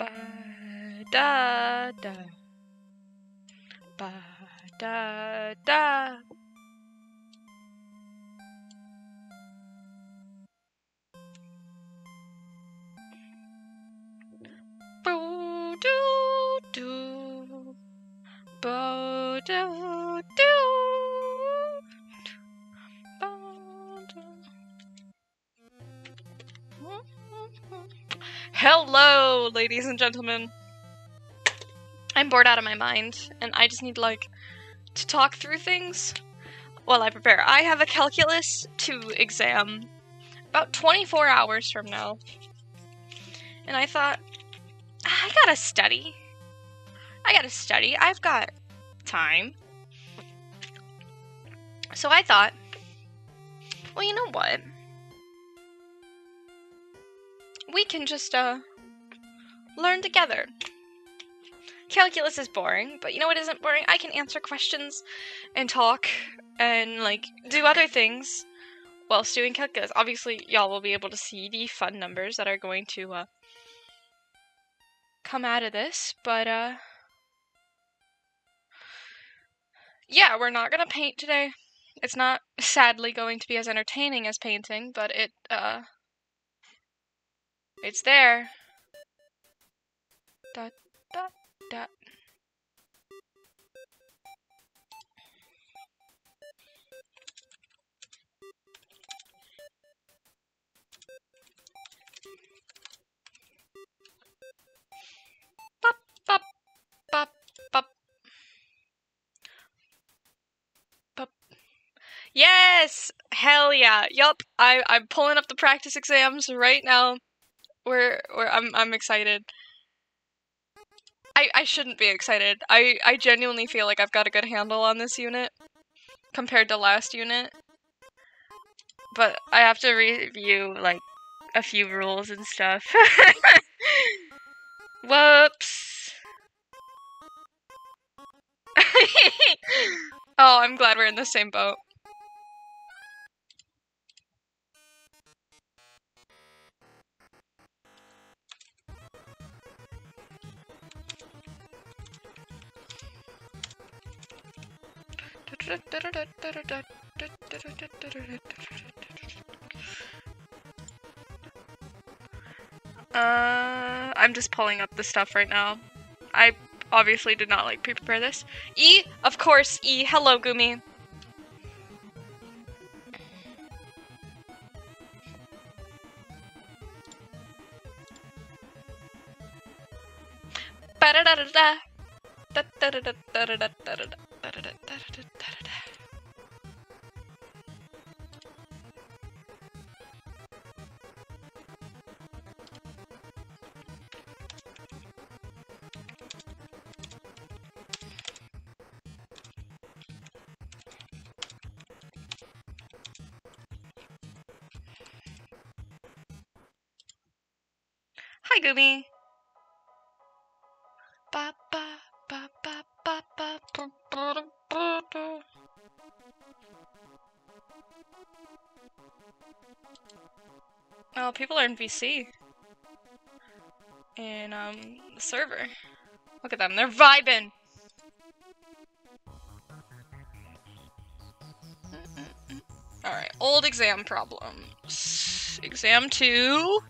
Ba da da. Ba da da. Ladies and gentlemen. I'm bored out of my mind, and I just need like to talk through things while I prepare. I have a calculus 2 exam about 24 hours from now. And I thought, I gotta study. I gotta study. I've got time. So I thought, well, you know what? We can just, uh, learn together. Calculus is boring, but you know what isn't boring? I can answer questions and talk and, like, do other things whilst doing calculus. Obviously, y'all will be able to see the fun numbers that are going to, uh, come out of this, but uh yeah, we're not gonna paint today. It's not sadly going to be as entertaining as painting, but it uh it's there. Dot dot dot. Bop bop bop bop. Bop. Yes! Hell yeah. Yup. I I'm pulling up the practice exams right now. We're, we're I'm I'm excited. I I shouldn't be excited. I I genuinely feel like I've got a good handle on this unit compared to last unit. But I have to review like a few rules and stuff. Whoops. oh, I'm glad we're in the same boat. Uh, I'm just pulling up the stuff right now. I obviously did not like pre-prepare this. E, of course, E. Hello, Gumi. Hi, Gumi. Oh, people are in VC. In um the server. Look at them, they're vibing. Alright, old exam problems. Exam two.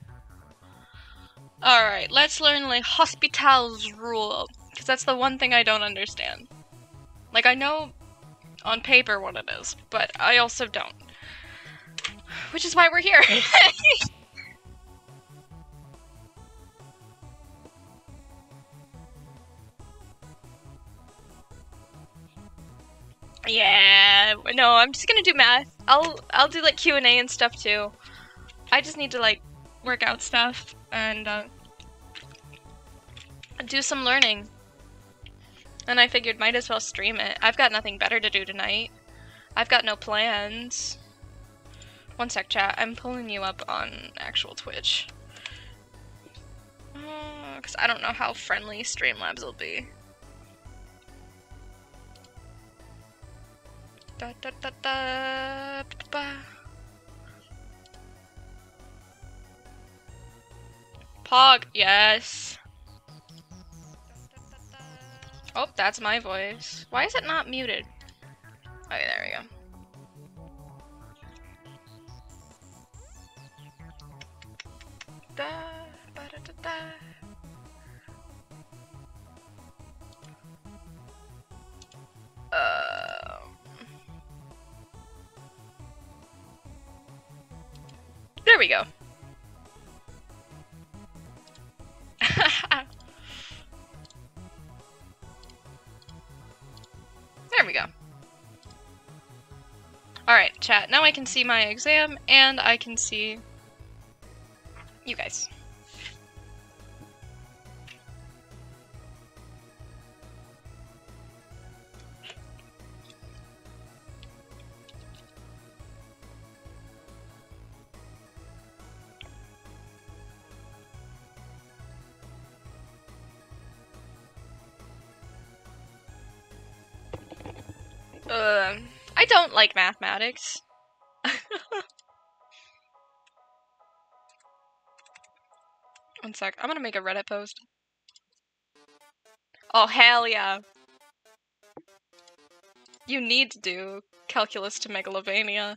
Alright, let's learn like Hospital's rule. Because that's the one thing I don't understand. Like, I know on paper what it is, but I also don't. Which is why we're here. yeah, no, I'm just gonna do math. I'll I'll do like Q and A and stuff too. I just need to like work out stuff and uh, do some learning. And I figured might as well stream it. I've got nothing better to do tonight. I've got no plans. One sec, chat. I'm pulling you up on actual Twitch. Because I don't know how friendly Streamlabs will be. Da, da, da, da, ba. Pog, yes. Oh, that's my voice. Why is it not muted? Okay, there we go. Um. There we go. there we go. Alright, chat. Now I can see my exam and I can see you guys. Uh, I don't like mathematics. One sec. I'm gonna make a Reddit post. Oh, hell yeah. You need to do calculus to megalovania.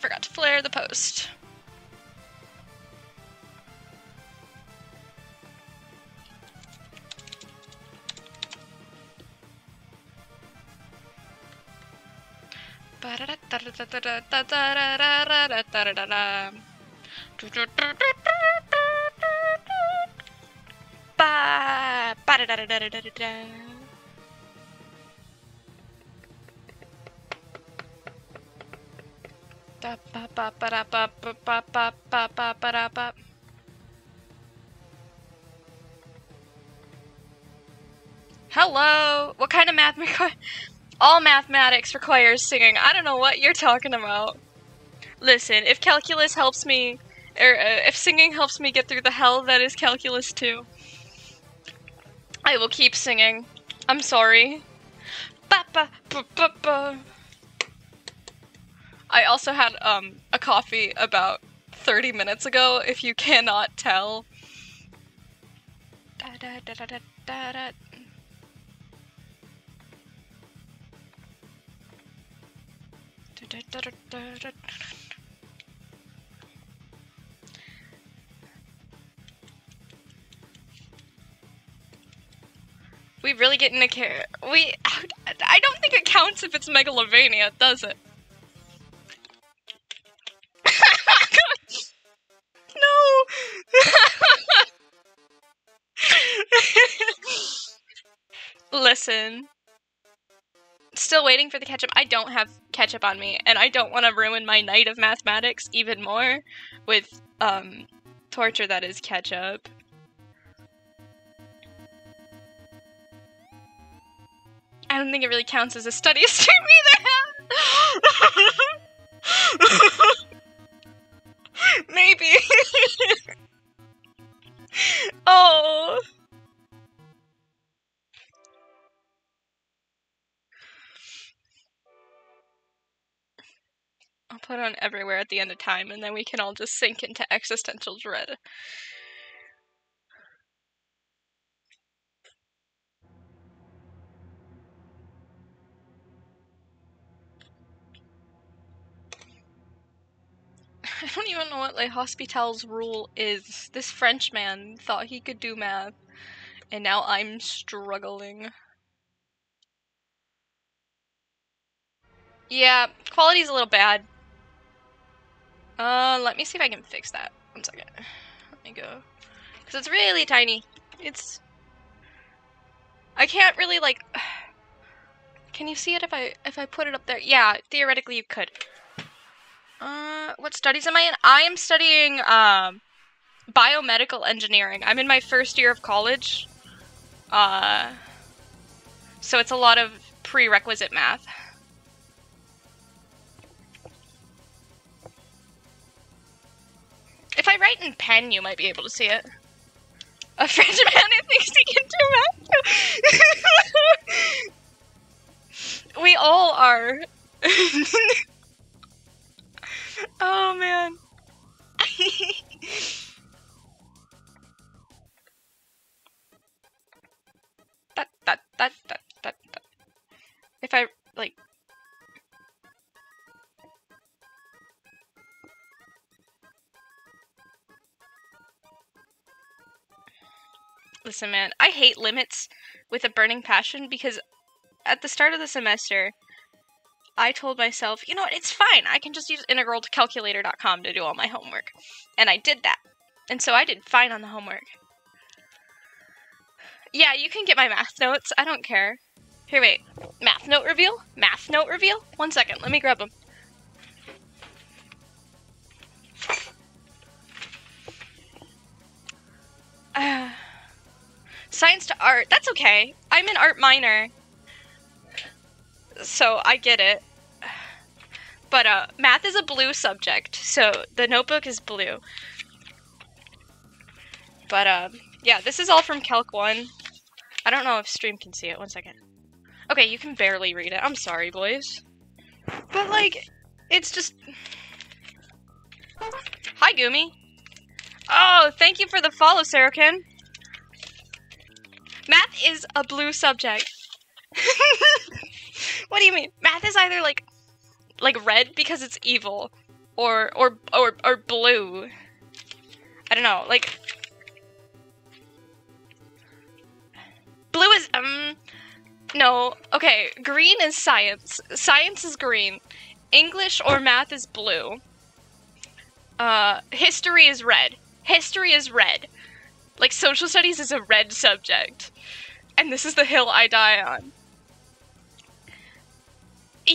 Forgot to flare the post. Ba Hello. What kind of math? All mathematics requires singing. I don't know what you're talking about. Listen, if calculus helps me, or uh, if singing helps me get through the hell that is calculus too, I will keep singing. I'm sorry. Ba ba ba ba ba. I also had um a coffee about 30 minutes ago, if you cannot tell. Da, da, da. We really get in into care. We. I don't think it counts if it's megalovania, does it? No. Listen. Still waiting for the ketchup. I don't have ketchup on me, and I don't want to ruin my night of mathematics even more with um torture that is ketchup. I don't think it really counts as a study stream either. Maybe. oh. I'll put on everywhere at the end of time, and then we can all just sink into existential dread. I don't even know what Le Hospital's rule is. This Frenchman thought he could do math, and now I'm struggling. Yeah, quality's a little bad. Uh, let me see if I can fix that. One second. Let me go. Because it's really tiny. It's I can't really like. Can you see it if I if I put it up there? Yeah, theoretically you could. Uh, what studies am I in? I am studying um, biomedical engineering. I'm in my first year of college. Uh, so it's a lot of prerequisite math. If I write in pen, you might be able to see it. A French man who thinks he can do math. we all are. oh man. that, that, that, that, that, that. If I, like, Listen, man, I hate limits with a burning passion because at the start of the semester, I told myself, you know what, it's fine. I can just use integralcalculator.com to do all my homework. And I did that. And so I did fine on the homework. Yeah, you can get my math notes. I don't care. Here, wait. Math note reveal? Math note reveal? One second. Let me grab them. Uh, science to art. That's okay. I'm an art minor. So I get it. But uh, math is a blue subject, so the notebook is blue. But uh, yeah, this is all from Calc 1. I don't know if stream can see it. One second. Okay, you can barely read it. I'm sorry, boys. But like, it's just... Hi, Gumi. Oh, thank you for the follow, Sarokin. Math is a blue subject. what do you mean? Math is either like like red because it's evil or or or or blue. I don't know. Like blue is um no. Okay, green is science. Science is green. English or math is blue. Uh history is red. History is red. Like social studies is a red subject. And this is the hill I die on.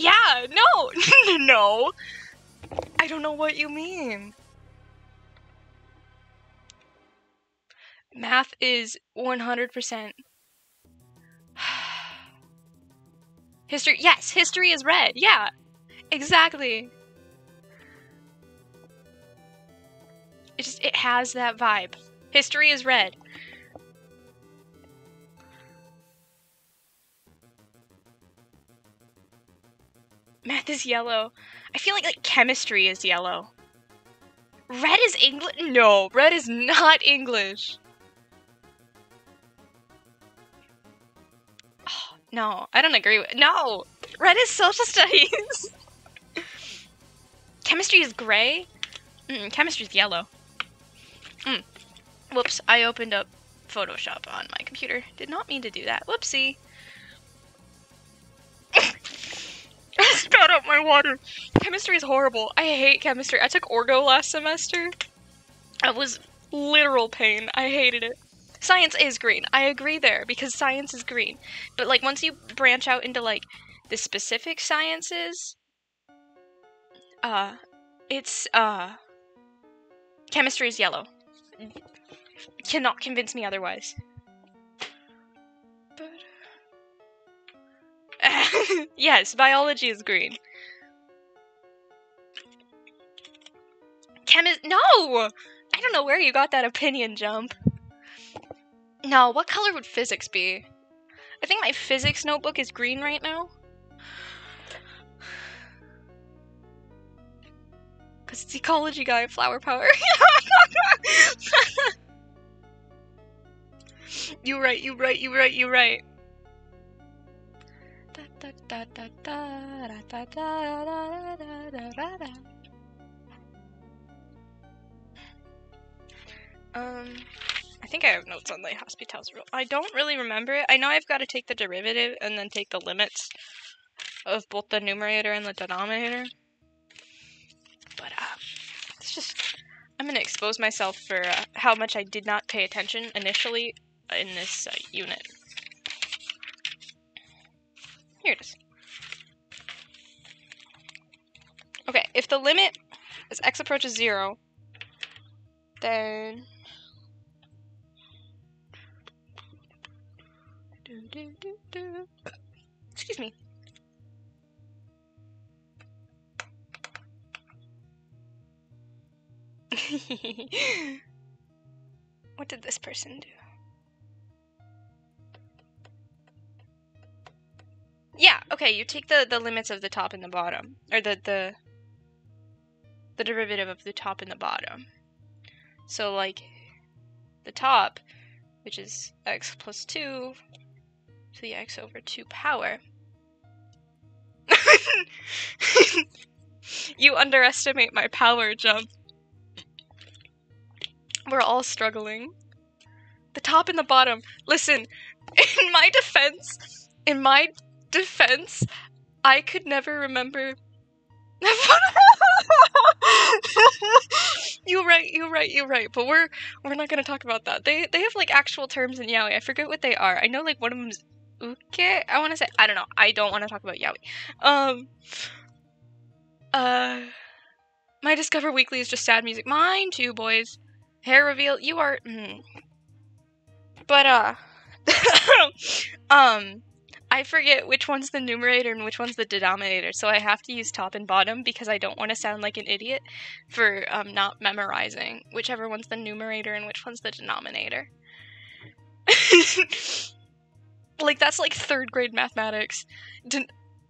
Yeah, no, no. I don't know what you mean. Math is 100%. history, yes, history is red. Yeah, exactly. It just, it has that vibe. History is red. Math is yellow. I feel like like chemistry is yellow. Red is English? No, red is not English. Oh, no, I don't agree with. No, red is social studies. chemistry is gray. Mm, chemistry is yellow. Mm. Whoops, I opened up Photoshop on my computer. Did not mean to do that. Whoopsie. Spat out my water. Chemistry is horrible. I hate chemistry. I took Orgo last semester. It was literal pain. I hated it. Science is green. I agree there because science is green. But like once you branch out into like the specific sciences, uh, it's uh, chemistry is yellow. Cannot convince me otherwise. yes, biology is green. Chemi- No! I don't know where you got that opinion jump. No, what color would physics be? I think my physics notebook is green right now. Because it's ecology guy, flower power. you right, you right, you right, you right. Um, I think I have notes on the Hospitals rule. I don't really remember it. I know I've got to take the derivative and then take the limits of both the numerator and the denominator. But, uh, it's just, I'm going to expose myself for uh, how much I did not pay attention initially in this uh, unit. Here it is. Okay, if the limit as x approaches zero, then excuse me. what did this person do? Yeah, okay, you take the, the limits of the top and the bottom. Or the, the the derivative of the top and the bottom. So like the top, which is x plus 2 to the x over 2 power. you underestimate my power jump. We're all struggling. The top and the bottom. Listen, in my defense, in my defense, I could never remember. you're right, you're right, you're right. But we're we're not gonna talk about that. They they have like actual terms in Yaoi. I forget what they are. I know like one of them's uke. I want to say I don't know. I don't want to talk about Yaoi. Um. Uh. My Discover Weekly is just sad music. Mine too, boys. Hair reveal. You are. Mm. But uh. um. I forget which one's the numerator and which one's the denominator, so I have to use top and bottom because I don't want to sound like an idiot for um, not memorizing whichever one's the numerator and which one's the denominator. like that's like third grade mathematics. Den-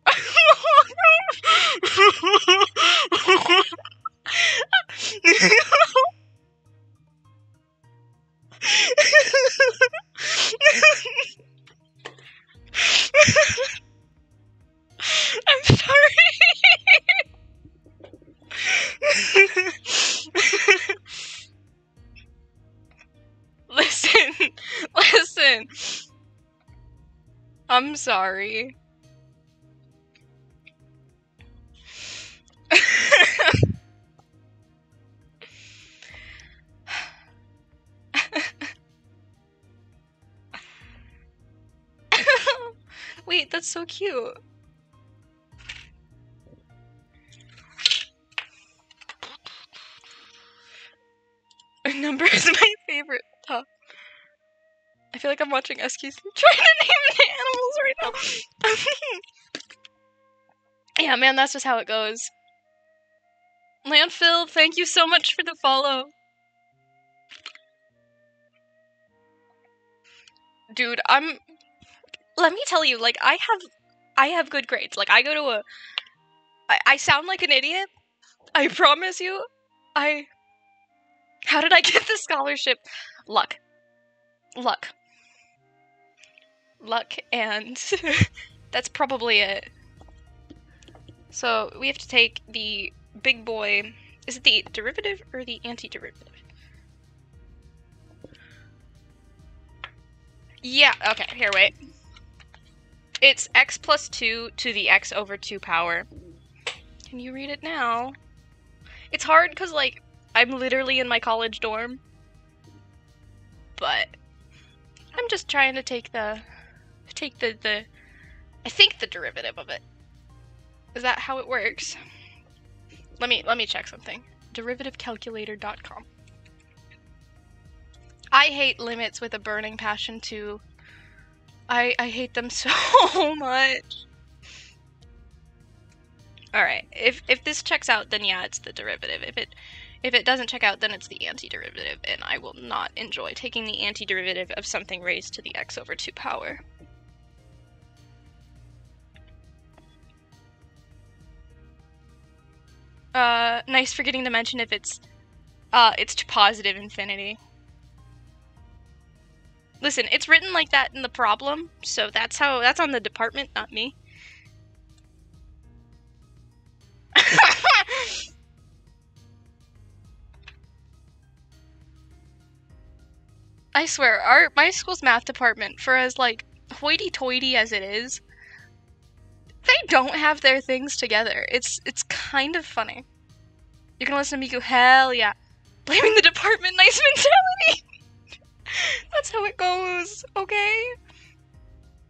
I'm sorry. listen, listen. I'm sorry. Wait, that's so cute. A Number is my favorite. I feel like I'm watching Eskies trying to name the animals right now. yeah, man, that's just how it goes. Landfill, thank you so much for the follow. Dude, I'm let me tell you, like I have I have good grades. Like I go to a I, I sound like an idiot. I promise you. I How did I get the scholarship? Luck. Luck. Luck and that's probably it. So we have to take the big boy. Is it the derivative or the antiderivative? Yeah, okay, here, wait. It's x plus 2 to the x over 2 power. Can you read it now? It's hard because, like, I'm literally in my college dorm. But I'm just trying to take the take the the I think the derivative of it. Is that how it works? Let me let me check something. Derivativecalculator.com. I hate limits with a burning passion too. I I hate them so much. Alright, if if this checks out, then yeah, it's the derivative. If it if it doesn't check out, then it's the antiderivative, and I will not enjoy taking the antiderivative of something raised to the x over 2 power. Uh, nice forgetting to mention if it's, uh, it's to positive infinity. Listen, it's written like that in the problem, so that's how that's on the department, not me. I swear, our my school's math department, for as like hoity-toity as it is, they don't have their things together. It's it's kind of funny. You can listen to Miku, hell yeah. Blaming the department, nice mentality! That's how it goes, okay?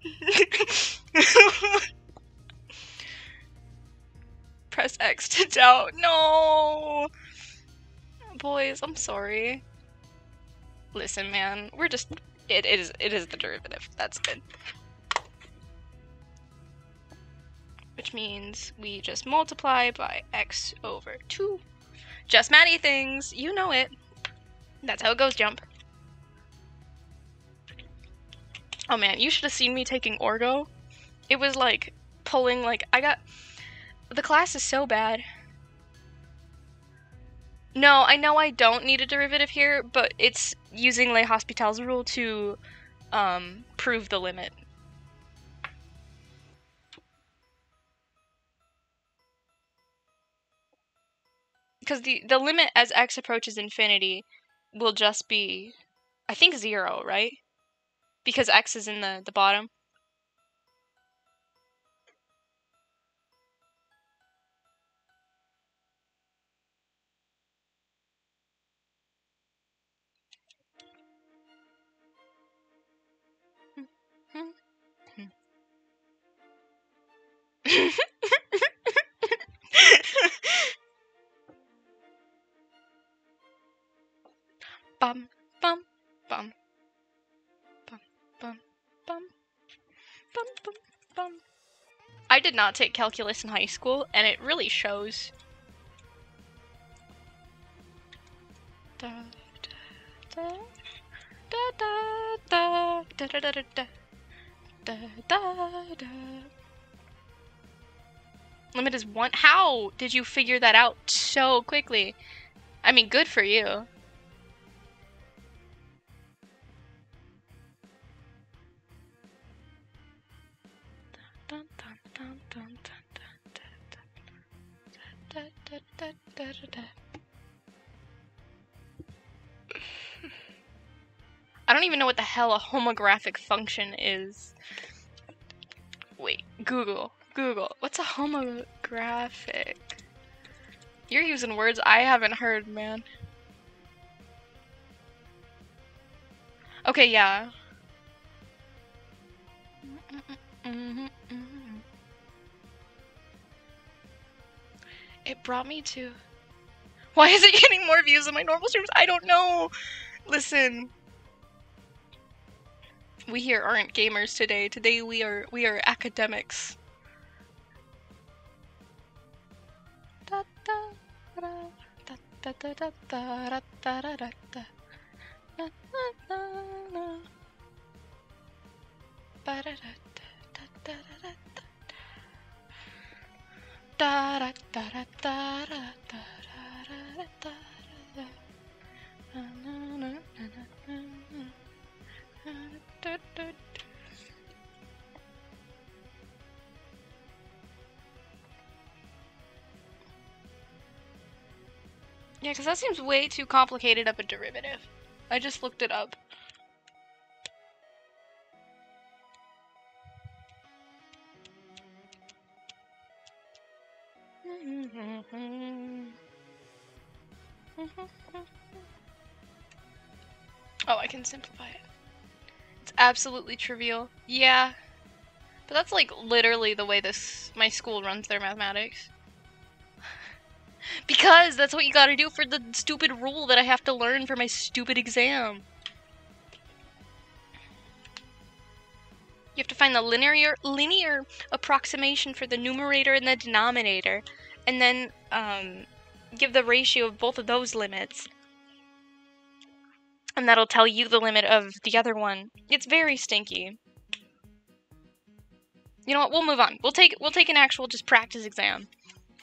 Press X to doubt. No! Boys, I'm sorry. Listen, man, we're just... It is, it is the derivative. That's good. Which means we just multiply by x over 2. Just Maddie things! You know it. That's how it goes, jump. Oh man, you should have seen me taking Orgo. It was like pulling like I got the class is so bad. No, I know I don't need a derivative here, but it's using Le Hospital's rule to um, prove the limit. Because the, the limit as x approaches infinity will just be, I think, zero, right? Because x is in the, the bottom. bum bum bum I did not take calculus in high school, and it really shows. Limit is one. How did you figure that out so quickly? I mean, good for you. I don't even know what the hell a homographic function is. Wait, Google. Google. What's a homographic? You're using words I haven't heard, man. Okay, yeah. It brought me to... Why is it getting more views than my normal streams? I don't know! Listen, we here aren't gamers today. Today we are we are academics. Yeah, because that seems way too complicated of a derivative. I just looked it up. Oh, I can simplify it. It's absolutely trivial. Yeah. But that's like literally the way this my school runs their mathematics. because that's what you gotta do for the stupid rule that I have to learn for my stupid exam. You have to find the linear linear approximation for the numerator and the denominator, and then um, give the ratio of both of those limits and that'll tell you the limit of the other one. It's very stinky. You know what? We'll move on. We'll take we'll take an actual just practice exam.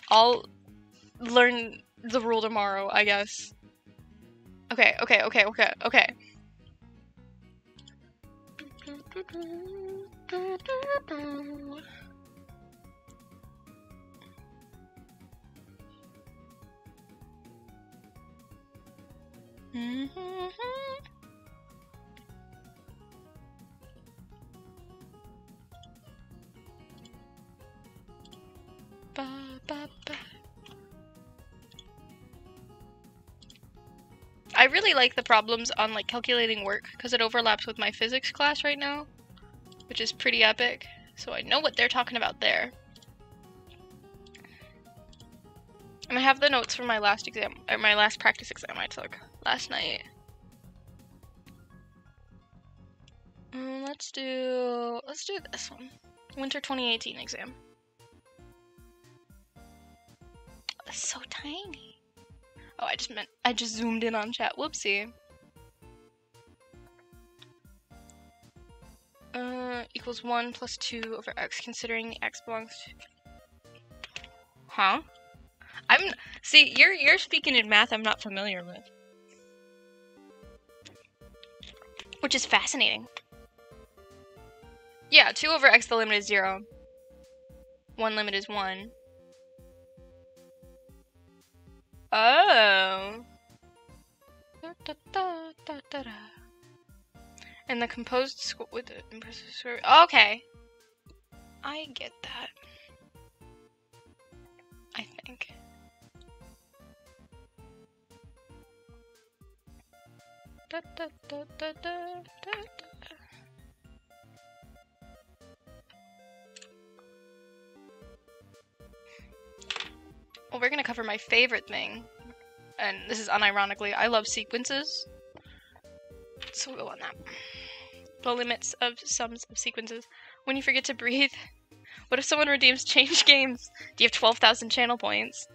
I'll learn the rule tomorrow, I guess. Okay, okay, okay, okay, okay. Mm-hmm. Ba. I really like the problems on like calculating work because it overlaps with my physics class right now, which is pretty epic. So I know what they're talking about there. And I have the notes from my last exam, or my last practice exam I took last night. Um, let's do, let's do this one. Winter 2018 exam. That's so tiny. Oh, I just meant, I just zoomed in on chat. Whoopsie. Uh, equals 1 plus 2 over x, considering the x belongs to... Huh? I'm... See, you're, you're speaking in math I'm not familiar with. Which is fascinating. Yeah, 2 over x, the limit is 0. 1 limit is 1. Oh. And the composed score with the impressive score. Okay. I get that. I think. Da, da, da, Well, we're gonna cover my favorite thing, and this is unironically, I love sequences. So we'll go on that the limits of sums of sequences. When you forget to breathe, what if someone redeems change games? Do you have 12,000 channel points?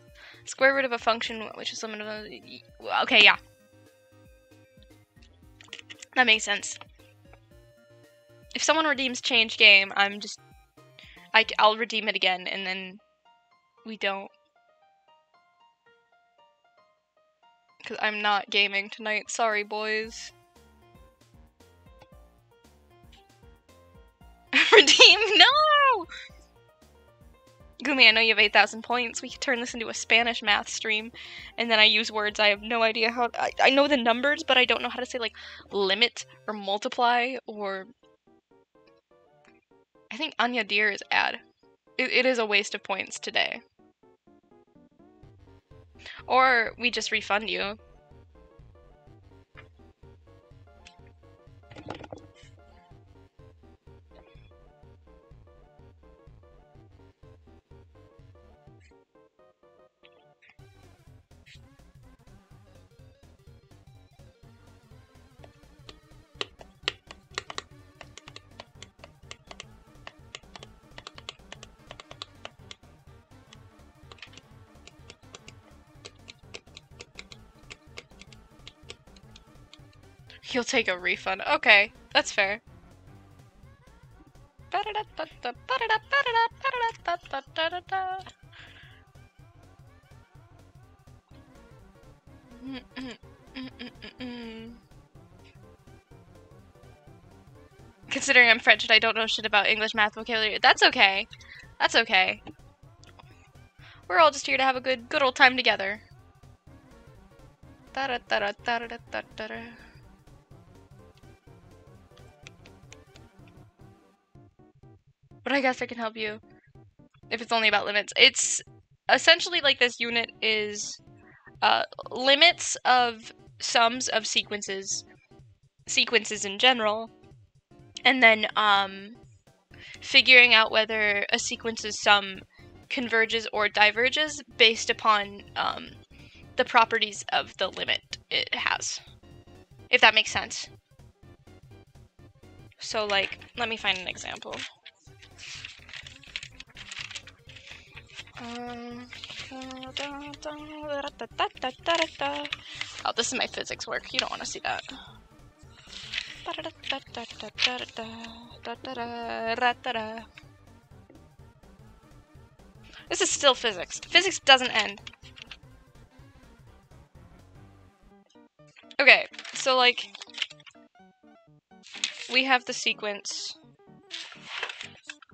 Square root of a function, which is limit of... Okay, yeah. That makes sense. If someone redeems change game, I'm just... I, I'll redeem it again, and then we don't. Because I'm not gaming tonight. Sorry, boys. Redeem? No! Gumi, I know you have 8,000 points. We could turn this into a Spanish math stream. And then I use words I have no idea how... I, I know the numbers, but I don't know how to say, like, limit or multiply or... I think añadir is add. It, it is a waste of points today. Or we just refund you. You'll take a refund. Okay, that's fair. Considering I'm French and I don't know shit about English math vocabulary, that's okay. That's okay. We're all just here to have a good, good old time together. Da da da but I guess I can help you if it's only about limits. It's essentially like this unit is uh, limits of sums of sequences, sequences in general, and then um, figuring out whether a sequence's sum converges or diverges based upon um, the properties of the limit it has. If that makes sense. So like, let me find an example. Oh, this is my physics work. You don't want to see that. This is still physics. Physics doesn't end. Okay, so like, we have the sequence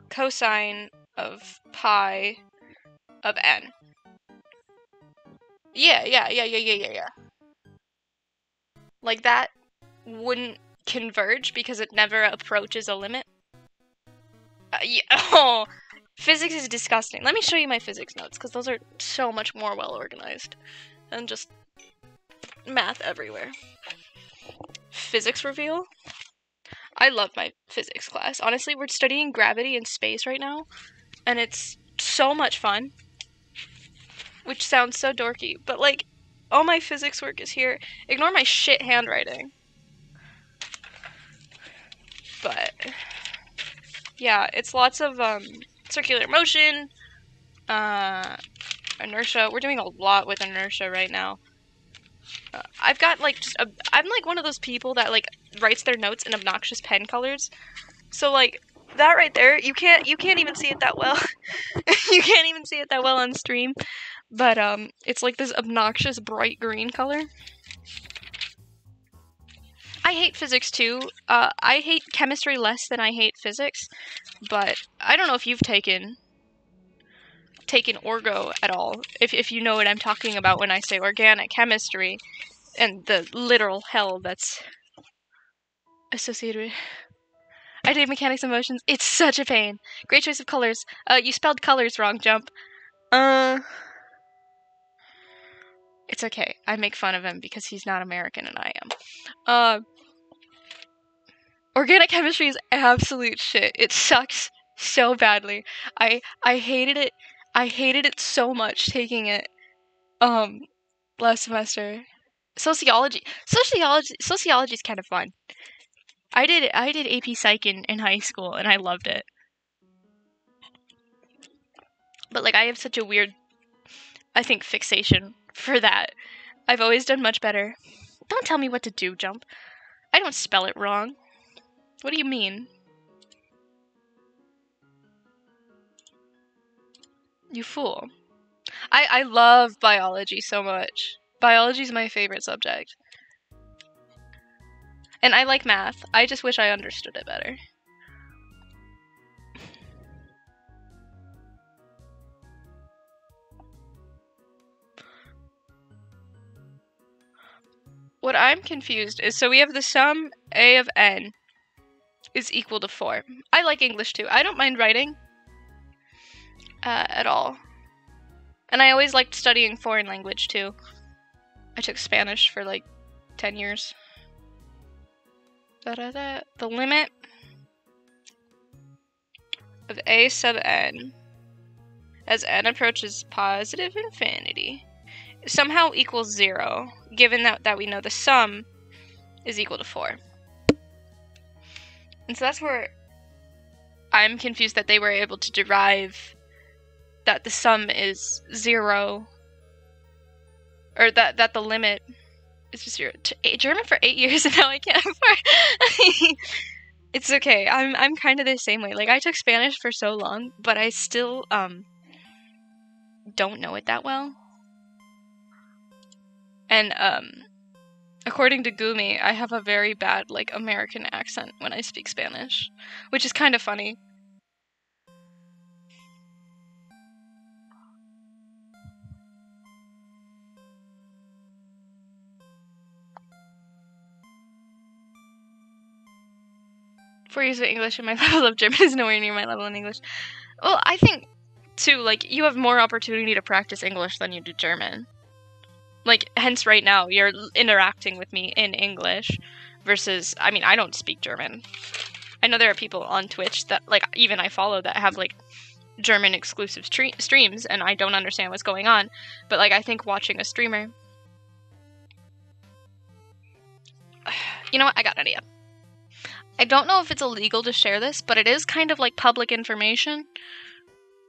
cosine of pi of n. Yeah, yeah, yeah, yeah, yeah, yeah, yeah. Like that wouldn't converge because it never approaches a limit. Uh, yeah, oh, physics is disgusting. Let me show you my physics notes because those are so much more well organized and just math everywhere. Physics reveal. I love my physics class. Honestly, we're studying gravity and space right now, and it's so much fun. Which sounds so dorky, but like all my physics work is here. Ignore my shit handwriting. But yeah, it's lots of um, circular motion, uh, inertia. We're doing a lot with inertia right now. Uh, I've got like just a, I'm like one of those people that like writes their notes in obnoxious pen colors. So like that right there, you can't you can't even see it that well. you can't even see it that well on stream. But um it's like this obnoxious bright green color. I hate physics too. Uh, I hate chemistry less than I hate physics, but I don't know if you've taken taken orgo at all. If if you know what I'm talking about when I say organic chemistry and the literal hell that's associated with I did mechanics and motions. It's such a pain. Great choice of colors. Uh, you spelled colors wrong, Jump. Uh, it's okay. I make fun of him because he's not American and I am. Uh, organic chemistry is absolute shit. It sucks so badly. I I hated it. I hated it so much taking it um last semester. Sociology. Sociology sociology is kind of fun. I did I did AP Psych in, in high school and I loved it. But like I have such a weird I think fixation for that. I've always done much better. Don't tell me what to do, Jump. I don't spell it wrong. What do you mean? You fool. I I love biology so much. Biology is my favorite subject. And I like math. I just wish I understood it better. What I'm confused is so we have the sum a of n is equal to 4. I like English too. I don't mind writing uh, at all. And I always liked studying foreign language too. I took Spanish for like 10 years. Da -da -da. The limit of a sub n as n approaches positive infinity somehow equals zero, given that, that we know the sum is equal to four. And so that's where I'm confused that they were able to derive that the sum is zero, or that, that the limit it's just your German for eight years and now I can't afford. it's okay. I'm I'm kind of the same way. Like I took Spanish for so long, but I still um don't know it that well. And um according to Gumi, I have a very bad like American accent when I speak Spanish, which is kind of funny. four years of English and my level of German is nowhere near my level in English. Well, I think too, like you have more opportunity to practice English than you do German. Like, hence, right now you're interacting with me in English, versus, I mean, I don't speak German. I know there are people on Twitch that, like, even I follow that have like German exclusive stre- streams, and I don't understand what's going on. But like, I think watching a streamer. You know what? I got an idea. I don't know if it's illegal to share this, but it is kind of like public information.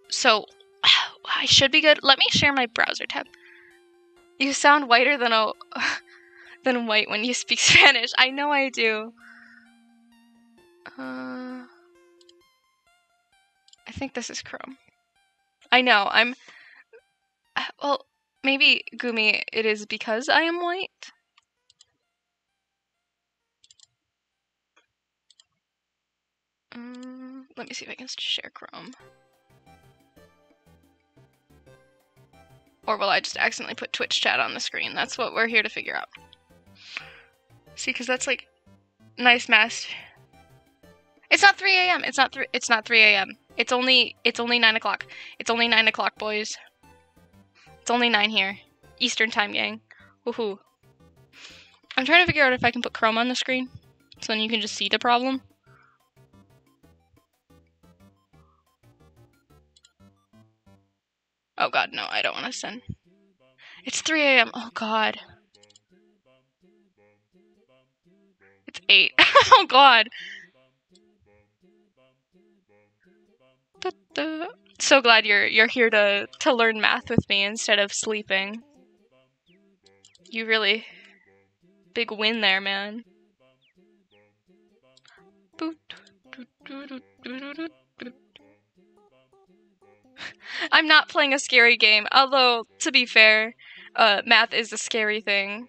So I should be good. Let me share my browser tab. You sound whiter than a than white when you speak Spanish. I know I do. Uh, I think this is Chrome. I know. I'm well, maybe Gumi it is because I am white. Um, let me see if I can share Chrome. Or will I just accidentally put Twitch chat on the screen? That's what we're here to figure out. See, because that's like nice mass. It's not 3 a.m. It's not 3. It's not 3 a.m. It's only it's only 9 o'clock. It's only 9 o'clock, boys. It's only 9 here. Eastern time, gang. Woohoo. I'm trying to figure out if I can put Chrome on the screen. So then you can just see the problem. Oh god, no, I don't want to send. It's 3 a.m. Oh god. It's 8. oh god. So glad you're you're here to to learn math with me instead of sleeping. You really big win there, man. I'm not playing a scary game, although, to be fair, uh, math is a scary thing.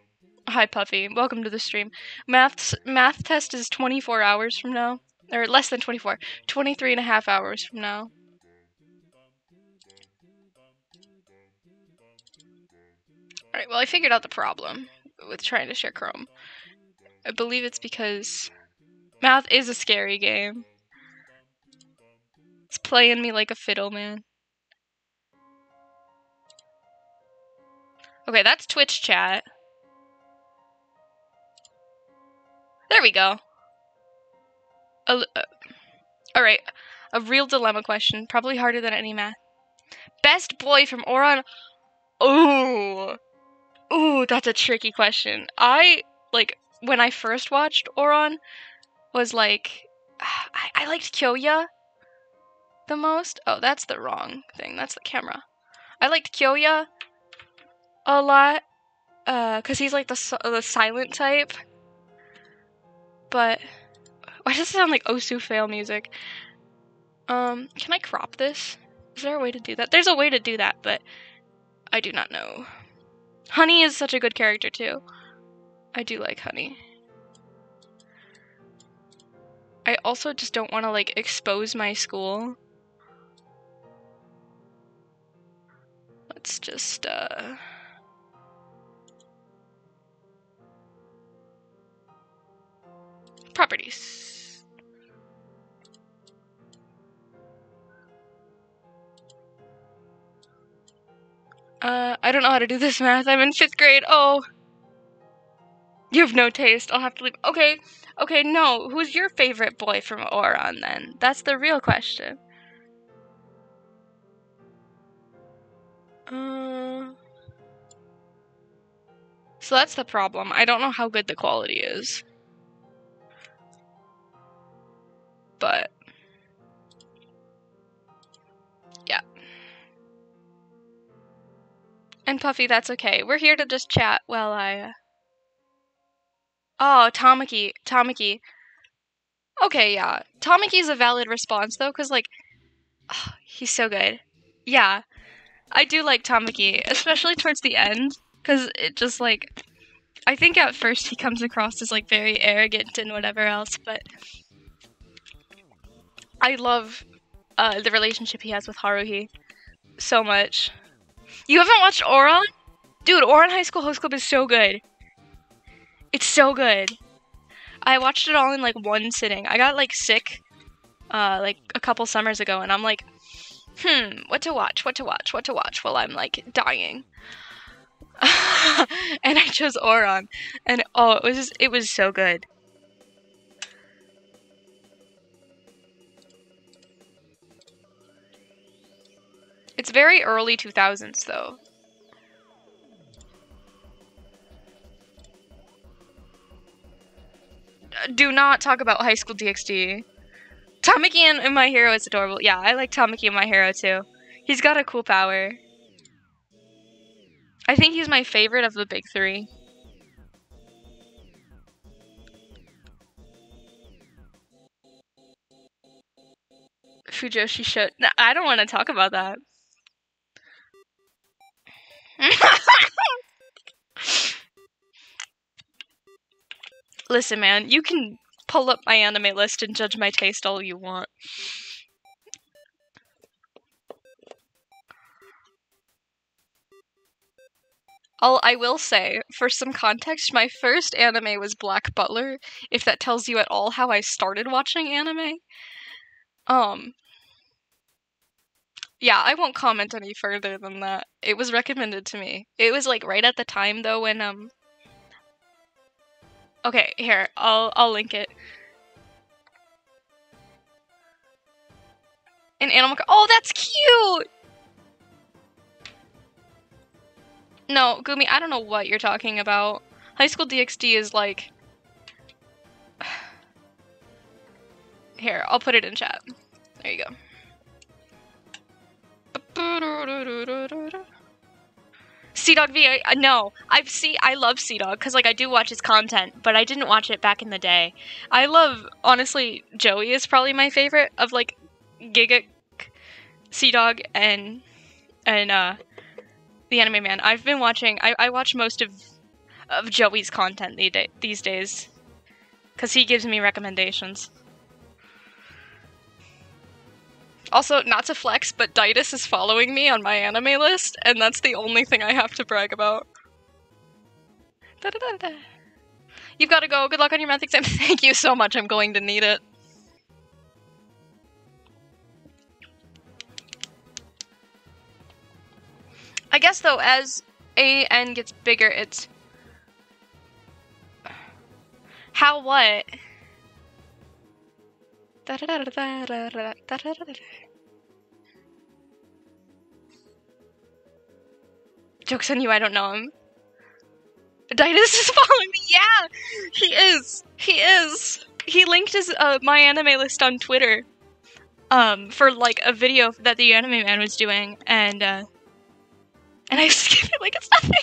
Hi, Puffy. Welcome to the stream. Math's, math test is 24 hours from now. Or less than 24. 23 and a half hours from now. Alright, well, I figured out the problem with trying to share Chrome. I believe it's because math is a scary game. It's playing me like a fiddle, man. Okay, that's Twitch chat. There we go. Uh, Alright, a real dilemma question. Probably harder than any math. Best boy from Ouran. Ooh. Ooh, that's a tricky question. I, like, when I first watched Ouran, was like, I, I liked Kyoya the most. Oh, that's the wrong thing. That's the camera. I liked Kyoya a lot, uh, cause he's like the the silent type. But why does it sound like Osu fail music? Um, can I crop this? Is there a way to do that? There's a way to do that, but I do not know. Honey is such a good character too. I do like Honey. I also just don't want to like expose my school. Let's just uh properties. Uh, I don't know how to do this math. I'm in fifth grade. Oh. You have no taste. I'll have to leave. Okay. Okay, no. Who's your favorite boy from Ouran then? That's the real question. Uh. So that's the problem. I don't know how good the quality is. But yeah. And Puffy, that's okay. We're here to just chat while I. Uh... Oh, Tamaki, Tamaki. Okay, yeah. Tamaki's a valid response though, cause like, oh, he's so good. Yeah, I do like Tamaki, especially towards the end, cause it just like, I think at first he comes across as like very arrogant and whatever else, but I love uh, the relationship he has with Haruhi so much. You haven't watched Ouran? Dude, Ouran High School Host Club is so good. It's so good. I watched it all in like one sitting. I got like sick uh, like a couple summers ago, and I'm like, hmm, what to watch, what to watch, what to watch while I'm like dying. and I chose Ouran, and oh, it was just, it was so good. It's very early 2000s, though. Do not talk about High School DxD. Tamaki in My Hero is adorable. Yeah, I like Tamaki and My Hero, too. He's got a cool power. I think he's my favorite of the big three. Fujoshi should. I don't want to talk about that. Listen, man, you can pull up my anime list and judge my taste all you want. All I will say, for some context, my first anime was Black Butler, if that tells you at all how I started watching anime. Um, yeah, I won't comment any further than that. It was recommended to me. It was like right at the time though when um Okay, here, I'll I'll link it. An animal Oh, that's cute. No, Gumi, I don't know what you're talking about. High School DxD is like. Here, I'll put it in chat. There you go. CDawg V, I, uh, no, I've see I love CDawg because like I do watch his content, but I didn't watch it back in the day. I love honestly, Joey is probably my favorite of like Giga, CDawg, and and uh the Anime Man. I've been watching. I I watch most of of Joey's content these days because he gives me recommendations. Also, not to flex, but Ditus is following me on my anime list, and that's the only thing I have to brag about. Da -da -da You've got to go. Good luck on your math exam. Thank you so much. I'm going to need it. I guess, though, as AN gets bigger, it's... How what? Joke's on you, I don't know him. Ditus is following me. Yeah, he is. He is. He linked his uh, my anime list on Twitter, um, for like a video that the Anime Man was doing, and uh, and I skipped it like it's nothing.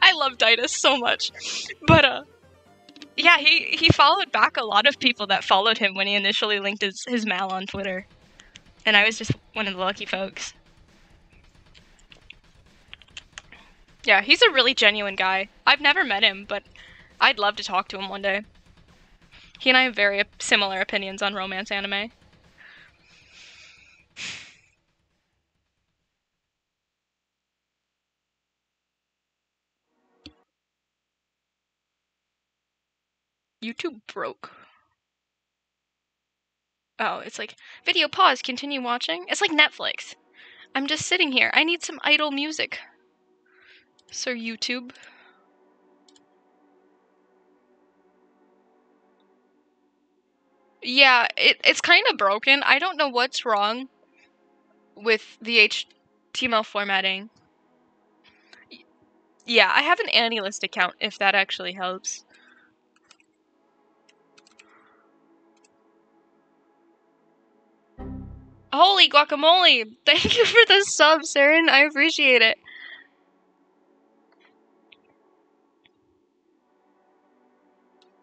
I love Ditus so much, but uh, yeah, he he followed back a lot of people that followed him when he initially linked his his mal on Twitter, and I was just one of the lucky folks. Yeah, he's a really genuine guy. I've never met him, but I'd love to talk to him one day. He and I have very similar opinions on romance anime. YouTube broke. Oh, it's like video pause, continue watching. It's like Netflix. I'm just sitting here. I need some idle music. Sir YouTube. Yeah, it, it's kind of broken. I don't know what's wrong with the HTML formatting. Yeah, I have an AniList account if that actually helps. Holy guacamole! Thank you for the sub, Saren. I appreciate it.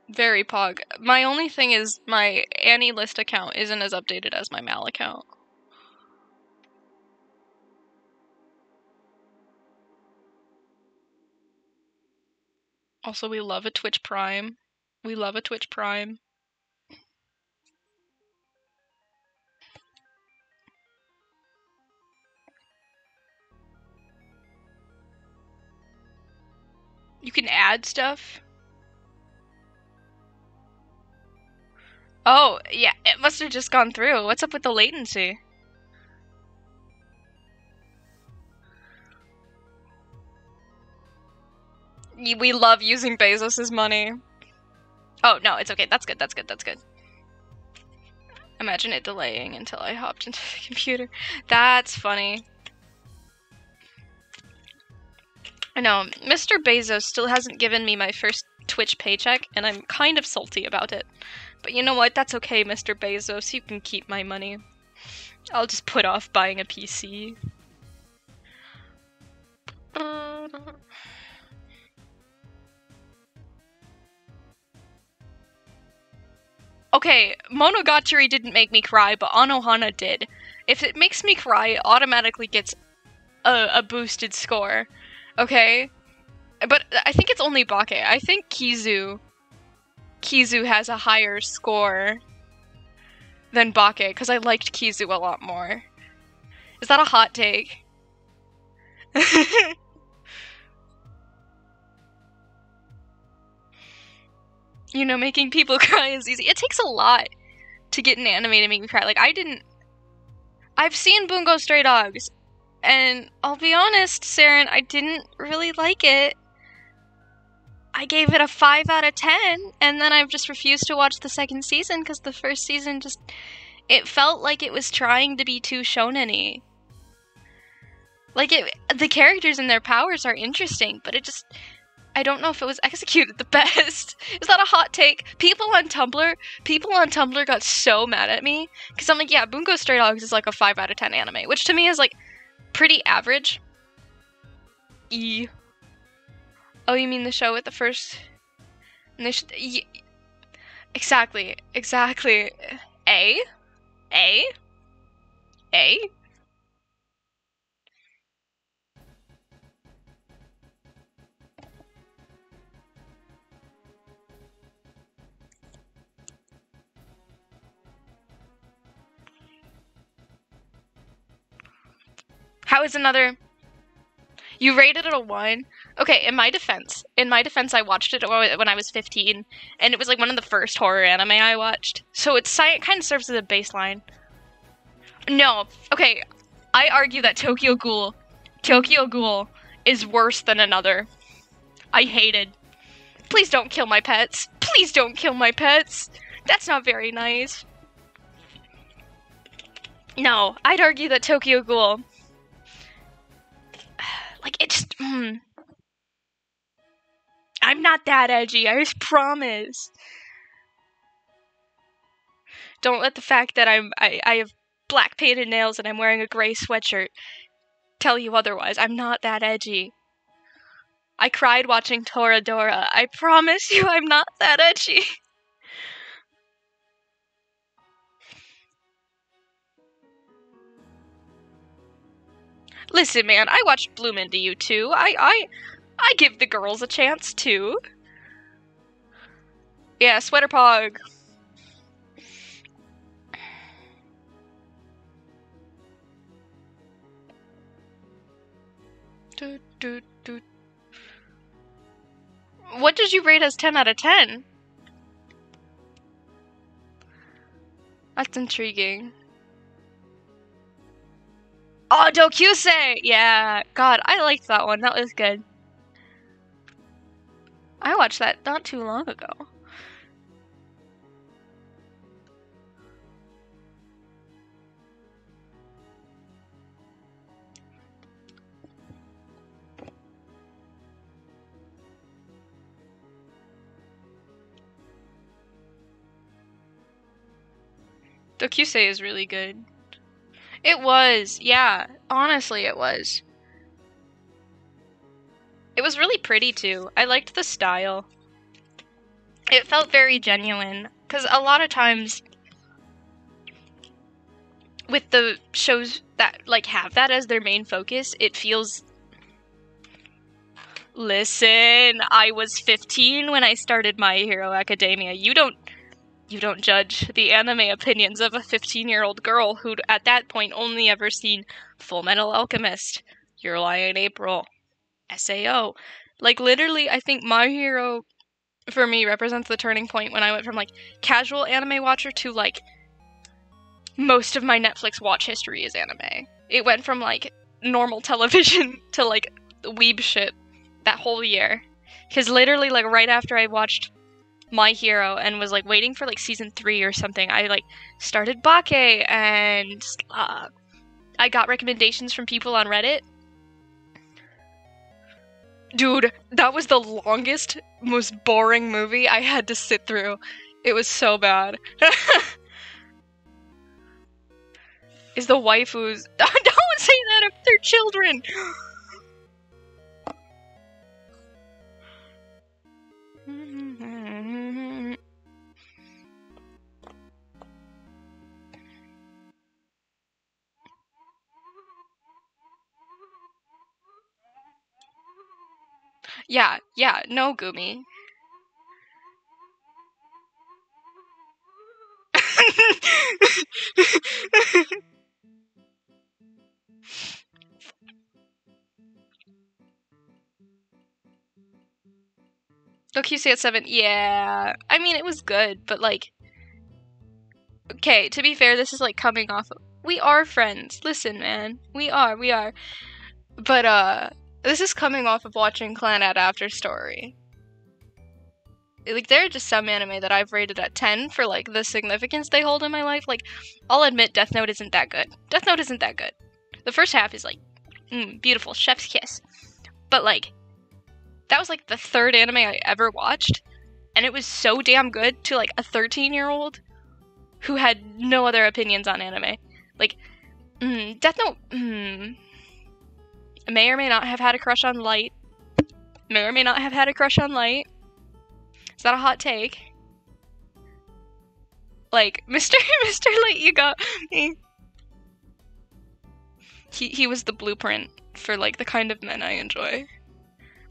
Very pog. My only thing is my Annie AniList account isn't as updated as my Mal account. Also, we love a Twitch Prime. We love a Twitch Prime. You can add stuff? Oh, yeah, it must have just gone through. What's up with the latency? We love using Bezos's money. Oh, no, it's okay. That's good, that's good, that's good. Imagine it delaying until I hopped into the computer. That's funny. I know. Mr. Bezos still hasn't given me my first Twitch paycheck, and I'm kind of salty about it. But you know what? That's okay, Mr. Bezos. You can keep my money. I'll just put off buying a PC. Okay, Monogatari didn't make me cry, but Anohana did. If it makes me cry, it automatically gets a, a boosted score. Okay? But I think it's only Bake. I think Kizu Kizu has a higher score than Bake because I liked Kizu a lot more. Is that a hot take? you know, making people cry is easy. It takes a lot to get an anime to make me cry. Like, I didn't. I've seen Bungo Stray Dogs, and I'll be honest, Saren, I didn't really like it. I gave it a 5 out of 10, and then I've just refused to watch the second season because the first season just. It felt like it was trying to be too shonen Like it, the characters and their powers are interesting, but it just I don't know if it was executed the best. Is that a hot take? People on Tumblr, people on Tumblr got so mad at me because I'm like, yeah, Bungo Stray Dogs is like a five out of ten anime, which to me is like pretty average. E. Oh, you mean the show with the first? Should. E- exactly. Exactly. A. A. A. How is another? You rated it a one. Okay, in my defense, in my defense, I watched it when I was 15, and it was like one of the first horror anime I watched. So it's it kind of serves as a baseline. No, okay, I argue that Tokyo Ghoul, Tokyo Ghoul, is worse than another. I hated. Please don't kill my pets. Please don't kill my pets. That's not very nice. No, I'd argue that Tokyo Ghoul like it just. Mm. I'm not that edgy. I just promise. Don't let the fact that I'm I, I have black painted nails and I'm wearing a gray sweatshirt tell you otherwise. I'm not that edgy. I cried watching Toradora. I promise you I'm not that edgy. Listen, man, I watched Bloom into you too. I, I, I give the girls a chance too. Yeah, sweater pog. Do, do, do. What did you rate as 10 out of 10? That's intriguing. Oh, Dokyusei! Yeah, God, I liked that one. That was good. I watched that not too long ago. Dokyusei is really good. It was, yeah. Honestly, it was. It was really pretty too. I liked the style. It felt very genuine. Because a lot of times, with the shows that like have that as their main focus, it feels. Listen, I was 15 when I started My Hero Academia. You don't you don't judge the anime opinions of a 15 year old girl who'd at that point only ever seen Full Metal Alchemist, Your in April, SAO. Like, literally, I think My Hero, for me, represents the turning point when I went from, like, casual anime watcher to, like, most of my Netflix watch history is anime. It went from, like, normal television to, like, weeb shit that whole year. Because literally, like, right after I watched my Hero and was like waiting for like season three or something, I like started Bake and uh, I got recommendations from people on Reddit. Dude, that was the longest, most boring movie I had to sit through. It was so bad. Is the waifus. Don't say that of their children! Yeah, yeah, no, Gumi. say at 7, yeah. I mean, it was good, but like. Okay, to be fair, this is like coming off. Of, we are friends. Listen, man. We are, we are. But, uh, this is coming off of watching Clannad After Story. Like there are just some anime that I've rated at 10 for like the significance they hold in my life. Like I'll admit Death Note isn't that good. Death Note isn't that good. The first half is like mm, beautiful, chef's kiss. But like, that was like the third anime I ever watched, and it was so damn good to like a 13 year old who had no other opinions on anime. Like, mm, Death Note mm, may or may not have had a crush on Light. May or may not have had a crush on Light. Is that a hot take? Like, Mr. Mr. Light, you got me. He he was the blueprint for like the kind of men I enjoy.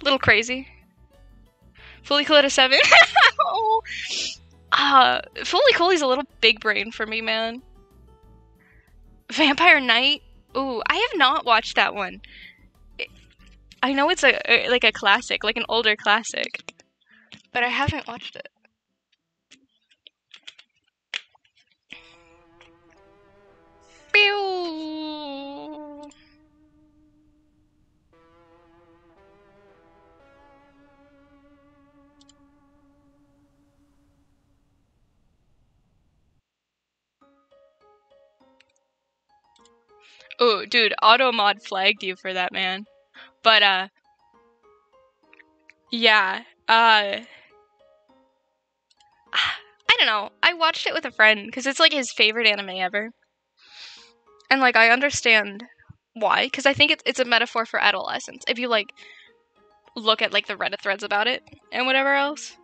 Little crazy. Fully cool at a seven. oh. Uh, Fooly Cooly's a little big brain for me, man. Vampire Knight. Ooh, I have not watched that one. I know it's a, like a classic, like an older classic, but I haven't watched it. Pew. Oh, dude, Automod flagged you for that, man. But uh yeah, uh I don't know. I watched it with a friend cuz it's like his favorite anime ever. And like I understand why cuz I think it's it's a metaphor for adolescence. If you like look at like the Reddit threads about it and whatever else.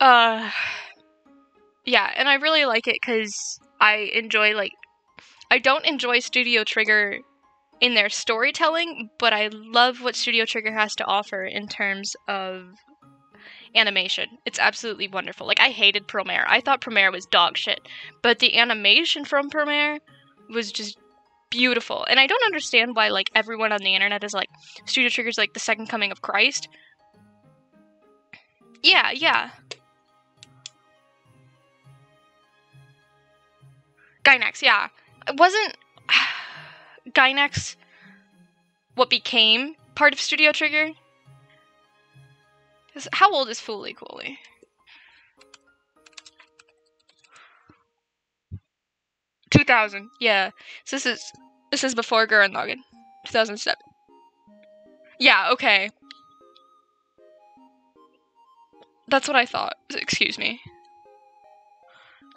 Uh yeah, and I really like it cuz I enjoy like I don't enjoy Studio Trigger in their storytelling, but I love what Studio Trigger has to offer in terms of animation. It's absolutely wonderful. Like I hated Promare. I thought Promare was dog shit, but the animation from Promare was just beautiful. And I don't understand why like everyone on the internet is like Studio Trigger's like the second coming of Christ. Yeah, yeah. Gainax, yeah It wasn't Gainax what became part of Studio Trigger? How old is Fooly Cooly? Two thousand, yeah. So this is this is before Gurren Lagann, two thousand seven. Yeah, okay. That's what I thought. Excuse me.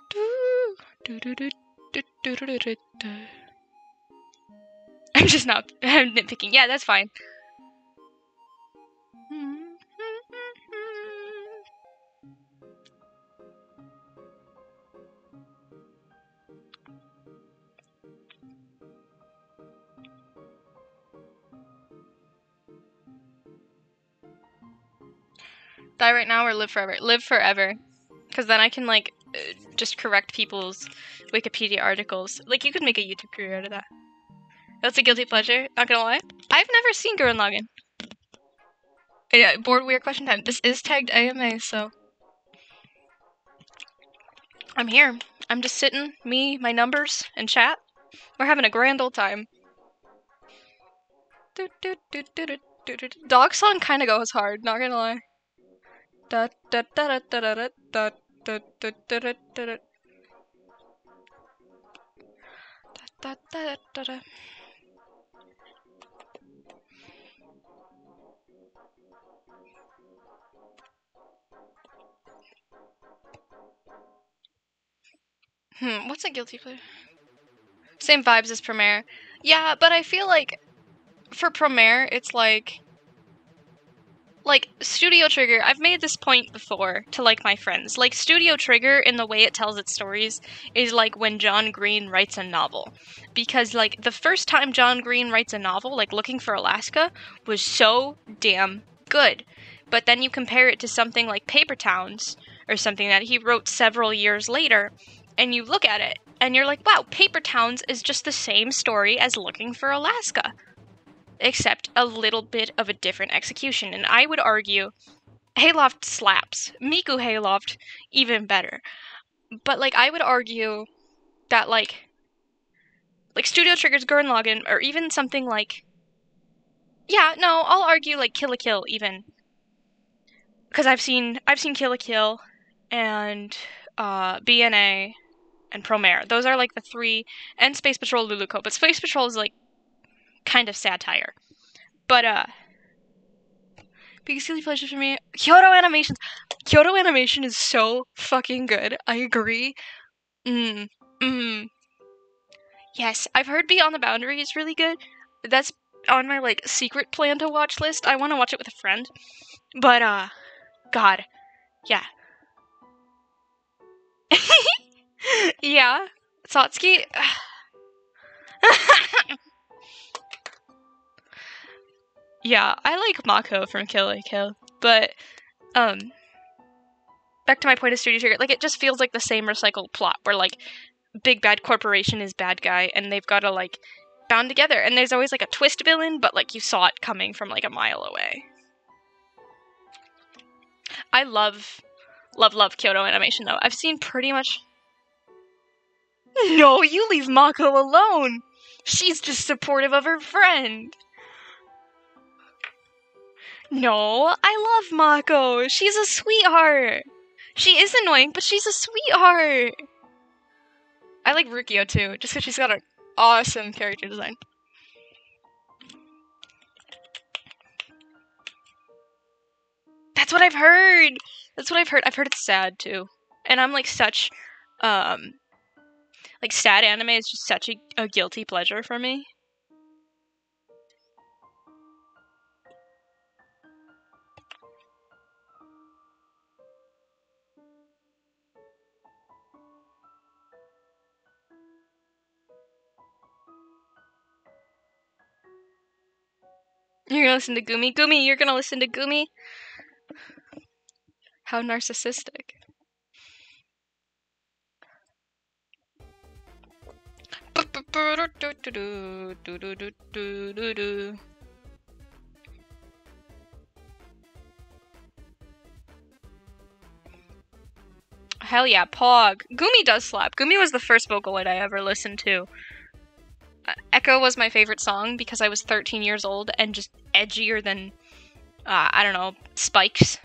Do, do, do, I'm just not I'm nitpicking. Yeah, that's fine. Die right now or live forever? Live forever. Because then I can, like, uh, just correct people's Wikipedia articles. Like you could make a YouTube career out of that. That's a guilty pleasure. Not gonna lie. I've never seen Gurren Lagann. Yeah, bored weird question time. This is tagged AMA, so I'm here. I'm just sitting, me, my numbers, and chat. We're having a grand old time. Dog song kind of goes hard. Not gonna lie. Da da da da da da da Hmm, what's a guilty pleasure? Same vibes as Promare. Yeah, but I feel like for Promare, it's like like Studio Trigger, I've made this point before to like my friends. Like Studio Trigger in the way it tells its stories is like when John Green writes a novel. Because like the first time John Green writes a novel, like Looking for Alaska, was so damn good. But then you compare it to something like Paper Towns or something that he wrote several years later and you look at it and you're like, "Wow, Paper Towns is just the same story as Looking for Alaska." except a little bit of a different execution. And I would argue Hayloft slaps. Miku Hayloft even better. But like I would argue that like like Studio Trigger's Gurren Lagann or even something like Yeah, no, I'll argue like Kill la Kill even. Cuz I've seen I've seen Kill la Kill and uh BNA and Promare. Those are like the three and Space Patrol Luluco, but Space Patrol is like kind of satire. But uh biggest guilty pleasure for me, Kyoto Animations. Kyoto Animation is so fucking good. I agree. Mm. Mm. Yes, I've heard Beyond the Boundary is really good. That's on my like secret plan to watch list. I want to watch it with a friend. But uh god. Yeah. yeah. Satsuki Yeah, I like Mako from Kill la Kill, but um back to my point of Studio Trigger, like it just feels like the same recycled plot where like big bad corporation is bad guy and they've got to like bound together and there's always like a twist villain, but like you saw it coming from like a mile away. I love love love Kyoto animation though. I've seen pretty much No, you leave Mako alone. She's just supportive of her friend. No, I love Mako. She's a sweetheart. She is annoying, but she's a sweetheart. I like Ryuko too, just because she's got an awesome character design. That's what I've heard. That's what I've heard. I've heard it's sad too. And I'm like such um like sad anime is just such a, a guilty pleasure for me. You're gonna listen to Gumi? Gumi, you're gonna listen to Gumi? How narcissistic. Hell yeah, Pog. Gumi does slap. Gumi was the first Vocaloid I ever listened to. Echo was my favorite song because I was 13 years old and just edgier than, uh, I don't know, Spikes.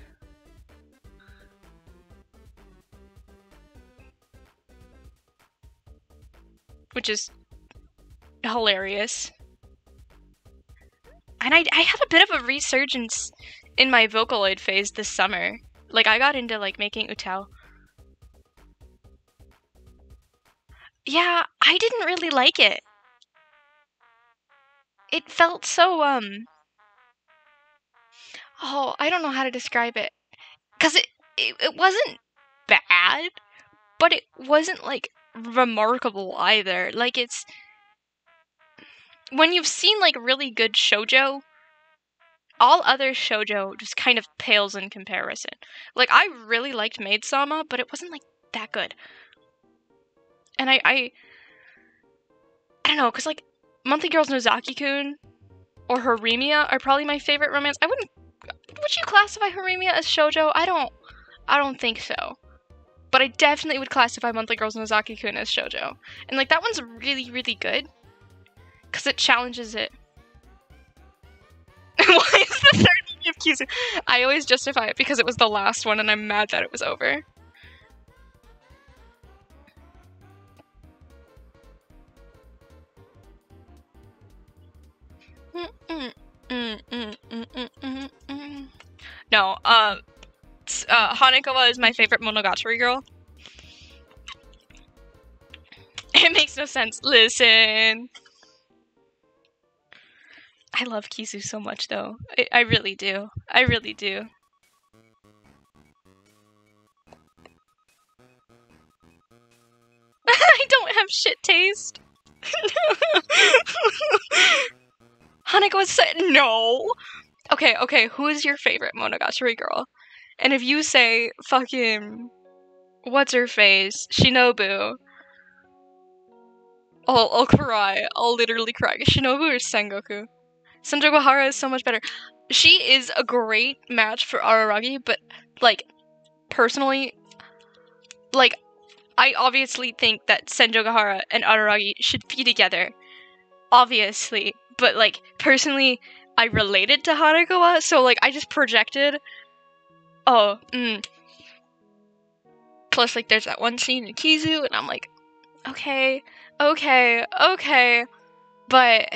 Which is hilarious. And I, I had a bit of a resurgence in my Vocaloid phase this summer. Like, I got into, like, making UTAU. Yeah, I didn't really like it it felt so um oh i don't know how to describe it because it, it it wasn't bad but it wasn't like remarkable either like it's when you've seen like really good shojo all other shojo just kind of pales in comparison like i really liked maid sama but it wasn't like that good and i i i don't know because like Monthly Girls Nozaki-kun or Horimiya are probably my favorite romance. I wouldn't would you classify Horimiya as shojo? I don't I don't think so. But I definitely would classify Monthly Girls Nozaki-kun as shojo. And like that one's really really good cuz it challenges it. Why is the third movie of Kizu? I always justify it because it was the last one and I'm mad that it was over. no, uh, uh, Hanekawa is my favorite Monogatari girl. It makes no sense. Listen. I love Kizu so much, though. I, I really do. I really do. I don't have shit taste. Hanako said no. Okay, okay, who is your favorite Monogatari girl? And if you say fucking what's her face, Shinobu, I'll, I'll cry. I'll literally cry. Shinobu or Sengoku? Senjougahara is so much better. She is a great match for Araragi, but like personally, like I obviously think that Senjougahara and Araragi should be together. Obviously, but like personally, I related to Hanekawa, so like I just projected. Oh, mm. Plus, like, there's that one scene in Kizu, and I'm like, okay, okay, okay, but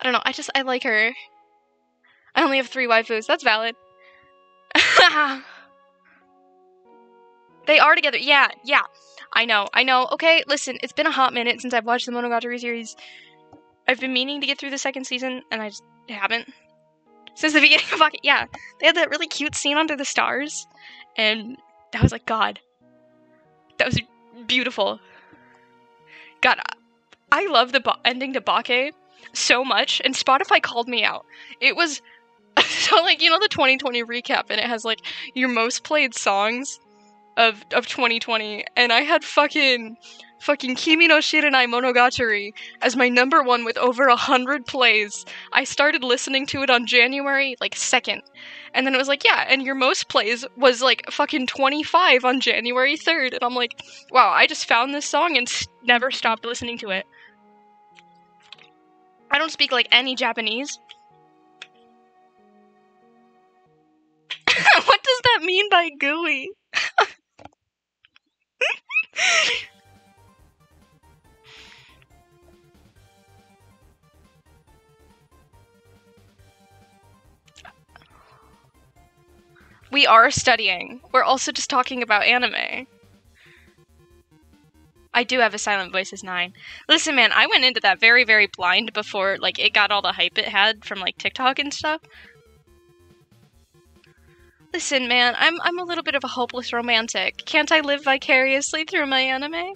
I don't know. I just I like her. I only have three waifus. That's valid. they are together. Yeah, yeah. I know. I know. Okay, listen. It's been a hot minute since I've watched the Monogatari series. I've been meaning to get through the second season, and I just haven't. Since the beginning of Pocket, yeah. They had that really cute scene under the stars, and that was like, God, that was beautiful. God, I love the ending to Bake so much, and Spotify called me out. It was so like you know the 2020 recap, and it has like your most played songs of of 2020, and I had fucking fucking Kimi no Shiranai Monogatari as my number one with over a hundred plays. I started listening to it on January like second, and then it was like, yeah, and your most plays was like fucking 25 on January 3rd, and I'm like, wow, I just found this song and s- never stopped listening to it. I don't speak like any Japanese. what does that mean by gooey? we are studying. We're also just talking about anime. I do have a Silent Voices 9. Listen, man, I went into that very, very blind before like it got all the hype it had from like TikTok and stuff. Listen, man, I'm I'm a little bit of a hopeless romantic. Can't I live vicariously through my anime?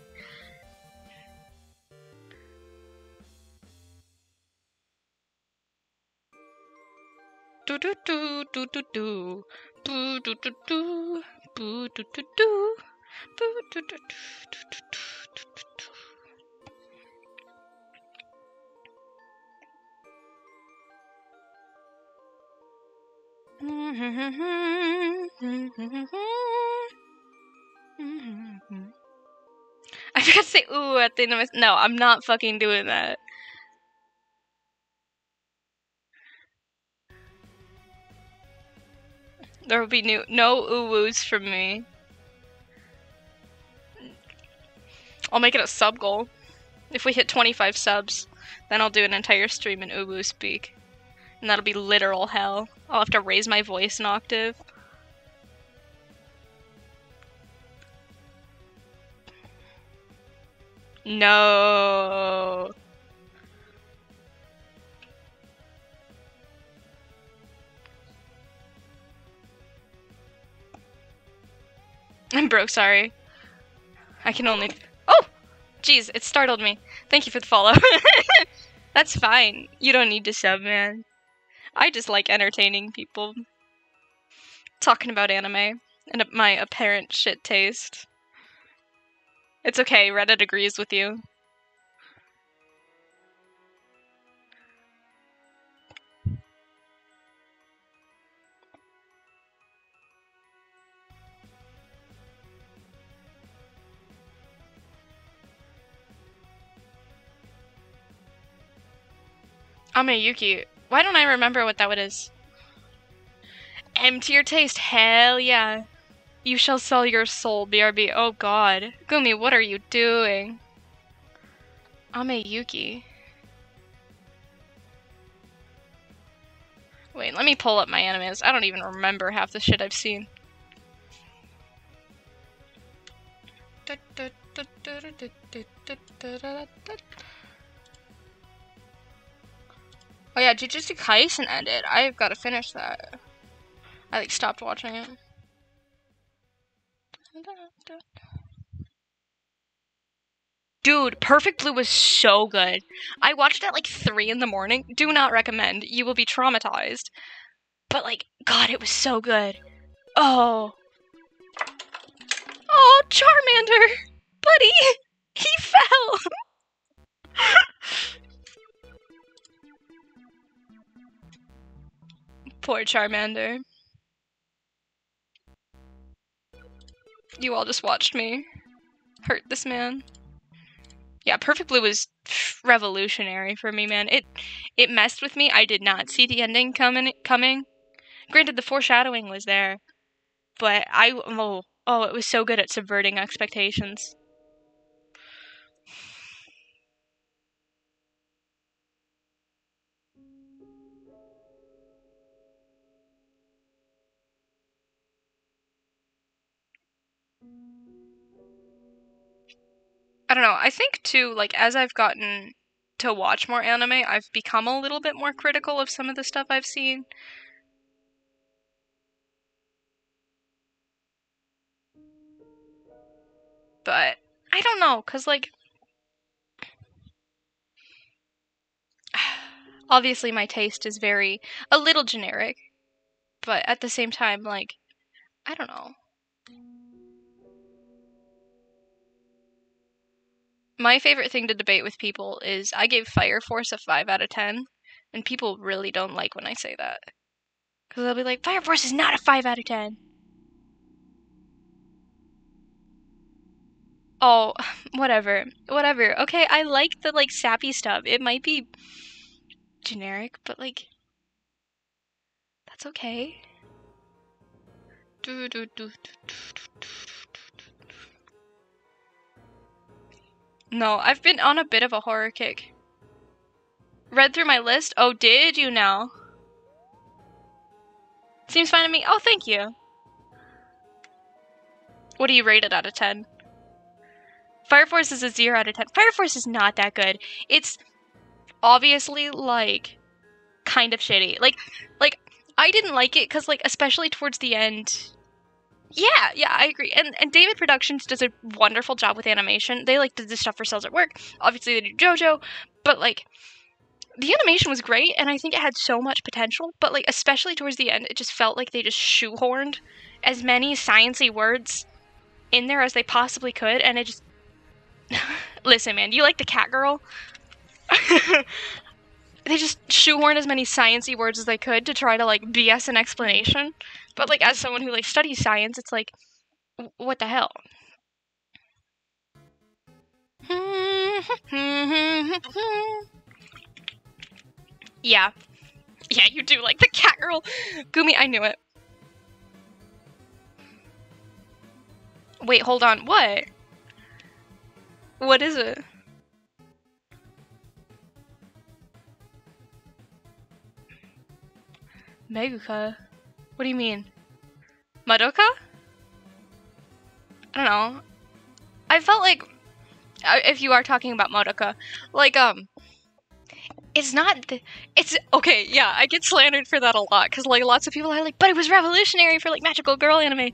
Do do do do do do Do do do do do do do do boo do do do do do do I forgot to say ooh at the end of my. No, I'm not fucking doing that. There will be new no ooh woos from me. I'll make it a sub goal. If we hit 25 subs, then I'll do an entire stream in UwU speak. And that'll be literal hell. I'll have to raise my voice an octave. No. I'm broke, sorry. I can only. Jeez, it startled me. Thank you for the follow. That's fine. You don't need to sub, man. I just like entertaining people. Talking about anime and my apparent shit taste. It's okay, Reddit agrees with you. Ame Yuki. Why don't I remember what that one is? M your taste. Hell yeah. You shall sell your soul, BRB. Oh god. Gumi, what are you doing? Ame Yuki. Wait, let me pull up my animes. I don't even remember half the shit I've seen. Oh yeah, Jujutsu Kaisen ended. I've got to finish that. I like stopped watching it. Dude, Perfect Blue was so good. I watched it at like 3 in the morning. Do not recommend. You will be traumatized. But like, god, it was so good. Oh. Oh, Charmander! Buddy! He fell! Poor Charmander. You all just watched me hurt this man. Yeah, Perfect Blue was revolutionary for me, man. It it messed with me. I did not see the ending coming coming. Granted, the foreshadowing was there, but I oh oh it was so good at subverting expectations. I don't know. I think too, like as I've gotten to watch more anime, I've become a little bit more critical of some of the stuff I've seen. But I don't know, cause like obviously my taste is very a little generic, but at the same time, like I don't know. My favorite thing to debate with people is I gave Fire Force a 5 out of 10, and people really don't like when I say that. Because they'll be like, Fire Force is not a 5 out of 10. Oh, whatever. Whatever. Okay, I like the, like, sappy stuff. It might be generic, but, like, that's okay. Do, do, do, no, I've been on a bit of a horror kick. Read through my list? Oh, did you now? Seems fine to me. Oh, thank you. What do you rate it out of 10? Fire Force is a 0 out of 10. Fire Force is not that good. It's obviously, like, kind of shitty. Like, like, I didn't like it because, like, especially towards the end, yeah, yeah, I agree. And and David Productions does a wonderful job with animation. They like did the stuff for Cells at Work. Obviously they do JoJo, but like the animation was great and I think it had so much potential, but like especially towards the end, it just felt like they just shoehorned as many sciency words in there as they possibly could and it just Listen, man, you like the cat girl? they just shoehorned as many sciency words as they could to try to like BS an explanation. But like as someone who like studies science, it's like what the hell? yeah. Yeah, you do like the cat girl. Gumi, I knew it. Wait, hold on. What? What is it? Meguka? What do you mean? Madoka? I don't know. I felt like, uh, if you are talking about Madoka, like, um, it's not, it's, okay, yeah, I get slandered for that a lot, because, like, lots of people are like, but it was revolutionary for, like, magical girl anime.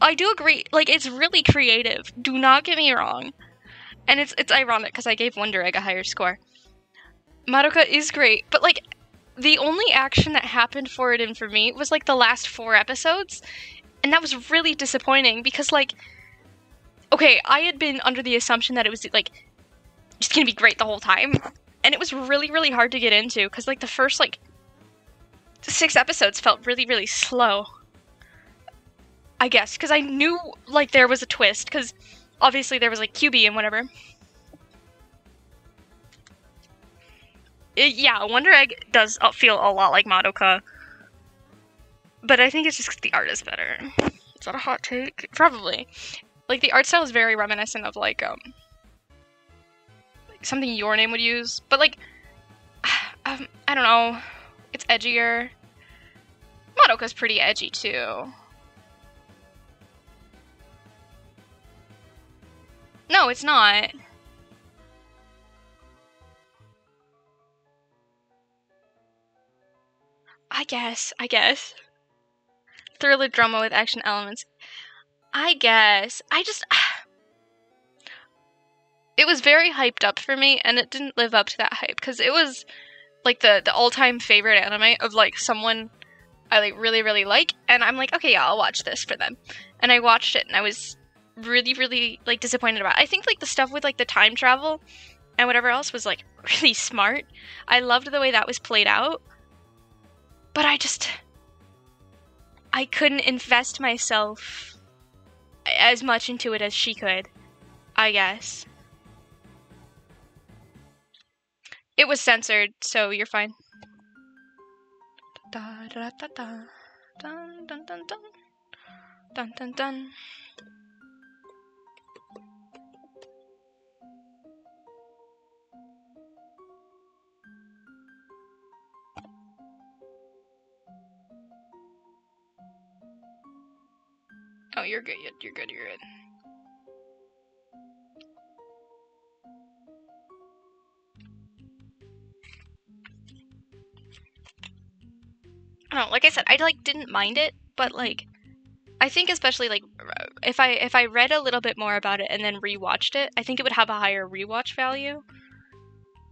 I do agree, like, it's really creative, do not get me wrong. And it's, it's ironic, because I gave Wonder Egg a higher score. Madoka is great, but, like, the only action that happened for it and for me was like the last four episodes. And that was really disappointing because like okay, I had been under the assumption that it was like just gonna be great the whole time. And it was really, really hard to get into because like the first like six episodes felt really, really slow. I guess because I knew like there was a twist because obviously there was like QB and whatever. It, yeah, Wonder Egg does uh, feel a lot like Madoka. But I think it's just the art is better. Is that a hot take? Probably. Like the art style is very reminiscent of like um something your name would use, but like um, I don't know. It's edgier. Madoka's pretty edgy too. No, it's not. I guess, I guess. Thriller drama with action elements. I guess. I just. it was very hyped up for me, and it didn't live up to that hype because it was like the the all time favorite anime of like someone I like really really like, and I'm like, okay, yeah, I'll watch this for them, and I watched it, and I was really really like disappointed about. It. I think like the stuff with like the time travel and whatever else was like really smart. I loved the way that was played out, but I just. I couldn't invest myself as much into it as she could, I guess. It was censored, so you're fine. Dun dun dun dun. Dun dun dun. No, you're good. You're good. You're good. I don't like I said, I like didn't mind it, but like I think especially like if I if I read a little bit more about it and then rewatched it, I think it would have a higher rewatch value.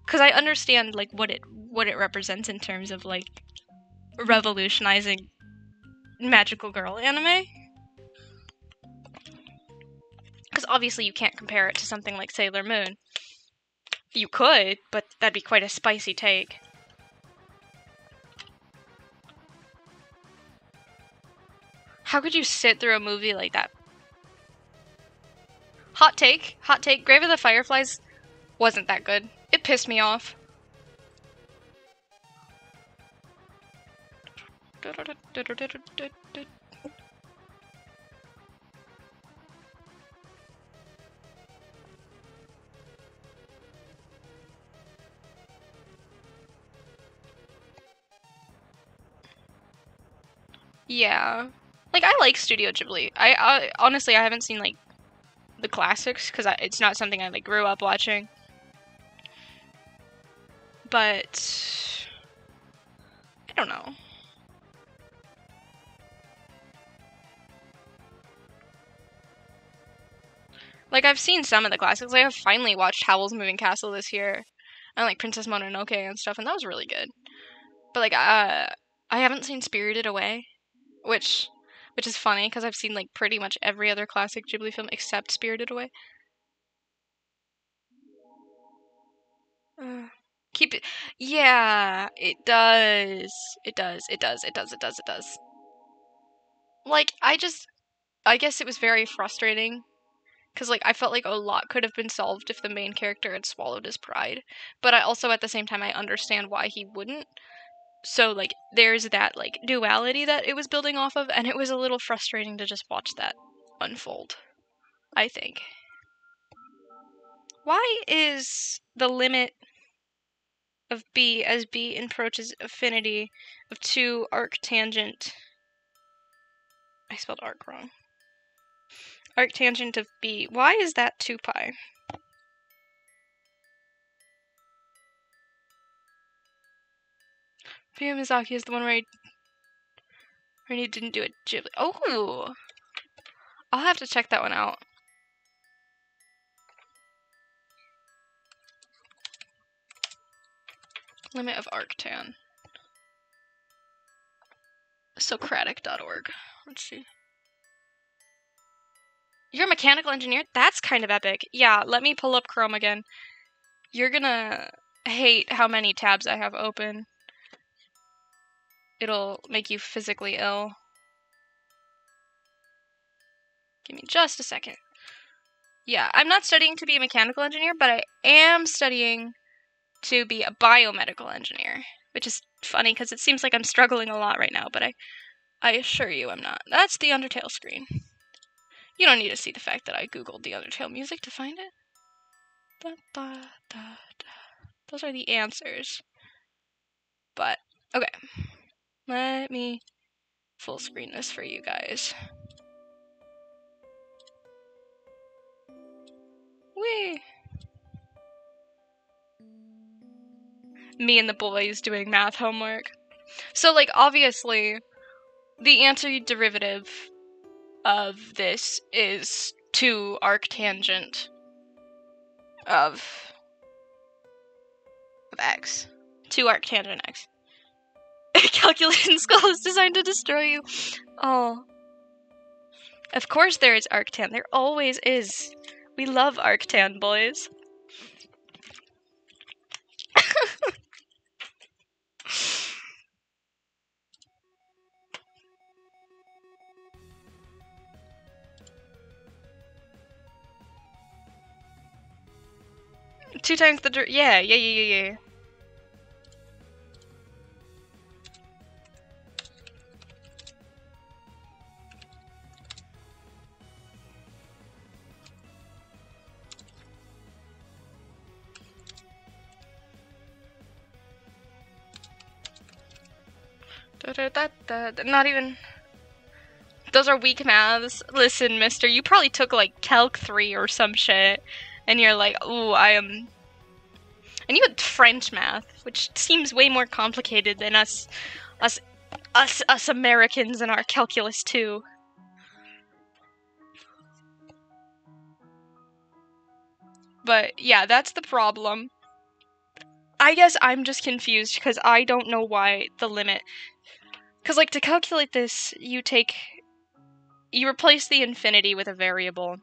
Cuz I understand like what it what it represents in terms of like revolutionizing magical girl anime. Obviously you can't compare it to something like Sailor Moon. You could, but that'd be quite a spicy take. How could you sit through a movie like that? Hot take, hot take, Grave of the Fireflies wasn't that good. It pissed me off. Yeah. Like I like Studio Ghibli. I, I honestly I haven't seen like the classics because it's not something I like grew up watching. But I don't know. Like I've seen some of the classics. Like I've finally watched Howl's Moving Castle this year, and like Princess Mononoke and stuff, and that was really good. But like uh, I haven't seen Spirited Away, which which is funny because I've seen like pretty much every other classic Ghibli film except Spirited Away. Uh, keep it. Yeah, it does. It does. It does. It does. It does. It does. Like I just, I guess it was very frustrating because like I felt like a lot could have been solved if the main character had swallowed his pride, but I also at the same time I understand why he wouldn't so like there's that like duality that it was building off of and it was a little frustrating to just watch that unfold i think. Why is the limit of b as b approaches infinity of 2 arctangent i spelled arc wrong arctangent of b why is that 2 pi Hayao Miyazaki is the one where I, where he didn't do it Ghibli. Oh! I'll have to check that one out. Limit of arctan. Socratic.org. Let's see. You're a mechanical engineer? That's kind of epic. Yeah, let me pull up Chrome again. You're gonna hate how many tabs I have open it'll make you physically ill. Give me just a second. Yeah, I'm not studying to be a mechanical engineer, but I am studying to be a biomedical engineer, which is funny because it seems like I'm struggling a lot right now, but I I assure you I'm not. That's the Undertale screen. You don't need to see the fact that I googled the Undertale music to find it. Da, da, da, Those are the answers. But, okay. Let me full screen this for you guys. Whee! Me and the boys doing math homework. So, like, obviously, the antiderivative of this is 2 arctangent of, of x. 2 arctangent x. Calculating skull is designed to destroy you. Oh. Of course there is Arctan. There always is. We love Arctan, boys. Two times the yeah, yeah, yeah, yeah, yeah. Uh, not even. Those are weak maths. Listen, mister, you probably took like Calc 3 or some shit. And you're like, ooh, I am. And you had French math, which seems way more complicated than us us us us Americans and our calculus too. But yeah, that's the problem. I guess I'm just confused because I don't know why the limit. Because, like, to calculate this, you take. You replace the infinity with a variable,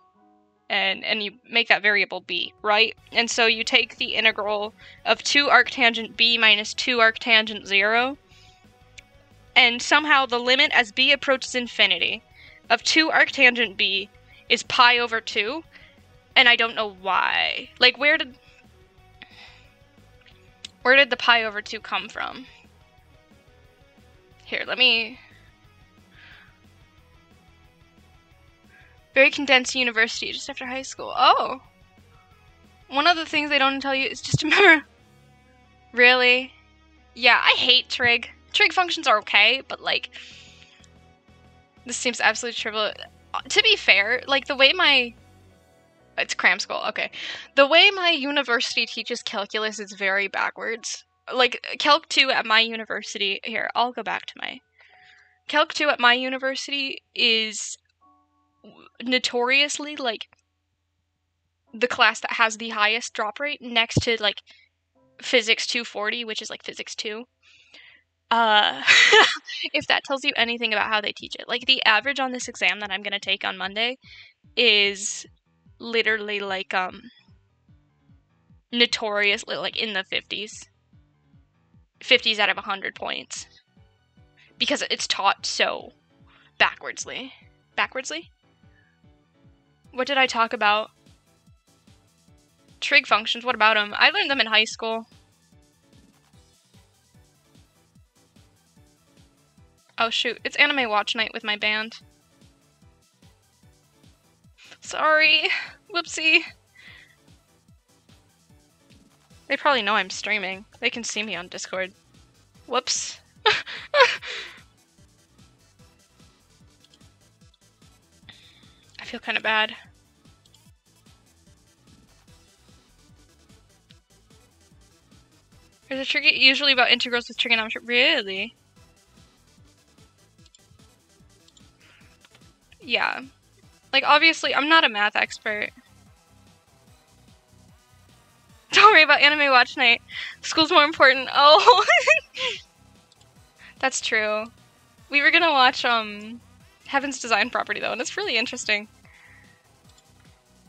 and, and you make that variable b, right? And so you take the integral of 2 arctangent b minus 2 arctangent 0, and somehow the limit as b approaches infinity of 2 arctangent b is pi over 2, and I don't know why. Like, where did where did the pi over 2 come from? Here, let me... Very condensed university just after high school. Oh! One of the things they don't tell you is just remember... really? Yeah, I hate trig. Trig functions are okay, but like... This seems absolutely trivial. Uh, to be fair, like the way my it's cram school. Okay. The way my university teaches calculus is very backwards. Like Calc 2 at my university, here, I'll go back to my Calc 2 at my university is notoriously like the class that has the highest drop rate next to like physics 240, which is like physics 2. Uh if that tells you anything about how they teach it. Like the average on this exam that I'm going to take on Monday is literally like um notoriously like in the 50s 50s out of 100 points. Because it's taught so backwardsly. Backwardsly? What did i talk about? Trig functions what about them i learned them in high school. Oh shoot. It's anime watch night with my band. Sorry. Whoopsie. They probably know I'm streaming. They can see me on Discord. Whoops. I feel kind of bad. There's a trick usually about integrals with trigonometry. Really? Yeah. Like, obviously, I'm not a math expert. Don't worry about anime watch night. School's more important. Oh! That's true. We were gonna watch, um, Heaven's Design Property, though, and it's really interesting.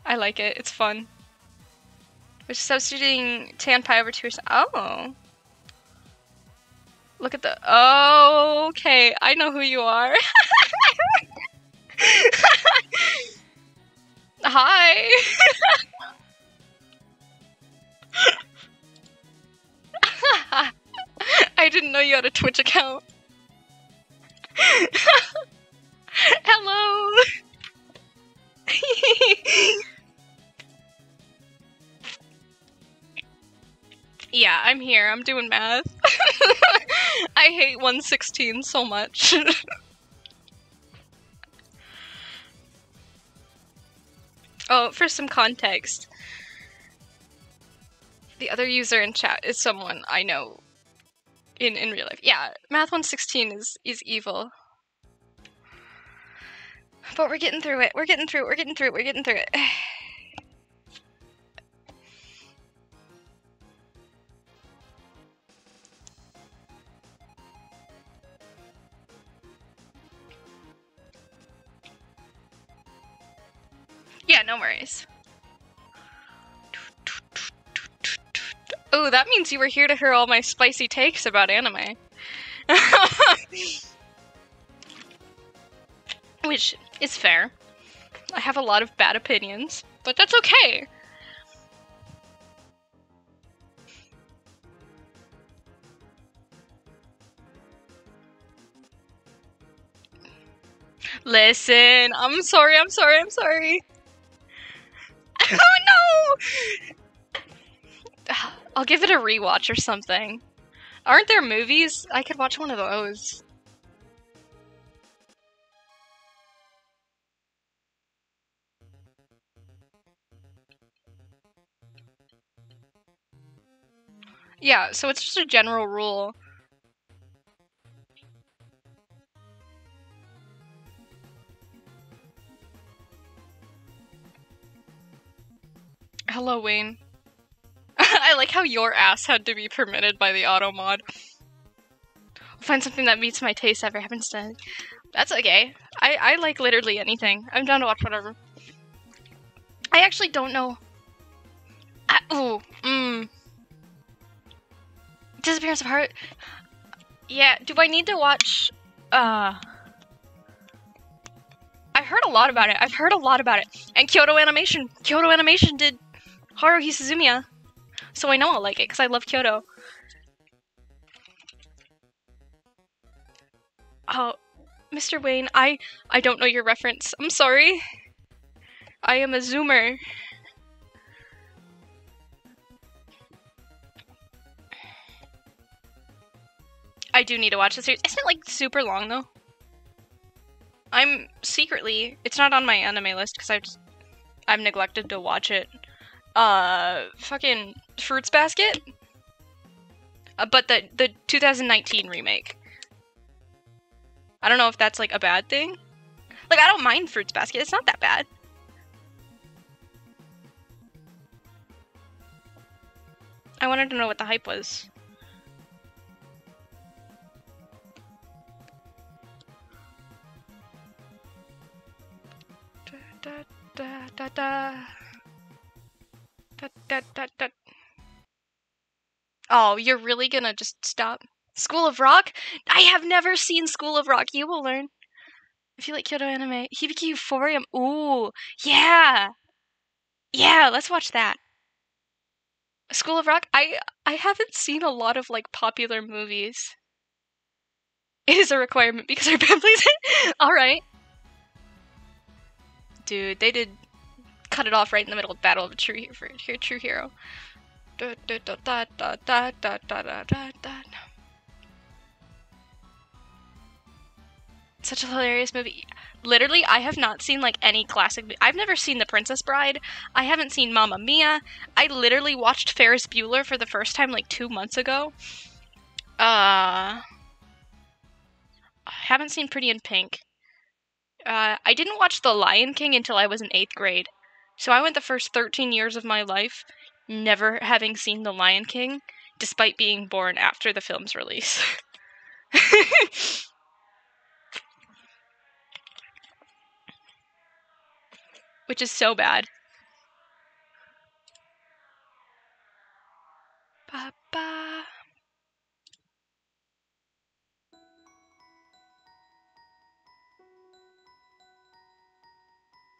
I like it. It's fun. We're substituting tan pi over 2 Oh. Look at the- Oh, okay. I know who you are. Hi. I didn't know you had a Twitch account. Hello. yeah, I'm here. I'm doing math. I hate 116 so much. Oh, for some context, the other user in chat is someone I know in in real life. Yeah, Math 116 is is evil. But we're getting through it. We're getting through it. We're getting through it. We're getting through it. Yeah, no worries. Oh, that means you were here to hear all my spicy takes about anime. Which is fair. I have a lot of bad opinions, but that's okay. Listen, I'm sorry, I'm sorry, I'm sorry. oh no! Ah. I'll give it a rewatch or something. Aren't there movies? I could watch one of those. Yeah, so it's just a general rule. Hello, Wayne. I like how your ass had to be permitted by the auto mod. Find something that meets my taste ever happens to. That's okay. I, I like literally anything. I'm down to watch whatever. I actually don't know. I, ooh, mmm. Disappearance of Haruhi. Yeah, do I need to watch, uh... I heard a lot about it. I've heard a lot about it. And Kyoto Animation. Kyoto Animation did Haruhi Suzumiya. So I know I'll like it, because I love Kyoto. Oh, Mr. Wayne, I I don't know your reference. I'm sorry. I am a zoomer. I do need to watch the series. Isn't it like super long though? I'm secretly it's not on my anime list because I've I've neglected to watch it. Uh, fucking Fruits Basket. Uh, but the the 2019 remake. I don't know if that's like a bad thing. Like I don't mind Fruits Basket. It's not that bad. I wanted to know what the hype was. Da, da, da, Oh, you're really gonna just stop? School of Rock? I have never seen School of Rock. You will learn. If you like Kyoto anime, Hibike Euphonium. Ooh, yeah. Yeah, let's watch that. School of Rock? I I haven't seen a lot of like popular movies. It is a requirement because our band plays it. All right. Dude, they did cut it off right in the middle of Battle of a True Hero. True Hero. Such a hilarious movie. Literally, I have not seen like any classic. I've never seen The Princess Bride. I haven't seen Mamma Mia. I literally watched Ferris Bueller for the first time like two months ago. Uh, I haven't seen Pretty in Pink. Uh, I didn't watch The Lion King until I was in eighth grade. So I went the first 13 years of my life never having seen The Lion King, despite being born after the film's release. which is so bad. Ba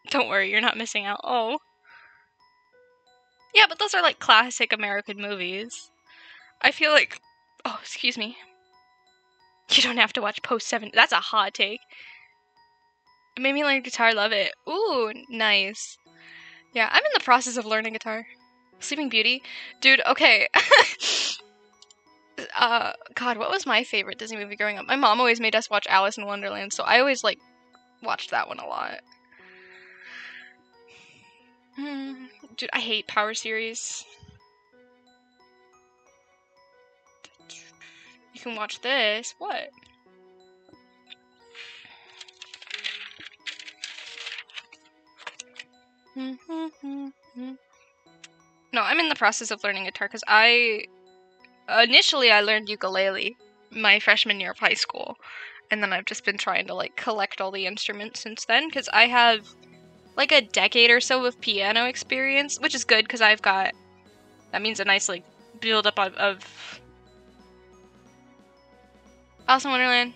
Don't worry, you're not missing out. Oh. Yeah, but those are like classic American movies. I feel like. Oh, excuse me. You don't have to watch Post 7. That's a hot take. It made me learn guitar, love it. Ooh, nice. Yeah, I'm in the process of learning guitar. Sleeping Beauty? Dude, okay. uh, God, what was my favorite Disney movie growing up? My mom always made us watch Alice in Wonderland, so I always, like, watched that one a lot. Hmm. Dude, I hate Power Series. You can watch this. What? no, I'm in the process of learning guitar because I initially I learned ukulele my freshman year of high school, and then I've just been trying to like collect all the instruments since then because I have like a decade or so of piano experience, which is good because I've got that means a nice like build up of, of Alice in Wonderland.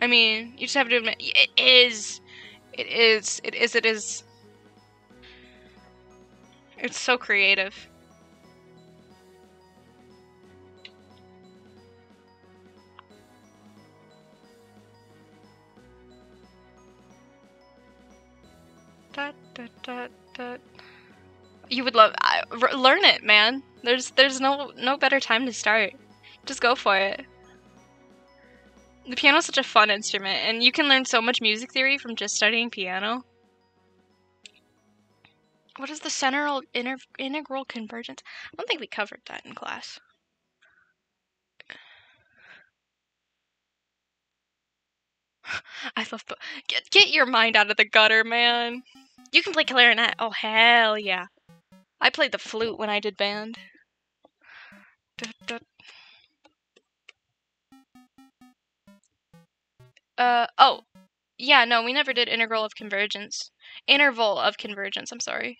I mean, you just have to admit it is it is. It is. It is. It's so creative. Da, da, da. You would love uh, learn it, man. There's there's no no better time to start. Just go for it the piano is such a fun instrument, and you can learn so much music theory from just studying piano. What is the central inter integral convergence? I don't think we covered that in class. I love get get your mind out of the gutter, man. You can play clarinet. Oh, hell yeah. I played the flute when I did band. Uh, oh. Yeah, no, we never did integral of convergence. Interval of convergence, I'm sorry.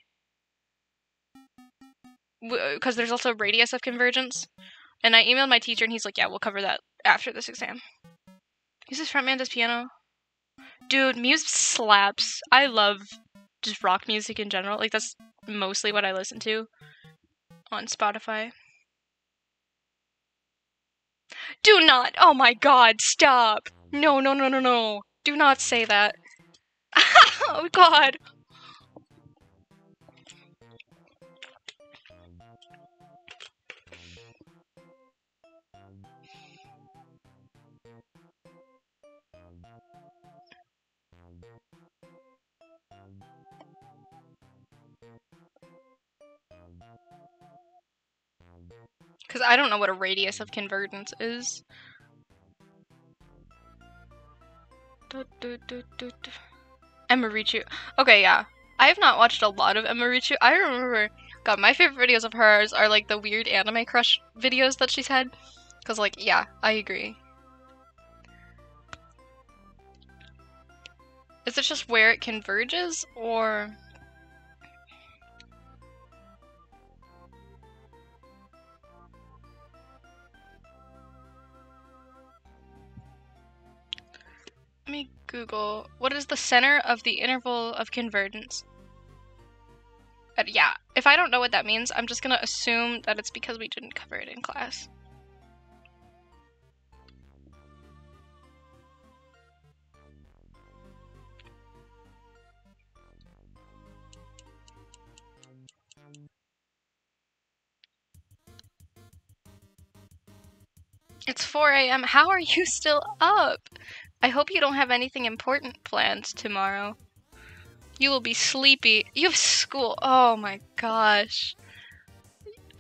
Because there's also radius of convergence. And I emailed my teacher and he's like, yeah, we'll cover that after this exam. He's this frontman does piano. Dude, music slaps. I love just rock music in general. Like, that's mostly what I listen to on Spotify. Do not! Oh my god, stop! No, no, no, no, no. Do not say that. oh god. Because I don't know what a radius of convergence is. Emirichu. Okay, yeah. I have not watched a lot of Emirichu. I remember, God, my favorite videos of hers are like the weird anime crush videos that she's had. Because, like, yeah, I agree. Is it just where it converges, or... me Google. What is the center of the interval of convergence? Uh, yeah, if I don't know what that means, I'm just gonna assume that it's because we didn't cover it in class. It's 4 a.m. How are you still up? I hope you don't have anything important planned tomorrow. You will be sleepy. You have school. Oh my gosh.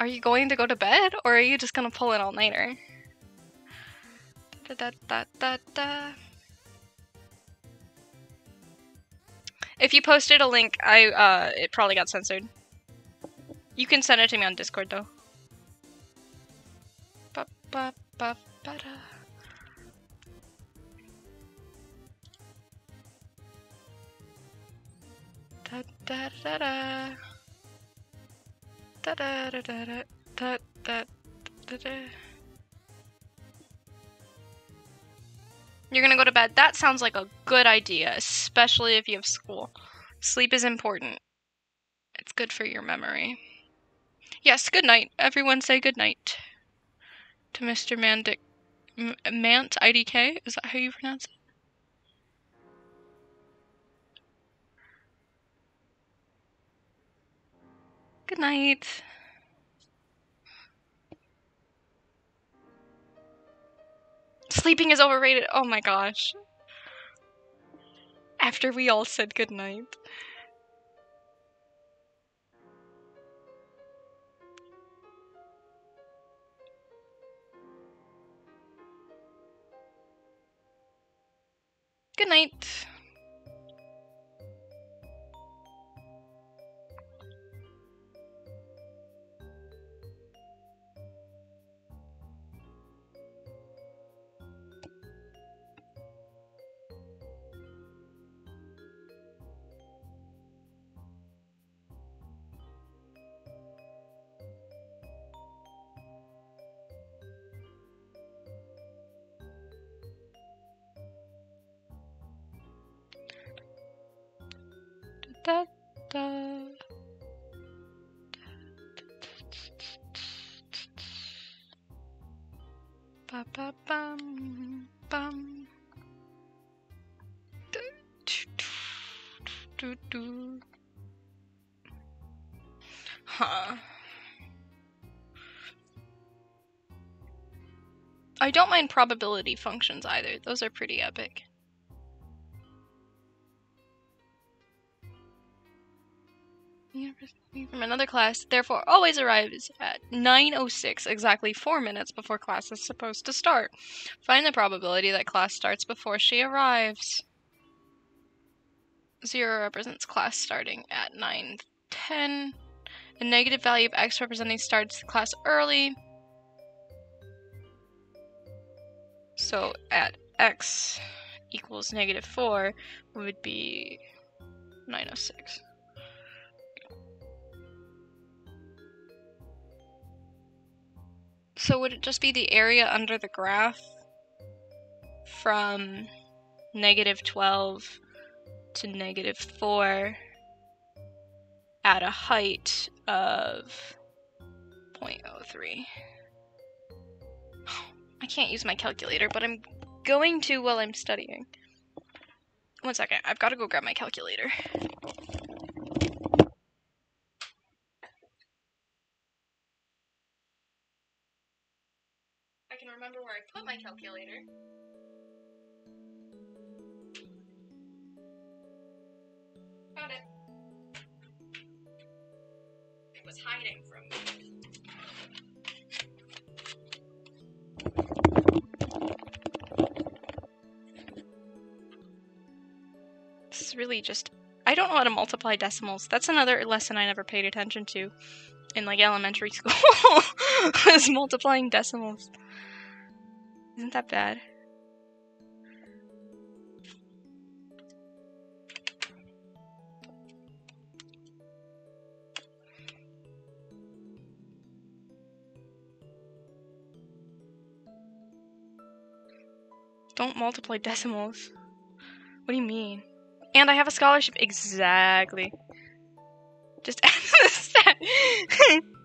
Are you going to go to bed or are you just gonna pull an all nighter? Da, da, da, da, da. If you posted a link, I uh, it probably got censored. You can send it to me on Discord though. Ba, ba, ba, ba, da. You're gonna go to bed. That sounds like a good idea, especially if you have school. Sleep is important. It's good for your memory. Yes, good night. Everyone say good night to Mr. Mandic. M Mant IDK? Is that how you pronounce it? Good night. Sleeping is overrated. Oh my gosh. After we all said good night. Good night. Da da. Ba bum bum. Do, do. Huh. I don't mind probability functions either. Those are pretty epic. From another class, therefore always arrives at 9.06, exactly 4 minutes before class is supposed to start. Find the probability that class starts before she arrives. 0 represents class starting at 9, 10. A negative value of x representing starts the class early. So at x equals negative 4 would be 906. So would it just be the area under the graph from negative 12 to negative 4 at a height of 0.03. I can't use my calculator, but I'm going to while I'm studying. One second, I've got to go grab my calculator. Remember where I put my calculator. Found it. It was hiding from me. This is really just. I don't know how to multiply decimals. That's another lesson I never paid attention to in like elementary school. is multiplying decimals. Isn't that bad? Don't multiply decimals. What do you mean? And I have a scholarship. Exactly. Just add the stat.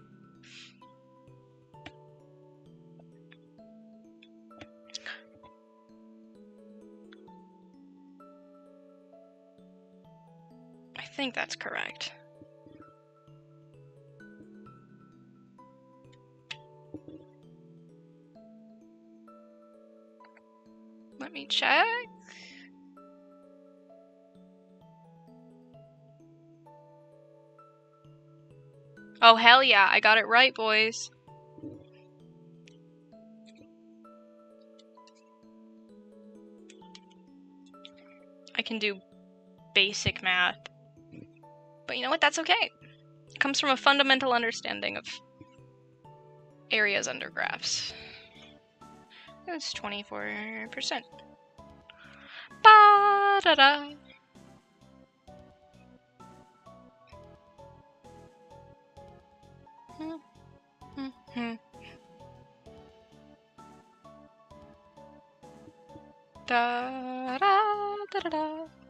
think that's correct. Let me check. Oh, hell yeah. I got it right, boys. I can do basic math. But you know what? That's okay. It comes from a fundamental understanding of areas under graphs. That's 24%. Ba da da. Hmm hmm Da da da da da.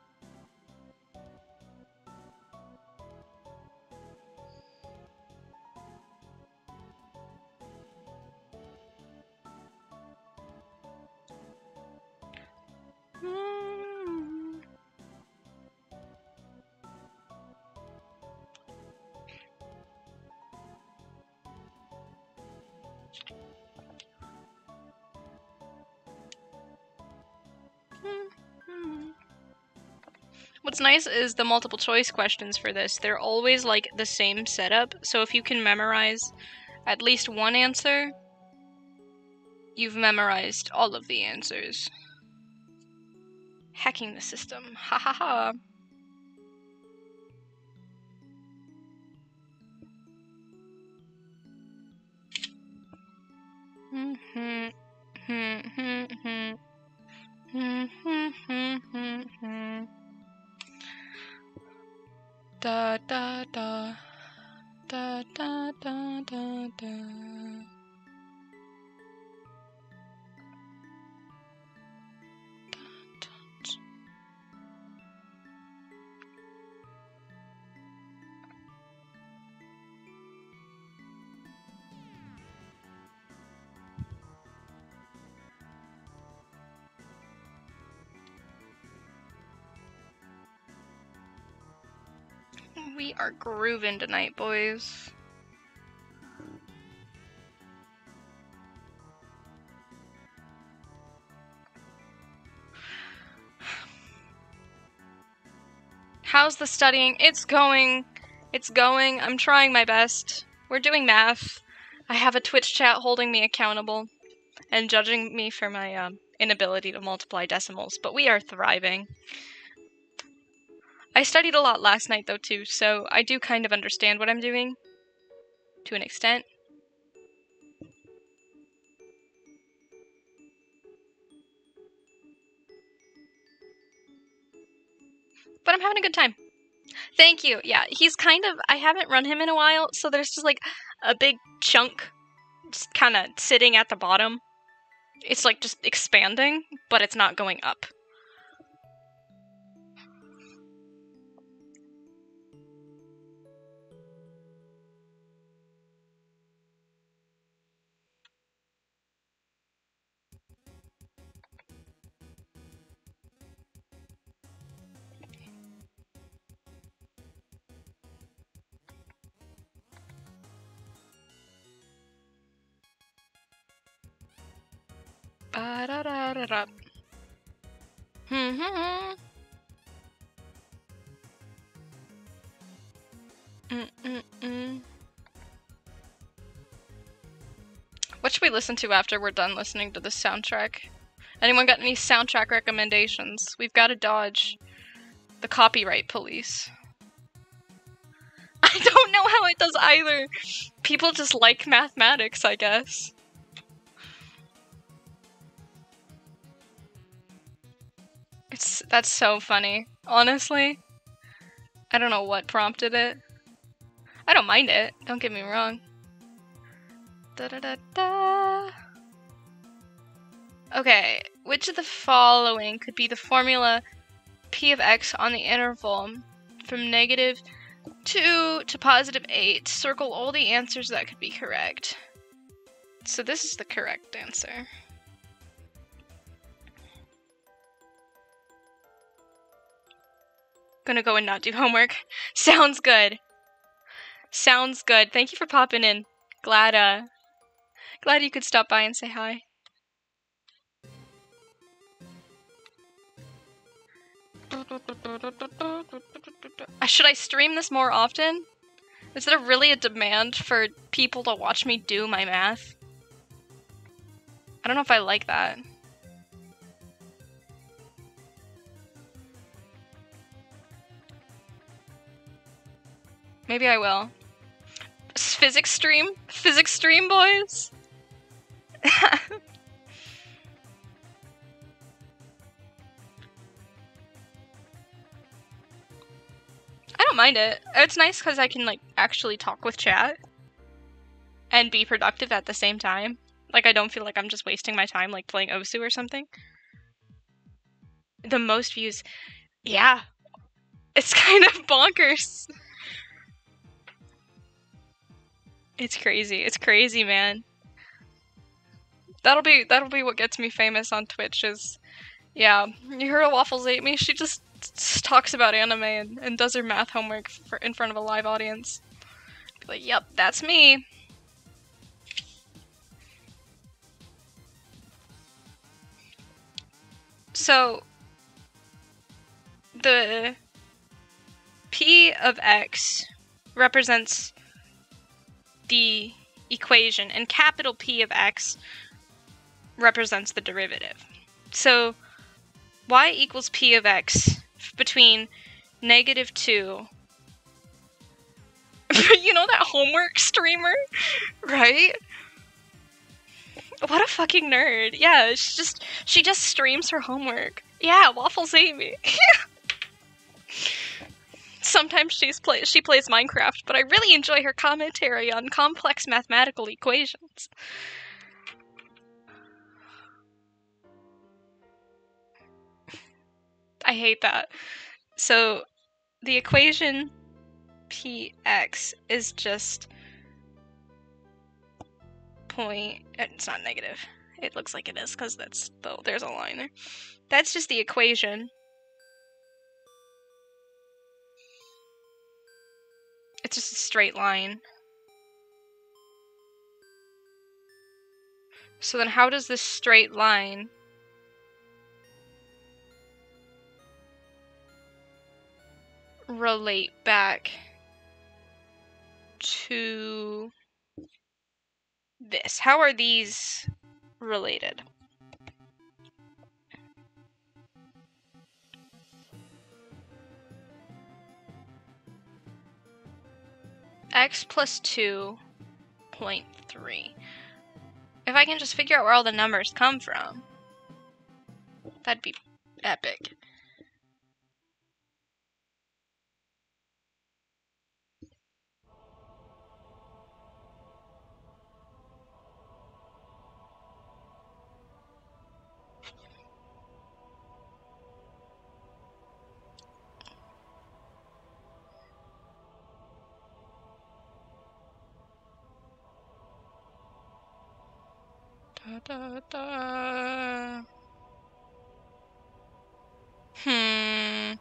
What's nice is the multiple choice questions for this. They're always like the same setup, so if you can memorize at least one answer, you've memorized all of the answers. Hacking the system. Ha ha ha. Da da da da da da da da. Are grooving tonight, boys. How's the studying? It's going. It's going. I'm trying my best. We're doing math. I have a Twitch chat holding me accountable and judging me for my um, inability to multiply decimals, but we are thriving. I studied a lot last night though too, so I do kind of understand what I'm doing to an extent. But I'm having a good time. Thank you. Yeah, he's kind of I haven't run him in a while, so there's just like a big chunk just kind of sitting at the bottom. It's like just expanding, but it's not going up. Hmm, hmm, hmm. Mm-mm-mm. What should we listen to after we're done listening to the soundtrack? Anyone got any soundtrack recommendations? We've got to dodge the copyright police. I don't know how it does either. People just like mathematics, I guess. It's that's so funny. Honestly, I don't know what prompted it. I don't mind it. Don't get me wrong. Da da da da. Okay, which of the following could be the formula p of x on the interval from negative 2 to positive 8? Circle all the answers that could be correct. So this is the correct answer. Gonna go and not do homework. Sounds good. Sounds good. Thank you for popping in. Glad, uh, glad you could stop by and say hi. Should I stream this more often? Is there really a demand for people to watch me do my math? I don't know if I like that. Maybe I will. Physics stream? Physics stream, boys? I don't mind it. It's nice because I can, like, actually talk with chat and be productive at the same time. Like, I don't feel like I'm just wasting my time, like, playing Osu or something. The most views. Yeah. It's kind of bonkers. It's crazy. It's crazy, man. That'll be that'll be what gets me famous on Twitch is yeah, you heard of Waffles ate me? She just talks about anime and, and does her math homework for, in front of a live audience. Be like, yep, that's me. So, the p of x represents the equation, and capital P of x represents the derivative. So y equals p of x between negative 2 you know that homework streamer? Right? What a fucking nerd. Yeah, she just she just streams her homework. Yeah, Waffles Amy. Sometimes she's play she plays Minecraft, but I really enjoy her commentary on complex mathematical equations. I hate that. So the equation px is just point it's not negative. It looks like it is because that's though there's a line there. That's just the equation It's just a straight line. So then how does this straight line relate back to this? How are these related? X plus 2.3. If I can just figure out where all the numbers come from, that'd be epic. Da, da. Hmm.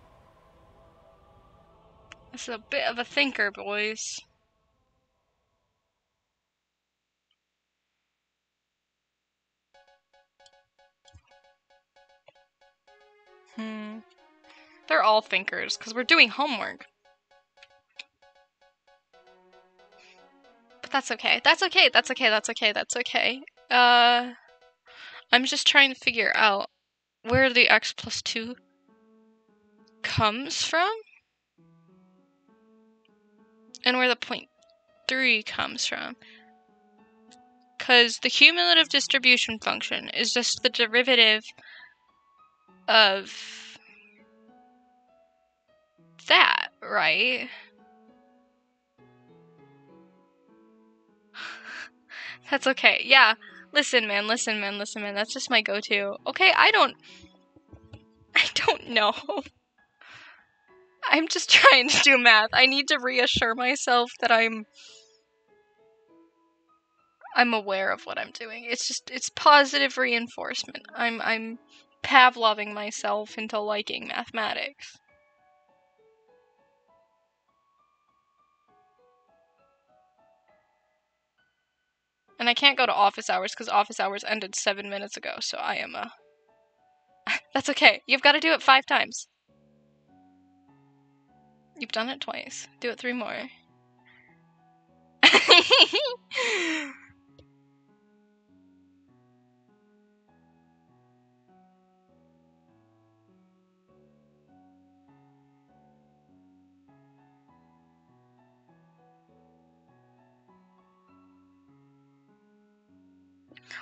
Is a bit of a thinker, boys. Hmm. They're all thinkers, because we're doing homework. But that's okay. That's okay. That's okay. That's okay. That's okay. Uh, I'm just trying to figure out where the x plus 2 comes from and where the point 3 comes from. Because the cumulative distribution function is just the derivative of that, right? That's okay. Yeah. Listen, man. Listen, man. Listen, man. That's just my go-to. Okay, I don't I don't know. I'm just trying to do math. I need to reassure myself that I'm I'm aware of what I'm doing. It's just it's positive reinforcement. I'm I'm Pavloving myself into liking mathematics. And I can't go to office hours because office hours ended seven minutes ago, so I am uh, a. That's okay. You've got to do it five times. You've done it twice. Do it three more.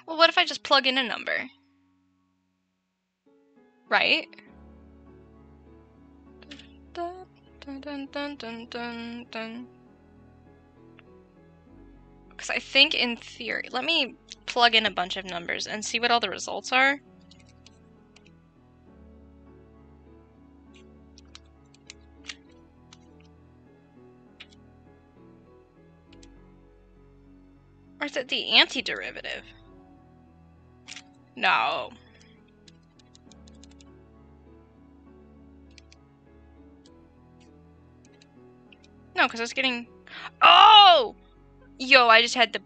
well, what if I just plug in a number? Right? Because I think in theory, let me plug in a bunch of numbers and see what all the results are. Or is it the antiderivative? No. No, because I was getting... Oh! Yo, I just had the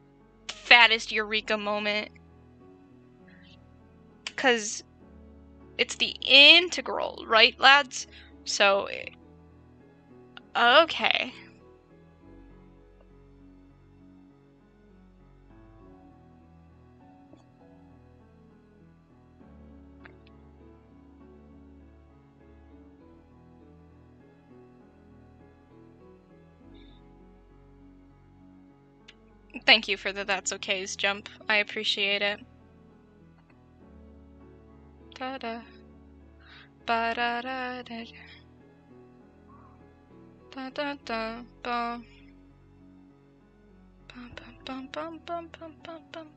fattest eureka moment. Because it's the integral, right, lads? So, eh, okay. Thank you for the That's Okay's jump. I appreciate it. Da da. Ba da da da. Da da da. Bum. Bum bum bum bum bum bum bum bum.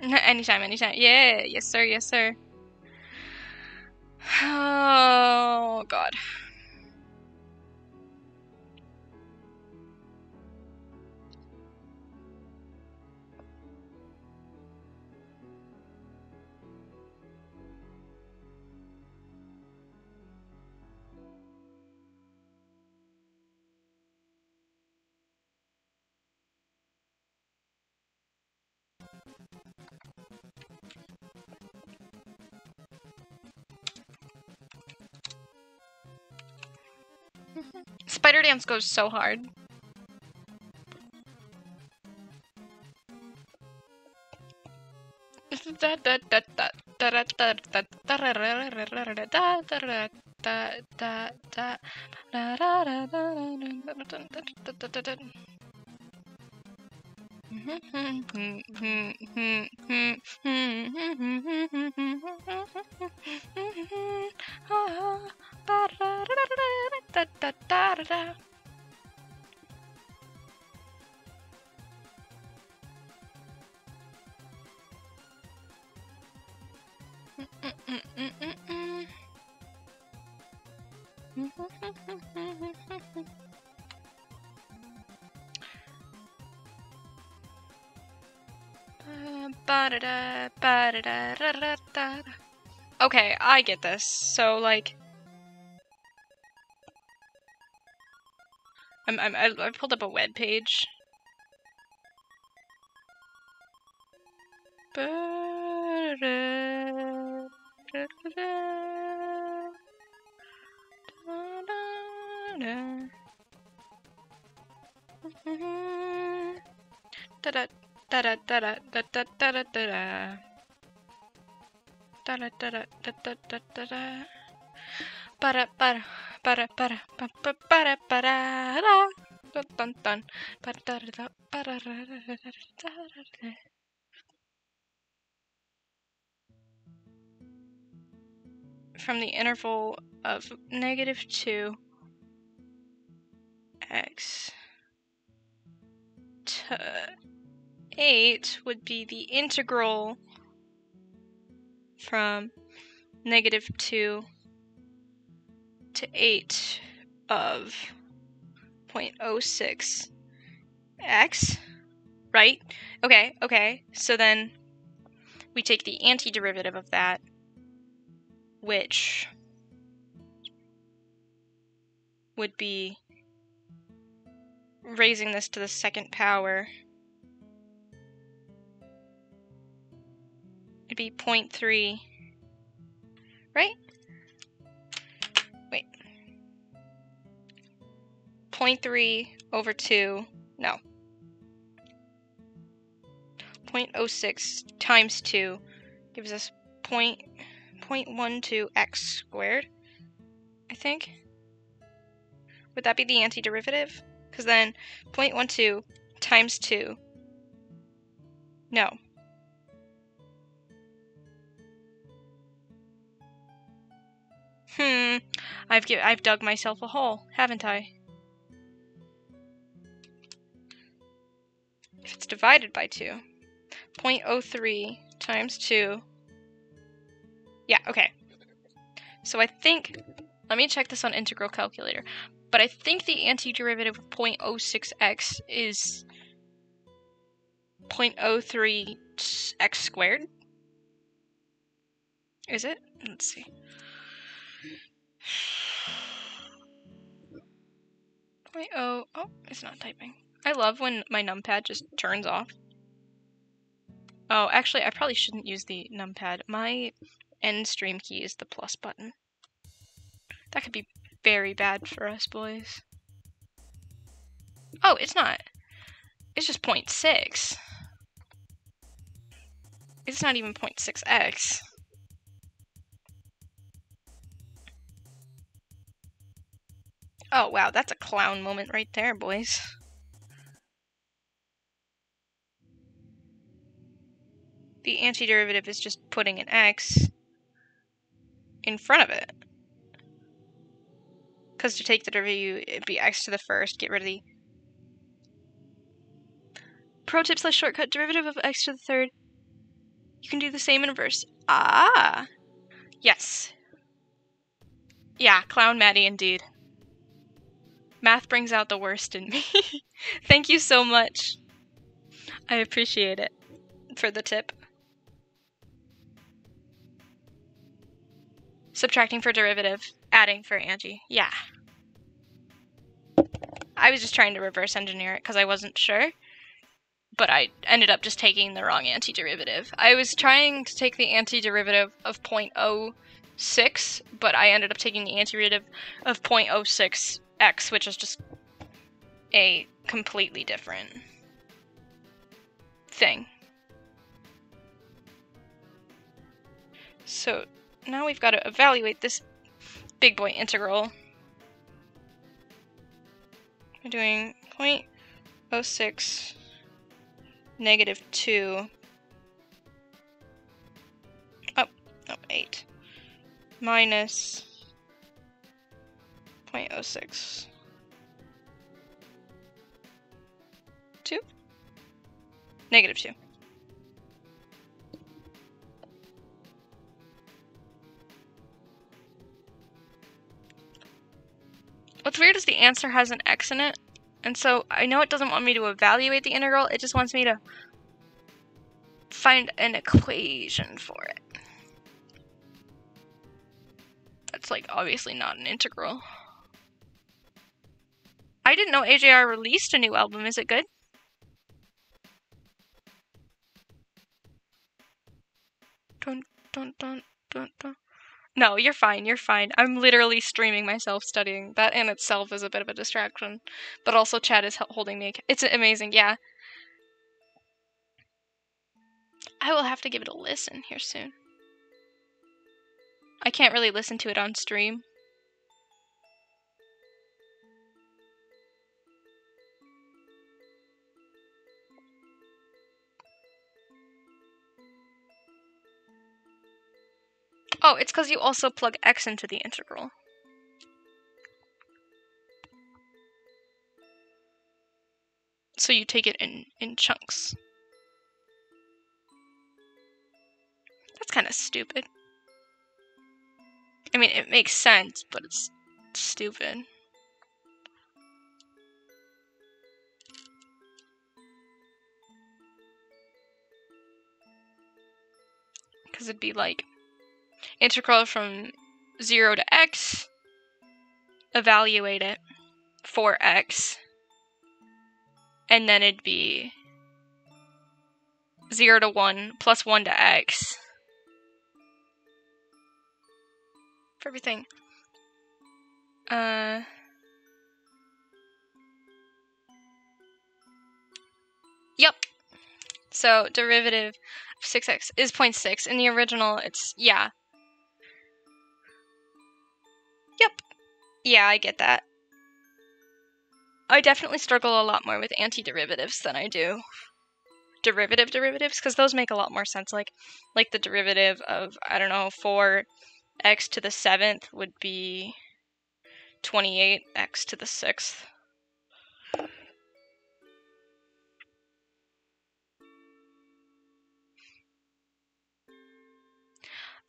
anytime, anytime. Yeah, yes sir, yes sir. Oh god. Spider Dance goes so hard. Mm-hmm. Okay, I get this. So like, I'm, I'm I pulled up a web page. Da da da da da da da da da da da da da da da da da da da para para para para para para para da dun para da da para from the interval of negative 2 x to 8 would be the integral from negative 2 to 8 of 0.06 x, right? Okay, okay, so then we take the antiderivative of that, which would be raising this to the second power. Be 0.3, right? Wait. 0.3 over 2, no. 0.06 times 2 gives us point, 0.12 x squared, I think. Would that be the antiderivative? Because then 0.12 times 2. No. Hmm. I've I've dug myself a hole, haven't I? If it's divided by 2. 0.03 times 2. Yeah, okay. So I think... Let me check this on integral calculator. But I think the antiderivative of 0.06x is 0.03 x squared. Is it? Let's see. Point oh oh, it's not typing. I love when my numpad just turns off. Oh, actually, I probably shouldn't use the numpad. My end stream key is the plus button. That could be very bad for us, boys. Oh, it's not. It's just 0.6. It's not even 0.6x. Oh, wow, that's a clown moment right there, boys. The antiderivative is just putting an x in front of it. Because to take the derivative, it'd be x to the first, get rid of the... Pro tip slash shortcut, derivative of x to the third. You can do the same in reverse. Ah! Yes. Yeah, Clown Maddie indeed. Math brings out the worst in me. Thank you so much. I appreciate it for the tip. Subtracting for derivative, adding for Angie. Yeah. I was just trying to reverse engineer it because I wasn't sure. But I ended up just taking the wrong antiderivative. I was trying to take the antiderivative of 0.06, but I ended up taking the antiderivative of 0.06x, which is just a completely different thing. So now we've got to evaluate this big boy integral. We're doing 0.06 negative 2 up, oh, 8 minus 0.06 2 negative 2 What's weird is the answer has an x in it, and so I know it doesn't want me to evaluate the integral, it just wants me to find an equation for it. That's like obviously not an integral. I didn't know AJR released a new album. Is it good? Dun, dun, dun, dun, dun. No, you're fine. You're fine. I'm literally streaming myself studying. That in itself is a bit of a distraction. But also, Chad is holding me. It's amazing. Yeah. I will have to give it a listen here soon. I can't really listen to it on stream. Oh, it's because you also plug x into the integral. So you take it in, in chunks. That's kind of stupid. I mean, it makes sense, but it's stupid. Because it'd be like integral from 0 to x, evaluate it for x, and then it'd be 0 to 1 plus 1 to x for everything. Uh... Yep. So, derivative of 6x is 0.6. In the original, it's, yeah, Yep. Yeah, I get that. I definitely struggle a lot more with antiderivatives than I do derivative derivatives because those make a lot more sense like like the derivative of I don't know 4x to the 7th would be 28x to the 6th.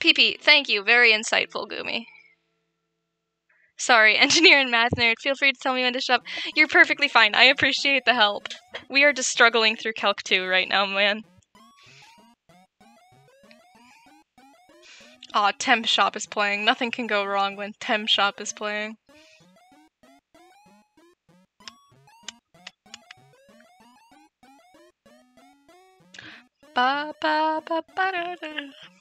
PP, thank you. Very insightful, Gumi. Sorry, engineer and math nerd. Feel free to tell me when to shut up. You're perfectly fine. I appreciate the help. We are just struggling through Calc 2 right now, man. Aw, Tem Shop is playing. Nothing can go wrong when Tem Shop is playing. Ba ba ba ba da da.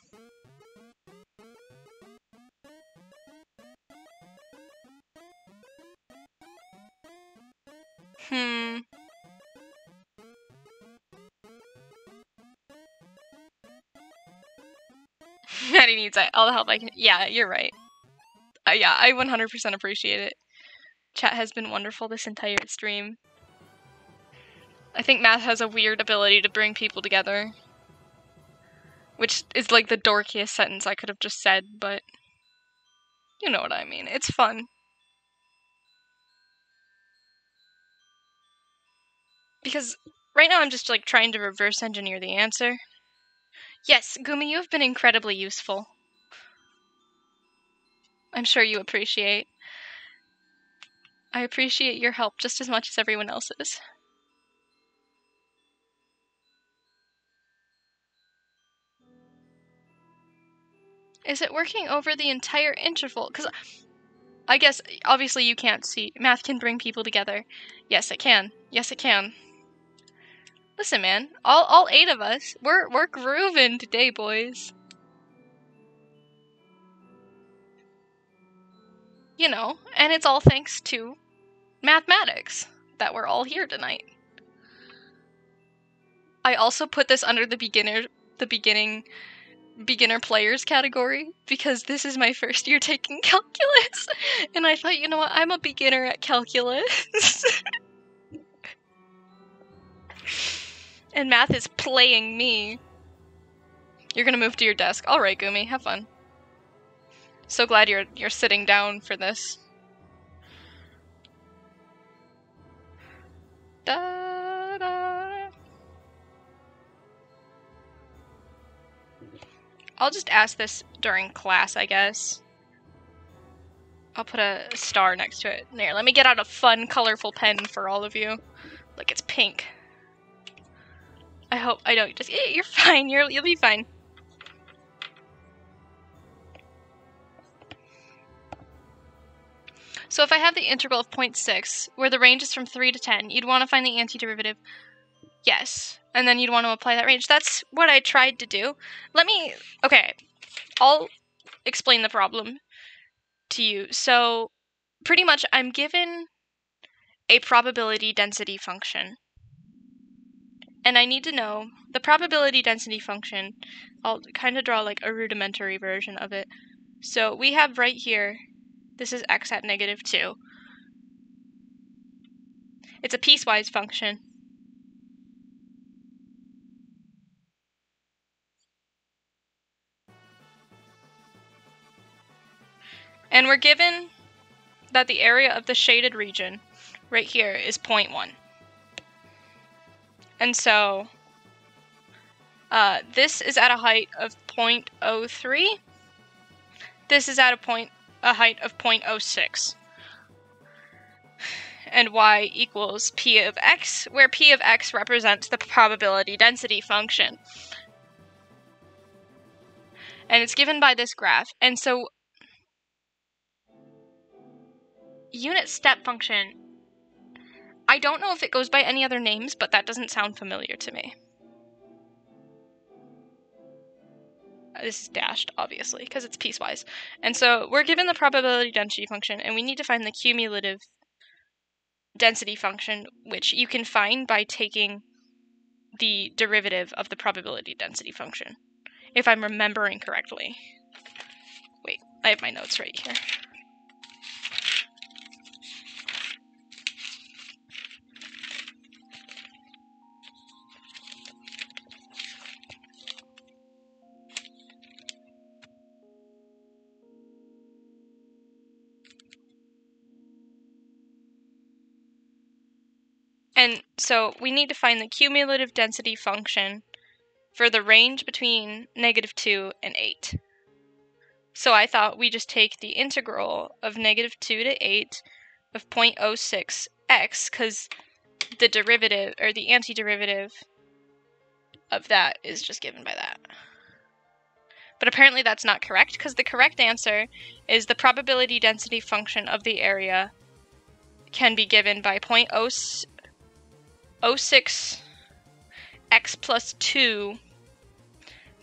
Hmm. Maddie needs all the help I can. Yeah, you're right. Uh, yeah, I 100% appreciate it. Chat has been wonderful this entire stream. I think math has a weird ability to bring people together. Which is like the dorkiest sentence I could have just said, but you know what I mean. It's fun. Because right now I'm just like trying to reverse engineer the answer. Yes, Gumi, you have been incredibly useful. I'm sure you appreciate. I appreciate your help just as much as everyone else's. Is it working over the entire interval? Because I guess, obviously, you can't see. Math can bring people together. Yes, it can. Yes, it can. Listen, man, all all eight of us, we're we're grooving today, boys. You know, and it's all thanks to mathematics that we're all here tonight. I also put this under the beginner the beginning beginner players category because this is my first year taking calculus. And I thought, you know what, I'm a beginner at calculus. and math is playing me. You're gonna move to your desk. Alright, Gumi, have fun. So glad you're you're sitting down for this. Da, da. I'll just ask this during class, I guess. I'll put a star next to it. There, let me get out a fun, colorful pen for all of you. Like it's pink. I hope I don't just you're fine. You're you'll be fine. So if I have the integral of 0.6, where the range is from 3 to 10, you'd want to find the antiderivative. Yes. And then you'd want to apply that range. That's what I tried to do. Let me... Okay. I'll explain the problem to you. So pretty much I'm given a probability density function. And I need to know the probability density function. I'll kind of draw like a rudimentary version of it. So we have right here this is x at negative 2. It's a piecewise function. And we're given that the area of the shaded region right here is 0.1. And so uh, this is at a height of 0.03. This is at a point a height of 0.06 and y equals p of x, where p of x represents the probability density function. And it's given by this graph. And so unit step function, I don't know if it goes by any other names, but that doesn't sound familiar to me. Uh, this is dashed, obviously, because it's piecewise. And so we're given the probability density function, and we need to find the cumulative density function, which you can find by taking the derivative of the probability density function, if I'm remembering correctly. Wait, I have my notes right here. And so we need to find the cumulative density function for the range between negative 2 and 8. So I thought we just take the integral of negative 2 to 8 of 0.06x, because the derivative, or the antiderivative of that is just given by that. But apparently that's not correct, because the correct answer is the probability density function of the area can be given by 0.06 06 x plus 2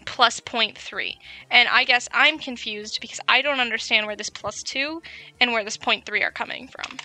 plus 0.3. And I guess I'm confused because I don't understand where this plus 2 and where this 0.3 are coming from.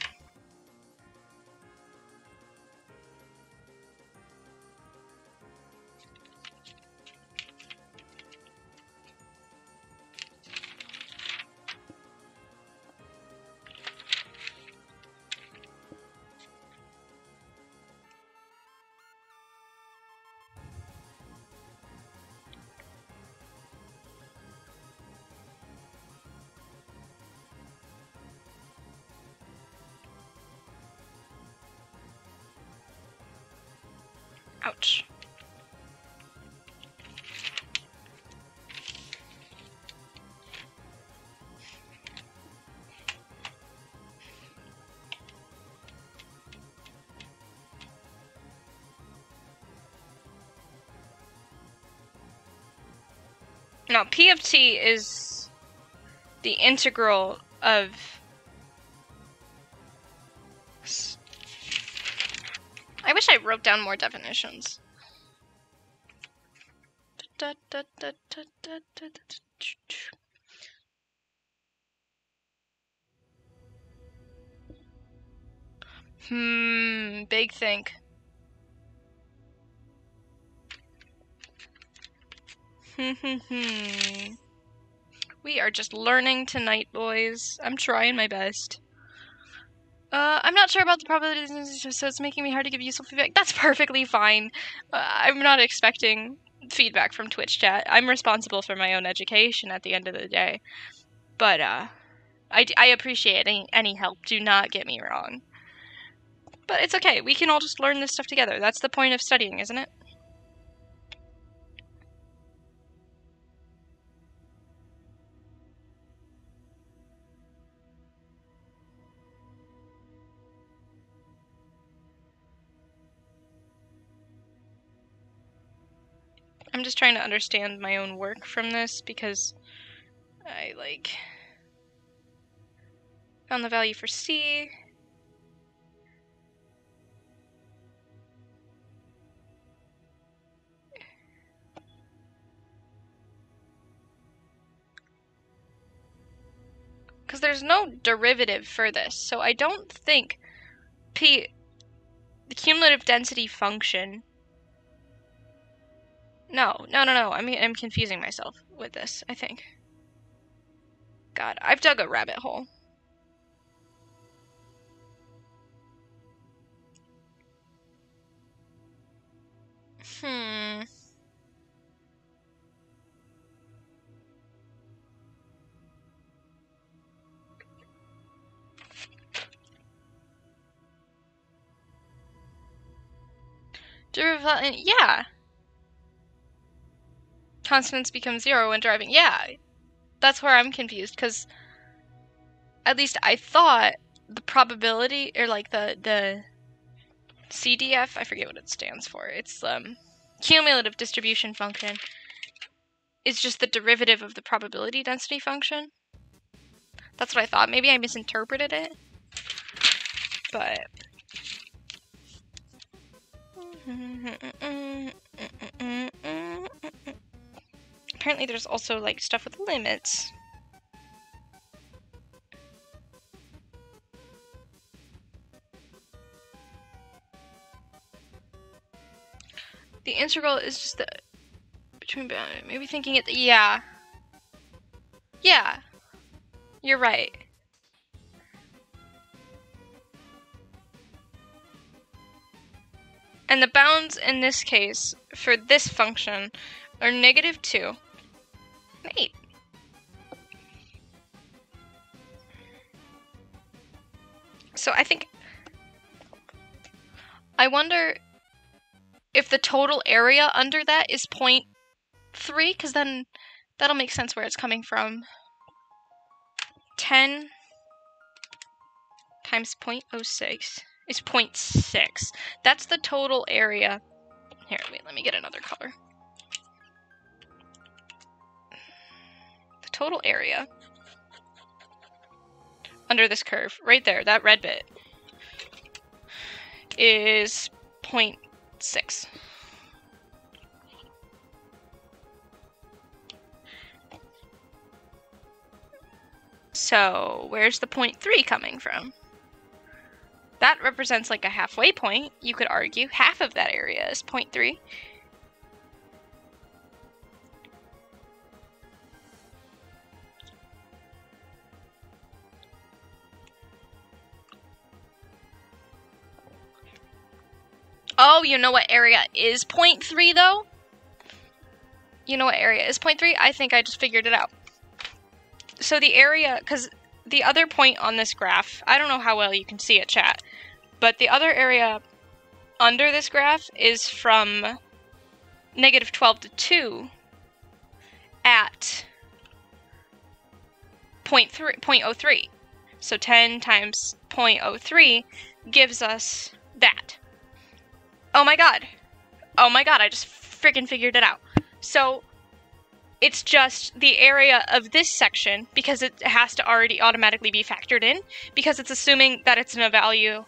Now, P of t is the integral of I wish I wrote down more definitions. Hmm, big think. we are just learning tonight, boys. I'm trying my best. Uh, I'm not sure about the probabilities, so it's making me hard to give useful feedback. That's perfectly fine. Uh, I'm not expecting feedback from Twitch chat. I'm responsible for my own education at the end of the day. But, uh, I, I appreciate any, any help. Do not get me wrong. But it's okay. We can all just learn this stuff together. That's the point of studying, isn't it? I'm just trying to understand my own work from this because I like found the value for C. Because there's no derivative for this, so I don't think P, the cumulative density function no, no, no, no. I mean, I'm confusing myself with this, I think. God, I've dug a rabbit hole. Hmm. Yeah constants become zero when driving. Yeah, that's where I'm confused because at least I thought the probability or like the the CDF, I forget what it stands for. It's um cumulative distribution function is just the derivative of the probability density function. That's what I thought. Maybe I misinterpreted it. But apparently there's also like stuff with limits. The integral is just the between maybe thinking it yeah. Yeah. You're right. And the bounds in this case for this function are negative 2 Great. So I think I wonder if the total area under that is 0.3 because then that'll make sense where it's coming from. 10 times 0.06 is 0.6. That's the total area. Here, wait, let me get another color. Total area under this curve, right there, that red bit, is 0.6. So, where's the 0.3 coming from? That represents like a halfway point, you could argue. Half of that area is 0.3. Oh, you know what area is 0.3 though? You know what area is 0.3? I think I just figured it out. So the area, because the other point on this graph, I don't know how well you can see it, chat, but the other area under this graph is from negative 12 to 2 at 0.3, 0.03. So 10 times 0.03 gives us that. Oh my god. Oh my god, I just freaking figured it out. So it's just the area of this section because it has to already automatically be factored in because it's assuming that it's in a value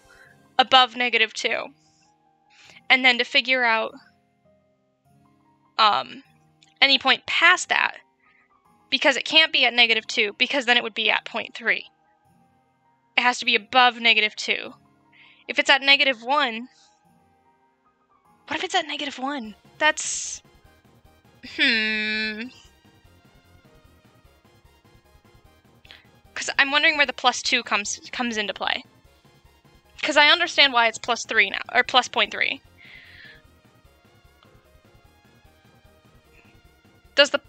above negative 2. And then to figure out um, any point past that, because it can't be at negative 2, because then it would be at 3. It has to be above negative 2. If it's at negative 1, what if it's at negative one? That's... Hmm... Because I'm wondering where the plus two comes comes into play. Because I understand why it's plus three now, or plus point three. Does the...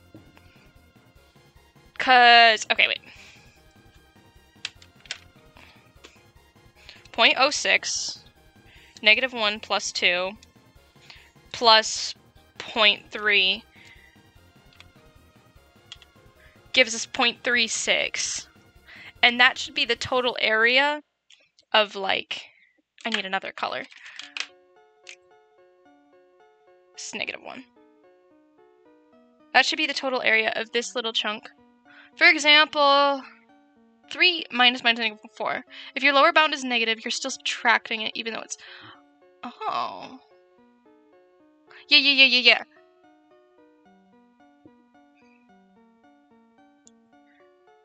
Because... Okay, wait. 0.06, negative 1 plus 2, plus 0.3 gives us 0.36. And that should be the total area of like, I need another color. It's negative 1. That should be the total area of this little chunk. For example, 3 minus minus negative 4. If your lower bound is negative, you're still subtracting it even though it's... Oh. Yeah, yeah, yeah, yeah, yeah.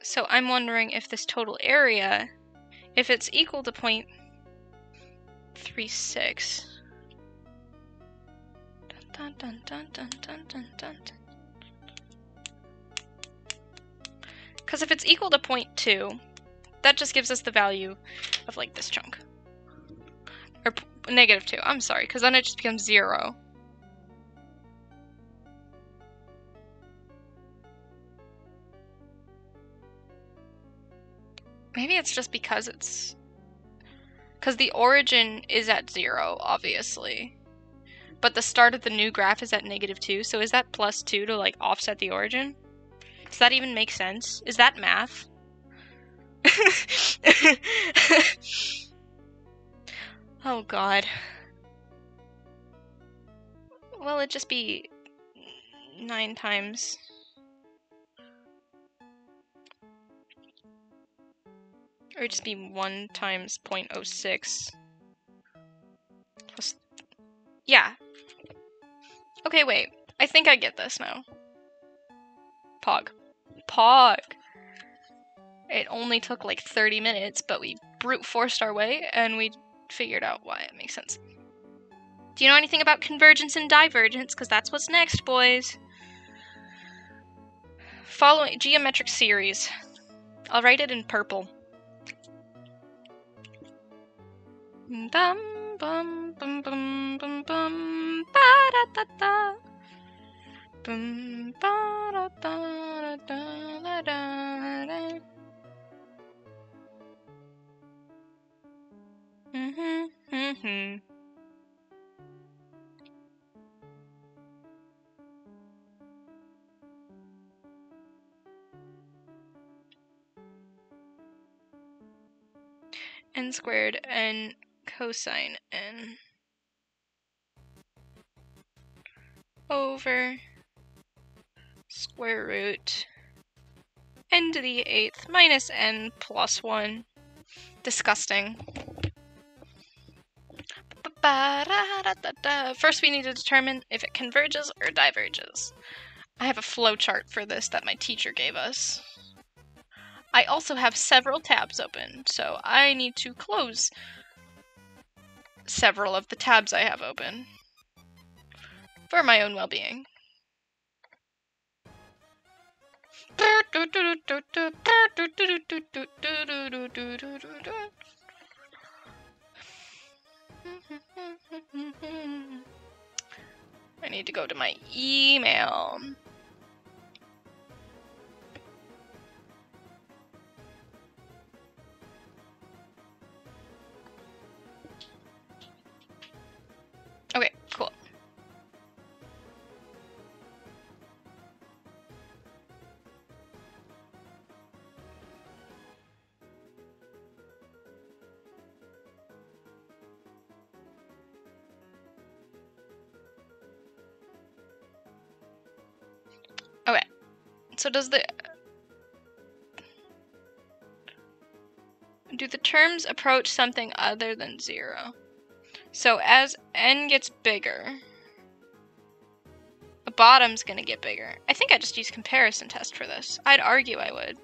So I'm wondering if this total area, if it's equal to 0.36. Dun, dun, dun, dun, dun, dun, dun, Because if it's equal to 0.2, that just gives us the value of like this chunk. Or negative 2, I'm sorry, because then it just becomes 0. Maybe it's just because it's... Because the origin is at zero, obviously. But the start of the new graph is at negative two, so is that plus two to like offset the origin? Does that even make sense? Is that math? oh god. Well, it'd just be nine times Or just be 1 times 0.06. Plus... Yeah. Okay, wait. I think I get this now. Pog. Pog! It only took like 30 minutes, but we brute forced our way and we figured out why it makes sense. Do you know anything about convergence and divergence? Because that's what's next, boys. Following geometric series. I'll write it in purple. Bum bum bum bum bum bum ba da da da. Bum ba da da da da da da. Mhm mhm. n squared and cosine n over square root n to the eighth minus n plus 1. Disgusting. First we need to determine if it converges or diverges. I have a flowchart for this that my teacher gave us. I also have several tabs open, so I need to close several of the tabs I have open for my own well-being. I need to go to my email. So does the... Do the terms approach something other than zero? So as n gets bigger, the bottom's gonna get bigger. I think I just use comparison test for this. I'd argue I would.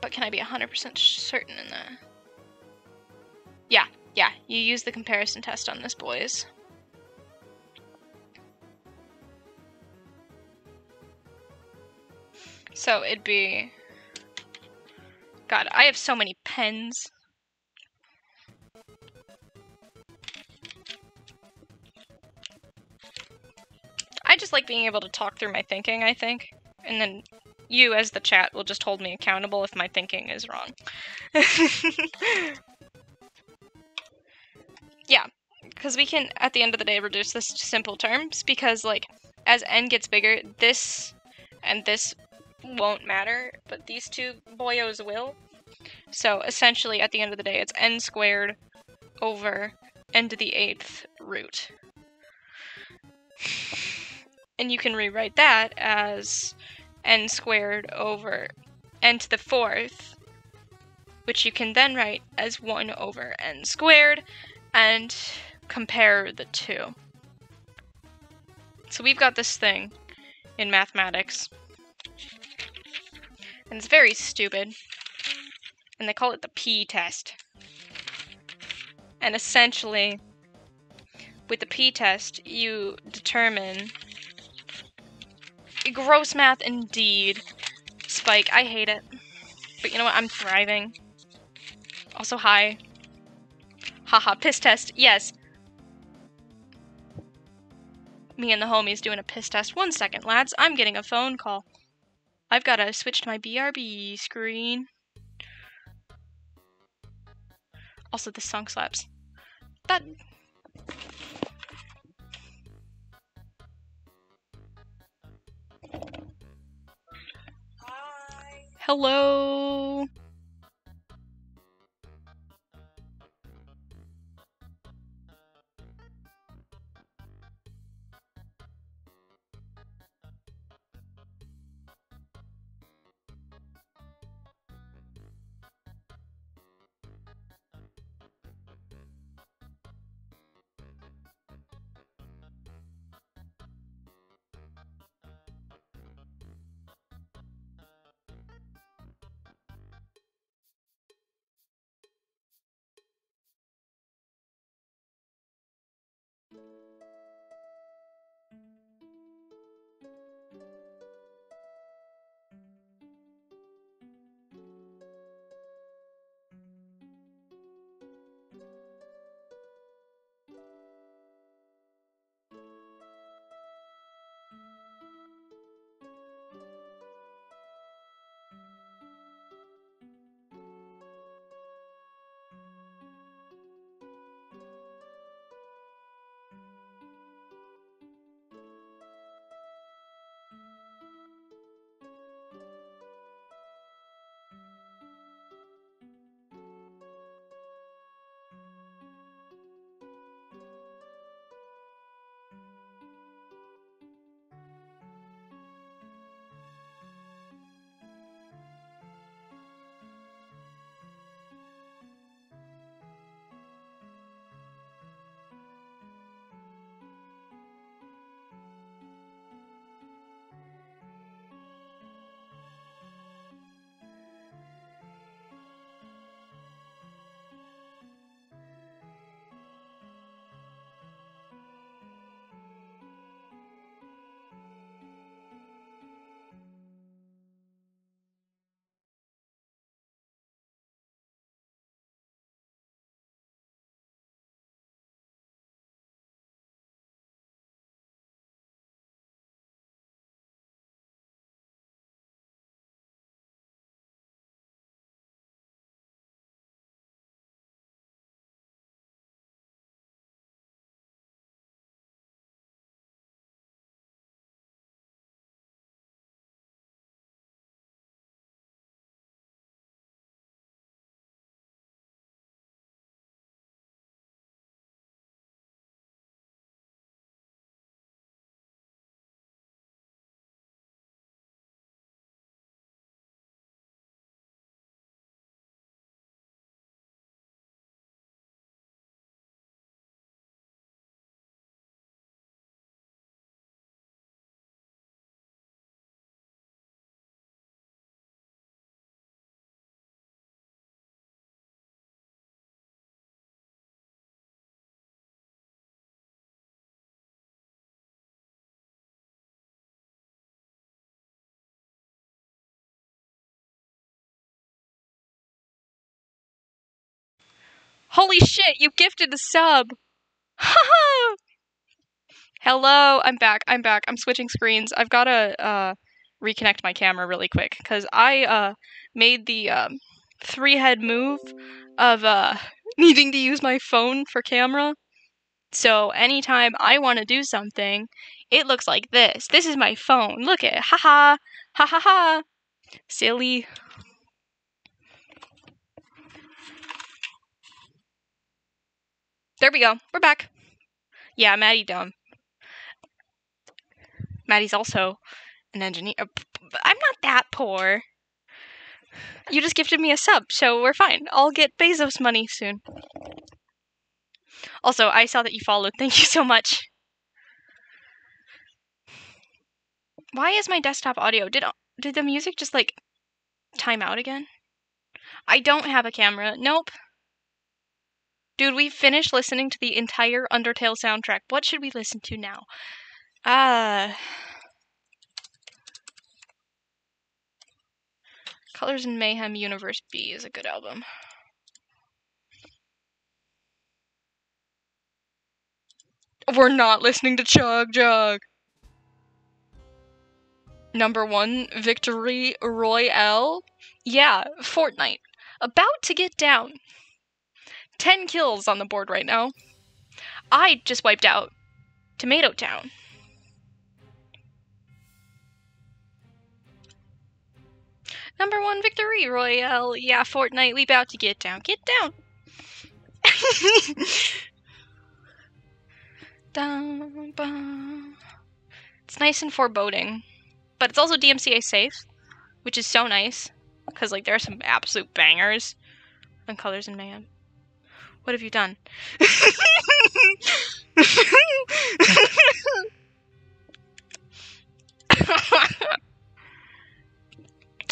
But can I be 100% certain in that? Yeah, yeah, you use the comparison test on this, boys. So it'd be God, I have so many pens. I just like being able to talk through my thinking, I think. And then you, as the chat, will just hold me accountable if my thinking is wrong. yeah, because we can, at the end of the day, reduce this to simple terms because, like, as n gets bigger, this and this won't matter, but these two boyos will. So essentially, at the end of the day, it's n squared over n to the eighth root. And you can rewrite that as n squared over n to the fourth, which you can then write as 1 over n squared, and compare the two. So we've got this thing in mathematics, and it's very stupid, and they call it the p-test. And essentially, with the p-test, you determine Gross math indeed. Spike, I hate it. But you know what? I'm thriving. Also, hi. Haha, piss test. Yes. Me and the homies doing a piss test. One second, lads. I'm getting a phone call. I've got to switch to my BRB screen. Also, the song slaps. That Hello. Holy shit, you gifted a sub! Hello, I'm back. I'm back. I'm switching screens. I've got to uh, reconnect my camera really quick because I uh, made the um, three head move of uh, needing to use my phone for camera. So anytime I want to do something, it looks like this. This is my phone. Look at it. Ha ha. Ha ha ha. Silly. There we go. We're back. Yeah, Maddie dumb. Maddie's also an engineer. Uh, I'm not that poor. You just gifted me a sub, so we're fine. I'll get Bezos money soon. Also, I saw that you followed. Thank you so much. Why is my desktop audio? Did did the music just like time out again? I don't have a camera. Nope. Dude, we finished listening to the entire Undertale soundtrack. What should we listen to now? Ah. Uh, Colors in Mayhem Universe B is a good album. We're not listening to Chug Jug. Number one, Victory Royale. Yeah, Fortnite. About to get down. 10 kills on the board right now. I just wiped out Tomato Town. Number one victory royale. Yeah, Fortnite, we about to get down. Get down. Dun. It's nice and foreboding. But it's also DMCA safe, which is so nice. Because, like, there are some absolute bangers on Colors in Mayhem. What have you done?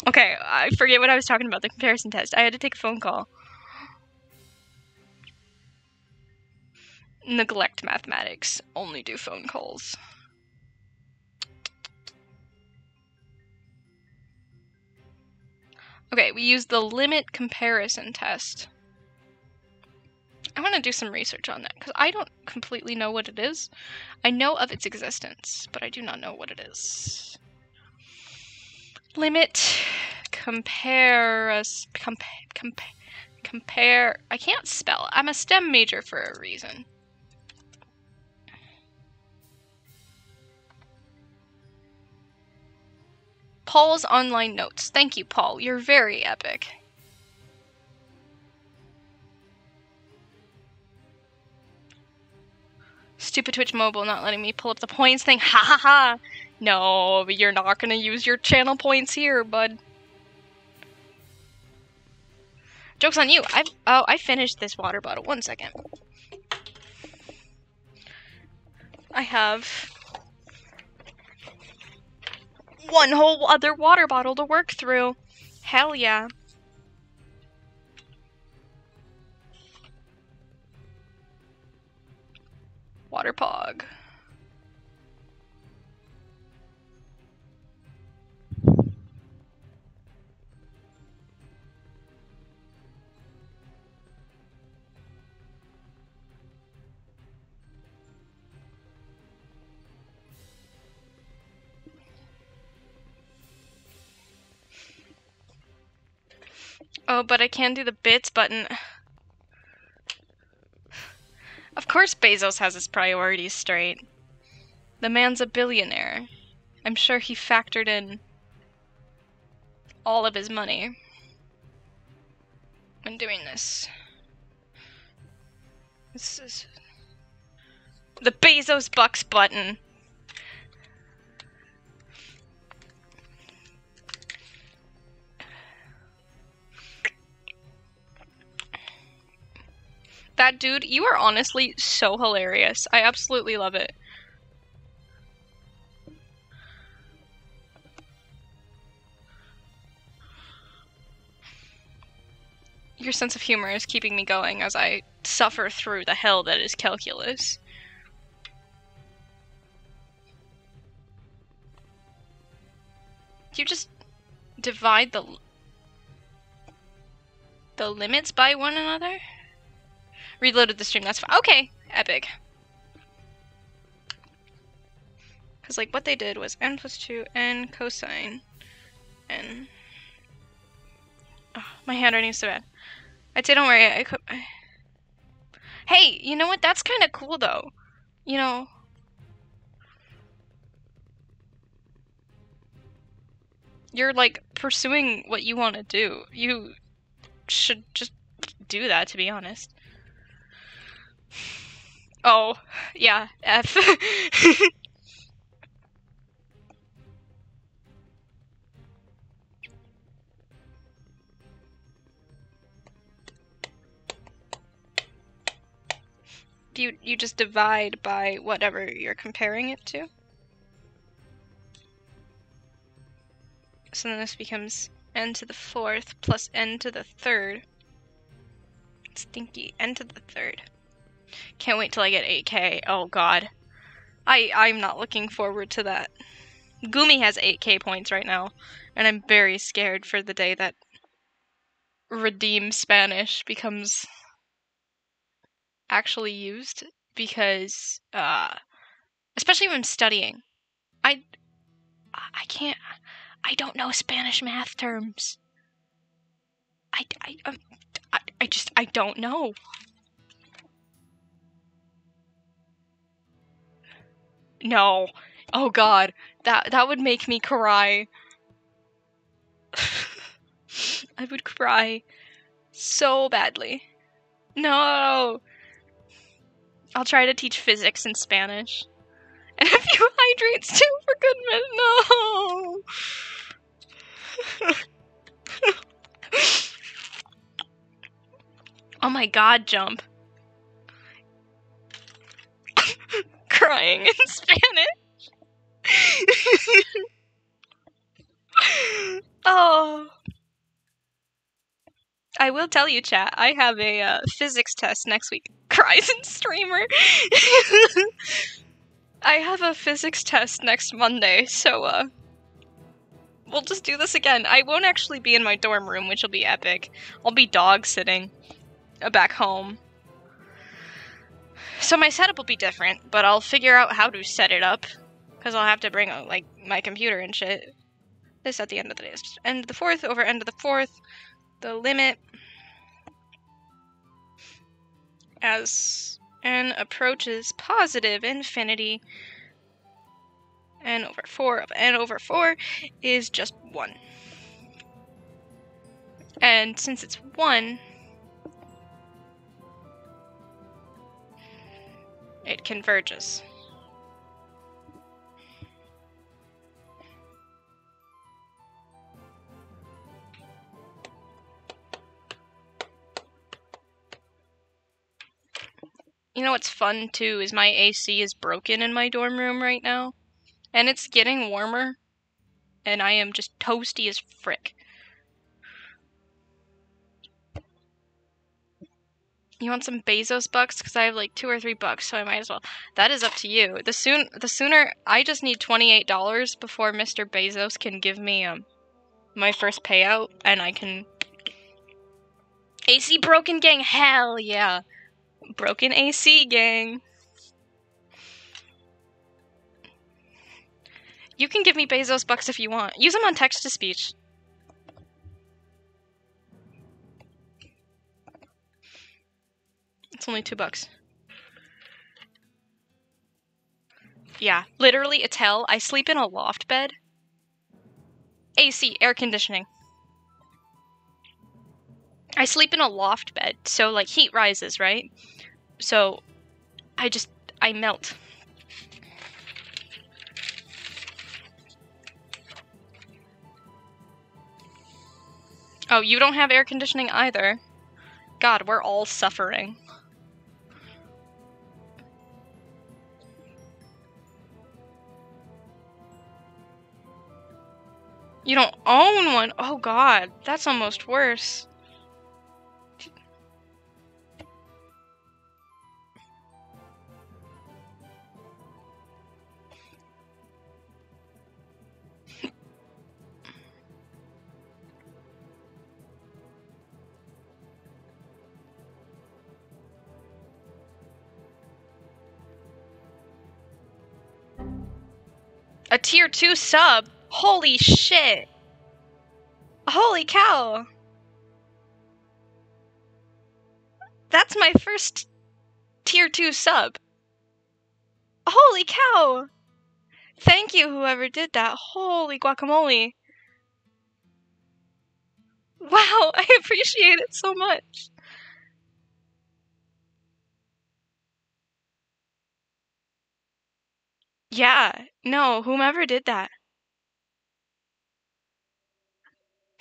okay, I forget what I was talking about, the comparison test. I had to take a phone call. Neglect mathematics. Only do phone calls. Okay, we use the limit comparison test. I want to do some research on that because I don't completely know what it is. I know of its existence, but I do not know what it is. Limit compare comp, comp, compare. I can't spell. I'm a STEM major for a reason. Paul's online notes. Thank you, Paul. You're very epic. Stupid Twitch Mobile not letting me pull up the points thing. Ha ha ha! No, you're not gonna use your channel points here, bud. Joke's on you. I've oh, I finished this water bottle. One second. I have one whole other water bottle to work through. Hell yeah. Water Pog. Oh, but I can do the bits button. Of course Bezos has his priorities straight. The man's a billionaire. I'm sure he factored in all of his money when doing this. This is the Bezos Bucks button. That dude, you are honestly so hilarious. I absolutely love it. Your sense of humor is keeping me going as I suffer through the hell that is calculus. You just divide the the limits by one another? Reloaded the stream. That's fine. Okay, epic. Because, like, what they did was n plus 2, n cosine, n. Oh, my handwriting's so bad. I'd say don't worry, I could. Hey, you know what? That's kind of cool, though. You know. You're, like, pursuing what you want to do. You should just do that, to be honest. Oh, yeah, F. you you just divide by whatever you're comparing it to. So then this becomes n to the fourth plus n to the third. Stinky, n to the third. Can't wait till I get 8k. Oh god. I I'm not looking forward to that. Gumi has 8k points right now, and I'm very scared for the day that redeem Spanish becomes actually used because uh especially when studying i i can't i don't know spanish math terms i i um, I, I just i don't know no oh god that that would make me cry i would cry so badly no I'll try to teach physics in Spanish. And a few hydrates too, for goodness, no! oh my god, jump. Crying in Spanish. oh. I will tell you, chat, I have a uh, physics test next week. Cries and streamer. I have a physics test next Monday, so uh we'll just do this again. I won't actually be in my dorm room, which will be epic. I'll be dog sitting uh, back home. So my setup will be different, but I'll figure out how to set it up because I'll have to bring uh, like my computer and shit. This at the end of the day end of the fourth over end of the fourth. The limit as n approaches positive infinity, n over 4 of n over 4 is just 1. And since it's 1, it converges. You know what's fun too is my AC is broken in my dorm room right now. And it's getting warmer. And I am just toasty as frick. You want some Bezos bucks? Because I have like two or three bucks, so I might as well. That is up to you. The soon, the sooner I just need twenty eight dollars before Mr. Bezos can give me um my first payout, and I can. AC broken gang, hell yeah! Broken AC, gang. You can give me Bezos bucks if you want. Use them on text to speech. It's only two bucks. Yeah, literally, it's hell. I sleep in a loft bed. AC, air conditioning. I sleep in a loft bed, so like heat rises, right? So I just I melt. Oh, you don't have air conditioning either. God, we're all suffering. You don't own one? Oh god, that's almost worse. A tier 2 sub? Holy shit! Holy cow! That's my first tier 2 sub. Holy cow! Thank you, whoever did that. Holy guacamole. Wow, I appreciate it so much. Yeah, no, whomever did that.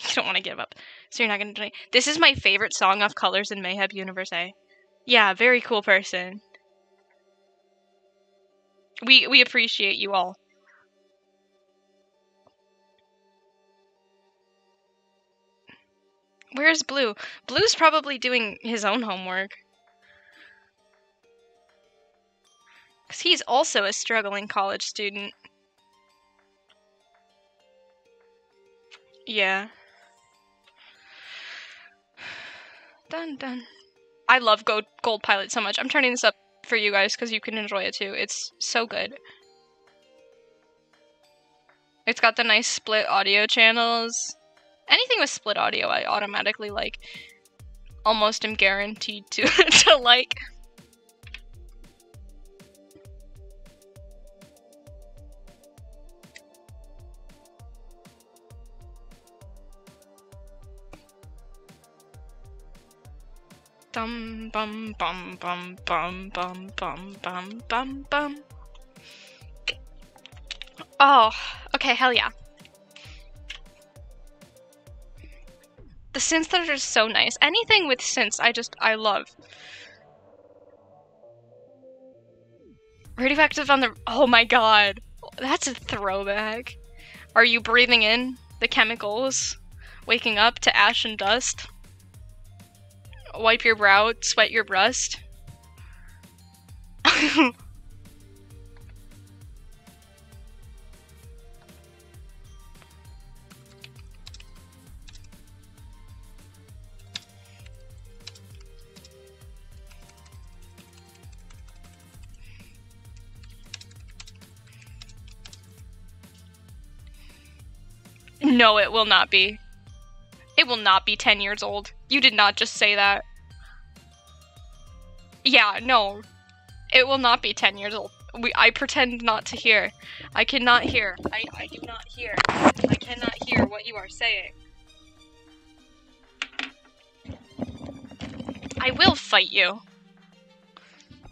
You don't want to give up, so you're not going to donate. This is my favorite song of Colors in Mayhem Universe. Yeah, very cool person. We we appreciate you all. Where's Blue? Blue's probably doing his own homework. Because he's also a struggling college student. Yeah. Dun dun. I love Gold, Gold Pilot so much. I'm turning this up for you guys because you can enjoy it too. It's so good. It's got the nice split audio channels. Anything with split audio, I automatically like. Almost am guaranteed to to like. Dum bum bum bum bum bum bum bum bum bum. Oh, okay, hell yeah. The synths that are just so nice. Anything with synths, I just, I love. Radioactive on the, oh my god. That's a throwback. Are you breathing in the chemicals? Waking up to ash and dust? Wipe your brow, sweat your breast. no, it will not be. It will not be 10 years old. You did not just say that. Yeah, no. It will not be 10 years old. We, I pretend not to hear. I cannot hear. I, I do not hear. I cannot hear what you are saying. I will fight you.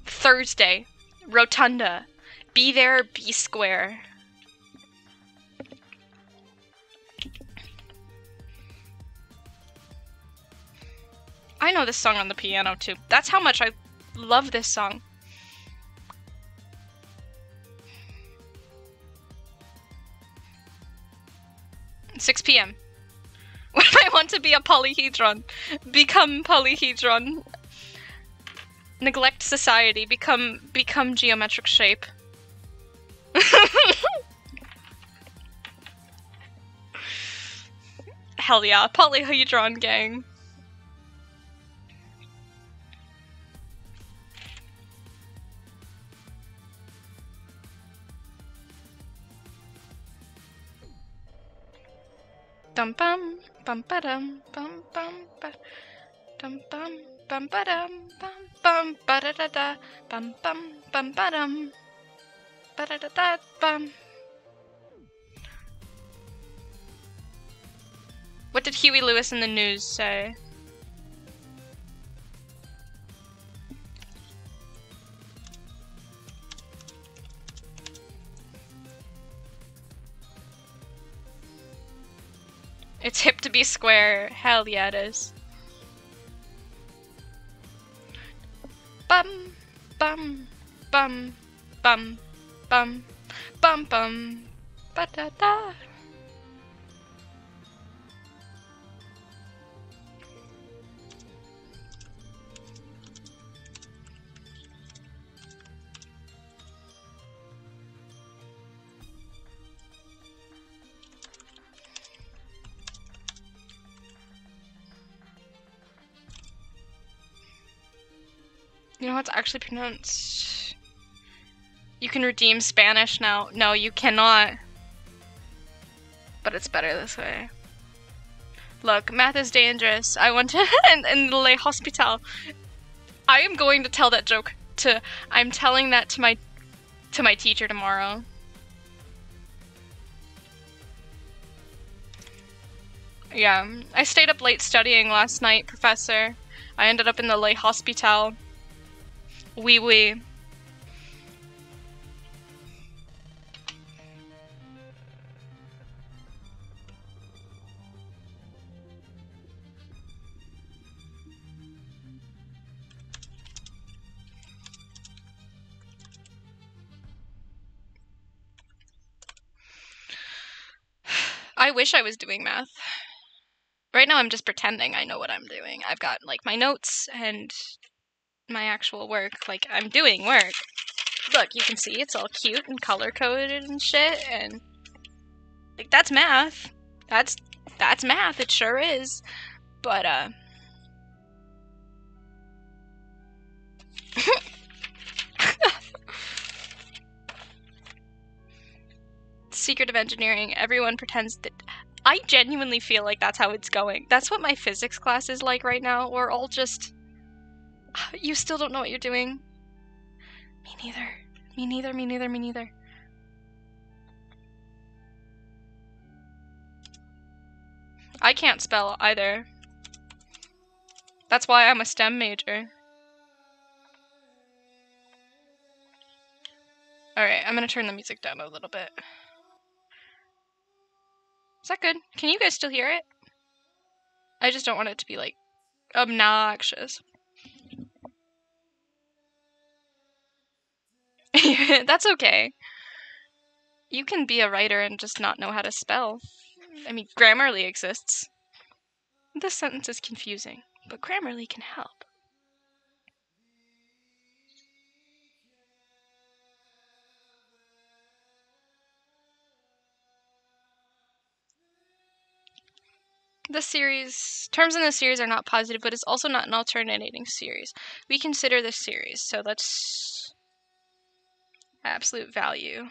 Thursday. Rotunda. Be there, be square. I know this song on the piano too. That's how much I love this song. Six PM. When I want to be a polyhedron, become polyhedron. Neglect society, become become geometric shape. Hell yeah, polyhedron gang. Dum bum bum ba dum bum bum ba dum bum bum ba dum bum bum ba da da da bum bum bum ba dum ba da da da bum. What did Huey Lewis and the News say? It's hip to be square. Hell yeah, it is. Bum, bum, bum, bum, bum, bum, bum, ba da da. How it's actually pronounced? You can redeem Spanish now. No, you cannot. but it's better this way. Look, math is dangerous. I went to in, in Le Hospital. I am going to tell that joke to. I'm telling that to my to my teacher tomorrow. Yeah, I stayed up late studying last night, Professor. I ended up in the Le Hospital. Wee wee. I wish I was doing math. Right now I'm just pretending I know what I'm doing. I've got like my notes and my actual work. Like I'm doing work. Look, you can see it's all cute and color coded and shit and like that's math. That's that's math. It sure is. But uh Secret of engineering. Everyone pretends that I genuinely feel like that's how it's going. That's what my physics class is like right now. We're all just. You still don't know what you're doing. Me neither. Me neither, me neither, me neither. I can't spell either. That's why I'm a STEM major. Alright, I'm gonna turn the music down a little bit. Is that good? Can you guys still hear it? I just don't want it to be like obnoxious. That's okay. You can be a writer and just not know how to spell. I mean, Grammarly exists. This sentence is confusing, but Grammarly can help. The series terms in the series are not positive, but it's also not an alternating series. We consider this series, so let's absolute value.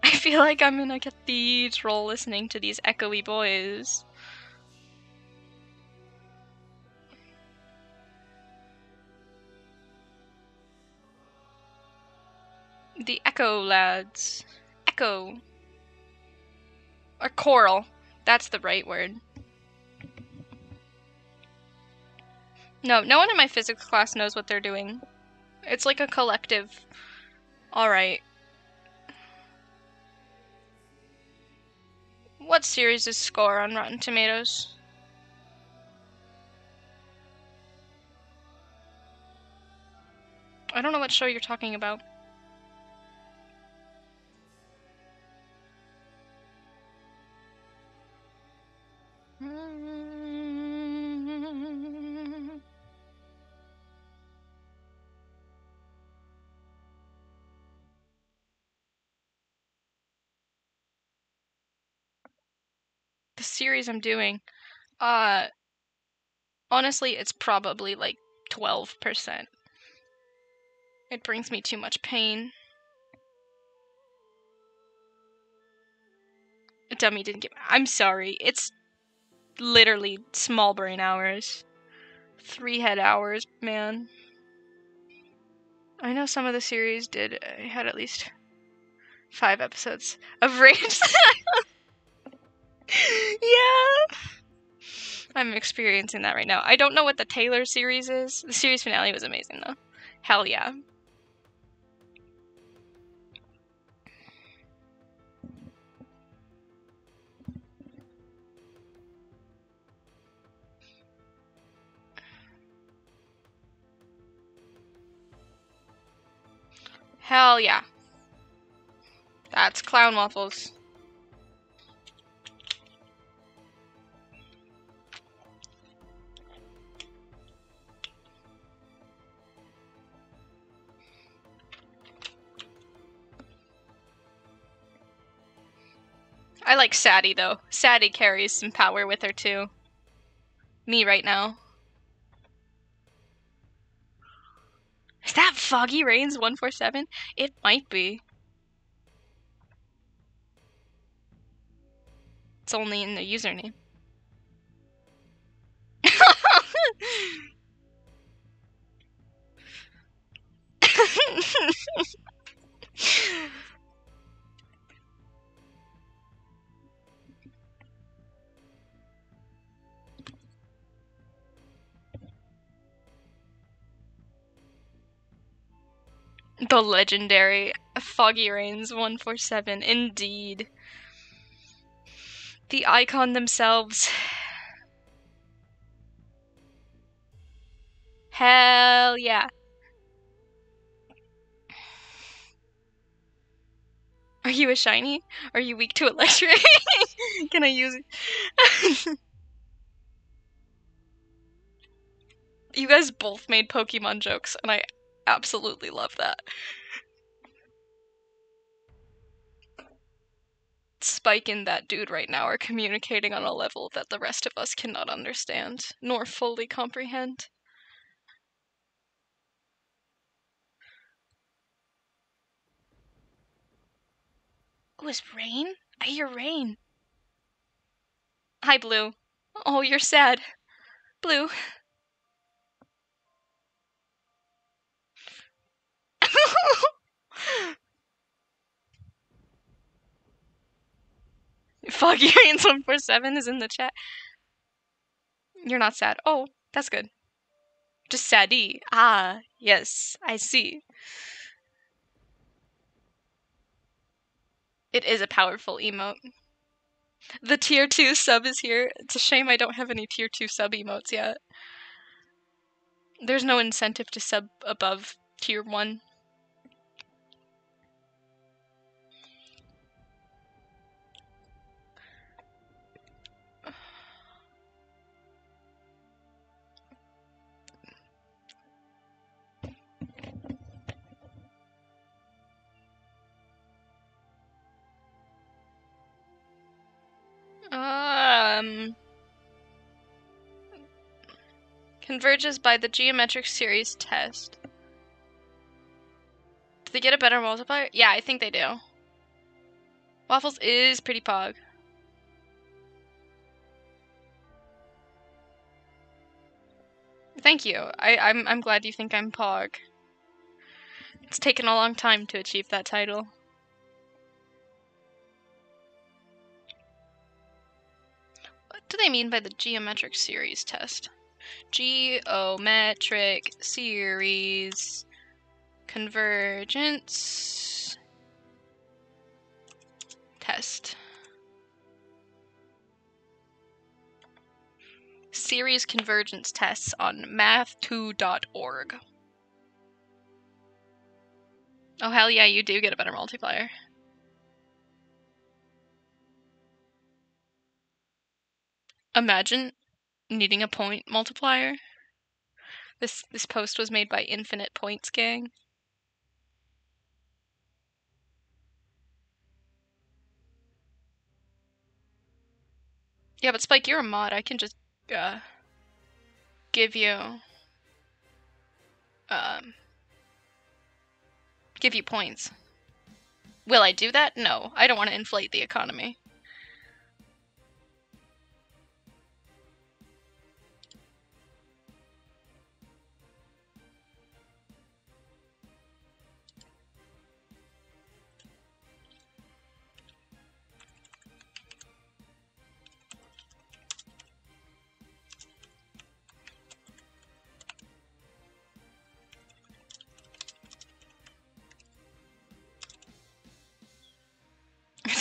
I feel like I'm in a cathedral listening to these echoey boys. The Echo lads. Echo. Or choral. That's the right word. No, no one in my physics class knows what they're doing. It's like a collective. Alright. What series is score on Rotten Tomatoes? I don't know what show you're talking about. Mm. The series I'm doing, uh, honestly, it's probably like 12%. It brings me too much pain. Dummy didn't get. I'm sorry. It's literally small brain hours. Three head hours, man. I know some of the series did uh, had at least five episodes of Rage. yeah. I'm experiencing that right now. I don't know what the Taylor series is. The series finale was amazing though. Hell yeah. Hell yeah. That's clown waffles. I like Sadie though. Sadie carries some power with her too. Me right now. Is that Foggy Rains 147? It might be. It's only in the username. the legendary Foggy Rains 147, indeed. The icon themselves. Hell yeah. Are you a shiny? Are you weak to electric? Can I use it? you guys both made Pokemon jokes, and I absolutely love that. Spike and that dude right now are communicating on a level that the rest of us cannot understand, nor fully comprehend. Oh, is rain? I hear rain. Hi, Blue. Oh, you're sad. Blue. Foggy Rains 147 is in the chat. You're not sad. Oh, that's good. Just saddy. Ah, yes, I see. It is a powerful emote. The tier 2 sub is here. It's a shame I don't have any tier 2 sub emotes yet. There's no incentive to sub above tier 1. Um, converges by the geometric series test. Do they get a better multiplier? Yeah, I think they do. Waffles is pretty pog. Thank you. I, I'm I'm glad you think I'm pog. It's taken a long time to achieve that title. Do they mean by the geometric series test? Geometric series convergence test. Series convergence tests on math2.org. Oh, hell yeah, you do get a better multiplier. Imagine needing a point multiplier. This this post was made by Infinite Points Gang. Yeah, but Spike, you're a mod. I can just uh, give you um, give you points. Will I do that? No, I don't want to inflate the economy.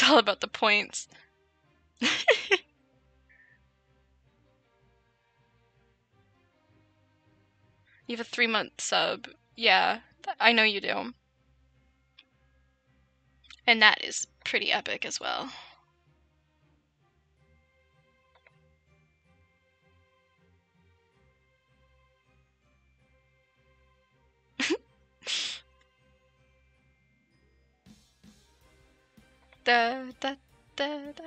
All about the points. you have a three month sub. Yeah, I know you do. And that is pretty epic as well. da da da da.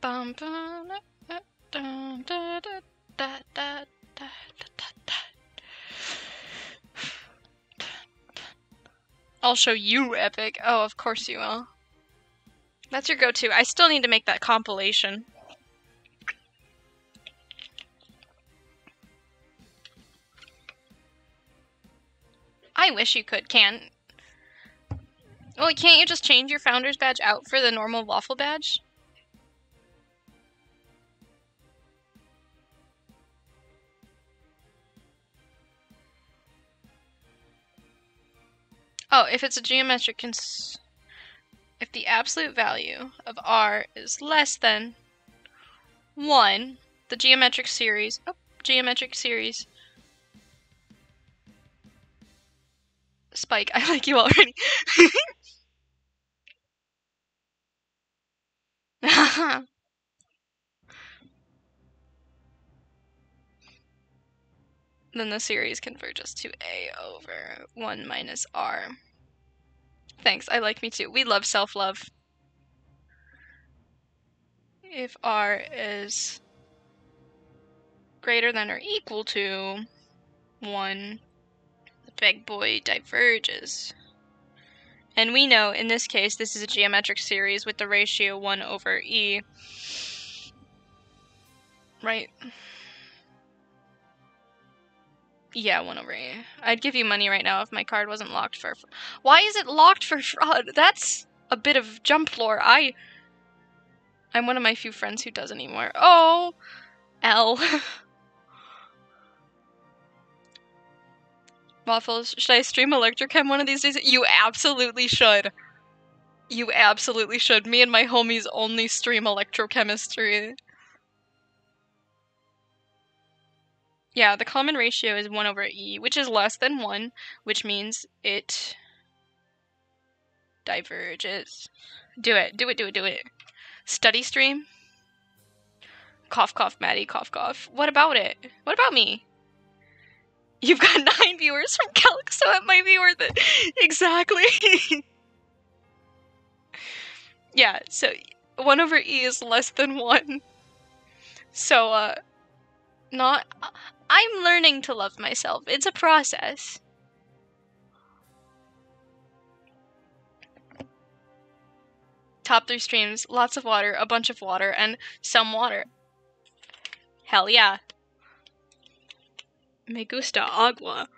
Bum, bum, da, da, da, da, da, da, da, da, da. I'll show you Epic. Oh, of course you will. That's your go-to. I still need to make that compilation. I wish you could, can't. Well, can't you just change your founder's badge out for the normal waffle badge? Oh, if it's a geometric cons if the absolute value of r is less than 1, the geometric series, oh, geometric series Spike, I like you already. then the series converges to a over 1 minus r. Thanks, I like me too. We love self-love. If r is greater than or equal to 1, the big boy diverges. And we know, in this case, this is a geometric series with the ratio 1 over e. Right? Yeah, 1 over e. I'd give you money right now if my card wasn't locked for... Why is it locked for fraud? That's a bit of jump lore. I... I'm one of my few friends who does anymore. Oh! L. Waffles, should I stream Electrochem one of these days? You absolutely should. You absolutely should. Me and my homies only stream electrochemistry. Yeah, the common ratio is 1 over e, which is less than 1, which means it diverges. Do it, do it, do it, do it. Study stream? Cough, cough, Maddie, cough, cough. What about it? What about me? You've got nine viewers from Calc, so it might be worth it. exactly. yeah, so 1 over e is less than 1. So, uh, not. I'm learning to love myself. It's a process. Top three streams, lots of water, a bunch of water, and some water. Hell yeah. Me gusta agua.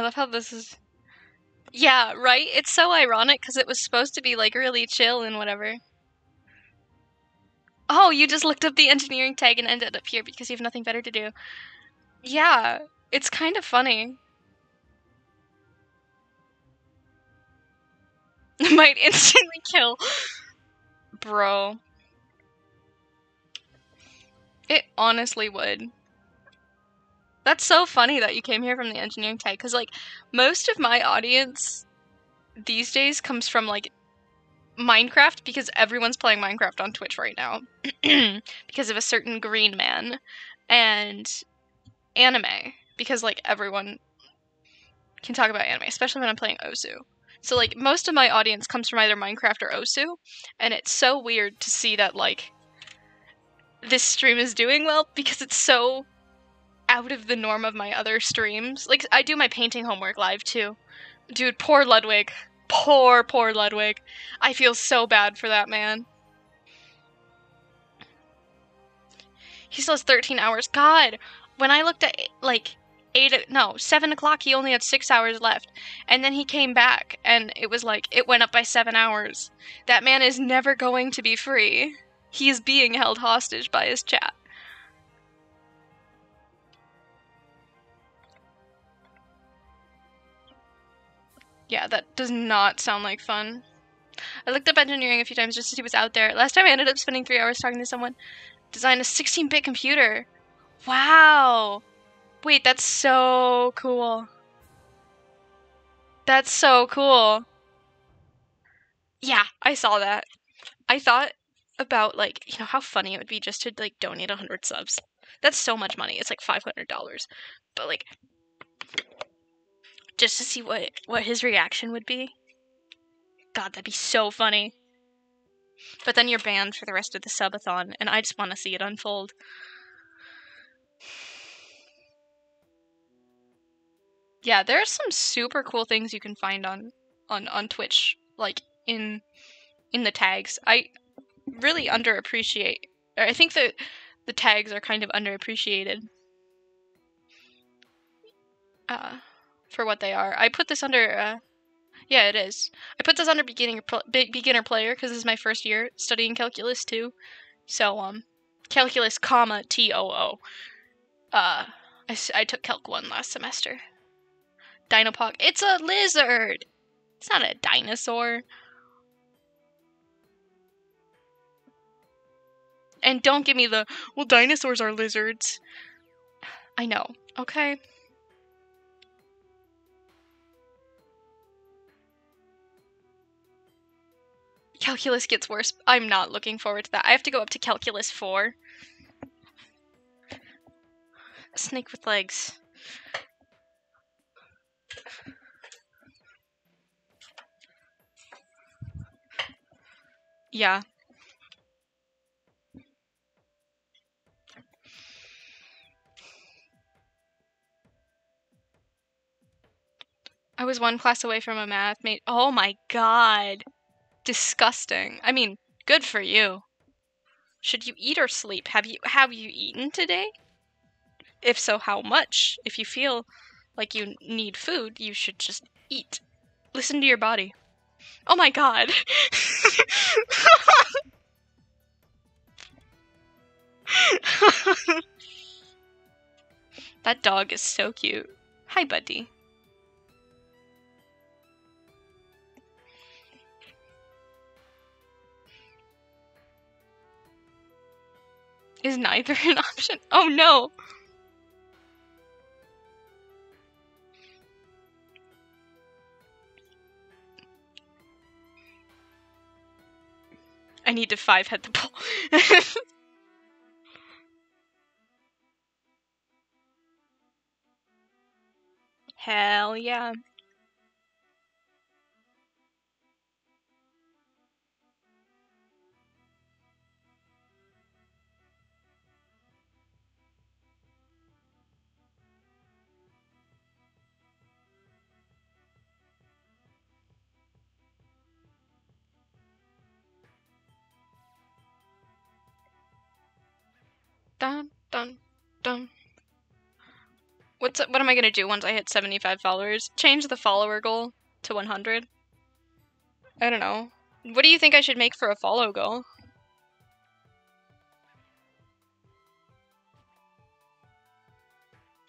I love how this is. Yeah, right? It's so ironic because it was supposed to be like really chill and whatever. Oh, you just looked up the engineering tag and ended up here because you have nothing better to do. Yeah, it's kind of funny. Might instantly kill. Bro. It honestly would. That's so funny that you came here from the engineering tag because like most of my audience these days comes from like Minecraft because everyone's playing Minecraft on Twitch right now because of a certain green man and anime because like everyone can talk about anime especially when I'm playing Osu. So like most of my audience comes from either Minecraft or Osu and it's so weird to see that like this stream is doing well because it's so out of the norm of my other streams. Like I do my painting homework live too. Dude, poor Ludwig. Poor, poor Ludwig. I feel so bad for that man. He still has 13 hours. God, when I looked at like eight, no, seven o'clock, he only had six hours left, and then he came back, and it was like it went up by seven hours. That man is never going to be free. He is being held hostage by his chat. Yeah, that does not sound like fun. I looked up engineering a few times just to see what's out there. Last time I ended up spending three hours talking to someone. Design a 16-bit computer. Wow. Wait, that's so cool. That's so cool. Yeah, I saw that. I thought about like, you know, how funny it would be just to like donate 100 subs. That's so much money. It's like $500. But like just to see what what his reaction would be. God, that'd be so funny. But then you're banned for the rest of the subathon, and I just want to see it unfold. Yeah, there are some super cool things you can find on on on Twitch, like in in the tags. I really underappreciate. I think that the tags are kind of underappreciated. Uh, for what they are. I put this under. Uh, yeah, it is. I put this under beginner beginner player because this is my first year studying calculus too. So um, calculus comma T O O. Uh, I, I took calc one last semester. Dinopog. It's a lizard. It's not a dinosaur. And don't give me the well, dinosaurs are lizards. I know. Okay. Calculus gets worse. I'm not looking forward to that. I have to go up to Calculus 4. A snake with legs. Yeah. I was one class away from a math mate. Oh my god disgusting. I mean, good for you. Should you eat or sleep? Have you have you eaten today? If so, how much? If you feel like you need food, you should just eat. Listen to your body. Oh my god. that dog is so cute. Hi, buddy. Is neither an option? Oh no! I need to five head the bull. Hell yeah. Dun dun dun. What's what am I gonna do once I hit 75 followers? Change the follower goal to 100? I don't know. What do you think I should make for a follow goal?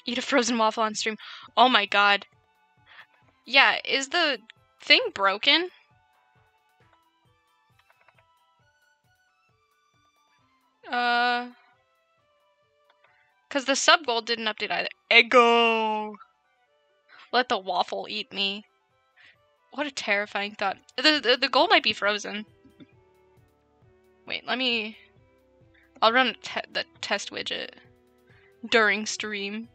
Eat a frozen waffle on stream. Oh my god. Yeah, is the thing broken? Uh... Because the sub goal didn't update either. Ego! Let the waffle eat me. What a terrifying thought. The, the, the goal might be frozen. Wait, let me... I'll run te the test widget during stream.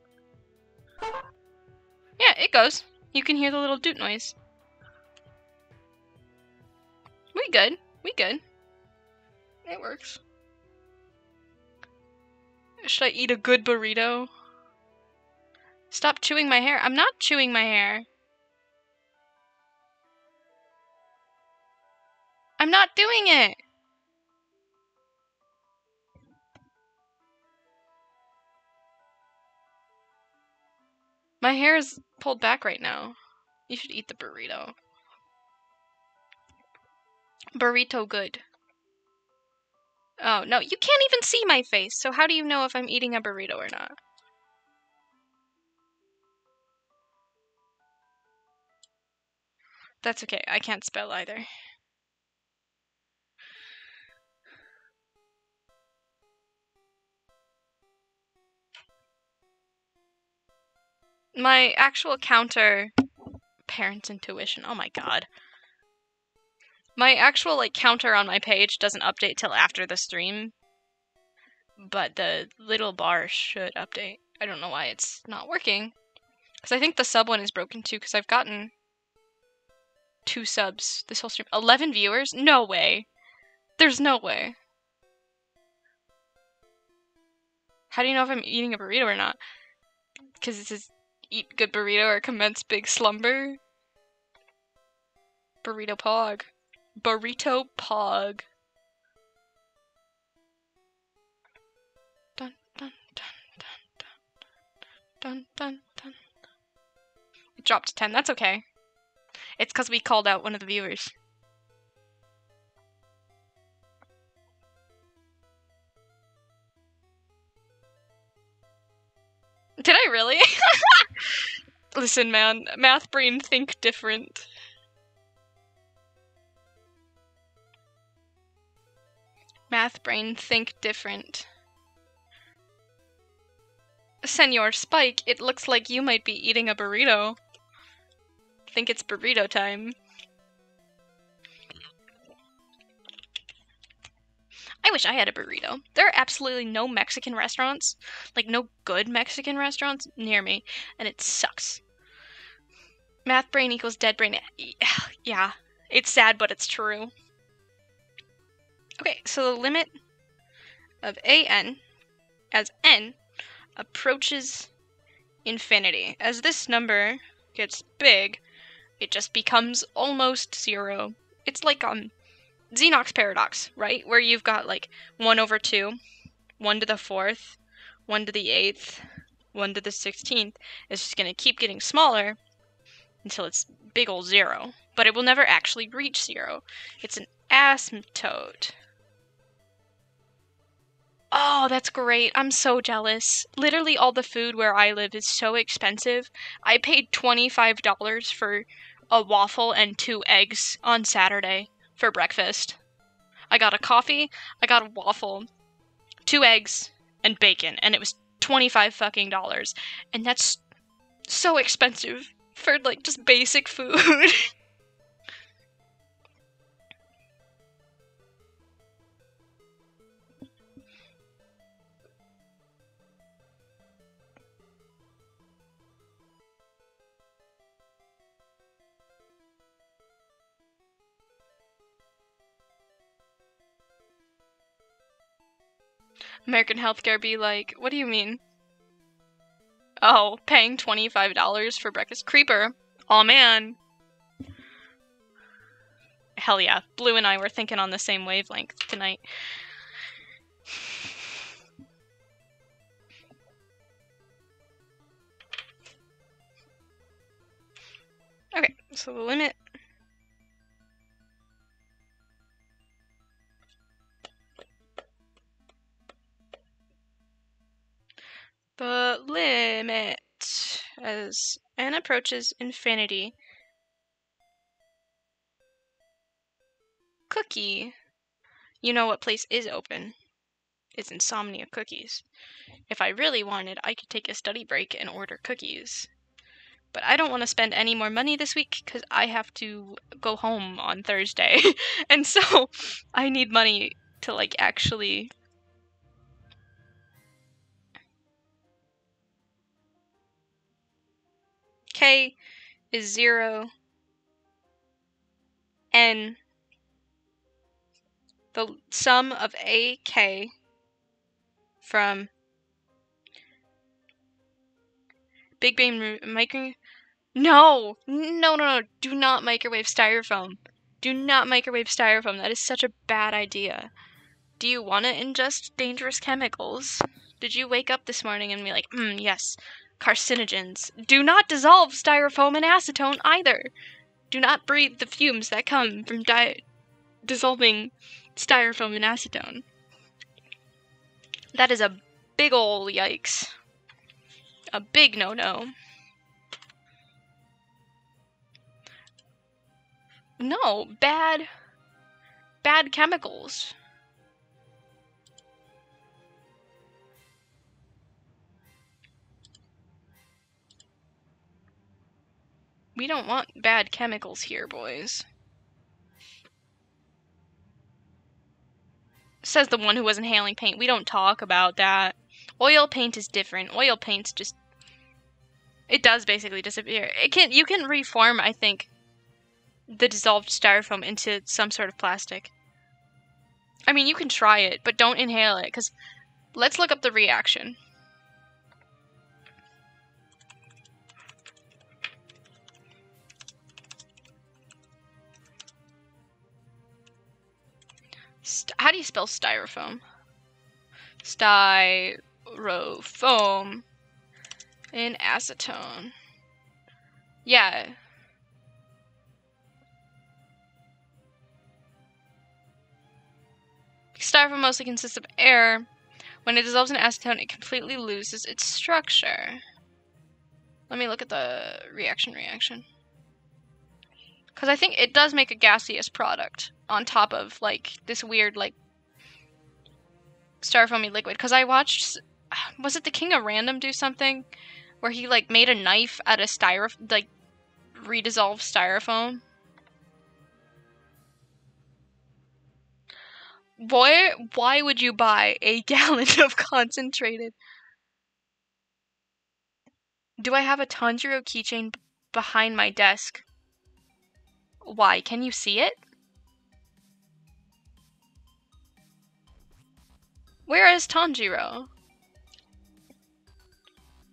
Yeah, it goes. You can hear the little doot noise. We good. We good. It works. Should I eat a good burrito? Stop chewing my hair. I'm not chewing my hair. I'm not doing it. My hair is pulled back right now. You should eat the burrito. Burrito good. Oh, no, you can't even see my face, so how do you know if I'm eating a burrito or not? That's okay, I can't spell either. My actual counter parents' intuition. Oh my god. My actual like counter on my page doesn't update till after the stream, but the little bar should update. I don't know why it's not working. Because I think the sub one is broken too, because I've gotten two subs this whole stream. 11 viewers? No way. There's no way. How do you know if I'm eating a burrito or not? Because it says eat good burrito or commence big slumber. Burrito pog. Burrito pog. Dun dun dun dun dun dun dun dun. It dropped to 10. That's okay. It's because we called out one of the viewers. Did I really? Listen, man, math brain think different. Math brain think different. Senor Spike, it looks like you might be eating a burrito. Think it's burrito time. I wish I had a burrito. There are absolutely no Mexican restaurants, like no good Mexican restaurants near me, and it sucks. Math brain equals dead brain. Yeah, it's sad, but it's true. Okay, so the limit of an as n approaches infinity. As this number gets big, it just becomes almost zero. It's like um Zeno's paradox, right? Where you've got like 1 over 2, 1 to the 4th, 1 to the 8th, 1 to the 16th. It's just going to keep getting smaller until it's big ol' zero. But it will never actually reach zero. It's an asymptote. Oh, that's great. I'm so jealous. Literally, all the food where I live is so expensive. I paid $25 for a waffle and two eggs on Saturday for breakfast. I got a coffee, I got a waffle, two eggs, and bacon, and it was 25 fucking dollars. And that's so expensive for like just basic food. American healthcare be like, what do you mean? Oh, paying $25 for breakfast. Creeper. oh, man. Hell yeah. Blue and I were thinking on the same wavelength tonight. Okay, so the limit The limit as n approaches infinity. Cookie. You know what place is open? It's Insomnia Cookies. If I really wanted, I could take a study break and order cookies. But I don't want to spend any more money this week because I have to go home on Thursday. and so I need money to like actually k is 0, n, the sum of ak from Big Bang micro. No! No, no, no. Do not microwave styrofoam. Do not microwave styrofoam. That is such a bad idea. Do you want to ingest dangerous chemicals? Did you wake up this morning and be like, hmm, yes, carcinogens. Do not dissolve styrofoam and acetone either. Do not breathe the fumes that come from di- dissolving styrofoam and acetone. That is a big ol' yikes. A big no no. No, bad, bad chemicals. We don't want bad chemicals here, boys. Says the one who was inhaling paint. We don't talk about that. Oil paint is different. Oil paint's just it does basically disappear. It can you can reform, I think, the dissolved styrofoam into some sort of plastic. I mean, you can try it, but don't inhale it cuz let's look up the reaction. St how do you spell styrofoam? Styrofoam in acetone. Yeah. Styrofoam mostly consists of air. When it dissolves in acetone, it completely loses its structure. Let me look at the reaction reaction. Because I think it does make a gaseous product on top of, like, this weird, like, styrofoamy liquid. Because I watched, was it the King of Random do something? Where he, like, made a knife out of styrofoam, like, redissolved styrofoam. Why, why would you buy a gallon of concentrated? Do I have a Tanjiro keychain behind my desk? Why? Can you see it? Where is Tanjiro?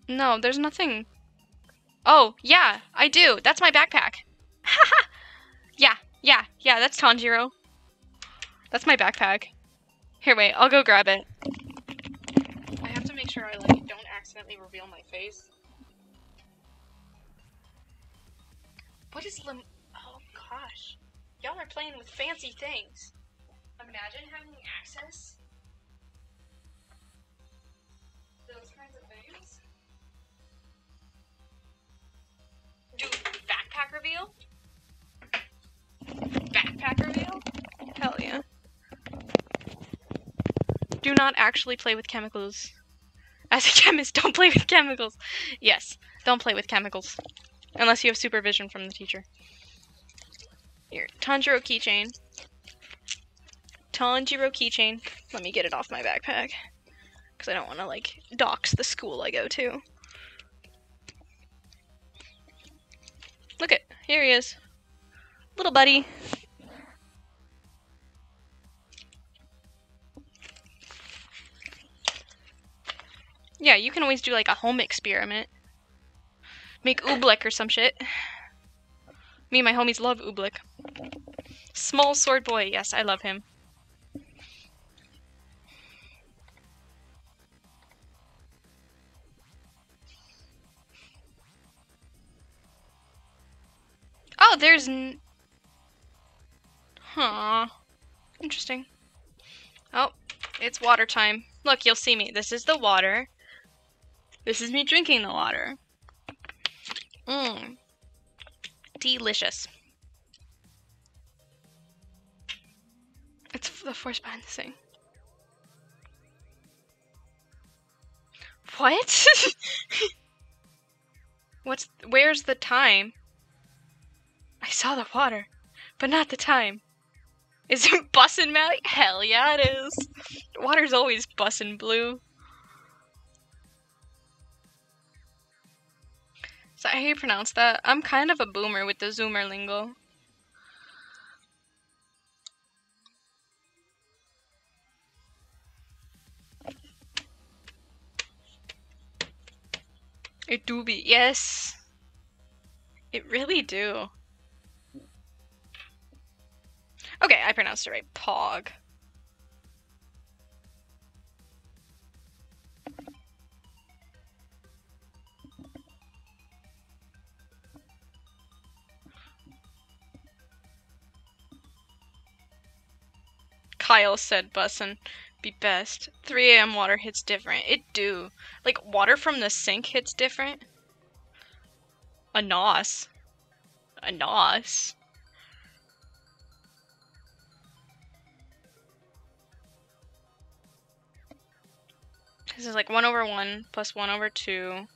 No, there's nothing. Oh, yeah, I do. That's my backpack. Yeah, yeah, yeah, that's Tanjiro. That's my backpack. Here, wait, I'll go grab it. I have to make sure I like don't accidentally reveal my face. What is lim- Oh gosh. Y'all are playing with fancy things. Imagine having access backpack reveal? Backpack reveal? Hell yeah. Do not actually play with chemicals. As a chemist, don't play with chemicals. Yes, don't play with chemicals. Unless you have supervision from the teacher. Here, Tanjiro keychain. Tanjiro keychain. Let me get it off my backpack. Because I don't want to, like, dox the school I go to. Look it. Here he is. Little buddy. Yeah, you can always do, like, a home experiment. Make oobleck or some shit. Me and my homies love oobleck. Small sword boy, yes, I love him. Oh, there's n- Huh. Interesting. Oh, it's water time. Look, you'll see me. This is the water. This is me drinking the water. Mmm. Delicious. It's the force behind the thing. What? What's where's the time? I saw the water, but not the time. Is it bussin' Mally? Hell yeah, it is. Water's always bussin' blue. Is that how you pronounce that? I'm kind of a boomer with the zoomer lingo. It do be. Yes. It really do. Okay, I pronounced it right. Pog. Kyle said bussin' be best. 3 a.m. water hits different. It do. Like, water from the sink hits different. A nos. A nos. This is like 1 over 1 plus 1 over 2.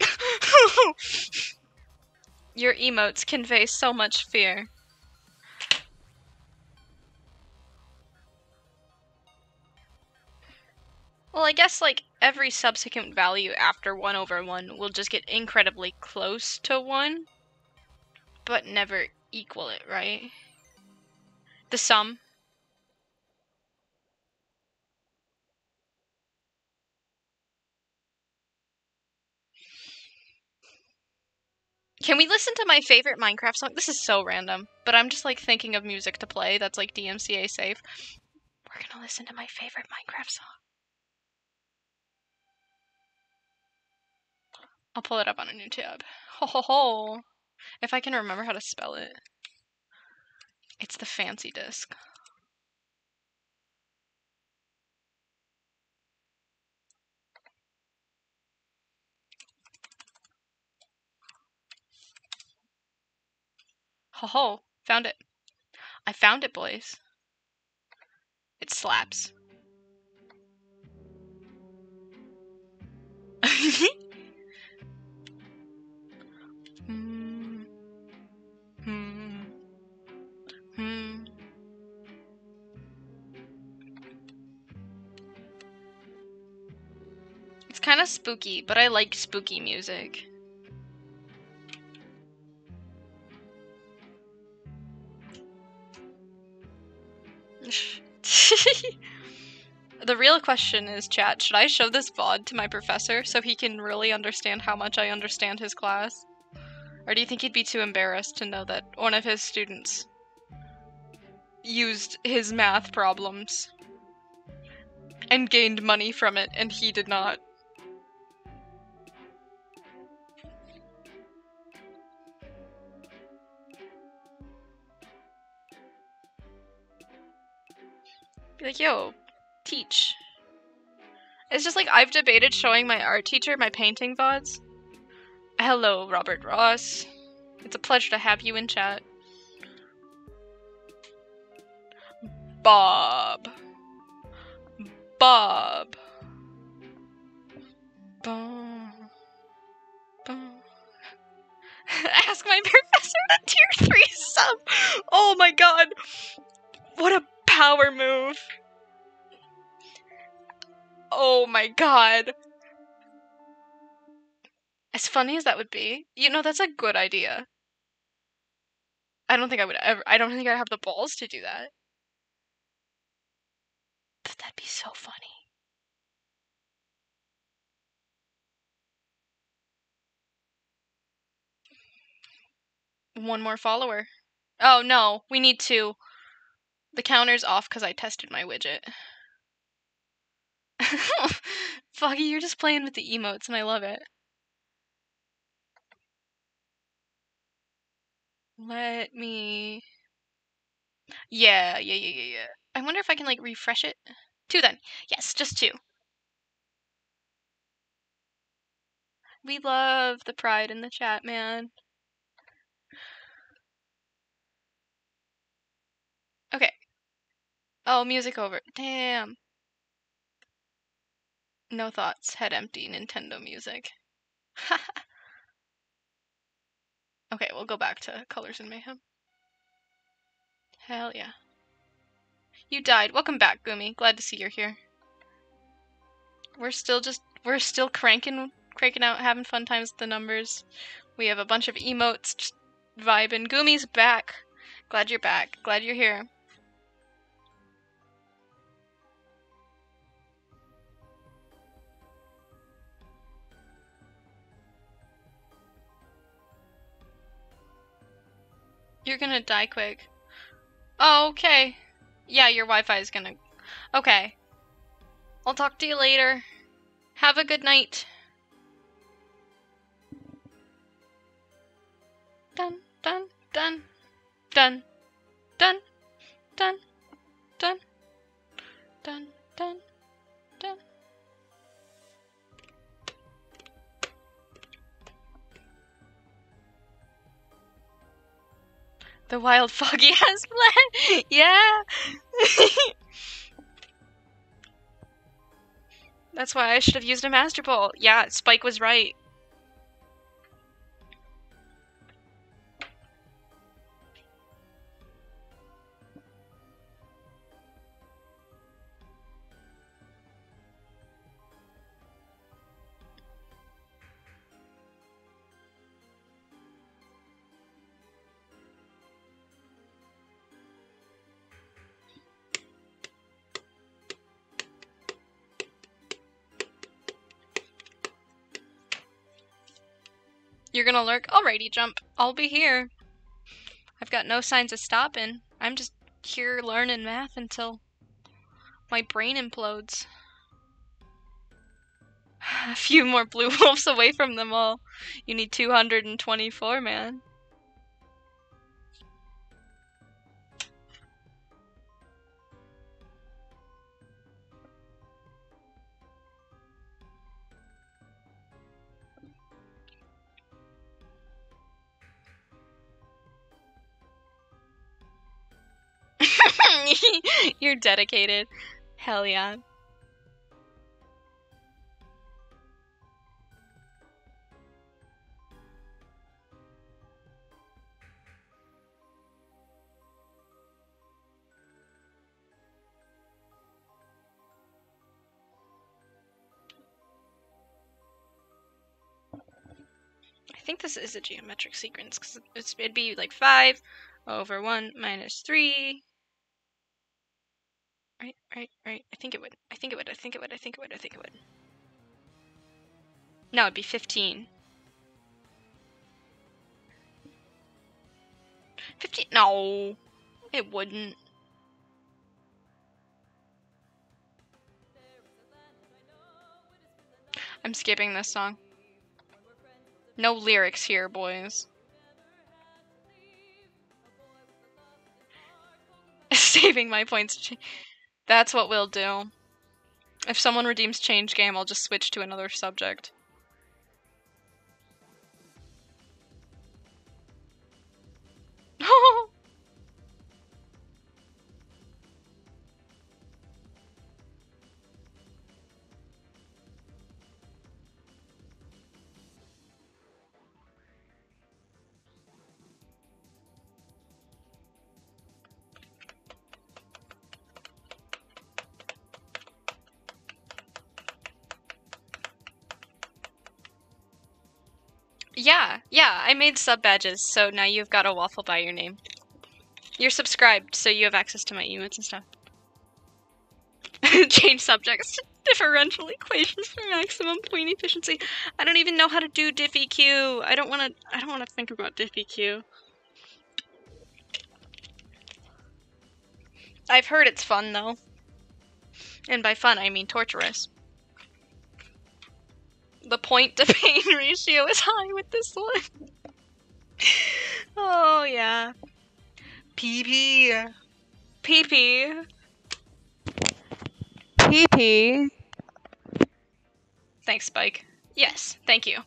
Your emotes convey so much fear. Well, I guess, like, every subsequent value after 1 over 1 will just get incredibly close to 1, but never equal it, right? The sum. Can we listen to my favorite Minecraft song? This is so random, but I'm just like thinking of music to play that's like DMCA safe. We're gonna listen to my favorite Minecraft song. I'll pull it up on a new tab. Ho ho ho! If I can remember how to spell it. It's the fancy disc. Ho ho, found it. I found it, boys. It slaps. Of spooky, but I like spooky music. the real question is, chat, should I show this VOD to my professor so he can really understand how much I understand his class? Or do you think he'd be too embarrassed to know that one of his students used his math problems and gained money from it and he did not? Be like, yo, teach. It's just like I've debated showing my art teacher my painting VODs. Hello, Robert Ross. It's a pleasure to have you in chat. Bob. Bob. Bob. Bob. Ask my professor a tier 3 sub. Oh my god. What a power move. Oh my god. As funny as that would be, you know, that's a good idea. I don't think I would ever, I don't think I'd have the balls to do that. But that'd be so funny. One more follower. Oh no, we need two. The counter's off because I tested my widget. Foggy, you're just playing with the emotes and I love it. Let me... Yeah, yeah, yeah, yeah, yeah. I wonder if I can, like, refresh it. Two then. Yes, just two. We love the pride in the chat, man. Okay. Oh, music over. Damn. No thoughts. Head empty. Nintendo music. okay, we'll go back to Colors in Mayhem. Hell yeah. You died. Welcome back, Gumi. Glad to see you're here. We're still just we're still cranking cranking out, having fun times with the numbers. We have a bunch of emotes just vibing. Gumi's back. Glad you're back. Glad you're here. You're gonna die quick. Oh, okay. Yeah, your Wi-Fi is gonna... Okay. I'll talk to you later. Have a good night. Dun, dun, dun, dun, dun, dun, dun, The wild foggy has fled. yeah. That's why I should have used a master ball. Yeah, Spike was right. You're gonna lurk? Alrighty, jump. I'll be here. I've got no signs of stopping. I'm just here learning math until my brain implodes. A few more blue wolves away from them all. You need 224, man. You're dedicated. Hell yeah. I think this is a geometric sequence because it'd be like 5 over 1 minus 3 Right, right, right. I think it would. I think it would. I think it would. I think it would. I think it would. No, it'd be 15. 15? No, it wouldn't. I'm skipping this song. No lyrics here, boys. Saving my points. That's what we'll do. If someone redeems change game, I'll just switch to another subject. Yeah, I made sub badges, so now you've got a waffle by your name. You're subscribed, so you have access to my emotes and stuff. Change subjects. To differential equations for maximum point efficiency. I don't even know how to do diffeq. I don't want to. I don't want to think about diffeq. I've heard it's fun though, and by fun I mean torturous the point to pain ratio is high with this one. oh yeah. PP. PP. PP. Thanks, Spike. Yes, thank you.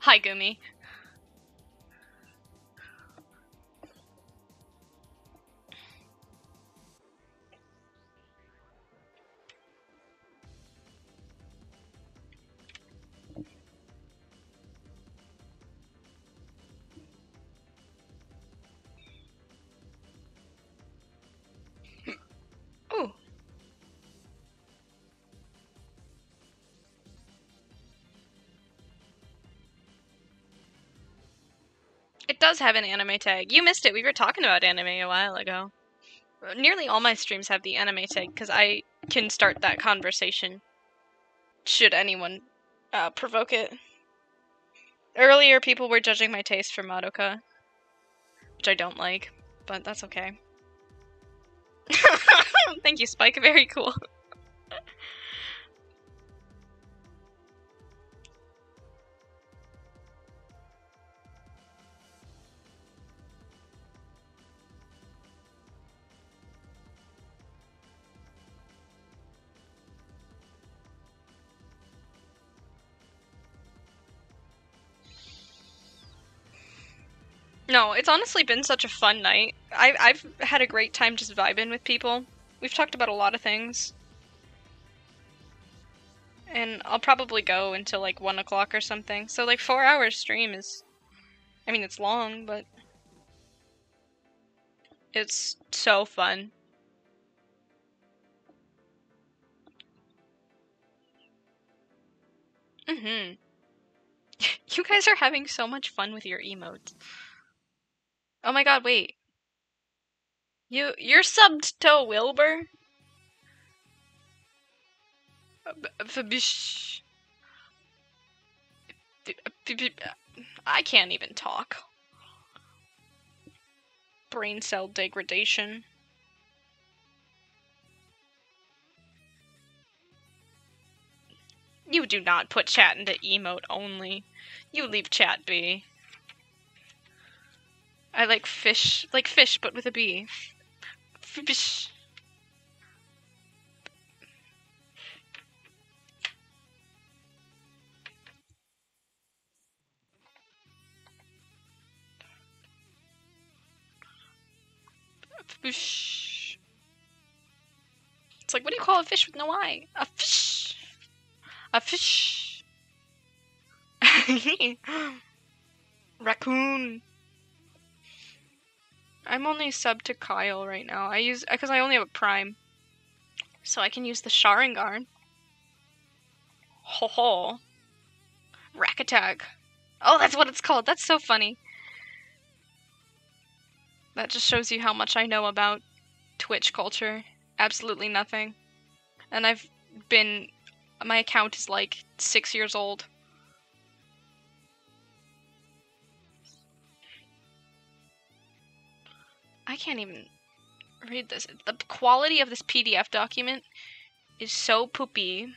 Hi, Gumi. Does have an anime tag. You missed it. We were talking about anime a while ago. Nearly all my streams have the anime tag because I can start that conversation should anyone uh, provoke it. Earlier, people were judging my taste for Madoka, which I don't like, but that's okay. Thank you, Spike. Very cool. No, it's honestly been such a fun night. I, I've had a great time just vibing with people. We've talked about a lot of things. And I'll probably go until like 1 o'clock or something. So like 4 hours stream is... I mean, it's long, but... It's so fun. Mm-hmm. you guys are having so much fun with your emotes. Oh my god, wait. You you're subbed to Wilbur? I can't even talk. Brain cell degradation. You do not put chat into emote only. You leave chat be. I like fish, like fish, but with a B. Fish. It's like, what do you call a fish with no eye? A fish. A fish. Raccoon. I'm only sub to Kyle right now. I use because I only have a prime, so I can use the Sharingan. Ho ho. Rack attack. Oh, that's what it's called. That's so funny. That just shows you how much I know about Twitch culture. Absolutely nothing. And I've been my account is like six years old. I can't even read this. The quality of this PDF document is so poopy.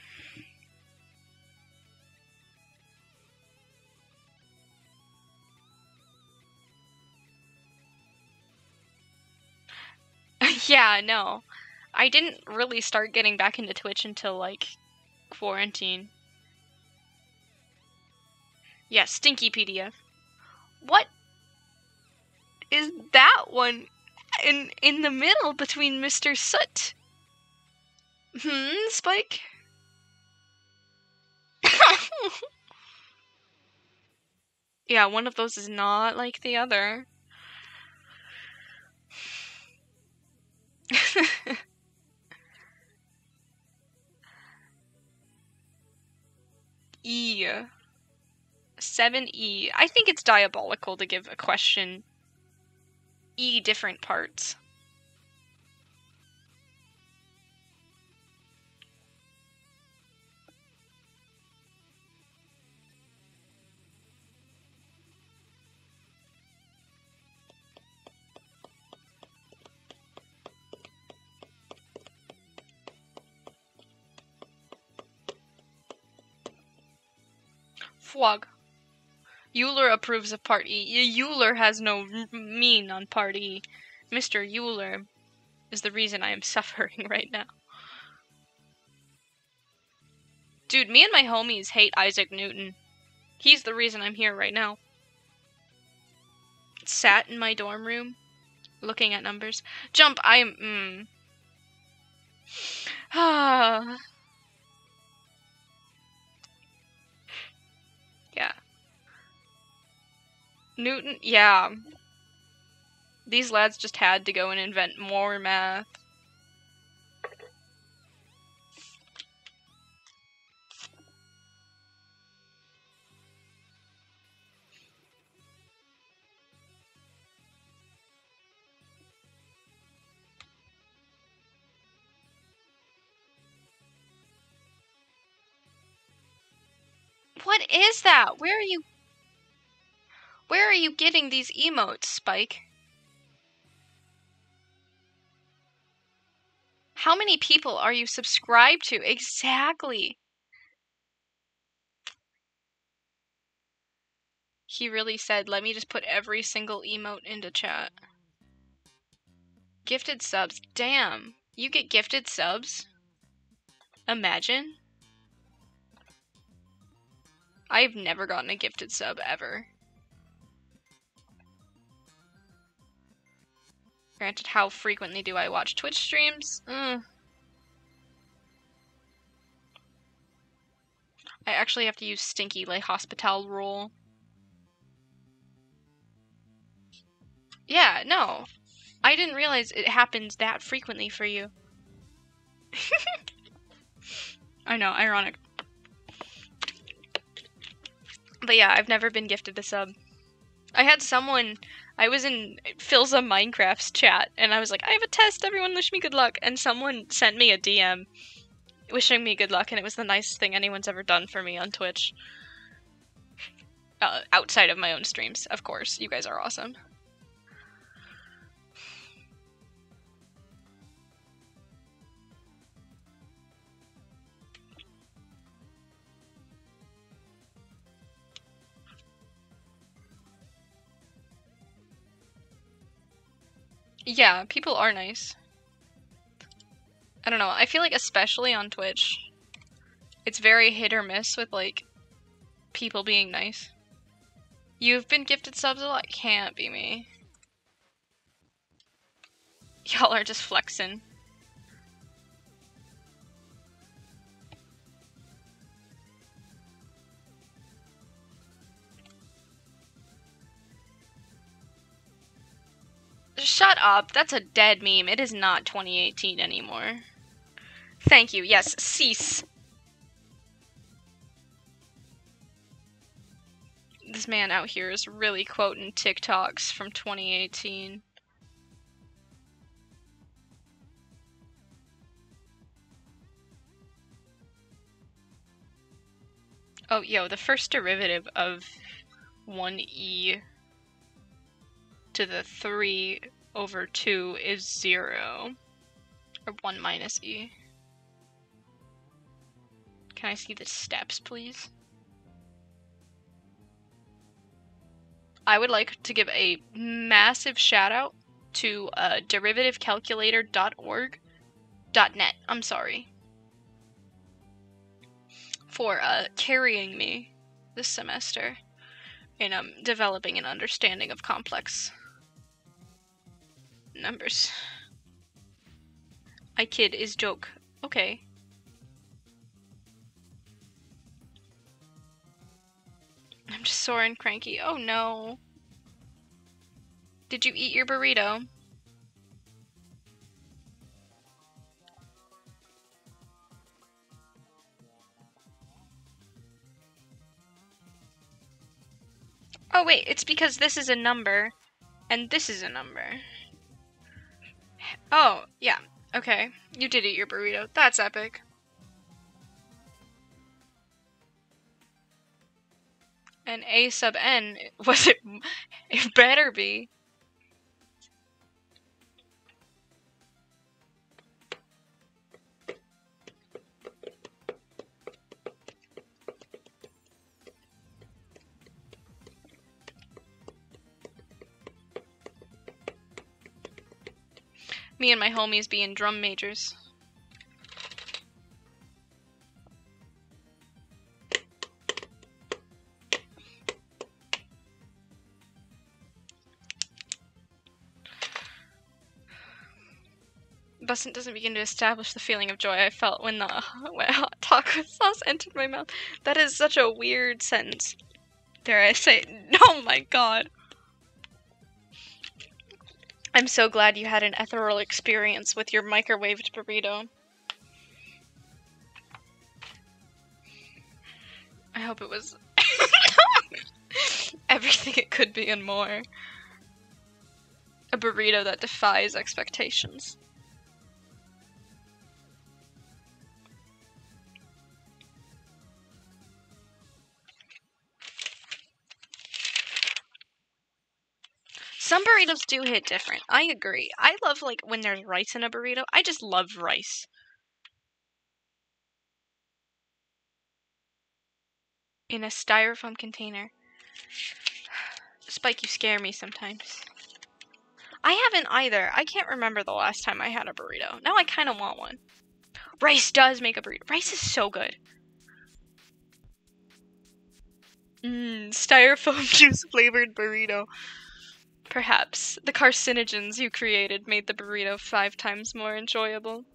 yeah, no. I didn't really start getting back into Twitch until like quarantine. Yeah, stinky PDF. What is that one in in the middle between Mr. Soot? Hmm, Spike? yeah, one of those is not like the other. E. 7E. I think it's diabolical to give a question E different parts. Fwog. Euler approves of Part E. Euler has no mean on Part E. Mr. Euler is the reason I am suffering right now. Dude, me and my homies hate Isaac Newton. He's the reason I'm here right now. Sat in my dorm room, looking at numbers. Jump, I am. Mm. Ah. Yeah. Newton, yeah. These lads just had to go and invent more math. What is that? Where are you? Where are you getting these emotes, Spike? How many people are you subscribed to? Exactly. He really said, let me just put every single emote into chat. Gifted subs. Damn. You get gifted subs? Imagine. I've never gotten a gifted sub ever. Granted, how frequently do I watch Twitch streams? Mm. I actually have to use Stinky Le Hospital rule. Yeah, no. I didn't realize it happens that frequently for you. I know, ironic. But yeah, I've never been gifted a sub. I had someone, I was in Philza Minecraft's chat, and I was like, I have a test, everyone wish me good luck. And someone sent me a DM wishing me good luck, and it was the nicest thing anyone's ever done for me on Twitch. Uh, outside of my own streams, of course. You guys are awesome. Yeah, people are nice. I don't know. I feel like especially on Twitch, it's very hit or miss with like people being nice. You've been gifted subs a lot? Can't be me. Y'all are just flexing. Shut up. That's a dead meme. It is not 2018 anymore. Thank you. Yes, cease. This man out here is really quoting TikToks from 2018. Oh, yo, the first derivative of 1e to the 3 over 2 is 0. Or 1 minus e. Can I see the steps, please? I would like to give a massive shout out to uh. I'm sorry for uh, carrying me this semester in um, developing an understanding of complex numbers. I kid is joke. Okay. I'm just sore and cranky. Oh no. Did you eat your burrito? Oh wait, it's because this is a number and this is a number. Oh, yeah. Okay. You did eat your burrito. That's epic. And A sub n, was it? It better be. Me and my homies being drum majors. Bussin doesn't begin to establish the feeling of joy I felt when the when hot taco sauce entered my mouth. That is such a weird sentence. Dare I say? Oh my god. I'm so glad you had an ethereal experience with your microwaved burrito. I hope it was everything it could be and more. A burrito that defies expectations. Some burritos do hit different. I agree. I love like when there's rice in a burrito. I just love rice. In a styrofoam container. Spike, you scare me sometimes. I haven't either. I can't remember the last time I had a burrito. Now I kind of want one. Rice does make a burrito. Rice is so good. Mmm, styrofoam juice flavored burrito. Perhaps the carcinogens you created made the burrito five times more enjoyable.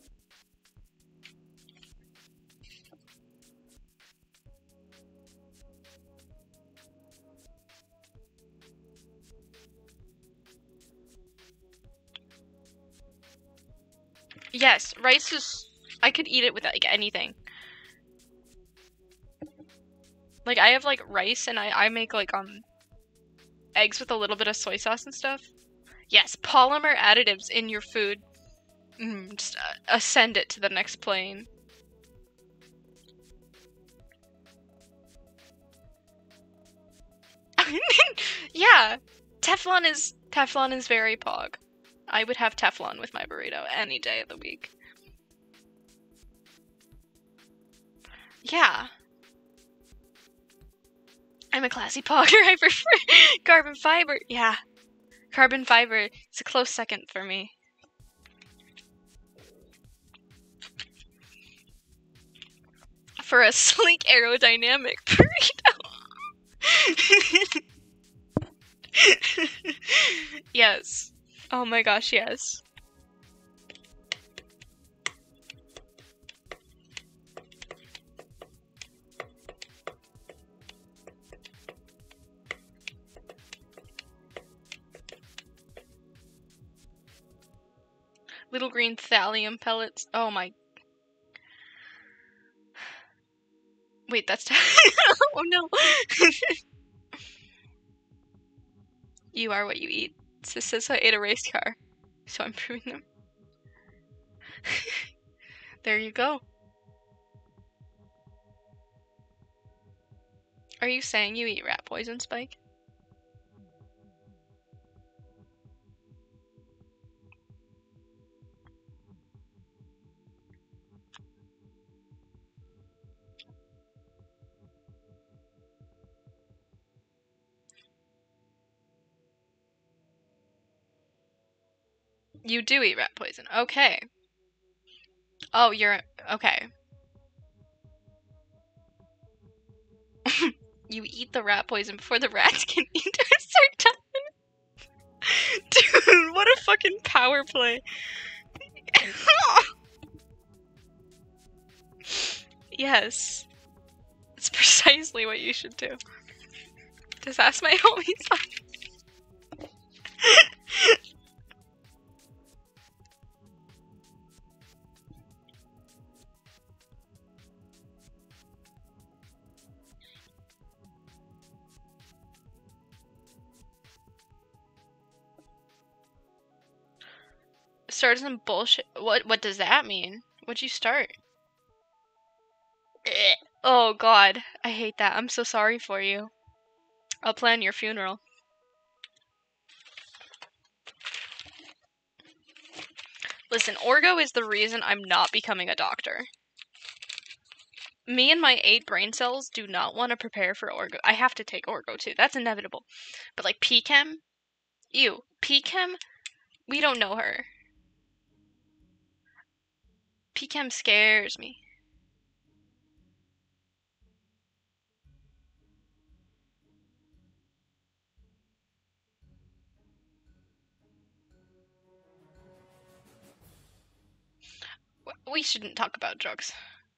Yes, rice is. I could eat it with like anything. Like I have like rice and I I make like um eggs with a little bit of soy sauce and stuff. Yes, polymer additives in your food. Mm, just uh, ascend it to the next plane. yeah, Teflon is Teflon is very pog. I would have Teflon with my burrito any day of the week. Yeah. I'm a classy pogger. I prefer carbon fiber. Yeah. Carbon fiber is a close second for me. For a sleek aerodynamic burrito. yes. Oh my gosh, yes. Little green thallium pellets. Oh my. Wait, that's. oh no. you are what you eat. I ate a race car, so I'm proving them. there you go. Are you saying you eat rat poison, Spike? You do eat rat poison. Okay. Oh, you're okay. you eat the rat poison before the rats can eat a certain Dude, what a fucking power play. yes. It's precisely what you should do. Just ask my homies. Started some bullshit. What what does that mean? What'd you start? Oh god, I hate that. I'm so sorry for you. I'll plan your funeral. Listen, Orgo is the reason I'm not becoming a doctor. Me and my eight brain cells do not want to prepare for Orgo. I have to take Orgo too. That's inevitable. But like PChem, ew, PChem, we don't know her. PChem scares me. We shouldn't talk about drugs.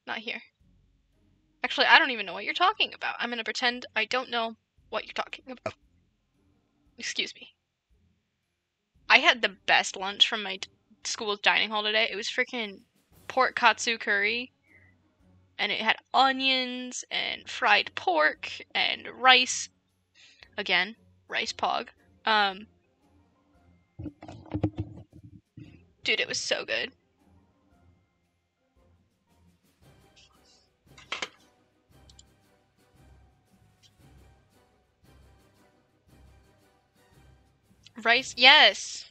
Not here. Actually, I don't even know what you're talking about. I'm gonna pretend I don't know what you're talking about. Oh. Excuse me. I had the best lunch from my school's dining hall today. It was freaking pork katsu curry. And it had onions and fried pork and rice. Again, rice pog. Um, dude, it was so good. Rice, yes.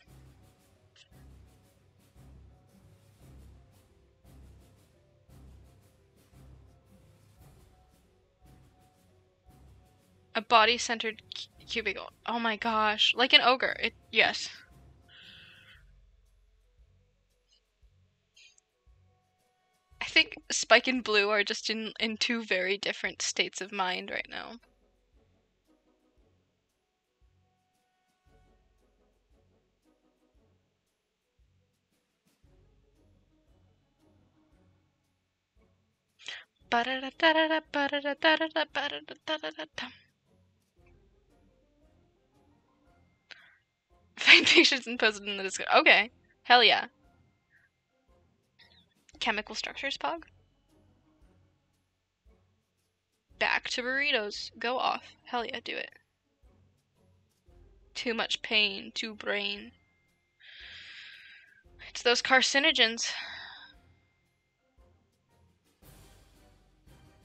A body-centered cubicle. Oh my gosh. Like an ogre. It yes. I think Spike and Blue are just in in two very different states of mind right now. ba da da Find pictures and post it in the Discord. Okay. Hell yeah. Chemical structures, Pog? Back to burritos. Go off. Hell yeah, do it. Too much pain, too brain. It's those carcinogens.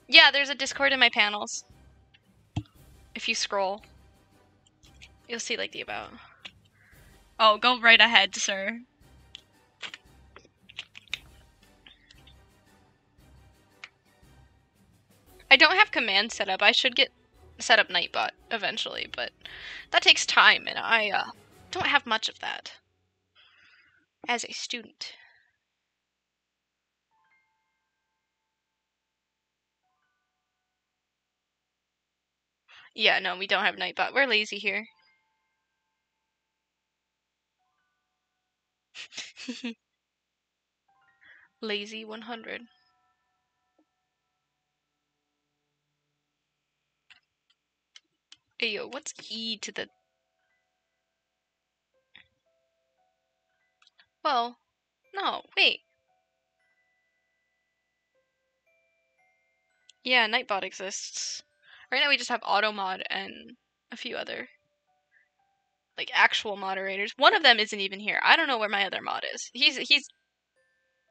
Yeah, there's a Discord in my panels. If you scroll, you'll see like the about. Oh, go right ahead, sir. I don't have command set up. I should get set up Nightbot eventually, but that takes time, and I uh, don't have much of that as a student. Yeah, no, we don't have Nightbot. We're lazy here. lazy 100. Hey yo, what's e to the... Well, no, wait. Yeah, Nightbot exists. Right now we just have Automod and a few other like actual moderators. One of them isn't even here. I don't know where my other mod is. He's he's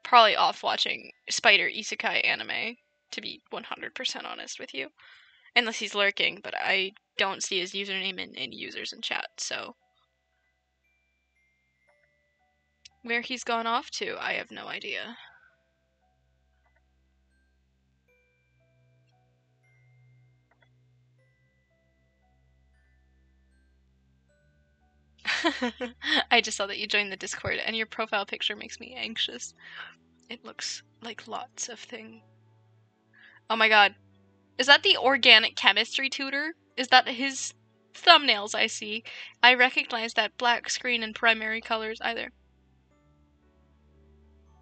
probably off watching Spider Isekai anime to be 100% honest with you. Unless he's lurking, but I don't see his username in any users in chat, so where he's gone off to, I have no idea. I just saw that you joined the Discord, and your profile picture makes me anxious. It looks like lots of things. Oh my god. Is that the organic chemistry tutor? Is that his thumbnails I see? I recognize that black screen and primary colors either.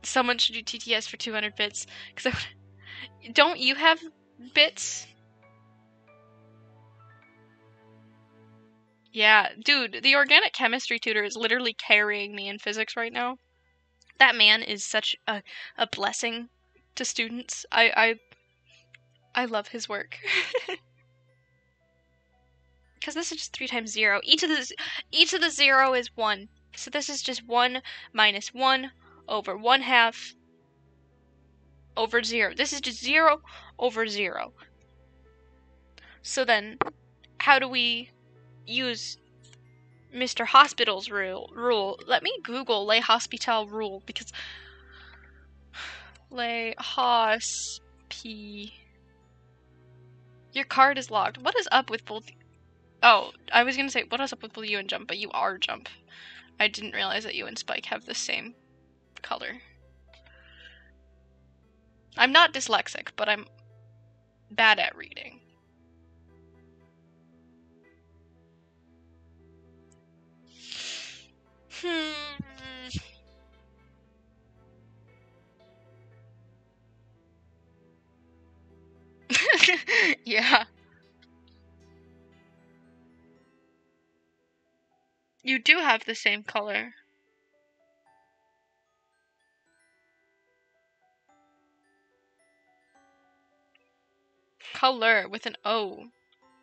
Someone should do TTS for 200 bits. Cause I, don't you have bits? Yeah, dude, the organic chemistry tutor is literally carrying me in physics right now. That man is such a, a blessing to students. I I I love his work. Because this is just 3 times 0. Each of the, e to the 0 is 1. So this is just 1 minus 1 over 1 half over 0. This is just 0 over 0. So then, how do we use Mr. Hospital's rule. Rule. Let me Google Le Hospital rule because Le Hospi. Your card is locked. What is up with both? Oh, I was gonna say what is up with both you and Jump, but you are Jump. I didn't realize that you and Spike have the same color. I'm not dyslexic, but I'm bad at reading. Hmm. yeah. You do have the same color. Color with an O.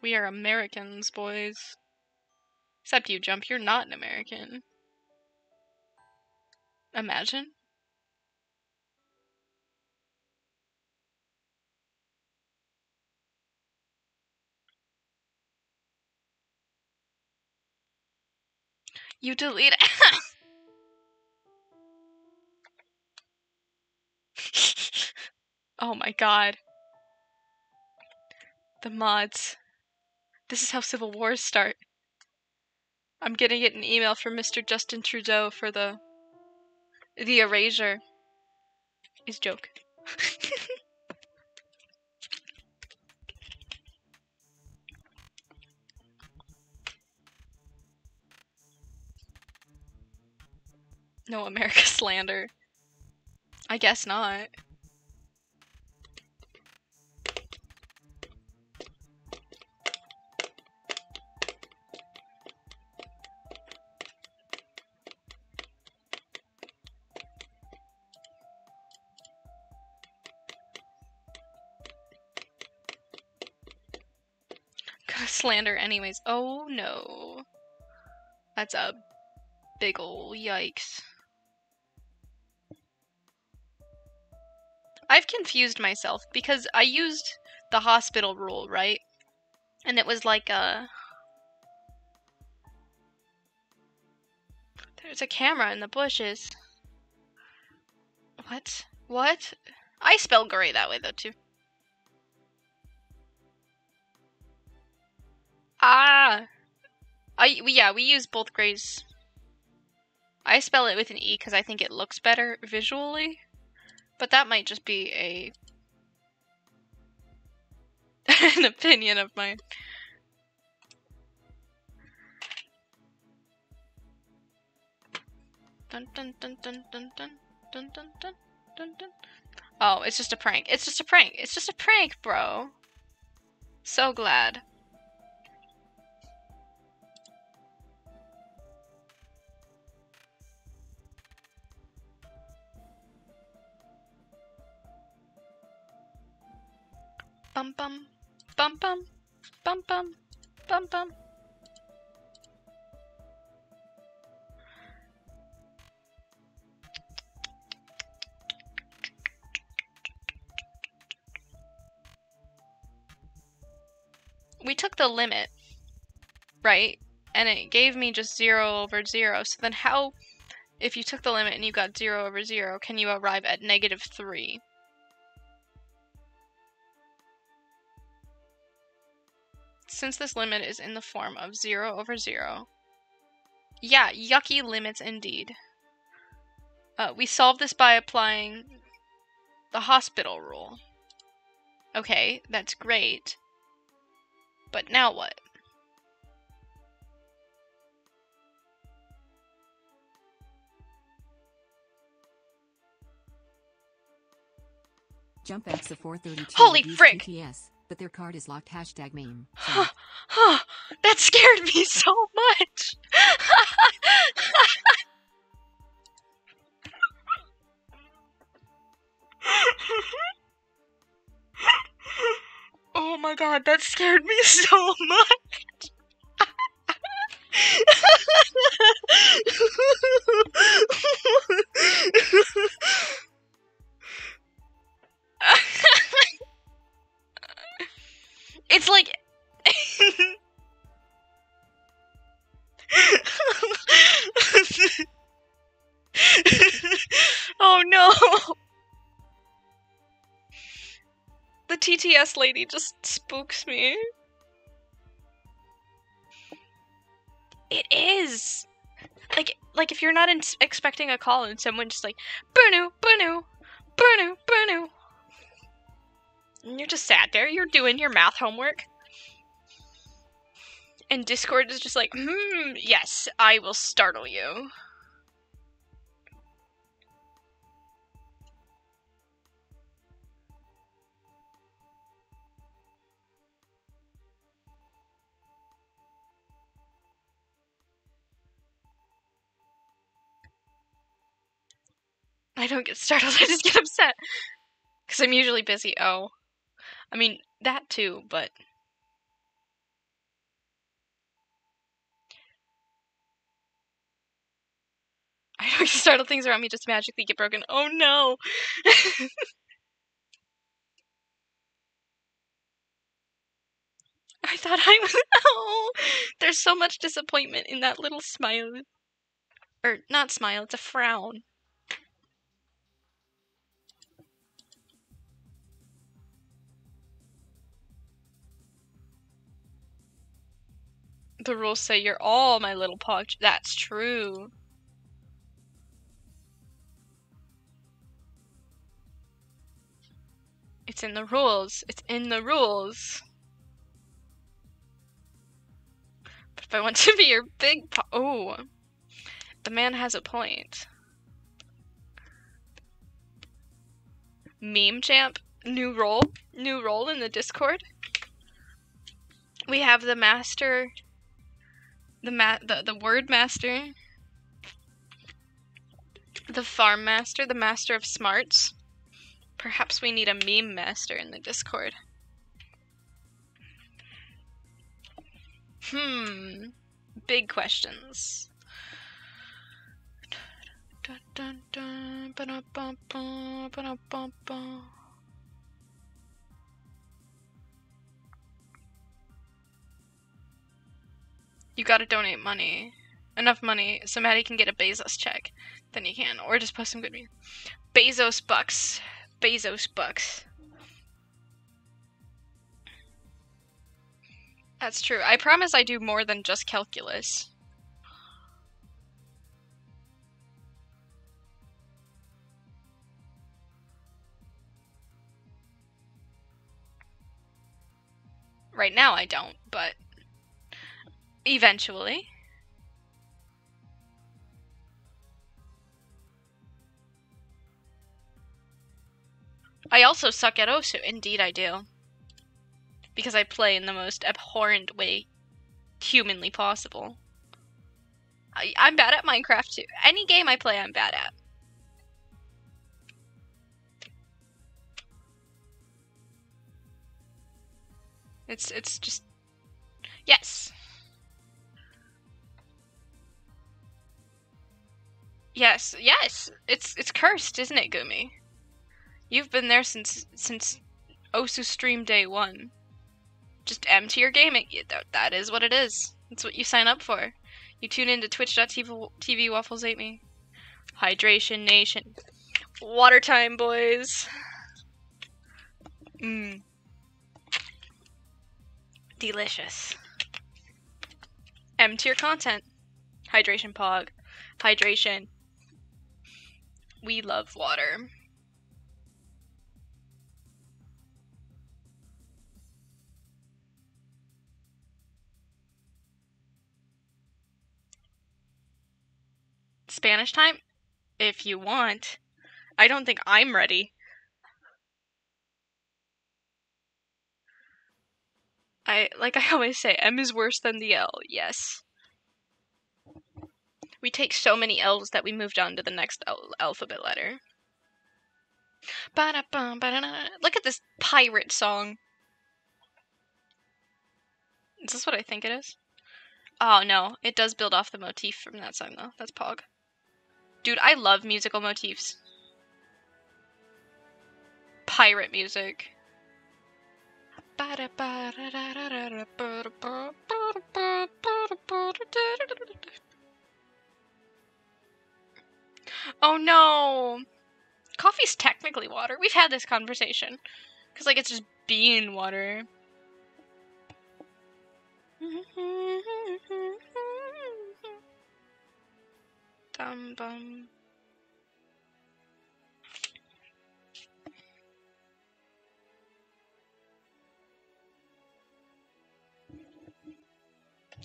We are Americans, boys. Except you, Jump, you're not an American. Imagine. You delete it. oh my god. The mods. This is how civil wars start. I'm gonna get an email from Mr. Justin Trudeau for the the erasure is joke. no America slander. I guess not. Slander anyways. Oh no. That's a big ol' yikes. I've confused myself because I used the hospital rule, right? And it was like a There's a camera in the bushes. What? What? I spell gray that way though too. Ah. I yeah, we use both grays. I spell it with an E because I think it looks better visually. But that might just be a an opinion of mine. Dun dun dun dun dun dun dun dun dun dun dun. Oh, it's just a prank. It's just a prank. It's just a prank, bro. So glad. Bum bum bum bum bum bum bum bum. we took the limit, right? And it gave me just 0 over 0. So then how, if you took the limit and you got 0 over 0, can you arrive at negative 3? Since this limit is in the form of 0 over 0. Yeah, yucky limits indeed. Uh, we solve this by applying the hospital rule. Okay, that's great. But now what? Jump X of 432 Holy frick! TTS, but their card is locked hashtag meme. That scared me so much. oh my god, that scared me so much. it's like oh no. The TTS lady just spooks me. It is. Like like if you're not in- expecting a call and someone just like Bunu, Bunu, Bunu, Bunu. And you're just sat there, you're doing your math homework. And Discord is just like, hmm, yes, I will startle you. I don't get startled, I just get upset. Because I'm usually busy. Oh. I mean, that too, but. I get startled, things around me just magically get broken. Oh no! I thought I was. Oh! There's so much disappointment in that little smile. Or, not smile, it's a frown. The rules say you're all my little punch. That's true. It's in the rules. It's in the rules. But if I want to be your big po- Oh. The man has a point. Meme champ. New role. New role in the Discord. We have the master the ma- the, the word master, the farm master, the master of smarts. Perhaps we need a meme master in the Discord. Hmm. Big questions. Dun, dun, dun. You gotta donate money. Enough money so Maddie can get a Bezos check. Then you can. Or just post some good music. Bezos bucks. Bezos bucks. That's true. I promise I do more than just calculus. Right now I don't, but eventually. I also suck at Osu. Indeed, I do. Because I play in the most abhorrent way humanly possible. I, I'm bad at Minecraft too. Any game I play, I'm bad at. It's it's just yes. Yes, yes. It's it's cursed, isn't it, Gumi? You've been there since since Osu stream day one. Just empty your gaming. That, that is what it is. That's what you sign up for. You tune into twitch.tv TV waffles ate me. Hydration Nation. Water time, boys. Mmm. Delicious. M tier content. Hydration pog. Hydration. We love water. Spanish time? If you want. I don't think I'm ready. I like I always say, M is worse than the L. Yes. We take so many L's that we moved on to the next al- alphabet letter. Look at this pirate song. Is this what I think it is? Oh no, it does build off the motif from that song though. That's Pog. Dude, I love musical motifs. Pirate music. Oh no! Coffee's technically water. We've had this conversation. Because, like, it's just bean water. Dum bum.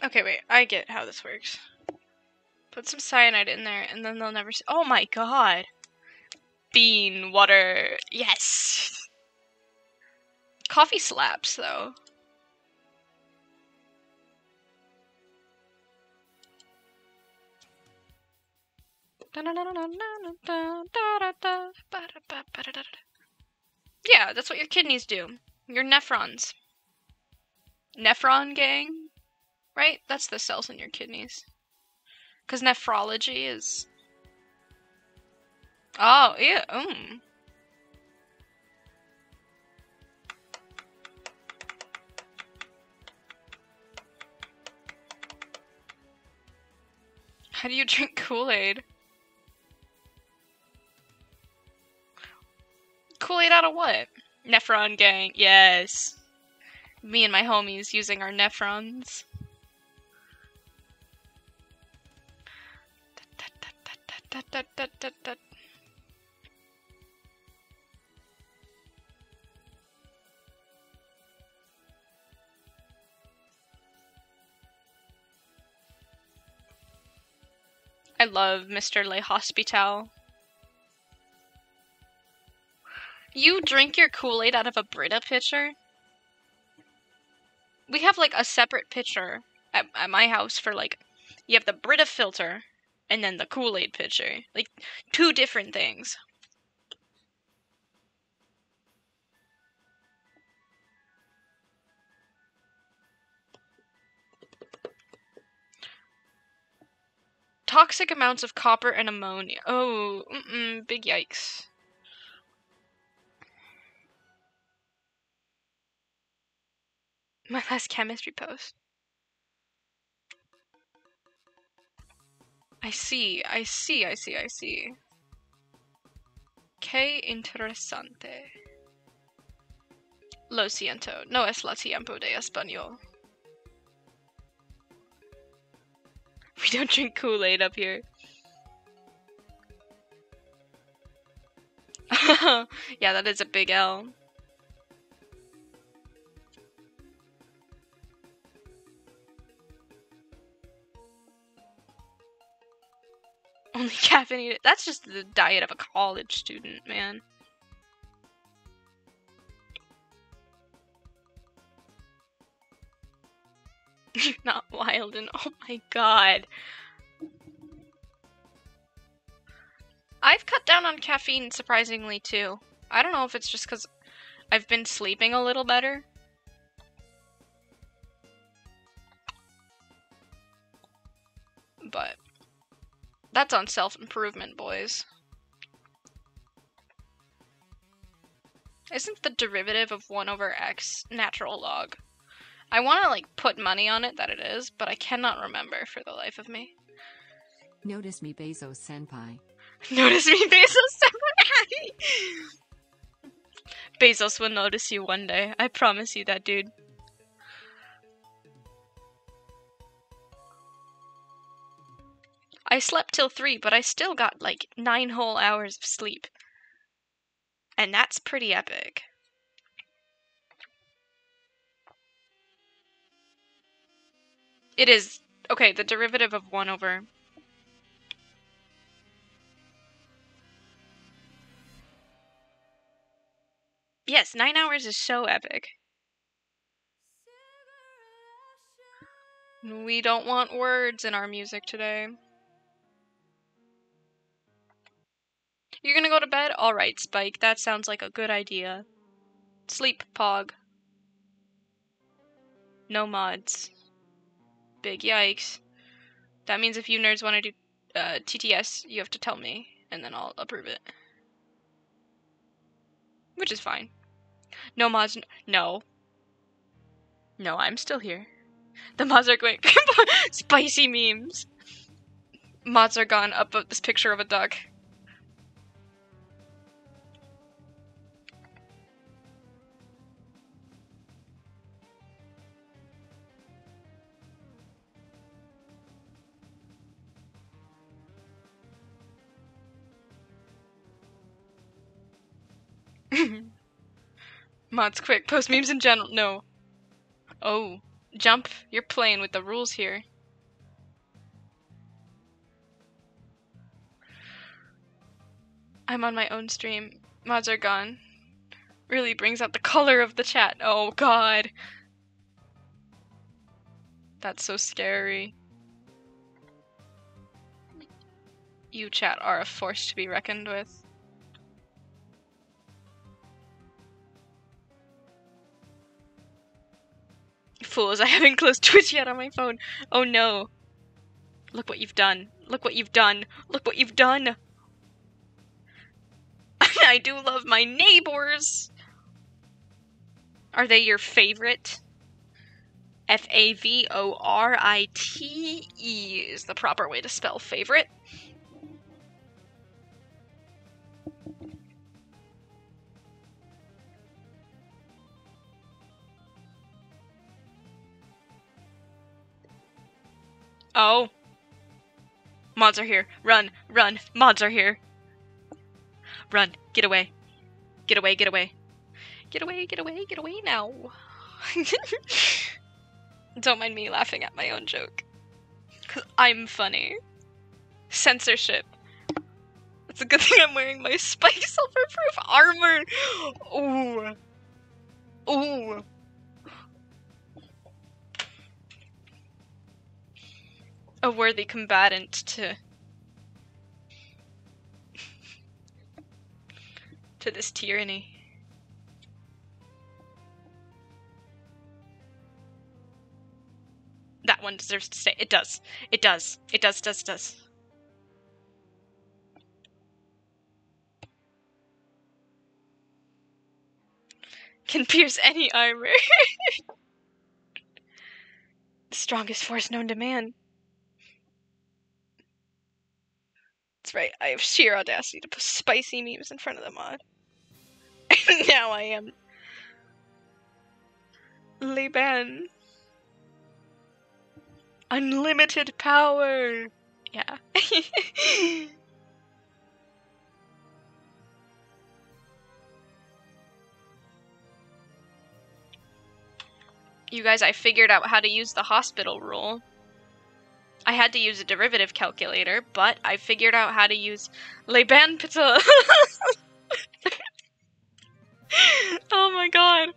Okay, wait. I get how this works. Put some cyanide in there, and then they'll never see. Oh my god! Bean water. Yes! Coffee slaps, though. Yeah, that's what your kidneys do. Your nephrons. Nephron gang? Right? That's the cells in your kidneys. Because nephrology is. Oh, yeah. Mm. How do you drink Kool Aid? Kool Aid out of what? Nephron gang. Yes. Me and my homies using our nephrons. I love Mr. Le Hospital. You drink your Kool-Aid out of a Brita pitcher? We have like a separate pitcher at, at my house for like you have the Brita filter and then the Kool Aid pitcher. Like, two different things. Toxic amounts of copper and ammonia. Oh, big yikes. My last chemistry post. I see, I see, I see, I see. Que interesante. Lo siento, no es la tiempo de español. We don't drink Kool-Aid up here. yeah, that is a big L. Only caffeinated. That's just the diet of a college student, man. You're not wild and oh my god. I've cut down on caffeine surprisingly too. I don't know if it's just because I've been sleeping a little better. But that's on self improvement, boys. Isn't the derivative of 1 over x natural log? I want to like put money on it that it is, but I cannot remember for the life of me. Notice me, Bezos Senpai. Notice me, Bezos Senpai. Bezos will notice you one day. I promise you that, dude. I slept till 3, but I still got like 9 whole hours of sleep. And that's pretty epic. It is, okay, the derivative of 1 over. Yes, 9 hours is so epic. We don't want words in our music today. You're gonna go to bed? Alright, Spike, that sounds like a good idea. Sleep, Pog. No mods. Big yikes. That means if you nerds want to do uh, TTS, you have to tell me, and then I'll approve it. Which is fine. No mods. No. No, I'm still here. The mods are going. Spicy memes. Mods are gone up this picture of a duck. Mods, quick, post memes in general. No. Oh, jump. You're playing with the rules here. I'm on my own stream. Mods are gone. Really brings out the color of the chat. Oh god. That's so scary. You chat are a force to be reckoned with. Fools, I haven't closed Twitch yet on my phone. Oh no. Look what you've done. Look what you've done. Look what you've done. I do love my neighbors. Are they your favorite? F A V O R I T E is the proper way to spell favorite. Oh. Mods are here. Run, run. Mods are here. Run. Get away. Get away, get away. Get away, get away, get away now. Don't mind me laughing at my own joke. Because I'm funny. Censorship. It's a good thing I'm wearing my spike sulfur proof armor. Ooh. Ooh. a worthy combatant to to this tyranny. That one deserves to stay. It does. It does. It does, does, does. Can pierce any armor. the strongest force known to man. Right, I have sheer audacity to put spicy memes in front of the mod. now I am. Liban. Unlimited power. Yeah. you guys, I figured out how to use the hospital rule. I had to use a derivative calculator, but I figured out how to use Lebanpita. oh my god.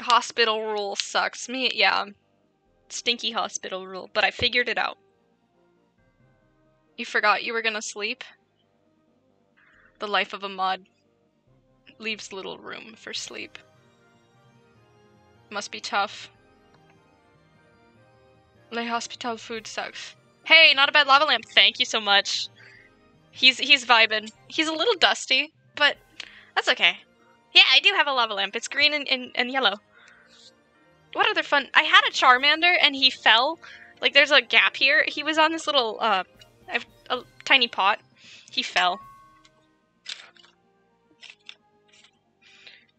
Hospital rule sucks. Me, yeah. Stinky hospital rule, but I figured it out. You forgot you were gonna sleep? The life of a mod leaves little room for sleep. Must be tough. Le Hospital food sucks. Hey, not a bad lava lamp. Thank you so much. He's he's vibing. He's a little dusty, but that's okay. Yeah, I do have a lava lamp. It's green and, and, and yellow. What other fun? I had a Charmander and he fell. Like there's a gap here. He was on this little uh a tiny pot. He fell.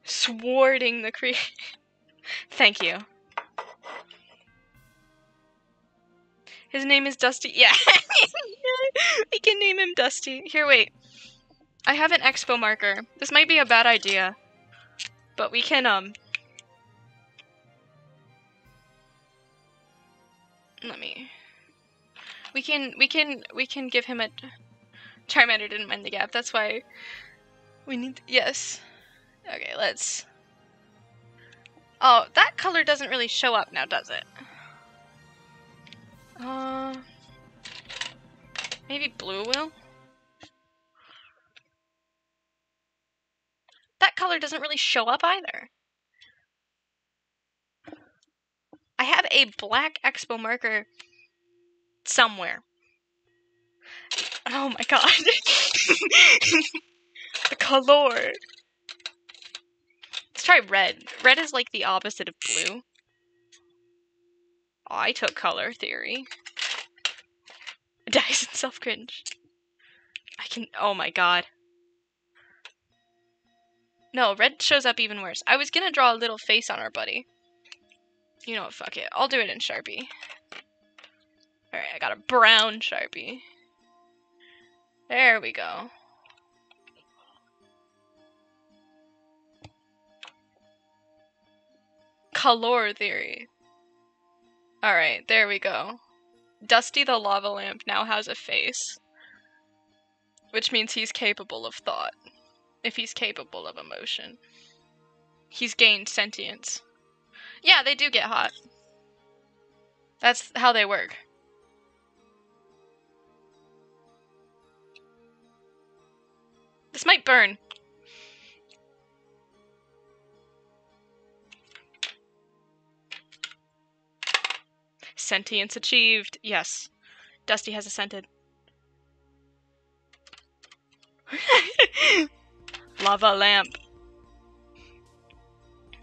Swarding the cre- Thank you. His name is Dusty. Yeah. I can name him Dusty. Here, wait. I have an expo marker. This might be a bad idea. But we can, um... Let me... We can, we can, we can give him a... Charmander didn't mind the gap, that's why we need... Yes. Okay, let's... Oh, that color doesn't really show up now, does it? Uh... Maybe blue will? That color doesn't really show up either. I have a black expo marker somewhere. Oh my god. the color. Let's try red. Red is like the opposite of blue. Oh, I took color theory. Dies in self cringe. I can. Oh my god. No, red shows up even worse. I was gonna draw a little face on our buddy. You know what? Fuck it. I'll do it in Sharpie. Alright, I got a brown Sharpie. There we go. Color theory. Alright, there we go. Dusty the lava lamp now has a face. Which means he's capable of thought. If he's capable of emotion. He's gained sentience. Yeah, they do get hot. That's how they work. This might burn. Sentience achieved. Yes. Dusty has ascended. Lava lamp.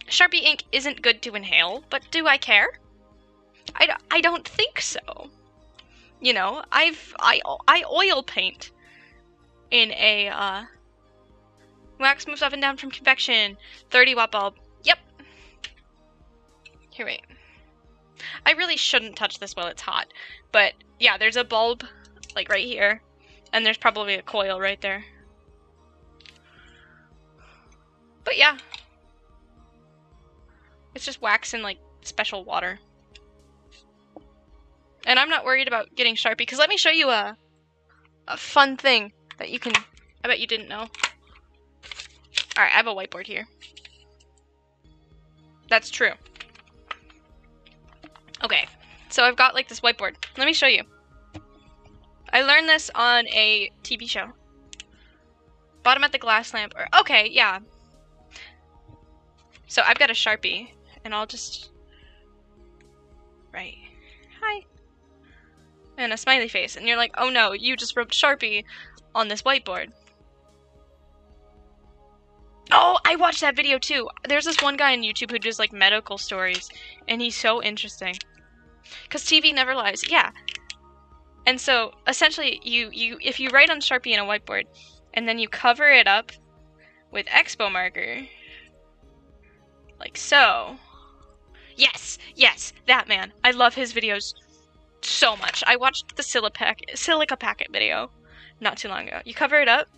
Sharpie ink isn't good to inhale, but do I care? I, I don't think so. You know, I've I I oil paint in a uh, Wax moves up and down from convection. 30 watt bulb. Yep. Here, wait. I really shouldn't touch this while it's hot. But yeah, there's a bulb like right here. And there's probably a coil right there. But yeah. It's just wax in like special water. And I'm not worried about getting Sharpie, because let me show you a, a fun thing that you can, I bet you didn't know. Alright, I have a whiteboard here. That's true. Okay, so I've got like this whiteboard. Let me show you. I learned this on a TV show. Bottom at the glass lamp, or okay, yeah. So I've got a Sharpie, and I'll just right. Hi. And a smiley face. And you're like, oh no, you just wrote Sharpie on this whiteboard. Oh, I watched that video too. There's this one guy on YouTube who does like medical stories, and he's so interesting. Cause TV never lies. Yeah. And so essentially, you you if you write on Sharpie in a whiteboard, and then you cover it up with Expo marker, like so. Yes, yes, that man. I love his videos so much. I watched the Silica Packet, Silica Packet video not too long ago. You cover it up,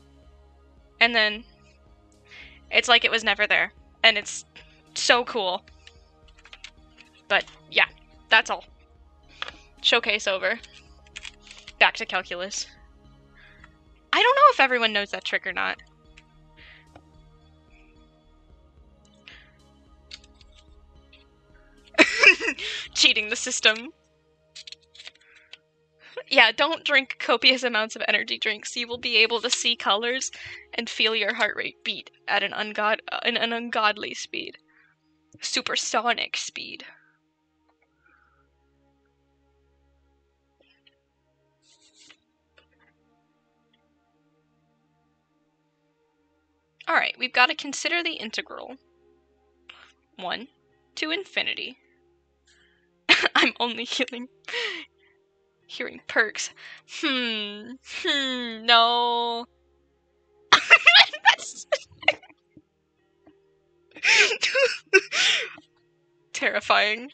and then it's like it was never there. And it's so cool. But yeah, that's all. Showcase over. Back to calculus. I don't know if everyone knows that trick or not. Cheating the system. Yeah, don't drink copious amounts of energy drinks. You will be able to see colors and feel your heart rate beat at an, ungod- an, an ungodly speed. Supersonic speed. Alright, we've got to consider the integral. 1 to infinity. I'm only hearing hearing perks. Hmm. Hmm. No. Terrifying.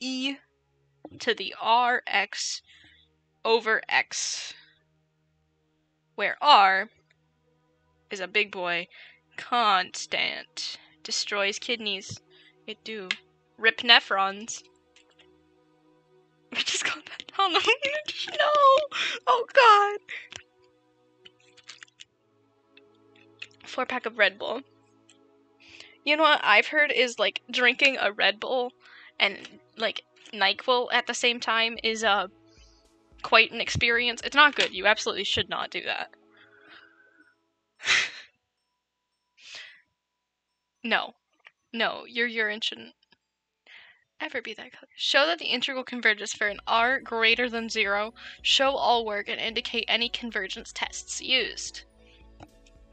E to the Rx over X, where R is a big boy, constant, destroys kidneys. It do. Rip nephrons. We just got that down. no! Oh god! Four pack of Red Bull. You know what I've heard is like drinking a Red Bull and like NyQuil at the same time is uh quite an experience. It's not good. You absolutely should not do that. no. No, your urine shouldn't ever be that color. Show that the integral converges for an r greater than 0. Show all work and indicate any convergence tests used.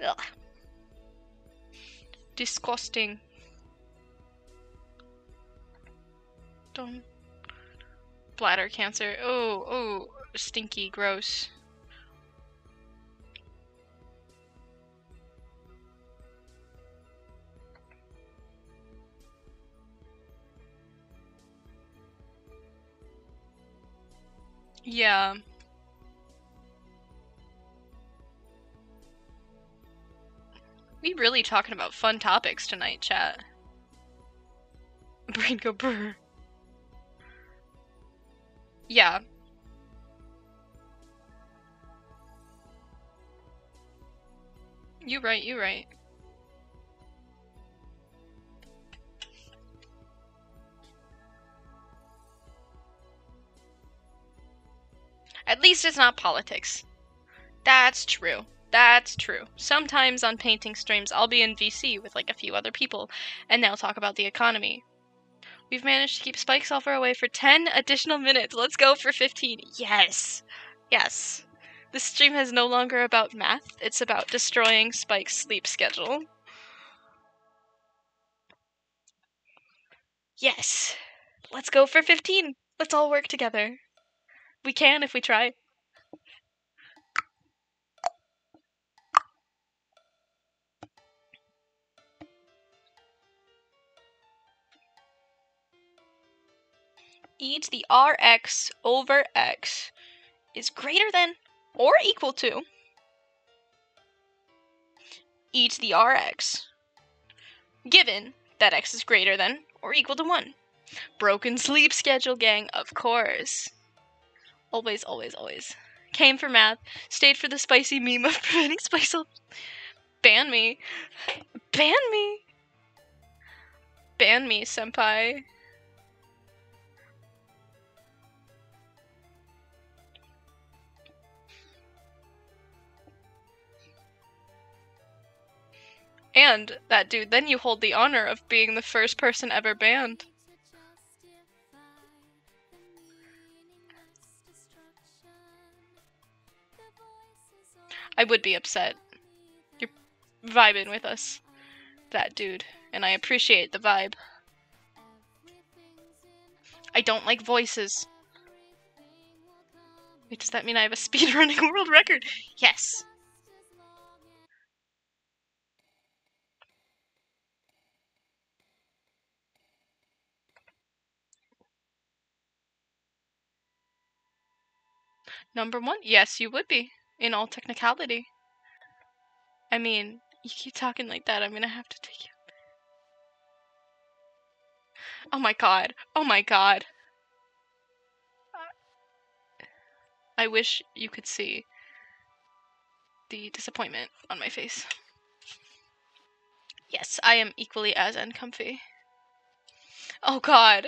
Ugh. Disgusting. Don't. Bladder cancer. Oh, oh, stinky, gross. Yeah. We really talking about fun topics tonight, chat. Brain go brr. Yeah. You right, you right. At least it's not politics. That's true. That's true. Sometimes on painting streams, I'll be in VC with like a few other people, and they'll talk about the economy. We've managed to keep Spike Sulfur away for 10 additional minutes. Let's go for 15. Yes. Yes. This stream is no longer about math, it's about destroying Spike's sleep schedule. Yes. Let's go for 15. Let's all work together. We can if we try. e to the rx over x is greater than or equal to e to the rx, given that x is greater than or equal to 1. Broken sleep schedule, gang, of course. Always, always, always. Came for math, stayed for the spicy meme of preventing spice. Ban me. Ban me. Ban me, senpai. And that dude, then you hold the honor of being the first person ever banned. I would be upset. You're vibing with us, that dude, and I appreciate the vibe. I don't like voices. Wait, does that mean I have a speedrunning world record? Yes. Number one? Yes, you would be, in all technicality. I mean, you keep talking like that, I'm gonna have to take you. Oh my god. Oh my god. I wish you could see the disappointment on my face. Yes, I am equally as uncomfy. Oh god.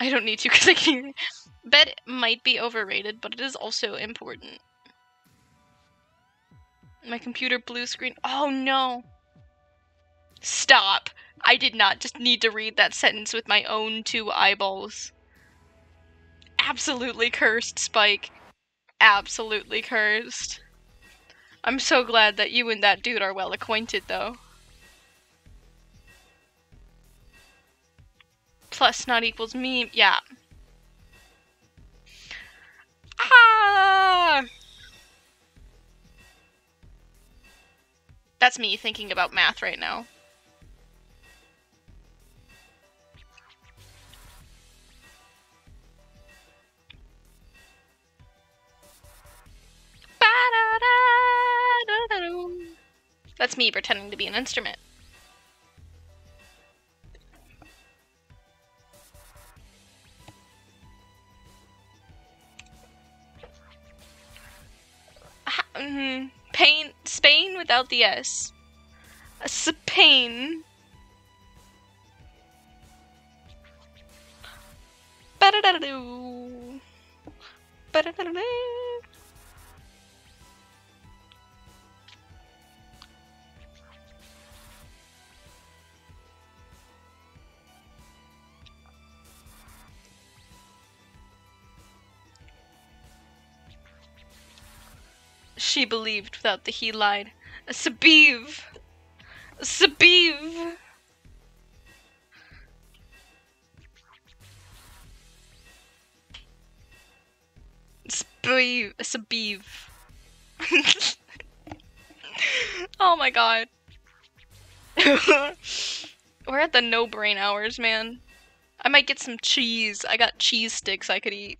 I don't need to because I can. Bed might be overrated, but it is also important. My computer blue screen. Oh no! Stop! I did not just need to read that sentence with my own two eyeballs. Absolutely cursed, Spike. Absolutely cursed. I'm so glad that you and that dude are well acquainted, though. Plus not equals me. Yeah. Ah! That's me thinking about math right now. That's me pretending to be an instrument. Mm, pain, Spain without the S. Spain. Ba-da-da-da-doo. Ba-da-da-da-doo. She believed without the he lied. A Sabiv! Sabiv! Sabiv. Sabiv. oh my god. We're at the no brain hours, man. I might get some cheese. I got cheese sticks I could eat.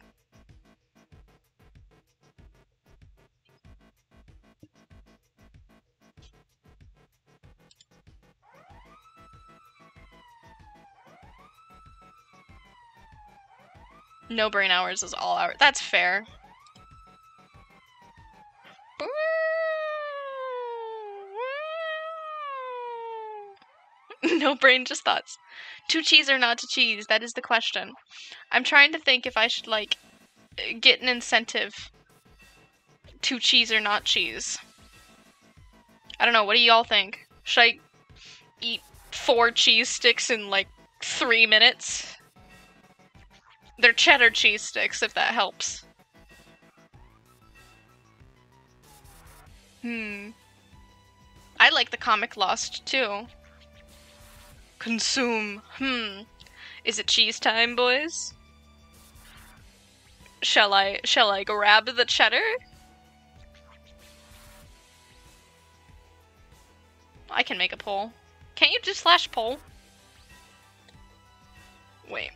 No brain hours is all hours. That's fair. no brain, just thoughts. To cheese or not to cheese? That is the question. I'm trying to think if I should, like, get an incentive to cheese or not cheese. I don't know. What do y'all think? Should I eat four cheese sticks in, like, three minutes? They're cheddar cheese sticks, if that helps. Hmm. I like the comic Lost, too. Consume. Hmm. Is it cheese time, boys? Shall I shall I grab the cheddar? I can make a poll. Can't you just slash poll? Wait.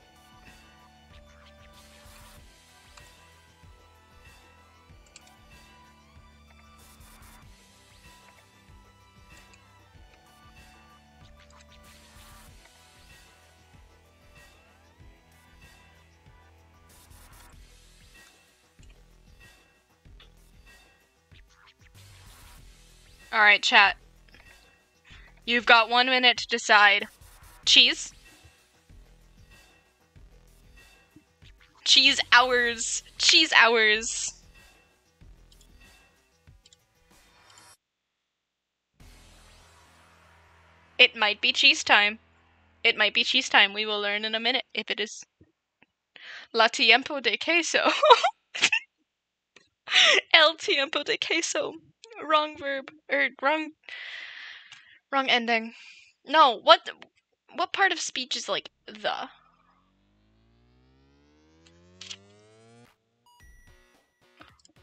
Alright, chat. You've got one minute to decide. Cheese? Cheese hours. Cheese hours. It might be cheese time. It might be cheese time. We will learn in a minute if it is. La tiempo de queso. El tiempo de queso. Wrong verb. Or wrong. Wrong ending. No, what. What part of speech is like the?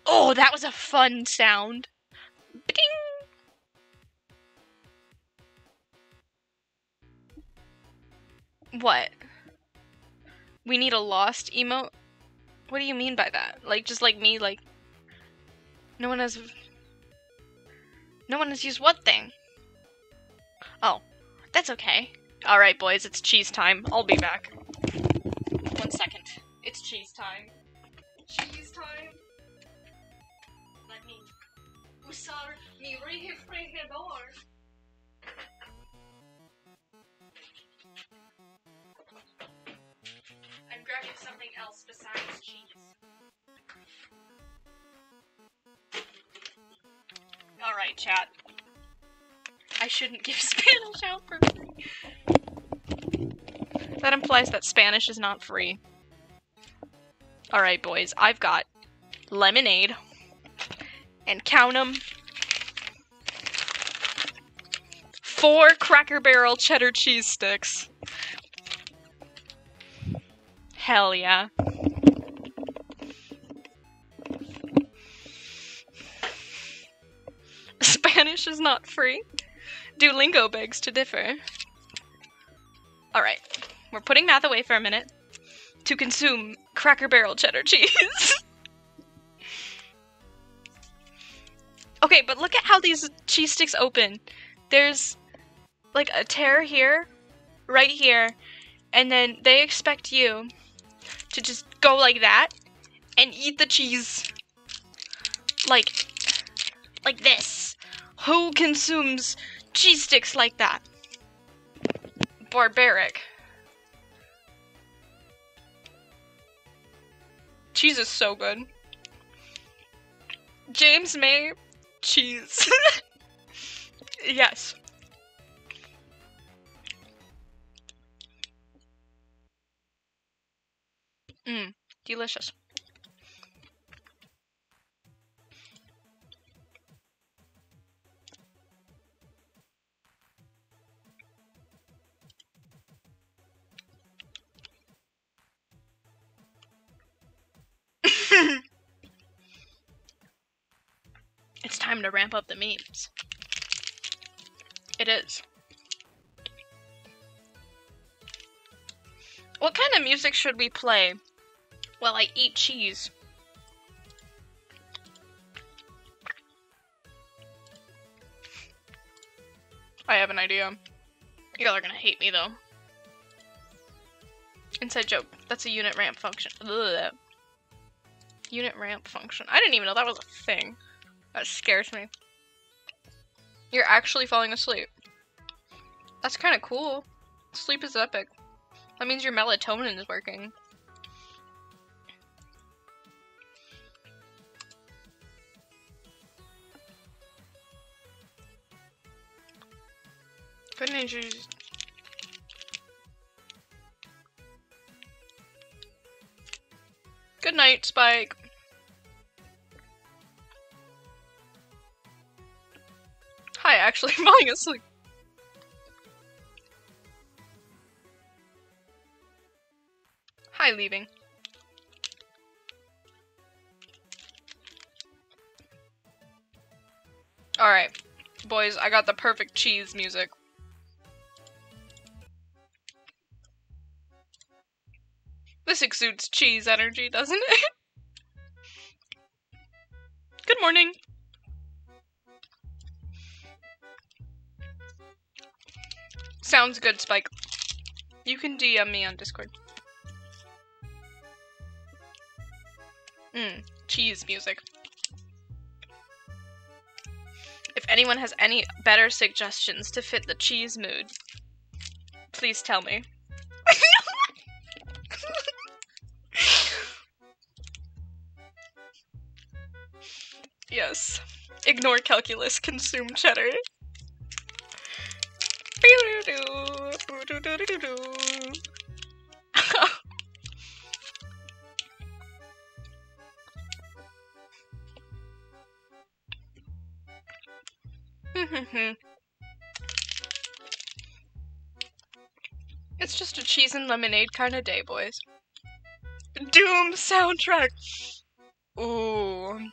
Oh, that was a fun sound. Ding! What? We need a lost emote? What do you mean by that? Like, just like me, like... No one has... No one has used what thing? Oh, that's okay. Alright, boys, it's cheese time. I'll be back. One second. It's cheese time. Cheese time. Let me usar mi refrigerador. I'm grabbing something else besides cheese. Alright, chat. I shouldn't give Spanish out for free. That implies that Spanish is not free. Alright, boys. I've got lemonade. And count them. Four Cracker Barrel cheddar cheese sticks. Hell yeah. Spanish is not free. Duolingo begs to differ. Alright, we're putting math away for a minute to consume Cracker Barrel cheddar cheese. okay, but look at how these cheese sticks open. There's like a tear here, right here, and then they expect you to just go like that and eat the cheese like like this. Who consumes cheese sticks like that? Barbaric. Cheese is so good. James May cheese. yes. Mmm, delicious. it's time to ramp up the memes. It is. What kind of music should we play while I eat cheese? I have an idea. Y'all are gonna hate me though. Inside joke. That's a unit ramp function. Ugh. Unit ramp function. I didn't even know that was a thing. That scares me. You're actually falling asleep. That's kind of cool. Sleep is epic. That means your melatonin is working. Good ninjas. Good night, Spike. Hi, actually falling asleep. Hi, leaving. Alright, boys, I got the perfect cheese music. This exudes cheese energy, doesn't it? Good morning. Sounds good, Spike. You can DM me on Discord. Mmm, cheese music. If anyone has any better suggestions to fit the cheese mood, please tell me. Yes. Ignore calculus, consume cheddar. it's just a cheese and lemonade kind of day, boys. Doom soundtrack. Ooh.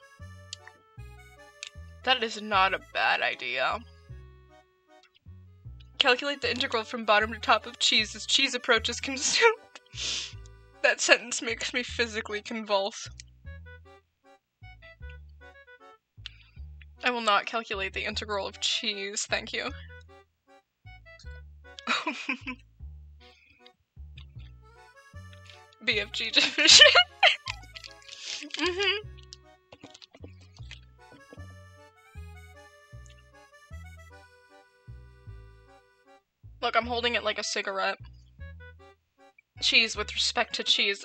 That is not a bad idea. Calculate the integral from bottom to top of cheese as cheese approaches consumed. that sentence makes me physically convulse. I will not calculate the integral of cheese, thank you. BFG division. mm-hmm. Look, I'm holding it like a cigarette. Cheese with respect to cheese.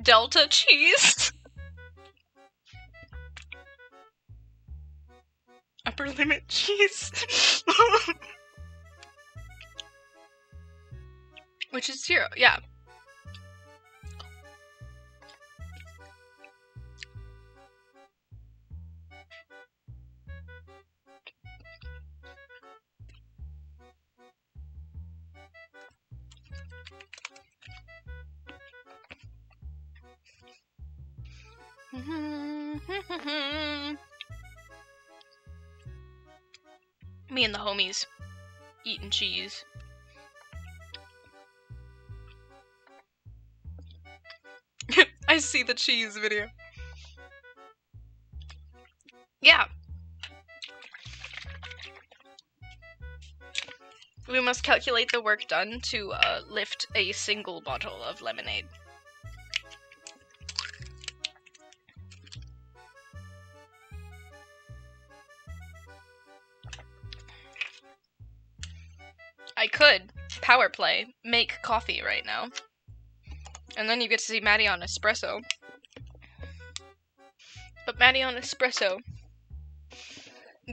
Delta cheese? Upper limit cheese. Which is zero, yeah. Me and the homies eating cheese. I see the cheese video. Yeah. We must calculate the work done to uh, lift a single bottle of lemonade. I could power play, make coffee right now. And then you get to see Maddie on espresso. But Maddie on espresso,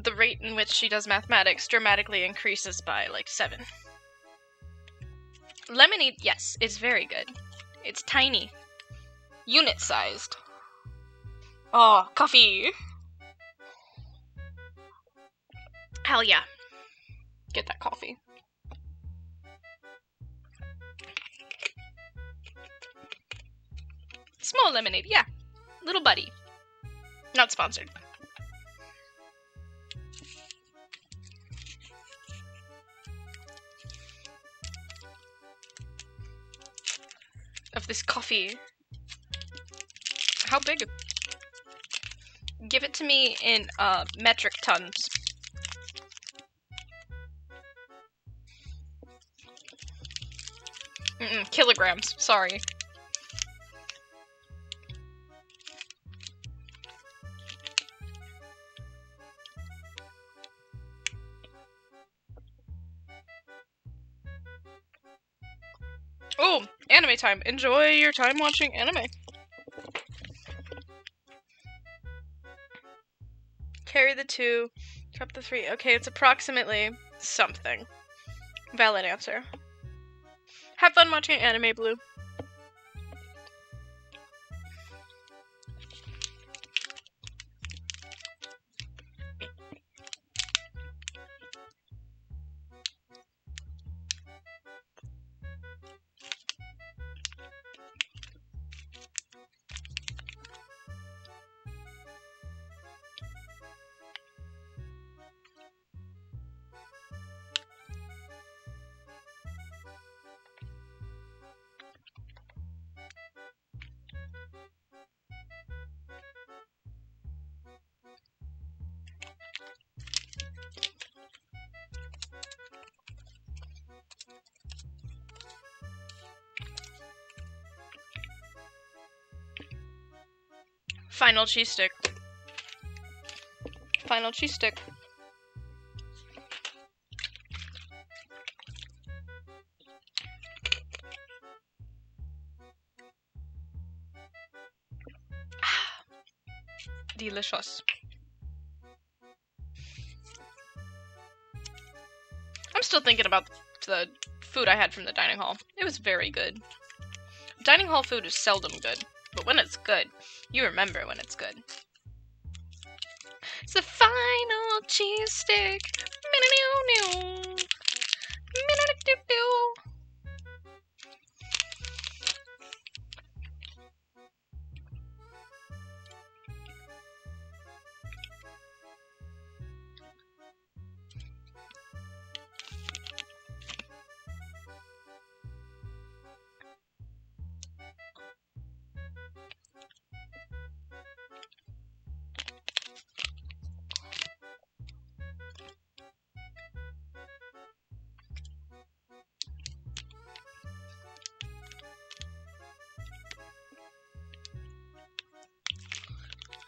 the rate in which she does mathematics dramatically increases by like seven. Lemonade, yes, it's very good. It's tiny. Unit sized. Oh, coffee! Hell yeah. Get that coffee. Small lemonade, yeah. Little buddy. Not sponsored. This coffee. How big? Give it to me in uh, metric tons. Mm -mm, kilograms, sorry. Time. Enjoy your time watching anime. Carry the two, drop the three. Okay, it's approximately something. Valid answer. Have fun watching anime, Blue. Final cheese stick. Final cheese stick. Delicious. I'm still thinking about the food I had from the dining hall. It was very good. Dining hall food is seldom good, when it's good, you remember when it's good. It's the final cheese stick.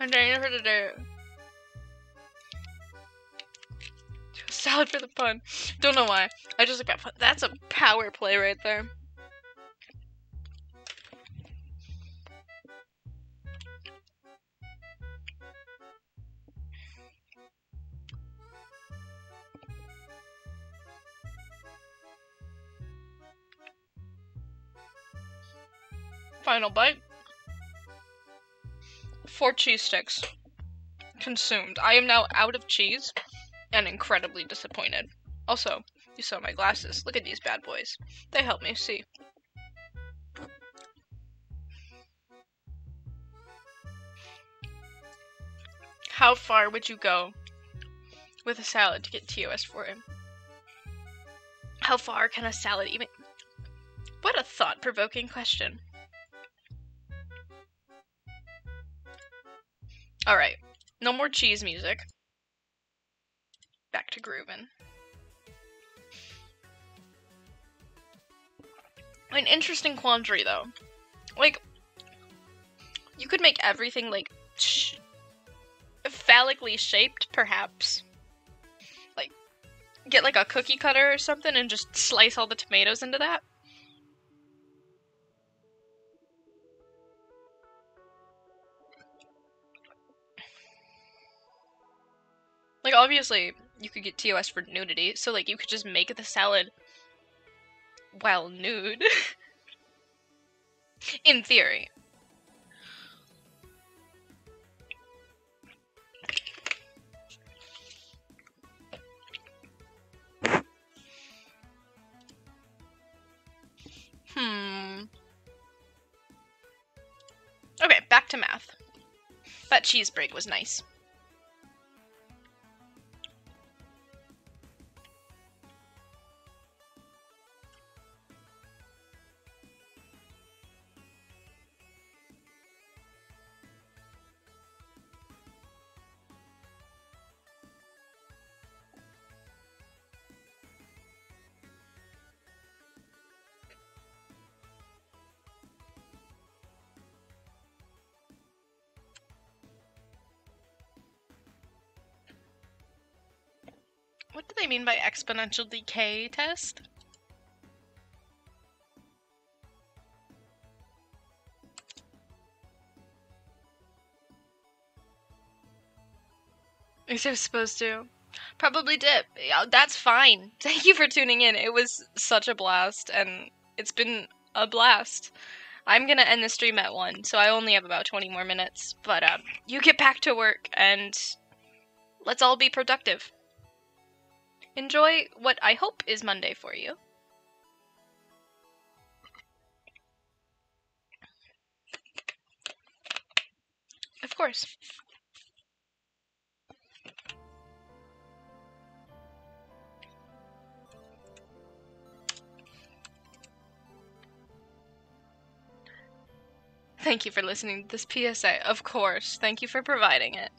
I'm trying for dirt. Salad for the pun. Don't know why. I just got fun. That's a power play right there. Cheese sticks. Consumed. I am now out of cheese and incredibly disappointed. Also, you saw my glasses. Look at these bad boys. They help me see. How far would you go with a salad to get TOS for him? How far can a salad even... What a thought-provoking question. Alright, no more cheese music. Back to grooving. An interesting quandary, though. Like, you could make everything, like, sh phallically shaped, perhaps. Like, get, like, a cookie cutter or something and just slice all the tomatoes into that. Obviously, you could get TOS for nudity, so, like, you could just make the salad while nude. In theory. Hmm. Okay, back to math. That cheese break was nice. Mean by exponential decay test? Is it supposed to? Probably dip. That's fine. Thank you for tuning in. It was such a blast, and it's been a blast. I'm gonna end the stream at 1, so I only have about 20 more minutes. But um, you get back to work, and let's all be productive. Enjoy what I hope is Monday for you. Of course. Thank you for listening to this PSA. Of course. Thank you for providing it.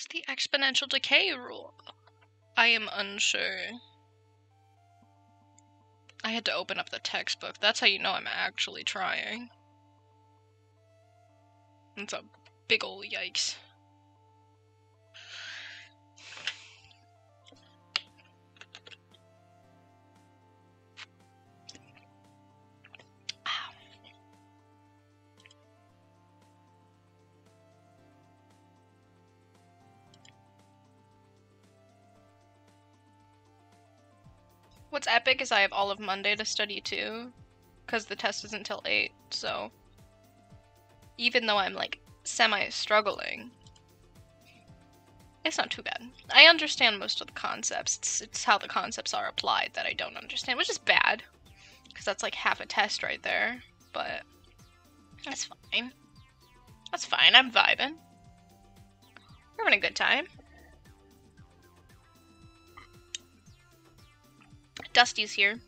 Is the exponential decay rule? I am unsure. I had to open up the textbook. That's how you know I'm actually trying. It's a big ol' yikes. What's epic is I have all of Monday to study too, because the test isn't until 8, so even though I'm like semi struggling, it's not too bad. I understand most of the concepts. It's, it's how the concepts are applied that I don't understand, which is bad, because that's like half a test right there, but that's fine. That's fine, I'm vibing. We're having a good time. Dusty's here.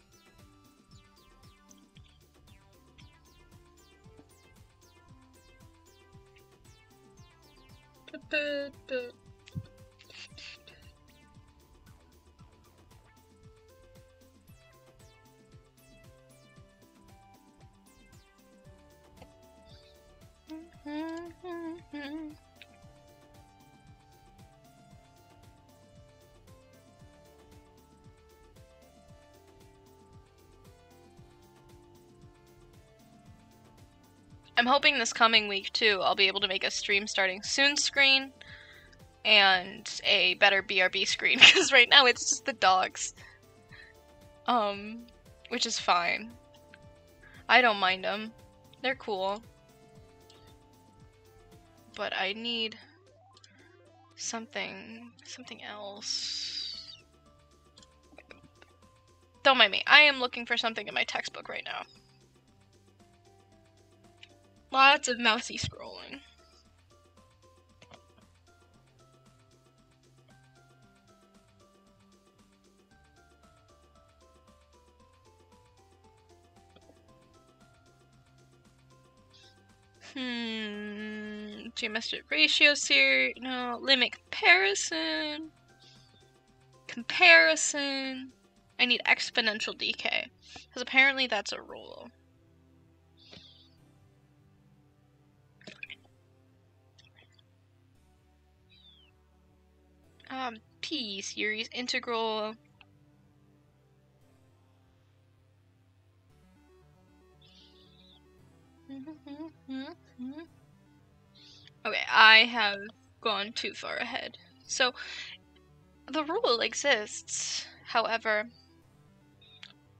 I'm hoping this coming week too, I'll be able to make a stream starting soon screen and a better BRB screen because right now it's just the dogs. Um, which is fine. I don't mind them. They're cool. But I need something something else. Don't mind me. I am looking for something in my textbook right now. Lots of mousy scrolling. Hmm, geometric ratio series, no, limit comparison, comparison. I need exponential decay, because apparently that's a rule. Um, P series integral. Okay, I have gone too far ahead. So, the rule exists. However,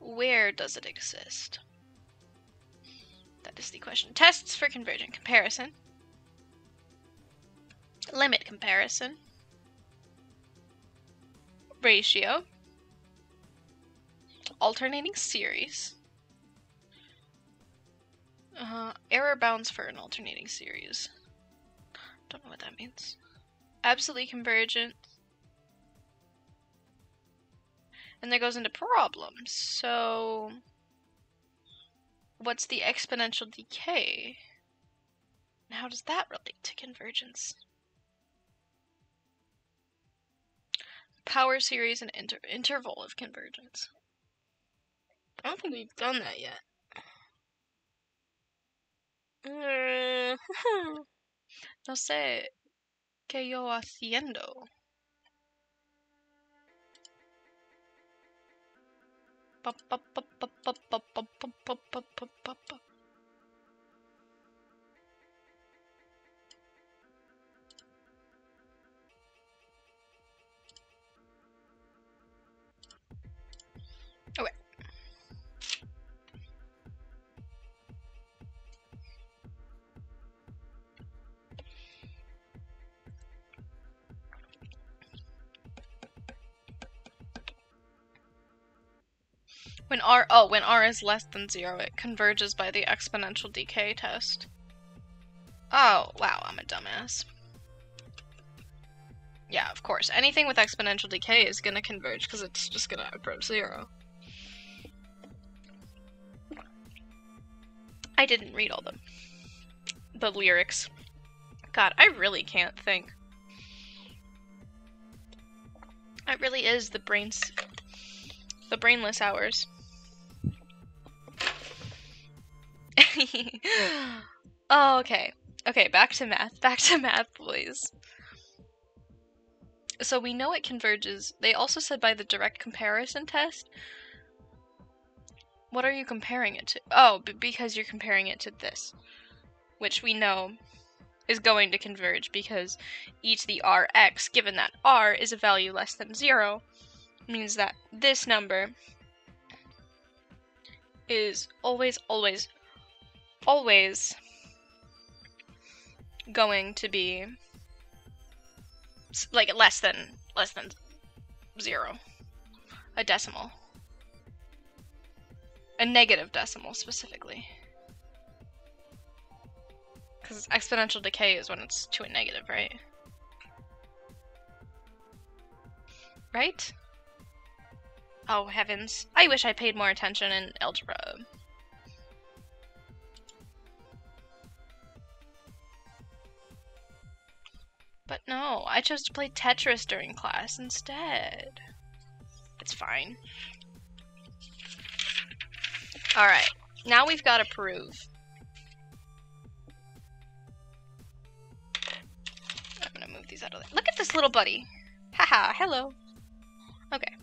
where does it exist? That is the question. Tests for convergent comparison. Limit comparison ratio, alternating series, uh, error bounds for an alternating series. Don't know what that means. Absolutely convergent. And that goes into problems. So, what's the exponential decay? And how does that relate to convergence? Power series and inter interval of convergence. I don't think we've done that yet. Mm-hmm. no sé qué yo haciendo. When r oh, when r is less than 0, it converges by the exponential decay test. Oh, wow, I'm a dumbass. Yeah, of course. Anything with exponential decay is gonna converge because it's just gonna approach 0. I didn't read all the the lyrics. God, I really can't think. It really is the brains, the brainless hours. oh, okay. Okay, back to math. Back to math, please. So we know it converges. They also said by the direct comparison test. What are you comparing it to? Oh, because you're comparing it to this, which we know is going to converge because e to the rx, given that r is a value less than 0, means that this number is always, always, always going to be like less than less than zero, a decimal, a negative decimal specifically, because exponential decay is when it's to a negative, right? Right? Oh heavens! I wish I paid more attention in algebra. But no, I chose to play Tetris during class instead. It's fine. Alright, now we've got to prove. I'm gonna move these out of there. Look at this little buddy. Haha, hello. Okay.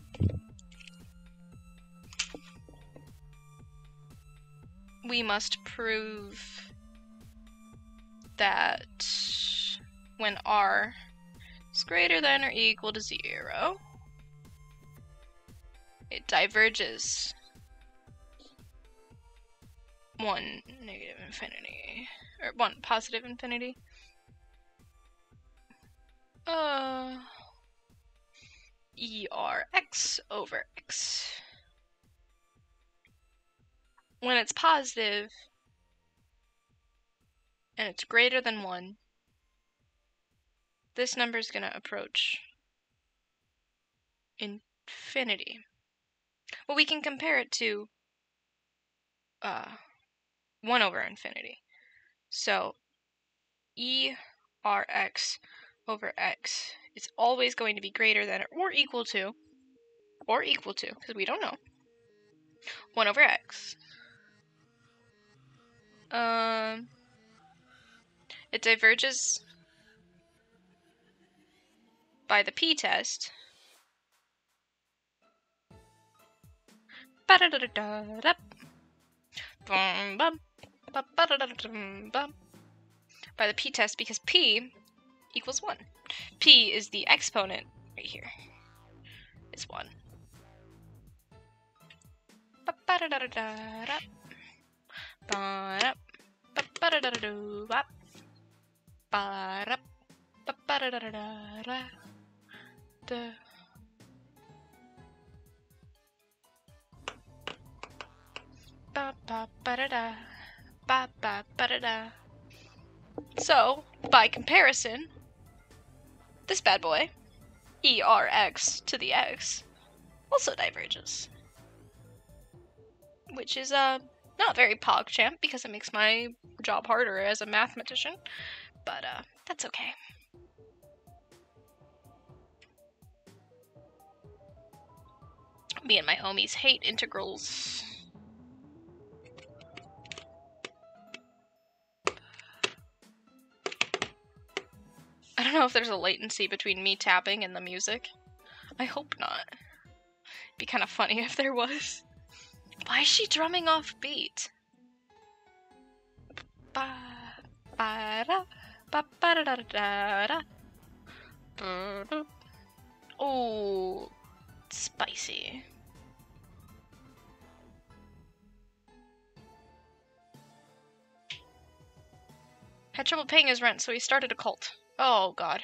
We must prove that when r is greater than or equal to 0, it diverges 1 negative infinity, or 1 positive infinity. Uh, erx over x. When it's positive and it's greater than 1, this number is going to approach infinity. Well, we can compare it to uh, 1 over infinity. So, e r x over x is always going to be greater than or equal to, or equal to, because we don't know, 1 over x. Um, it diverges by the p-test. By the p-test because p equals 1. p is the exponent right here. It's 1. Ba-ba-da-da-da-da. Ba-da. Ba-ba-da-da-da-da. Ba-da. Ba-ba-da-da-da-da. Ba-ba-ba-da-da. Ba-ba-ba-da-da. So, by comparison, this bad boy, ERX to the X, also diverges. Which is, uh, not very PogChamp because it makes my job harder as a mathematician, but, uh, that's okay. Me and my homies hate integrals. I don't know if there's a latency between me tapping and the music. I hope not. Be kind of funny if there was. Why is she drumming off beat? Ba ba da ba ba da da da da. Da. Oh, spicy. Had trouble paying his rent, so he started a cult. Oh god.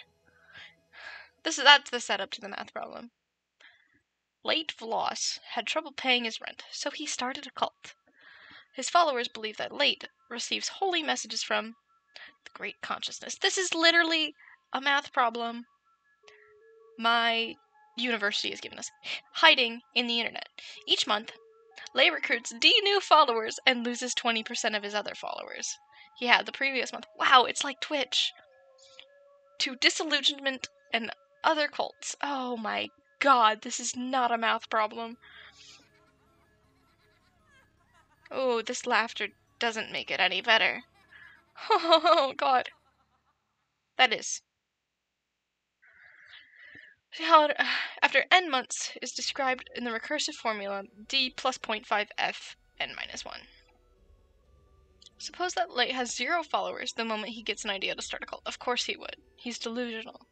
This is that's the setup to the math problem. Late Vloss had trouble paying his rent, so he started a cult. His followers believe that Late receives holy messages from the Great Consciousness. This is literally a math problem my university has given us, hiding in the internet. Each month, Lay recruits D new followers and loses 20% of his other followers. He had the previous month. Wow, it's like Twitch. To disillusionment and other cults. Oh my god, this is not a math problem. Oh, this laughter doesn't make it any better. Oh god. That is. After n months is described in the recursive formula d plus 0.5 f n minus 1. Suppose that Light has zero followers the moment he gets an idea to start a cult. Of course he would. He's delusional.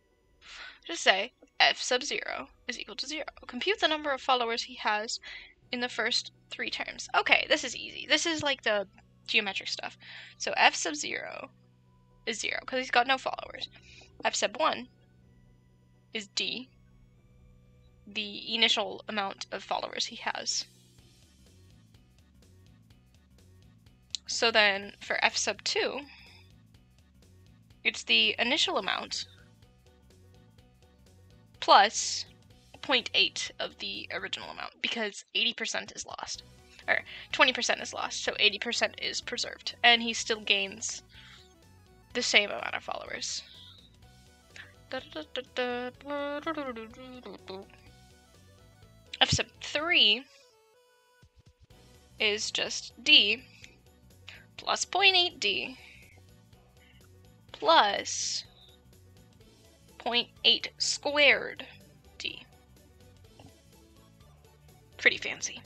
Just say f sub 0 is equal to 0. Compute the number of followers he has in the first three terms. Okay, this is easy. This is like the geometric stuff. So f sub 0 is 0 because he's got no followers. f sub 1 is d, the initial amount of followers he has. So then for f sub 2, it's the initial amount plus 0.8 of the original amount because 80% is lost. Or 20% is lost, so 80% is preserved. And he still gains the same amount of followers. F sub 3 is just D plus 0.8D plus 0.8 squared D. Pretty fancy.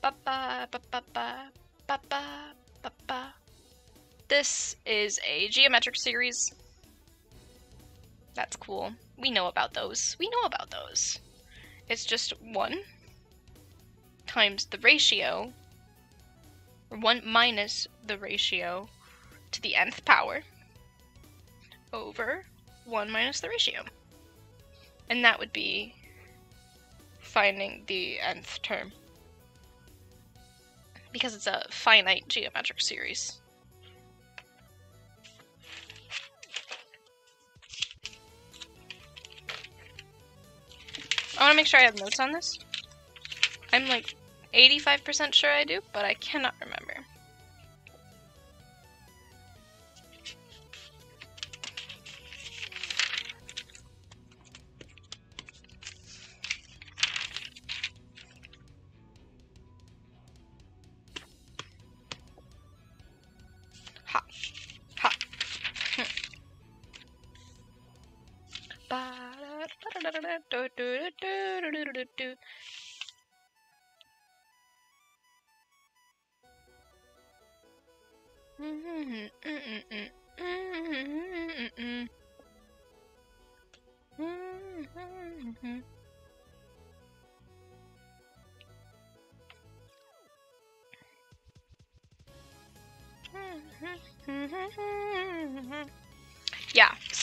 Ba -ba, ba. This is a geometric series. That's cool. We know about those. We know about those. It's just 1 times the ratio, or 1 minus the ratio to the nth power over 1 minus the ratio. And that would be finding the nth term. Because it's a finite geometric series. I want to make sure I have notes on this. I'm like 85% sure I do, but I cannot remember.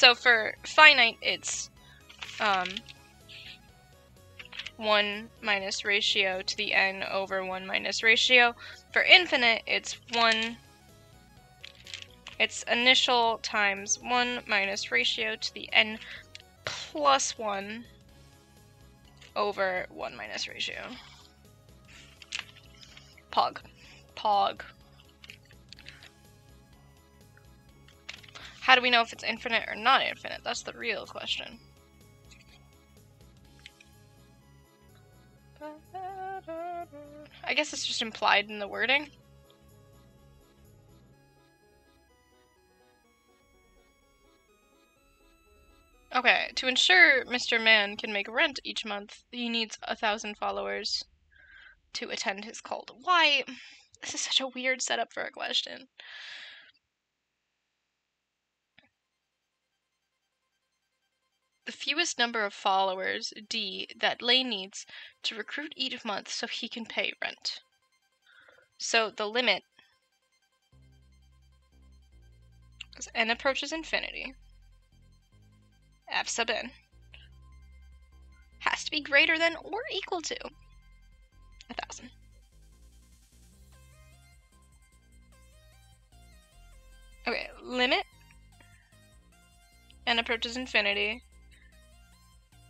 So for finite, it's um, 1 minus ratio to the n over 1 minus ratio. For infinite, it's 1 it's initial times 1 minus ratio to the n plus 1 over 1 minus ratio. Pog. Pog. How do we know if it's infinite or not infinite? That's the real question. I guess it's just implied in the wording. Okay, to ensure Mr. Man can make rent each month, he needs a thousand followers to attend his cult. Why? This is such a weird setup for a question. The fewest number of followers, D, that Lay needs to recruit each month so he can pay rent. So the limit, as n approaches infinity, f sub n has to be greater than or equal to a thousand. Okay, limit n approaches infinity.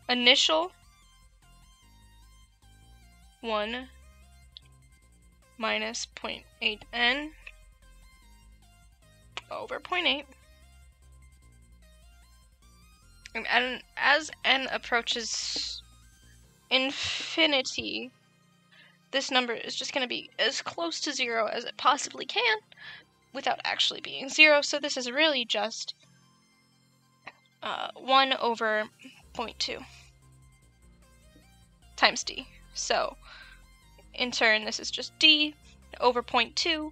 Initial 1 minus 0.8n over 0.8 And as n approaches infinity, this number is just going to be as close to zero as it possibly can without actually being zero. So this is really just uh, 1 over 0.2 times d. So in turn, this is just d over 0.2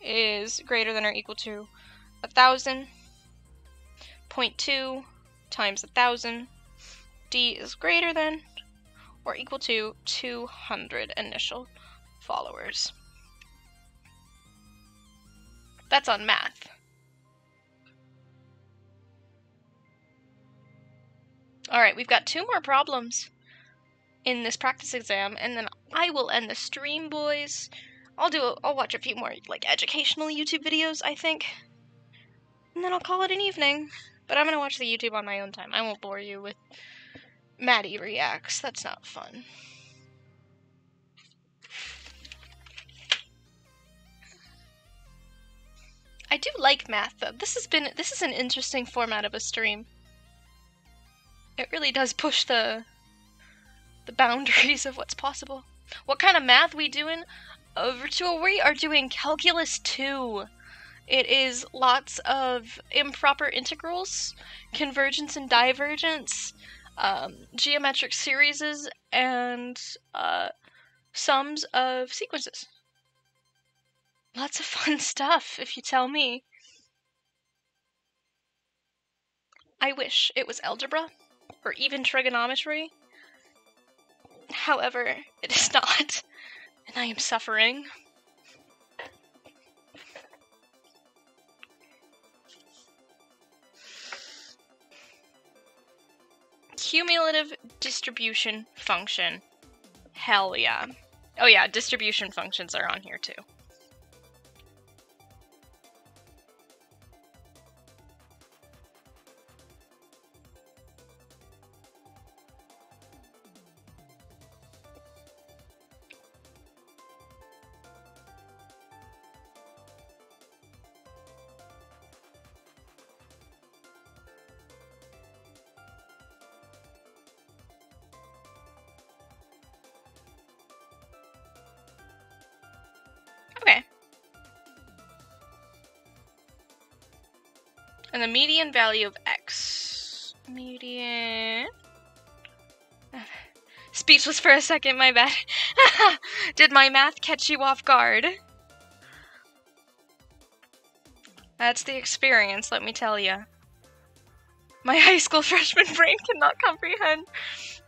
is greater than or equal to 1,000. 0.2 times 1,000. d is greater than or equal to 200 initial followers. That's on math. Alright, we've got two more problems in this practice exam, and then I will end the stream, boys. I'll do. A, I'll watch a few more like educational YouTube videos, I think, and then I'll call it an evening. But I'm gonna watch the YouTube on my own time. I won't bore you with Maddie reacts. That's not fun. I do like math though. This has been this is an interesting format of a stream. It really does push the the boundaries of what's possible. What kind of math we doing? Uh, virtual, we are doing calculus 2. It is lots of improper integrals, convergence and divergence, um, geometric series, and uh, sums of sequences. Lots of fun stuff, if you tell me. I wish it was algebra, or even trigonometry. However, it is not, and I am suffering. Cumulative distribution function. Hell yeah. Oh yeah, distribution functions are on here too. And the median value of x. Median. Speechless for a second, my bad. Did my math catch you off guard? That's the experience, let me tell you. My high school freshman brain cannot comprehend.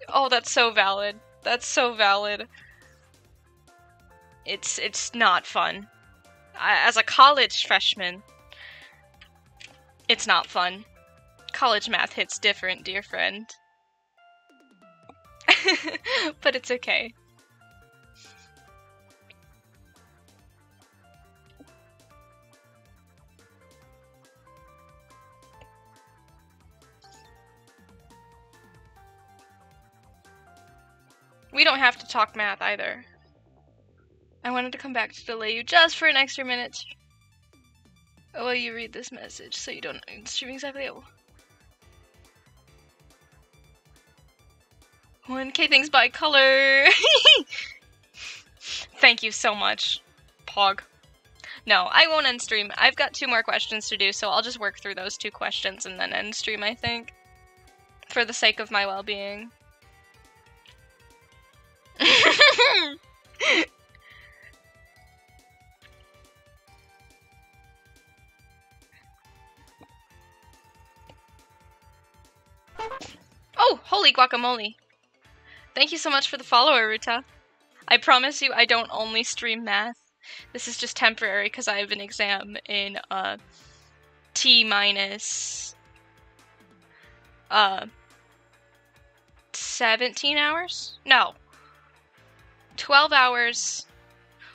Oh, that's so valid. That's so valid. It's it's not fun. As a college freshman, it's not fun. College math hits different, dear friend. but it's okay. We don't have to talk math either. I wanted to come back to delay you just for an extra minute while you read this message so you don't stream exactly at 1k things by color. Thank you so much, Pog. No, I won't end stream. I've got two more questions to do, so I'll just work through those two questions and then end stream, I think. For the sake of my well-being. Oh, holy guacamole. Thank you so much for the follower, Ruta. I promise you I don't only stream math. This is just temporary because I have an exam in uh, T minus uh, 17 hours? No. 12 hours.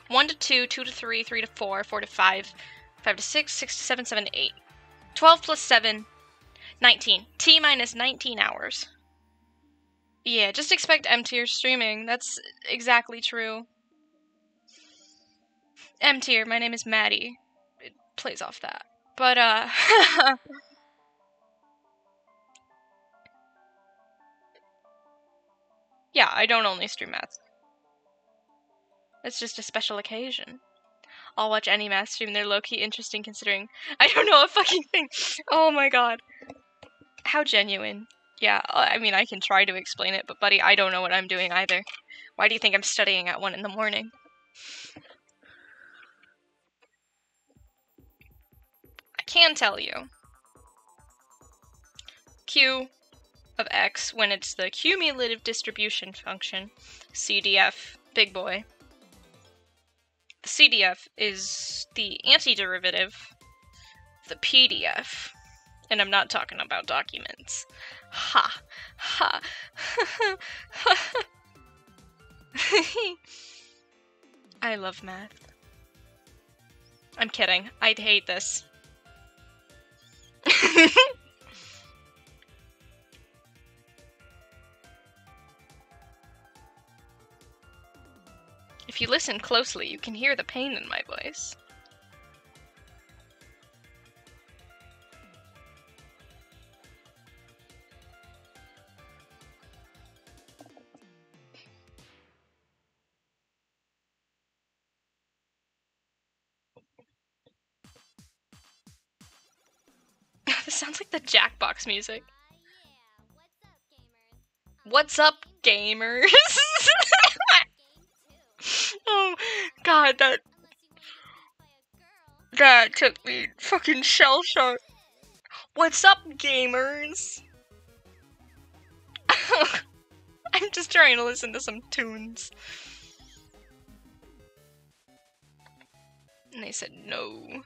1 to 2, 2 to 3, 3 to 4, 4 to 5, 5 to 6, 6 to 7, 7 to 8. 12 plus 7, 19. T minus 19 hours. Yeah, just expect M tier streaming. That's exactly true. M tier, my name is Maddie. It plays off that. But, uh. yeah, I don't only stream math. It's just a special occasion. I'll watch any math stream. They're low key interesting considering I don't know a fucking thing. Oh my god. How genuine. Yeah, uh, I mean, I can try to explain it, but buddy, I don't know what I'm doing either. Why do you think I'm studying at 1 in the morning? I can tell you. Q of x when it's the cumulative distribution function, CDF, big boy. The CDF is the antiderivative, the PDF. And I'm not talking about documents. Ha! Ha! Ha! I love math. I'm kidding. I'd hate this. if you listen closely, you can hear the pain in my voice. Music. What's up, gamers? oh god, that that took me fucking shell shock. What's up, gamers? I'm just trying to listen to some tunes. And they said no.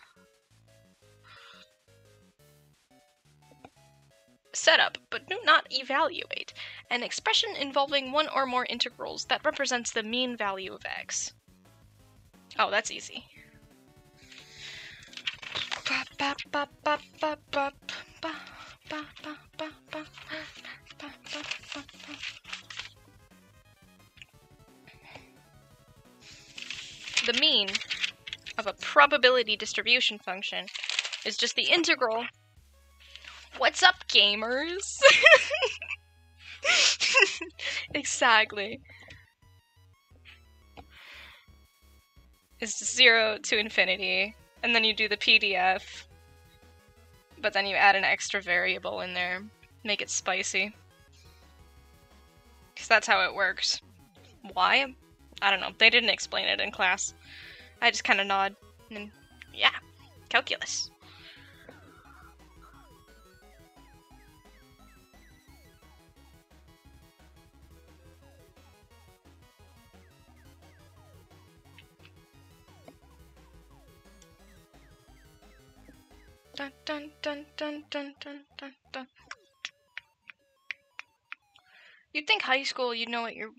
Setup, but do not evaluate. An expression involving one or more integrals that represents the mean value of x. Oh, that's easy. The mean of a probability distribution function is just the integral. What's up, gamers? exactly. Is zero to infinity, and then you do the PDF, but then you add an extra variable in there, make it spicy. Because that's how it works. Why? I don't know. They didn't explain it in class. I just kind of nod, and yeah, calculus. Dun dun dun dun dun dun dun dun. You'd think high school, you'd know what you're.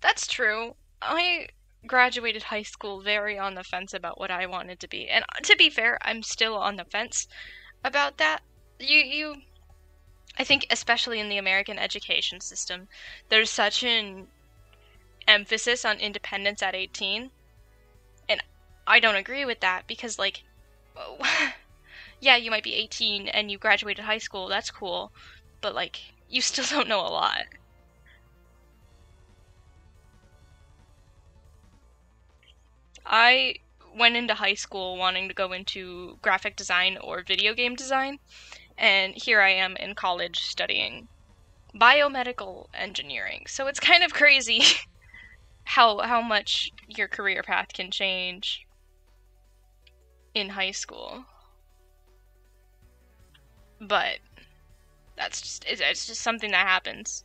That's true. I graduated high school very on the fence about what I wanted to be. And uh, to be fair, I'm still on the fence about that. You you I think especially in the American education system, there's such an emphasis on independence at 18. And I don't agree with that because like yeah, you might be 18 and you graduated high school. That's cool. But like you still don't know a lot. I went into high school wanting to go into graphic design or video game design, and here I am in college studying biomedical engineering. So it's kind of crazy how how much your career path can change in high school. But that's just it's just something that happens.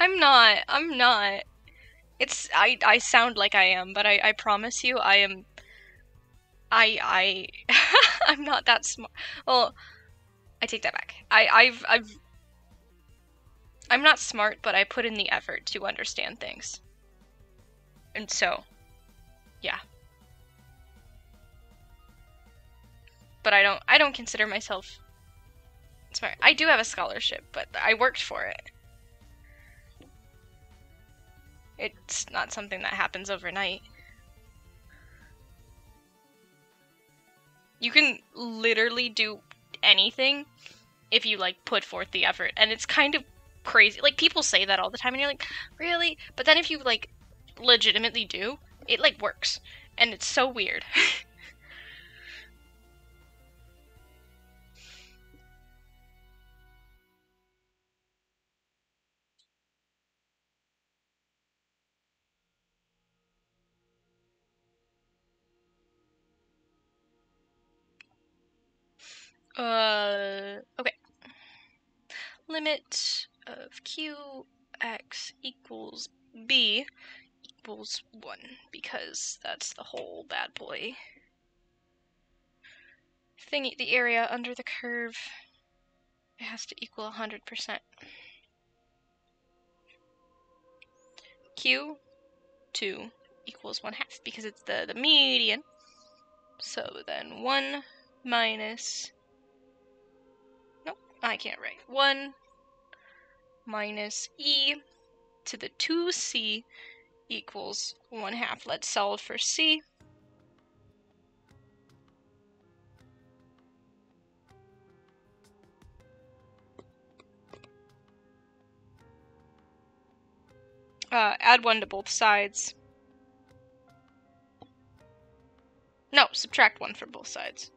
I'm not. I'm not. It's I I sound like I am, but I I promise you I am I I I'm not that smart. Well, I take that back. I I've I've I'm not smart, but I put in the effort to understand things. And so, yeah. But I don't I don't consider myself Smart. I do have a scholarship, but I worked for it. It's not something that happens overnight. You can literally do anything if you like put forth the effort, and it's kind of crazy. Like people say that all the time, and you're like, really? But then if you like legitimately do, it like works, and it's so weird. Uh, okay. Limit of q x equals b equals 1 because that's the whole bad boy thing. The area under the curve it has to equal 100%. Q 2 equals 1 half because it's the, the median. So then 1 minus I can't write. 1 minus e to the 2c equals 1 half. Let's solve for c. Uh, add 1 to both sides. No, subtract 1 from both sides.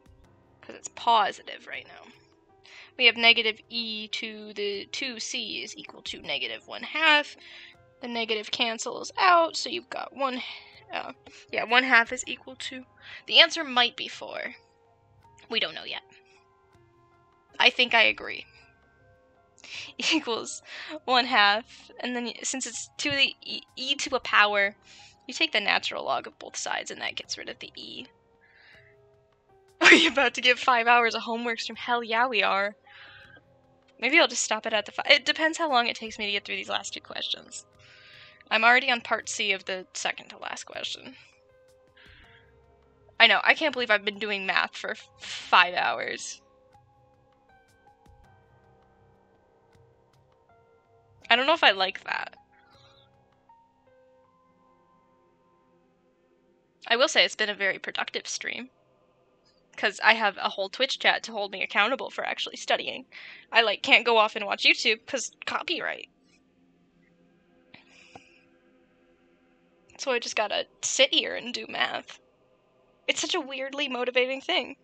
Because it's positive right now we have negative e to the 2c is equal to negative 1 half. The negative cancels out, so you've got 1, uh, yeah, 1 half is equal to, the answer might be 4. We don't know yet. I think I agree. Equals 1 half, and then since it's to the e, e to a power, you take the natural log of both sides, and that gets rid of the e. Are you about to give five hours of homework from Hell yeah, we are. Maybe I'll just stop it at the five. It depends how long it takes me to get through these last two questions. I'm already on part C of the second to last question. I know, I can't believe I've been doing math for five hours. I don't know if I like that. I will say it's been a very productive stream because I have a whole Twitch chat to hold me accountable for actually studying. I like can't go off and watch YouTube because copyright. So I just gotta sit here and do math. It's such a weirdly motivating thing.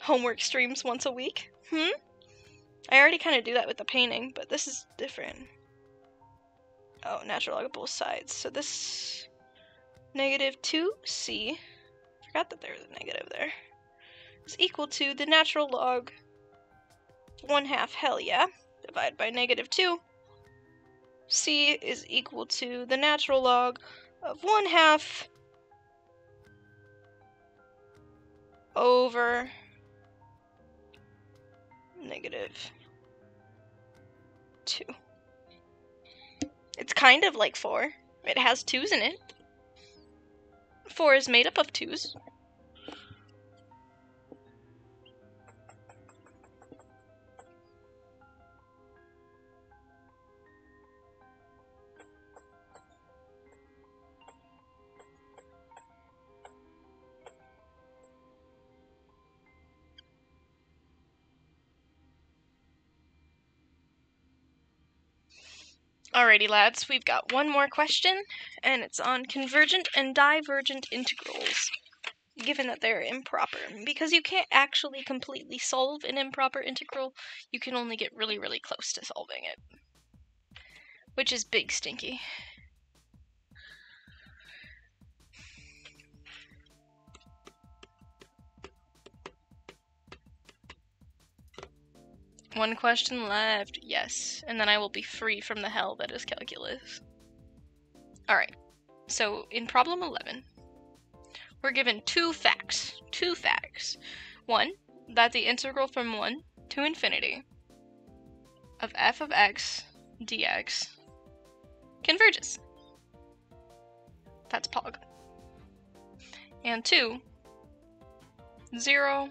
Homework streams once a week? Hmm? I already kind of do that with the painting, but this is different. Oh, natural log of both sides. So this negative 2c, forgot that there was a negative there, is equal to the natural log 1 half, hell yeah, divided by negative 2. c is equal to the natural log of 1 half over negative 2. It's kind of like 4. It has 2's in it. 4 is made up of 2's. Alrighty, lads, we've got one more question, and it's on convergent and divergent integrals, given that they're improper. Because you can't actually completely solve an improper integral, you can only get really, really close to solving it. Which is big stinky. One question left. Yes. And then I will be free from the hell that is calculus. Alright. So, in problem 11, we're given two facts. Two facts. One, that the integral from 1 to infinity of f of x dx converges. That's pog. And two, 0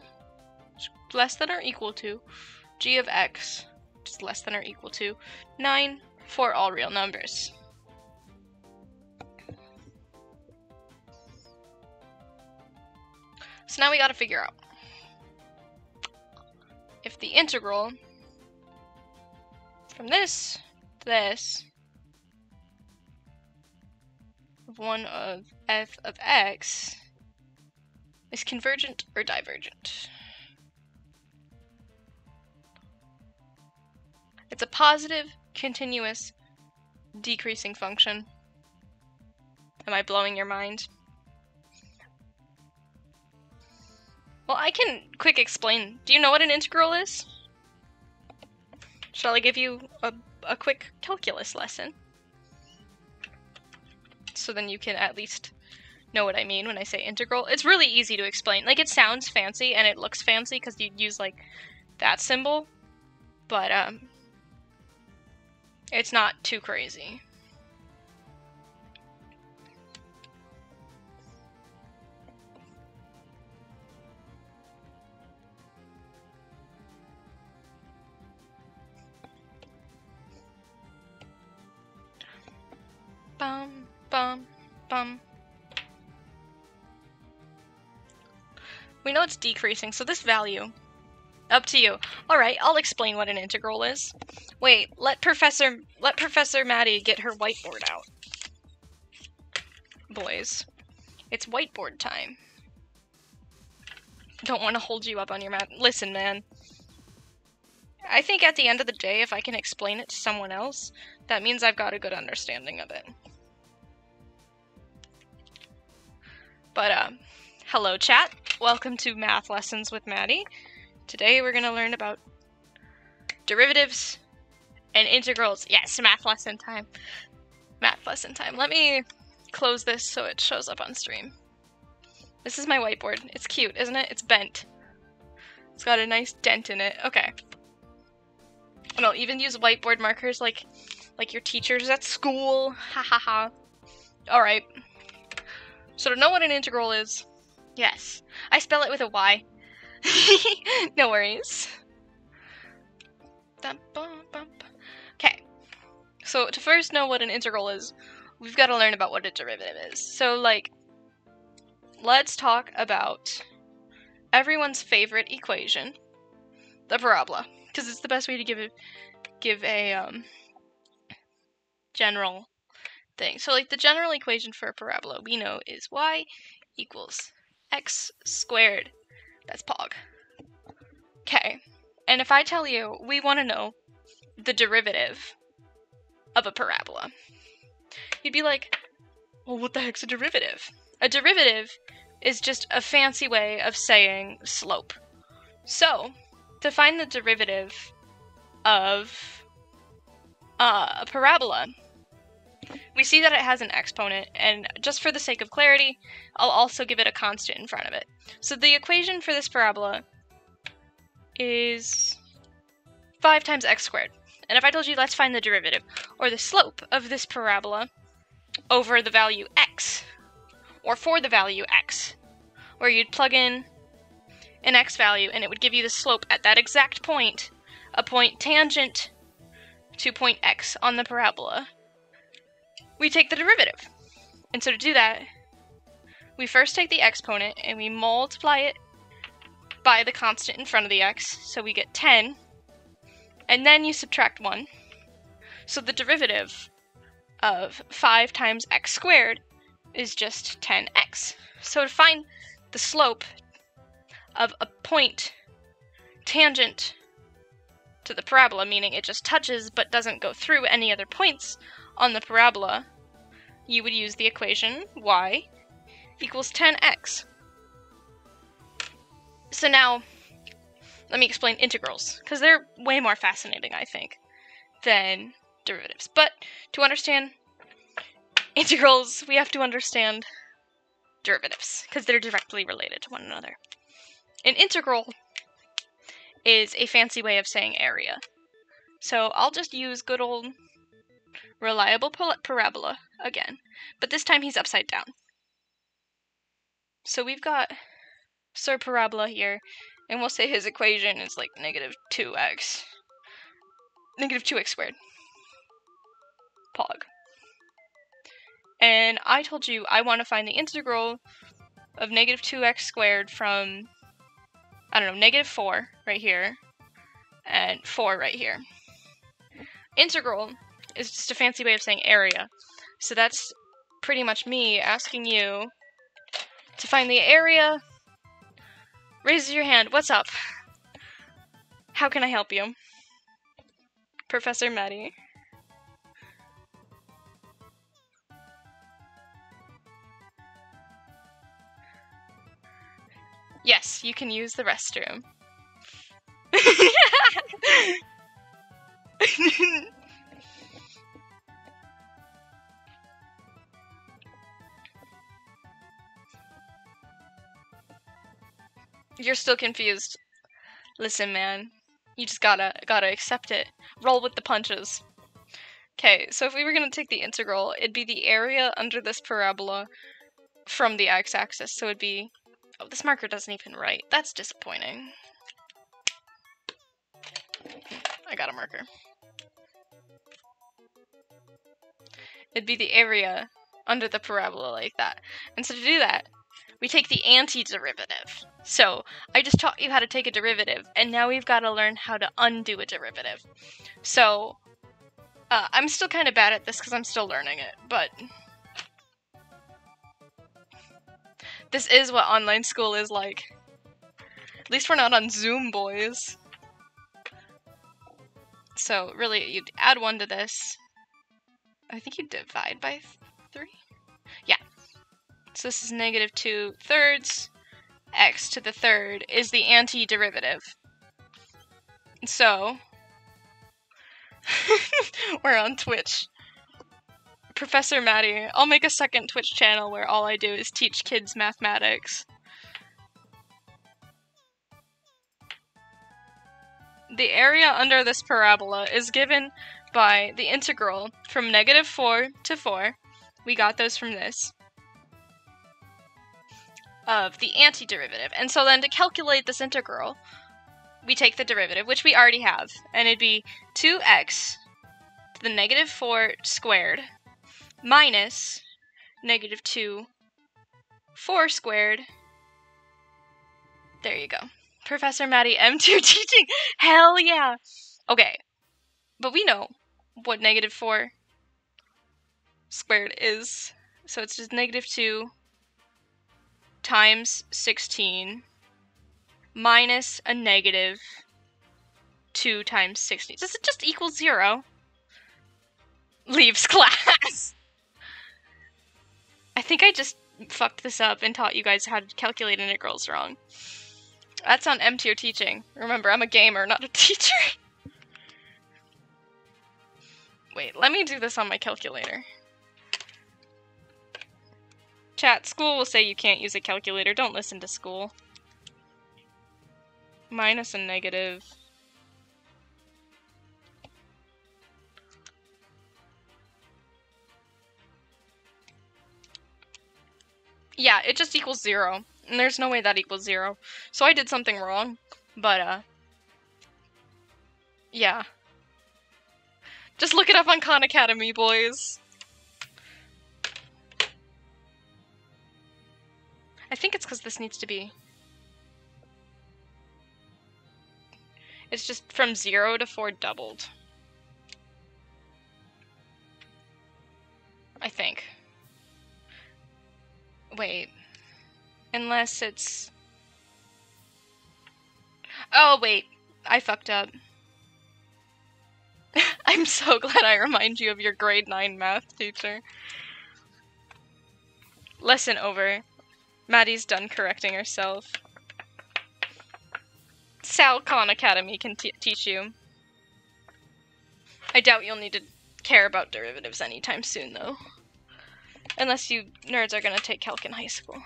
less than or equal to g of x, which is less than or equal to 9 for all real numbers. So now we gotta figure out if the integral from this to this of 1 of f of x is convergent or divergent. It's a positive, continuous, decreasing function. Am I blowing your mind? Well, I can quick explain. Do you know what an integral is? Shall I give you a, a quick calculus lesson? So then you can at least know what I mean when I say integral. It's really easy to explain. Like, it sounds fancy and it looks fancy because you use, like, that symbol. But, um, it's not too crazy. Bum, bum, bum. We know it's decreasing, so this value, up to you. Alright, I'll explain what an integral is. Wait, let Professor, let Professor Maddie get her whiteboard out. Boys, it's whiteboard time. Don't want to hold you up on your mat. Listen, man. I think at the end of the day, if I can explain it to someone else, that means I've got a good understanding of it. But, uh, hello, chat. Welcome to Math Lessons with Maddie. Today we're going to learn about derivatives and integrals. Yes, math lesson time. Math lesson time. Let me close this so it shows up on stream. This is my whiteboard. It's cute, isn't it? It's bent. It's got a nice dent in it. Okay. And I'll even use whiteboard markers like like your teachers at school. Ha ha ha. Alright. So to know what an integral is, yes. I spell it with a Y. no worries. Okay. So to first know what an integral is, we've got to learn about what a derivative is. So like let's talk about everyone's favorite equation, the parabola, because it's the best way to give a give a um, general thing. So like the general equation for a parabola we know is y equals x squared. That's pog. Okay. And if I tell you we want to know the derivative of a parabola, you'd be like, well, what the heck's a derivative? A derivative is just a fancy way of saying slope. So, to find the derivative of uh, a parabola, we see that it has an exponent, and just for the sake of clarity, I'll also give it a constant in front of it. So the equation for this parabola is 5 times x squared. And if I told you let's find the derivative, or the slope of this parabola over the value x, or for the value x, where you'd plug in an x value and it would give you the slope at that exact point, a point tangent to point x on the parabola, we take the derivative. And so to do that, we first take the exponent and we multiply it by the constant in front of the x, so we get 10, and then you subtract 1. So the derivative of 5 times x squared is just 10x. So to find the slope of a point tangent to the parabola, meaning it just touches but doesn't go through any other points on the parabola, you would use the equation y equals 10x. So now, let me explain integrals, because they're way more fascinating, I think, than derivatives. But to understand integrals, we have to understand derivatives, because they're directly related to one another. An integral is a fancy way of saying area. So I'll just use good old reliable parabola again, but this time he's upside down. So we've got Sir Parabola here, And we'll say his equation is like negative 2x. Negative 2x squared. Pog. And I told you I want to find the integral of negative 2x squared from, I don't know, negative 4 right here, and 4 right here. Integral is just a fancy way of saying area. So that's pretty much me asking you to find the area. Raise your hand. What's up? How can I help you? Professor Maddie. Yes, you can use the restroom. You're still confused. Listen, man. You just gotta gotta accept it. Roll with the punches. Okay, so if we were gonna take the integral, it'd be the area under this parabola from the x-axis. So it'd be Oh, this marker doesn't even write. That's disappointing. I got a marker. It'd be the area under the parabola like that. And so to do that, we take the antiderivative. So I just taught you how to take a derivative, and now we've got to learn how to undo a derivative. So uh, I'm still kind of bad at this because I'm still learning it, but this is what online school is like. At least we're not on Zoom, boys. So really, you'd add one to this. I think you divide by three? Yeah. So this is negative two thirds. X to the third is the antiderivative. So, we're on Twitch. Professor Maddie. I'll make a second Twitch channel where all I do is teach kids mathematics. The area under this parabola is given by the integral from negative 4 to 4. We got those from this. Of the antiderivative. And so then to calculate this integral, we take the derivative, which we already have, and it'd be 2x to the negative 4 squared minus negative 2 4 squared. There you go. Professor Maddie M2 teaching. Hell yeah. Okay. But we know what negative 4 squared is. So it's just negative 2 times 16 minus a negative 2 times 16. Does it just equal 0? Leaves class. I think I just fucked this up and taught you guys how to calculate integrals wrong. That's on M tier teaching. Remember, I'm a gamer, not a teacher. Wait, let me do this on my calculator. Chat, school will say you can't use a calculator. Don't listen to school. Minus a negative. Yeah, it just equals zero. And there's no way that equals zero. So I did something wrong. But, uh... Yeah. Just look it up on Khan Academy, boys. I think it's because this needs to be... It's just from 0 to 4 doubled. I think. Wait. Unless it's... Oh, wait. I fucked up. I'm so glad I remind you of your grade 9 math teacher. Lesson over. Maddie's done correcting herself. Sal Khan Academy can teach you. I doubt you'll need to care about derivatives anytime soon, though. Unless you nerds are gonna take calc in high school.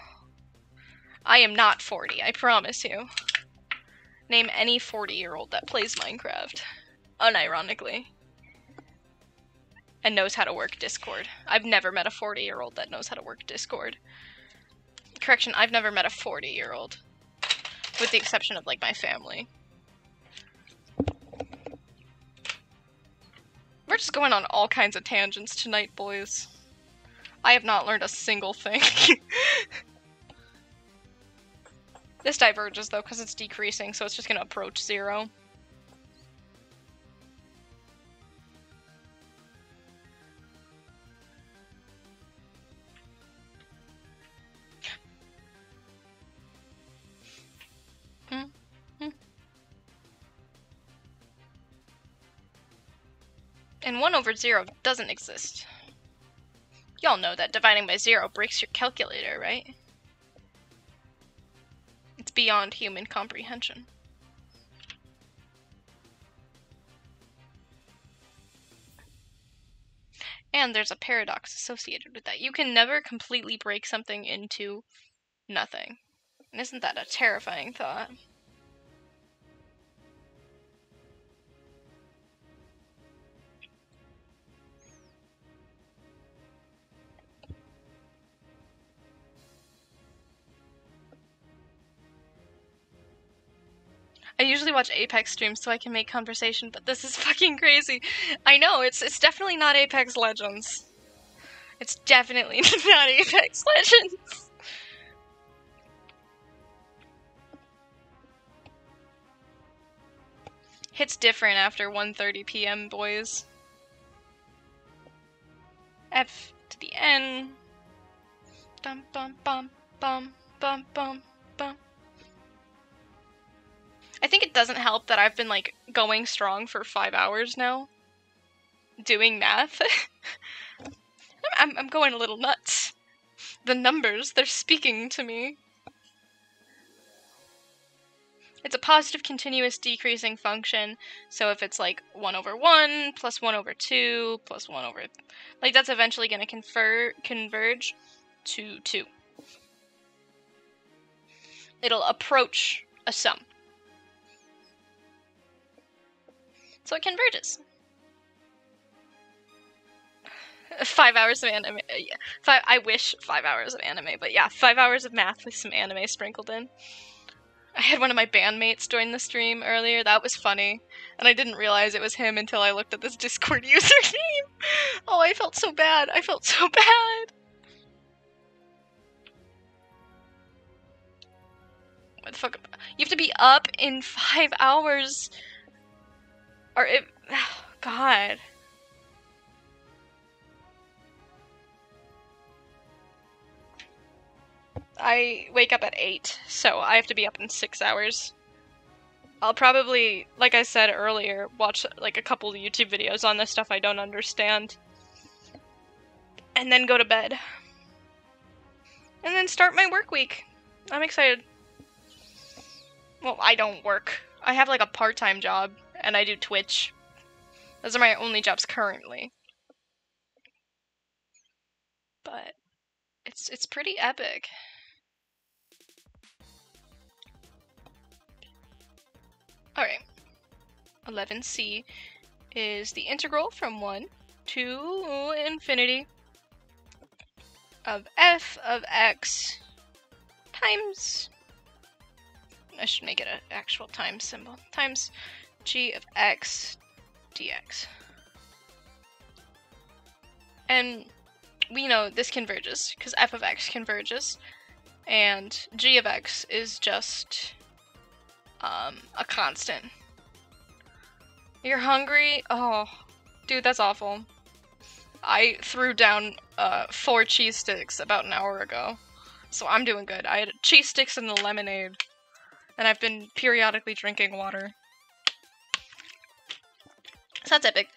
I am not 40, I promise you. Name any 40 year old that plays Minecraft. Unironically. And knows how to work Discord. I've never met a 40 year old that knows how to work Discord. Correction, I've never met a 40 year old. with the exception of like my family. We're just going on all kinds of tangents tonight, boys. I have not learned a single thing. this diverges though because it's decreasing, so it's just gonna approach zero. And 1 over 0 doesn't exist. Y'all know that dividing by 0 breaks your calculator, right? It's beyond human comprehension. And there's a paradox associated with that. You can never completely break something into nothing. And isn't that a terrifying thought? I usually watch Apex streams so I can make conversation, but this is fucking crazy. I know, it's it's definitely not Apex Legends. It's definitely not Apex Legends. Hits different after 1.30 p.m., boys. F to the N. Bum bum bum bum bum bum bum. I think it doesn't help that I've been like going strong for five hours now, doing math. I'm, I'm going a little nuts. The numbers, they're speaking to me. It's a positive continuous decreasing function, so if it's like 1 over 1 plus 1 over 2 plus 1 over... Like, that's eventually going to confer converge to 2. It'll approach a sum. So it converges. Five hours of anime. Uh, five. I wish five hours of anime, but yeah, five hours of math with some anime sprinkled in. I had one of my bandmates join the stream earlier. That was funny, and I didn't realize it was him until I looked at this Discord username. Oh, I felt so bad. I felt so bad. What the fuck? You have to be up in five hours or it. Oh, God. I wake up at 8, so I have to be up in 6 hours. I'll probably, like I said earlier, watch like a couple of YouTube videos on this stuff I don't understand. And then go to bed. And then start my work week. I'm excited. Well, I don't work. I have like a part-time job and I do Twitch. Those are my only jobs currently. But it's it's pretty epic. Alright. 11c is the integral from 1 to infinity of f of x times I should make it an actual time symbol times g of x dx. And we know this converges because f of x converges and g of x is just um, a constant. You're hungry? Oh, dude, that's awful. I threw down uh, four cheese sticks about an hour ago, so I'm doing good. I had cheese sticks and the lemonade, and I've been periodically drinking water. So that's epic.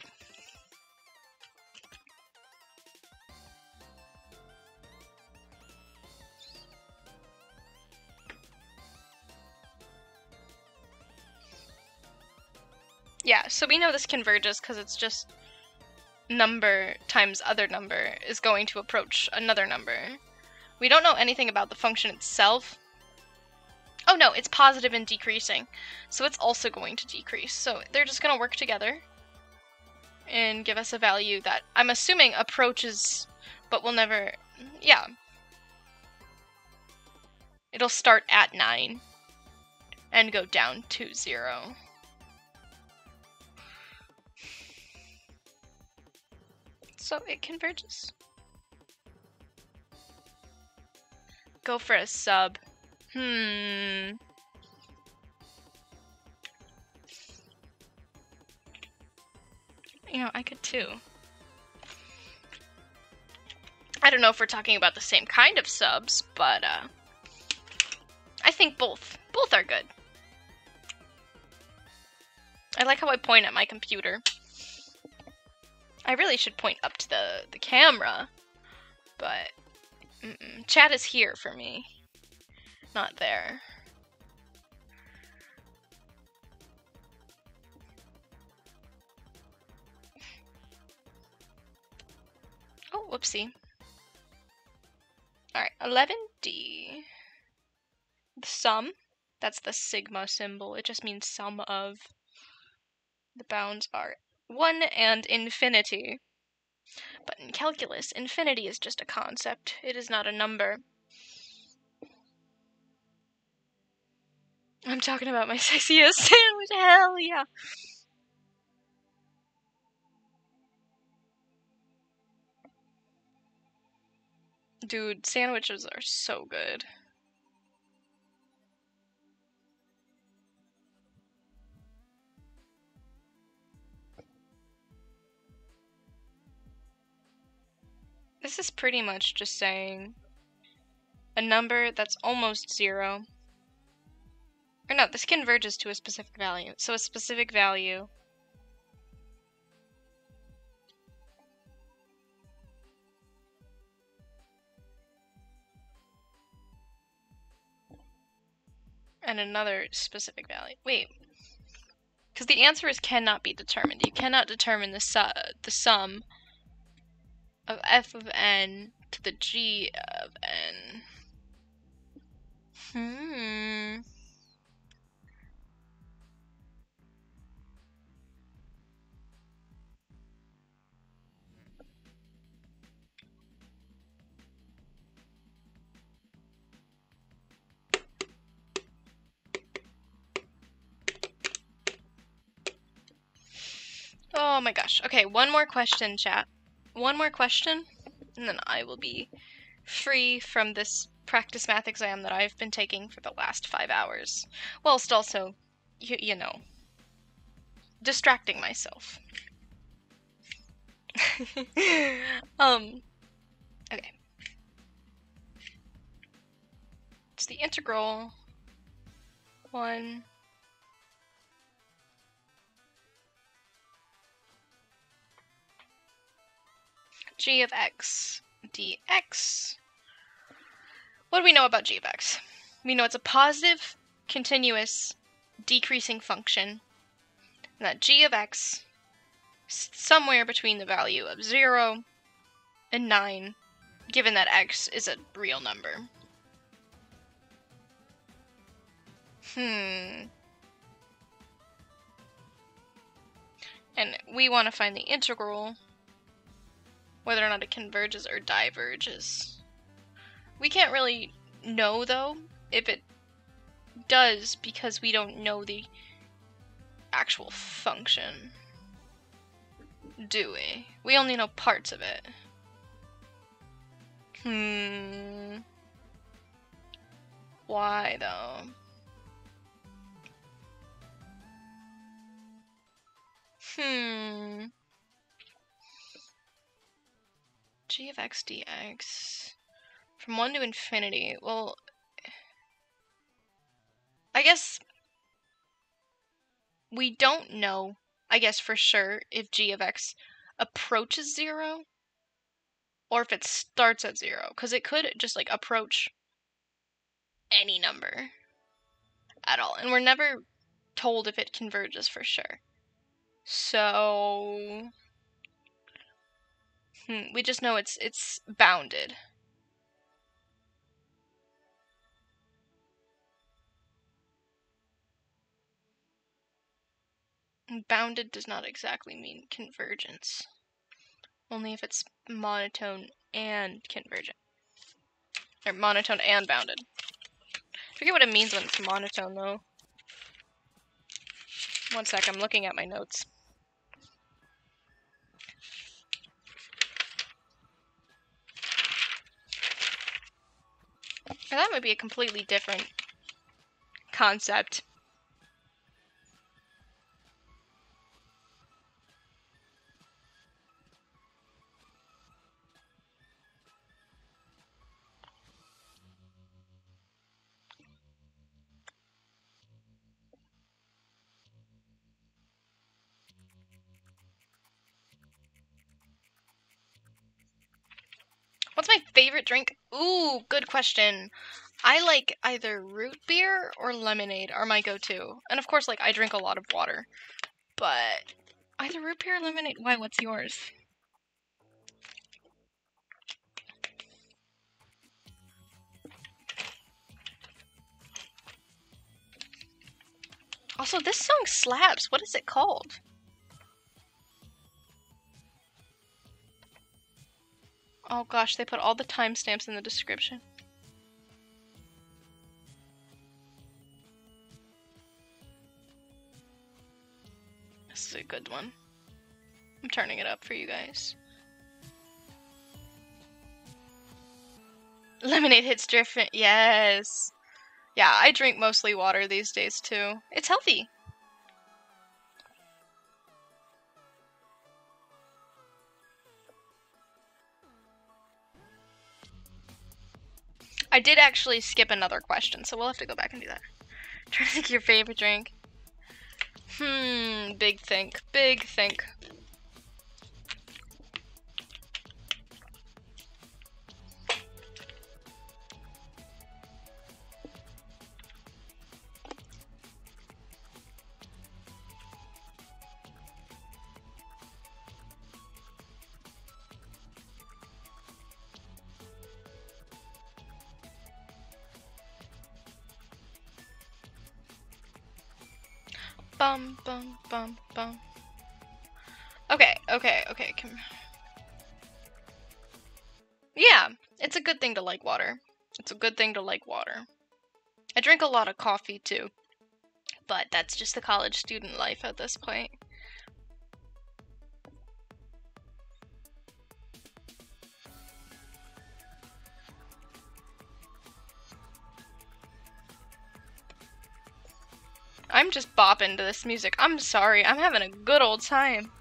Yeah, so we know this converges because it's just number times other number is going to approach another number. We don't know anything about the function itself. Oh no, it's positive and decreasing. So it's also going to decrease. So they're just going to work together and give us a value that I'm assuming approaches, but will never, yeah. It'll start at 9. and go down to zero. So it converges. Go for a sub. Hmm. You know, I could too. I don't know if we're talking about the same kind of subs, but uh, I think both. Both are good. I like how I point at my computer. I really should point up to the, the camera, but mm -mm. chat is here for me, not there. Oh, whoopsie. Alright, 11D. The sum, that's the sigma symbol. It just means sum of. The bounds are 1 and infinity. But in calculus, infinity is just a concept. It is not a number. I'm talking about my sexiest sandwich. Hell yeah. Dude, sandwiches are so good. This is pretty much just saying a number that's almost zero. Or no, this converges to a specific value. So a specific value and another specific value. Wait. Because the answer is cannot be determined. You cannot determine the, su the sum of f of n to the g of n. Hmm. Oh my gosh. Okay, one more question, chat. One more question, and then I will be free from this practice math exam that I've been taking for the last five hours, whilst also, you, you know, distracting myself. um, okay. It's the integral one g of x dx. What do we know about g of x? We know it's a positive, continuous, decreasing function, and that g of x somewhere between the value of 0 and 9, given that x is a real number. Hmm. And we want to find the integral whether or not it converges or diverges. We can't really know, though, if it does because we don't know the actual function. Do we? We only know parts of it. Hmm. Why, though? Hmm. G of x dx from 1 to infinity. Well, I guess we don't know, I guess for sure, if g of x approaches 0 or if it starts at 0. Because it could just like approach any number at all. And we're never told if it converges for sure. So Hmm, we just know it's it's bounded. Bounded does not exactly mean convergence. Only if it's monotone and convergent. Or monotone and bounded. I forget what it means when it's monotone though. One sec, I'm looking at my notes. That might be a completely different concept. Favorite drink? Ooh, good question. I like either root beer or lemonade are my go-to. And of course, like I drink a lot of water. But either root beer or lemonade. Why, what's yours? Also, this song slaps. What is it called? Oh gosh, they put all the timestamps in the description. This is a good one. I'm turning it up for you guys. Lemonade hits different. Yes. Yeah, I drink mostly water these days too. It's healthy. I did actually skip another question, so we'll have to go back and do that. trying to think your favorite drink. Hmm, big think. Big think. Like water. It's a good thing to like water. I drink a lot of coffee too, but that's just the college student life at this point. I'm just bopping to this music. I'm sorry. I'm having a good old time.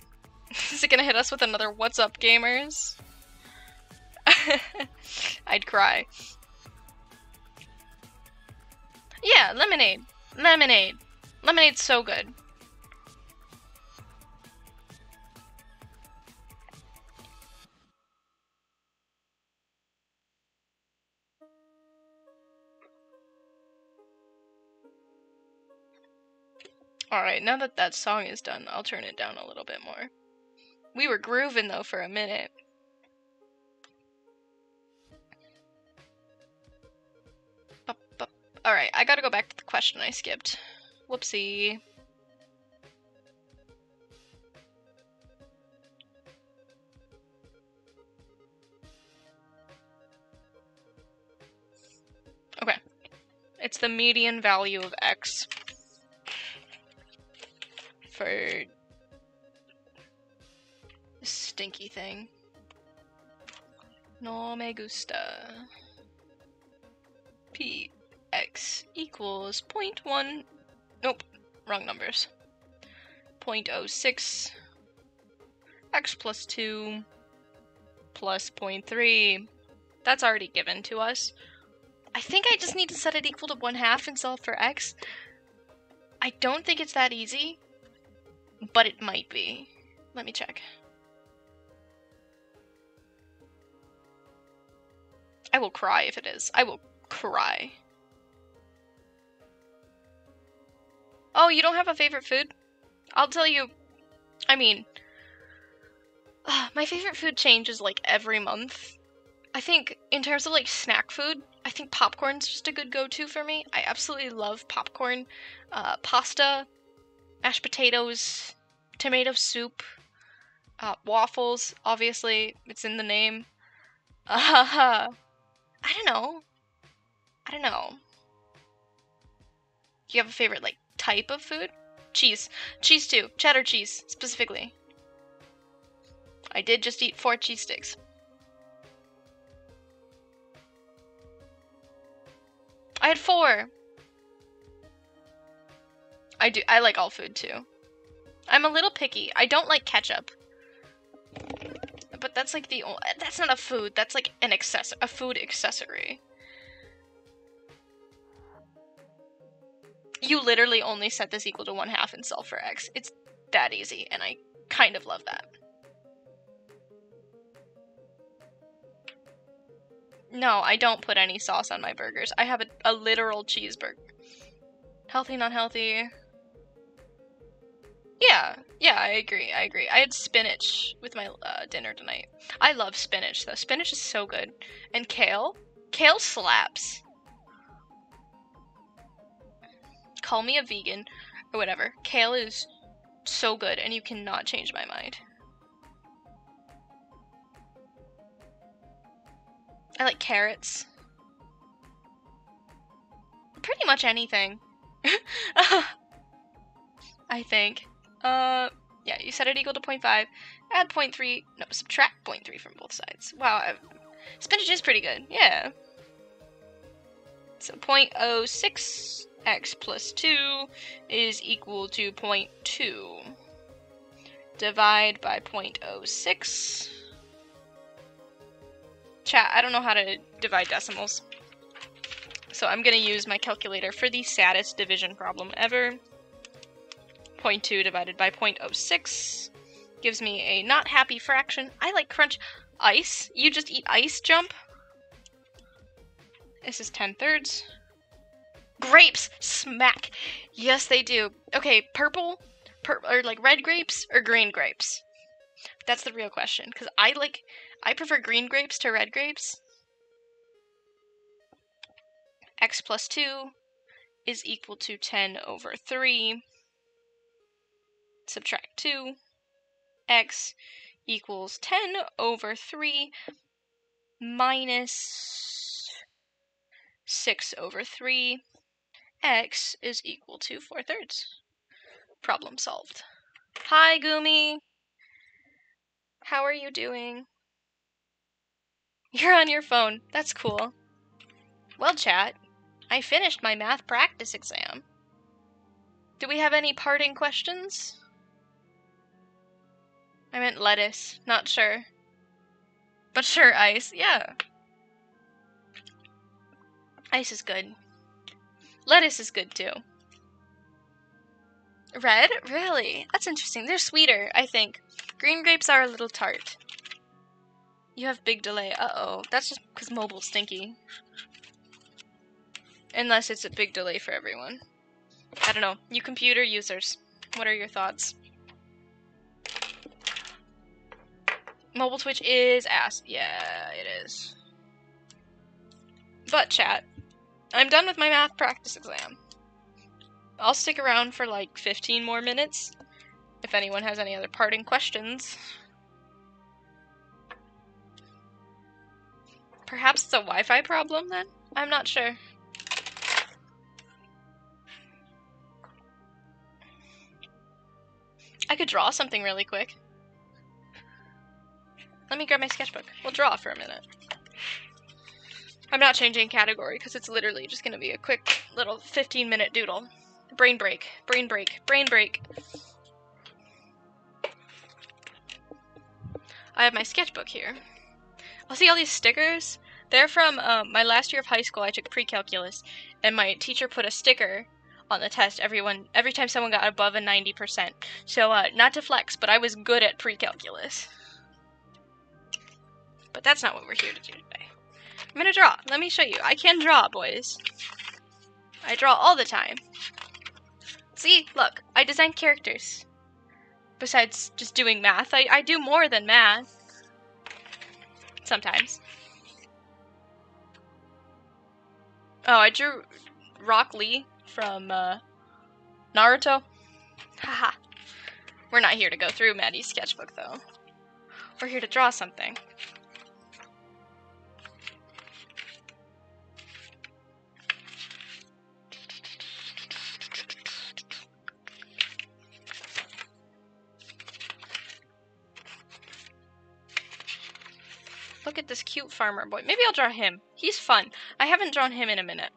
Is it gonna hit us with another What's Up Gamers? I'd cry. Yeah, lemonade. Lemonade. Lemonade's so good. Alright, now that that song is done, I'll turn it down a little bit more. We were grooving though for a minute. Alright, I gotta go back to the question I skipped. Whoopsie. Okay. It's the median value of x for stinky thing. No me gusta. X equals 0.1 nope wrong numbers. 0.06 x plus 2 plus 0.3 that's already given to us. I think I just need to set it equal to 1 half and solve for x. I don't think it's that easy but it might be. Let me check. I will cry if it is. I will cry Oh, you don't have a favorite food? I'll tell you. I mean, uh, my favorite food changes like every month. I think in terms of like snack food, I think popcorn's just a good go-to for me. I absolutely love popcorn, uh, pasta, mashed potatoes, tomato soup, uh, waffles. Obviously, it's in the name. Uh, I don't know. I don't know. Do you have a favorite like type of food? cheese. Cheese too. Cheddar cheese, specifically. I did just eat four cheese sticks. I had four. I do. I like all food too. I'm a little picky. I don't like ketchup. But that's like the that's not a food. That's like an access a food accessory. You literally only set this equal to one half and solve for x. It's that easy, and I kind of love that. No, I don't put any sauce on my burgers. I have a, a literal cheeseburger. Healthy, not healthy. Yeah, yeah, I agree. I agree. I had spinach with my uh, dinner tonight. I love spinach though. Spinach is so good. And kale? Kale slaps. Call me a vegan or whatever. Kale is so good and you cannot change my mind. I like carrots. Pretty much anything. I think. Uh, yeah, you set it equal to 0.5. Add 0.3. No, subtract 0.3 from both sides. Wow, I, spinach is pretty good. Yeah. So 0.06 x plus 2 is equal to 0.2. Divide by 0.06. Chat, I don't know how to divide decimals. So I'm going to use my calculator for the saddest division problem ever. 0.2 divided by 0.06 gives me a not happy fraction. I like crunch ice. You just eat ice jump. This is 10 thirds. Grapes! Smack! Yes, they do. Okay, purple, pur- or like red grapes or green grapes? That's the real question. Because I like, I prefer green grapes to red grapes. x plus 2 is equal to 10 over 3 subtract 2, x equals 10 over 3 minus 6 over 3, x is equal to 4 thirds. Problem solved. Hi, Gumi. How are you doing? You're on your phone. That's cool. Well, chat, I finished my math practice exam. Do we have any parting questions? I meant lettuce. Not sure. But sure, ice. Yeah. Ice is good. Lettuce is good too. Red? Really? That's interesting. They're sweeter, I think. Green grapes are a little tart. You have big delay. Uh-oh. That's just because mobile's stinky. Unless it's a big delay for everyone. I don't know. You computer users, what are your thoughts? Mobile Twitch is ass. Yeah, it is. But, chat, I'm done with my math practice exam. I'll stick around for like 15 more minutes if anyone has any other parting questions. Perhaps it's a Wi Fi problem then? I'm not sure. I could draw something really quick. Let me grab my sketchbook. We'll draw for a minute. I'm not changing category because it's literally just going to be a quick little 15 minute doodle. Brain break, brain break, brain break. I have my sketchbook here. I'll see all these stickers. They're from um, my last year of high school. I took pre-calculus, and my teacher put a sticker on the test everyone every time someone got above a 90%. So uh, not to flex, but I was good at pre-calculus. But that's not what we're here to do today. I'm gonna draw. Let me show you. I can draw, boys. I draw all the time. See, look, I design characters. Besides just doing math, I, I do more than math. Sometimes. Oh, I drew Rock Lee from uh, Naruto. Haha. We're not here to go through Maddie's sketchbook, though. We're here to draw something. At this cute farmer boy. Maybe I'll draw him. He's fun. I haven't drawn him in a minute.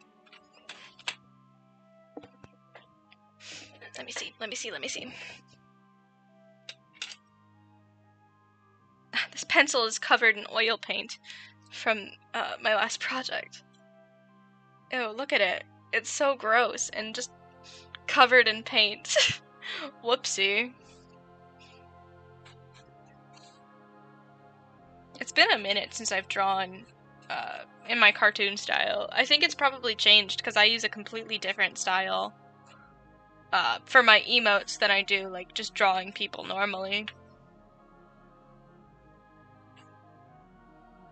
Let me see. Let me see. Let me see. This pencil is covered in oil paint from uh, my last project. Ew, look at it. It's so gross and just covered in paint. Whoopsie. It's been a minute since I've drawn uh, in my cartoon style. I think it's probably changed because I use a completely different style uh, for my emotes than I do like just drawing people normally.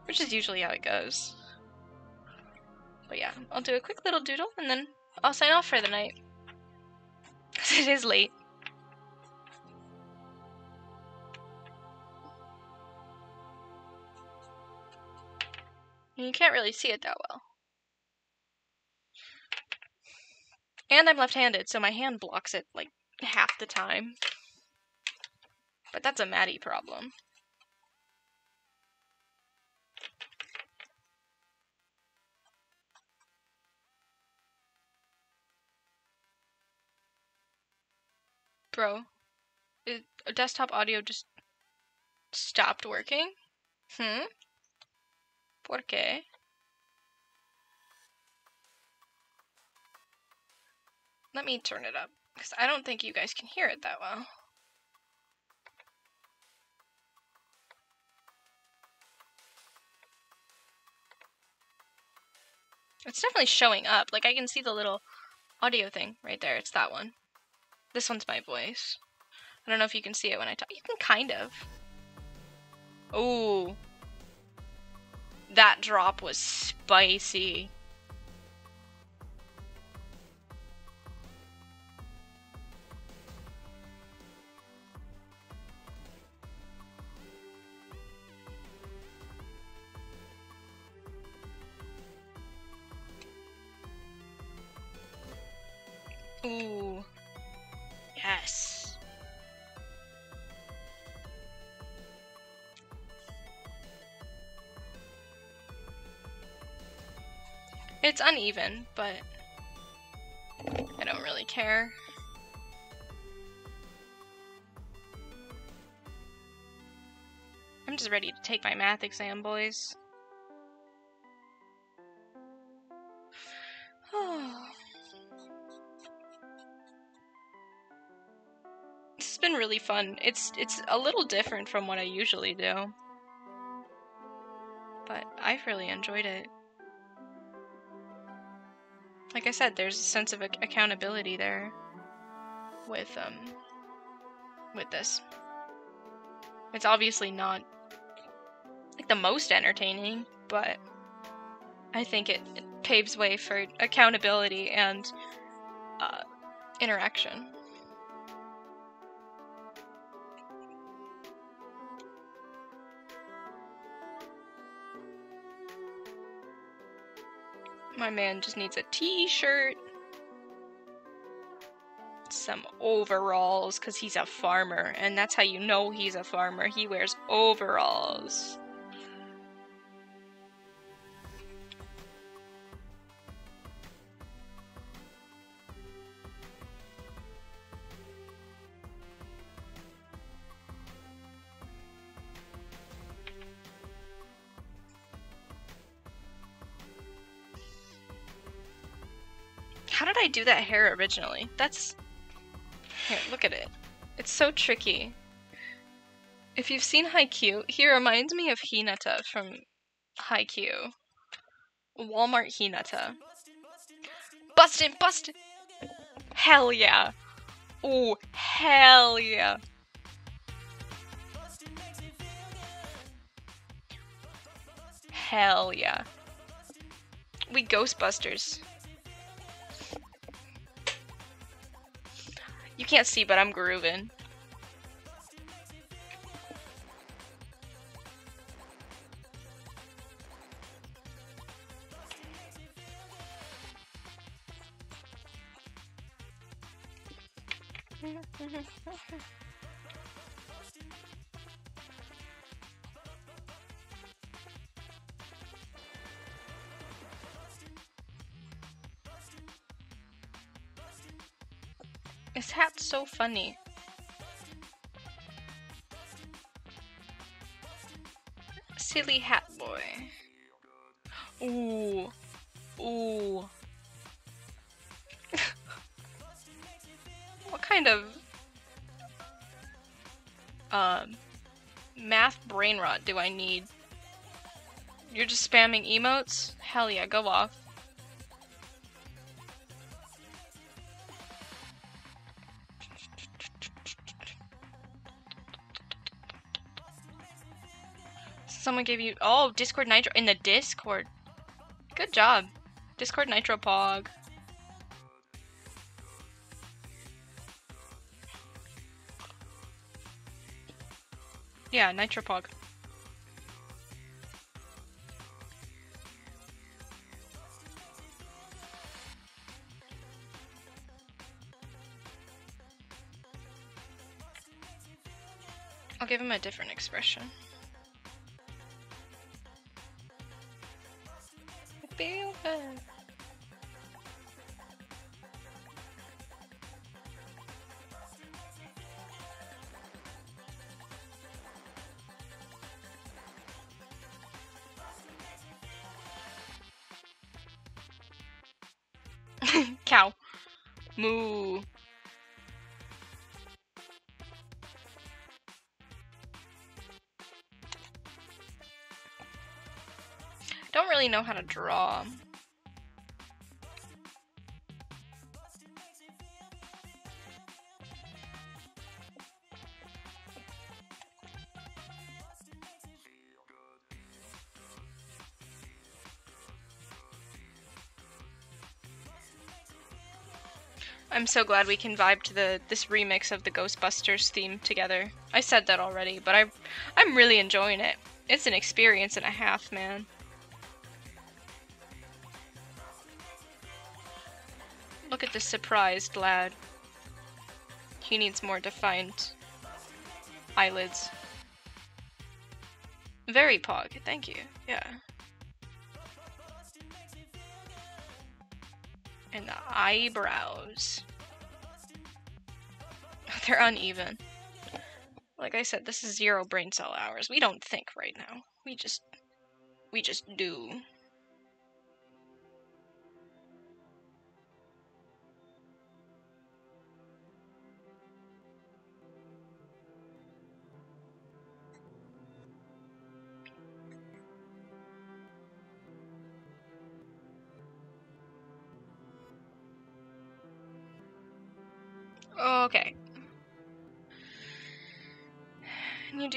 Which is usually how it goes. But yeah, I'll do a quick little doodle and then I'll sign off for the night. Because it is late. And you can't really see it that well. And I'm left-handed, so my hand blocks it like half the time. But that's a Maddie problem. Bro, it, desktop audio just stopped working? Hmm? ¿Por qué? Let me turn it up, because I don't think you guys can hear it that well. It's definitely showing up. Like, I can see the little audio thing right there. It's that one. This one's my voice. I don't know if you can see it when I talk. You can kind of. Ooh. That drop was spicy. Ooh. It's uneven, but I don't really care. I'm just ready to take my math exam, boys. this has been really fun. It's it's a little different from what I usually do. But I've really enjoyed it. Like I said, there's a sense of accountability there with um with this. It's obviously not like the most entertaining, but I think it, it paves way for accountability and uh, interaction. My man just needs a t-shirt. Some overalls, because he's a farmer. And that's how you know he's a farmer. He wears overalls. Do that hair originally? That's... Here, look at it. It's so tricky. If you've seen Haikyuu, he reminds me of Hinata from Haikyuu. Walmart Hinata. Bustin', bustin'! Hell yeah! Oh, hell yeah! Hell yeah. We Ghostbusters. You can't see, but I'm grooving. so funny. Silly hat boy. Ooh. Ooh. what kind of um math brain rot do I need? You're just spamming emotes? Hell yeah, go off. Someone gave you oh Discord Nitro in the Discord. Good job. Discord Nitro Pog. Yeah, Nitro Pog. I'll give him a different expression. Really know how to draw. I'm so glad we can vibe to the this remix of the Ghostbusters theme together. I said that already, but I I'm really enjoying it. It's an experience and a half, man. This surprised lad. He needs more defined eyelids. Very pog, thank you. Yeah. And the eyebrows. They're uneven. Like I said, this is zero brain cell hours. We don't think right now. We just we just do.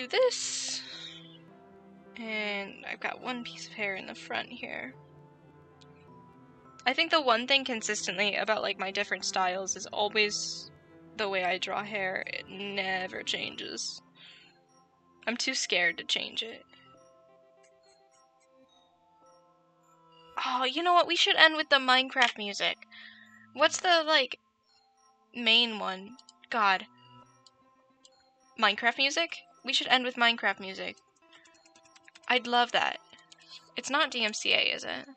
This. And I've got one piece of hair in the front here. I think the one thing consistently about like my different styles is always the way I draw hair. It never changes. I'm too scared to change it. Oh, you know what? We should end with the Minecraft music. What's the like main one? God. Minecraft music? We should end with Minecraft music. I'd love that. It's not DMCA, is it?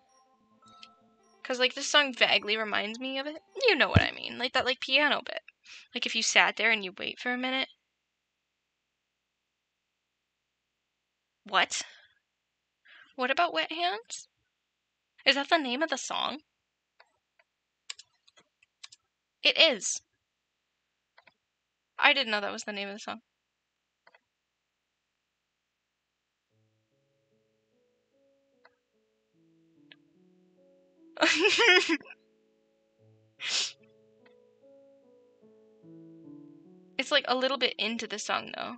Cause like this song vaguely reminds me of it. You know what I mean. Like that like piano bit. Like if you sat there and you wait for a minute. What? What about Wet Hands? Is that the name of the song? It is. I didn't know that was the name of the song. it's like a little bit into the song though.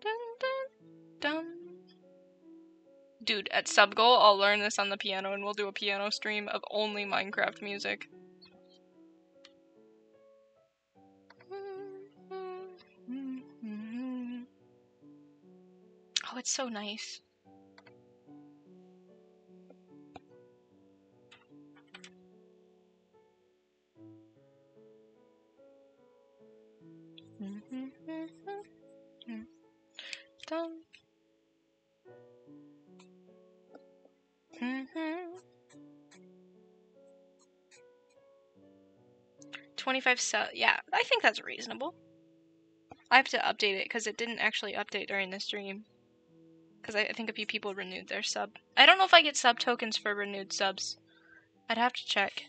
Dun, dun, dun. Dude, at Subgoal, I'll learn this on the piano and we'll do a piano stream of only Minecraft music. Oh, it's so nice. Dum. 25 sub. Yeah, I think that's reasonable. I have to update it because it didn't actually update during the stream. Because I, I think a few people renewed their sub. I don't know if I get sub tokens for renewed subs. I'd have to check.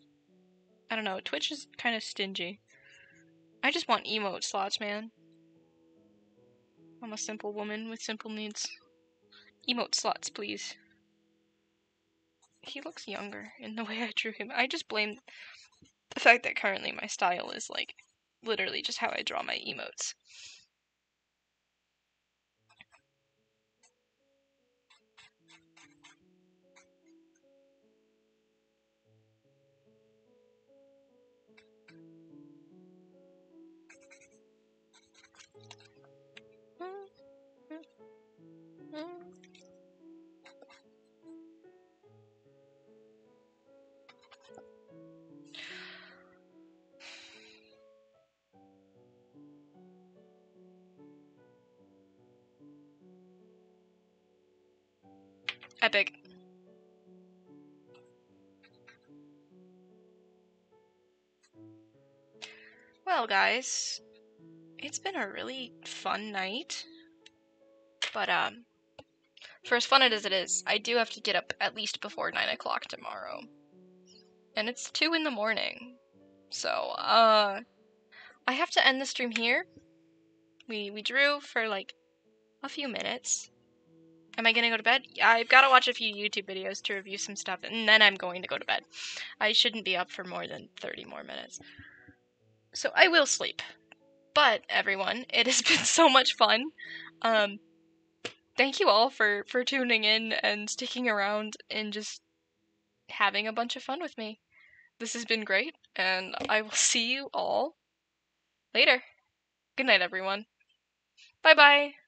I don't know. Twitch is kind of stingy. I just want emote slots, man. I'm a simple woman with simple needs. Emote slots, please. He looks younger in the way I drew him. I just blame the fact that currently my style is like literally just how I draw my emotes. Epic. Well, guys, it's been a really fun night. But, um, for as fun as it is, I do have to get up at least before 9 o'clock tomorrow. And it's 2 in the morning. So, uh, I have to end the stream here. We, we drew for like a few minutes. Am I gonna go to bed? I've gotta watch a few YouTube videos to review some stuff, and then I'm going to go to bed. I shouldn't be up for more than 30 more minutes. So I will sleep. But, everyone, it has been so much fun. Um, thank you all for, for tuning in and sticking around and just having a bunch of fun with me. This has been great, and I will see you all later. Good night, everyone. Bye bye.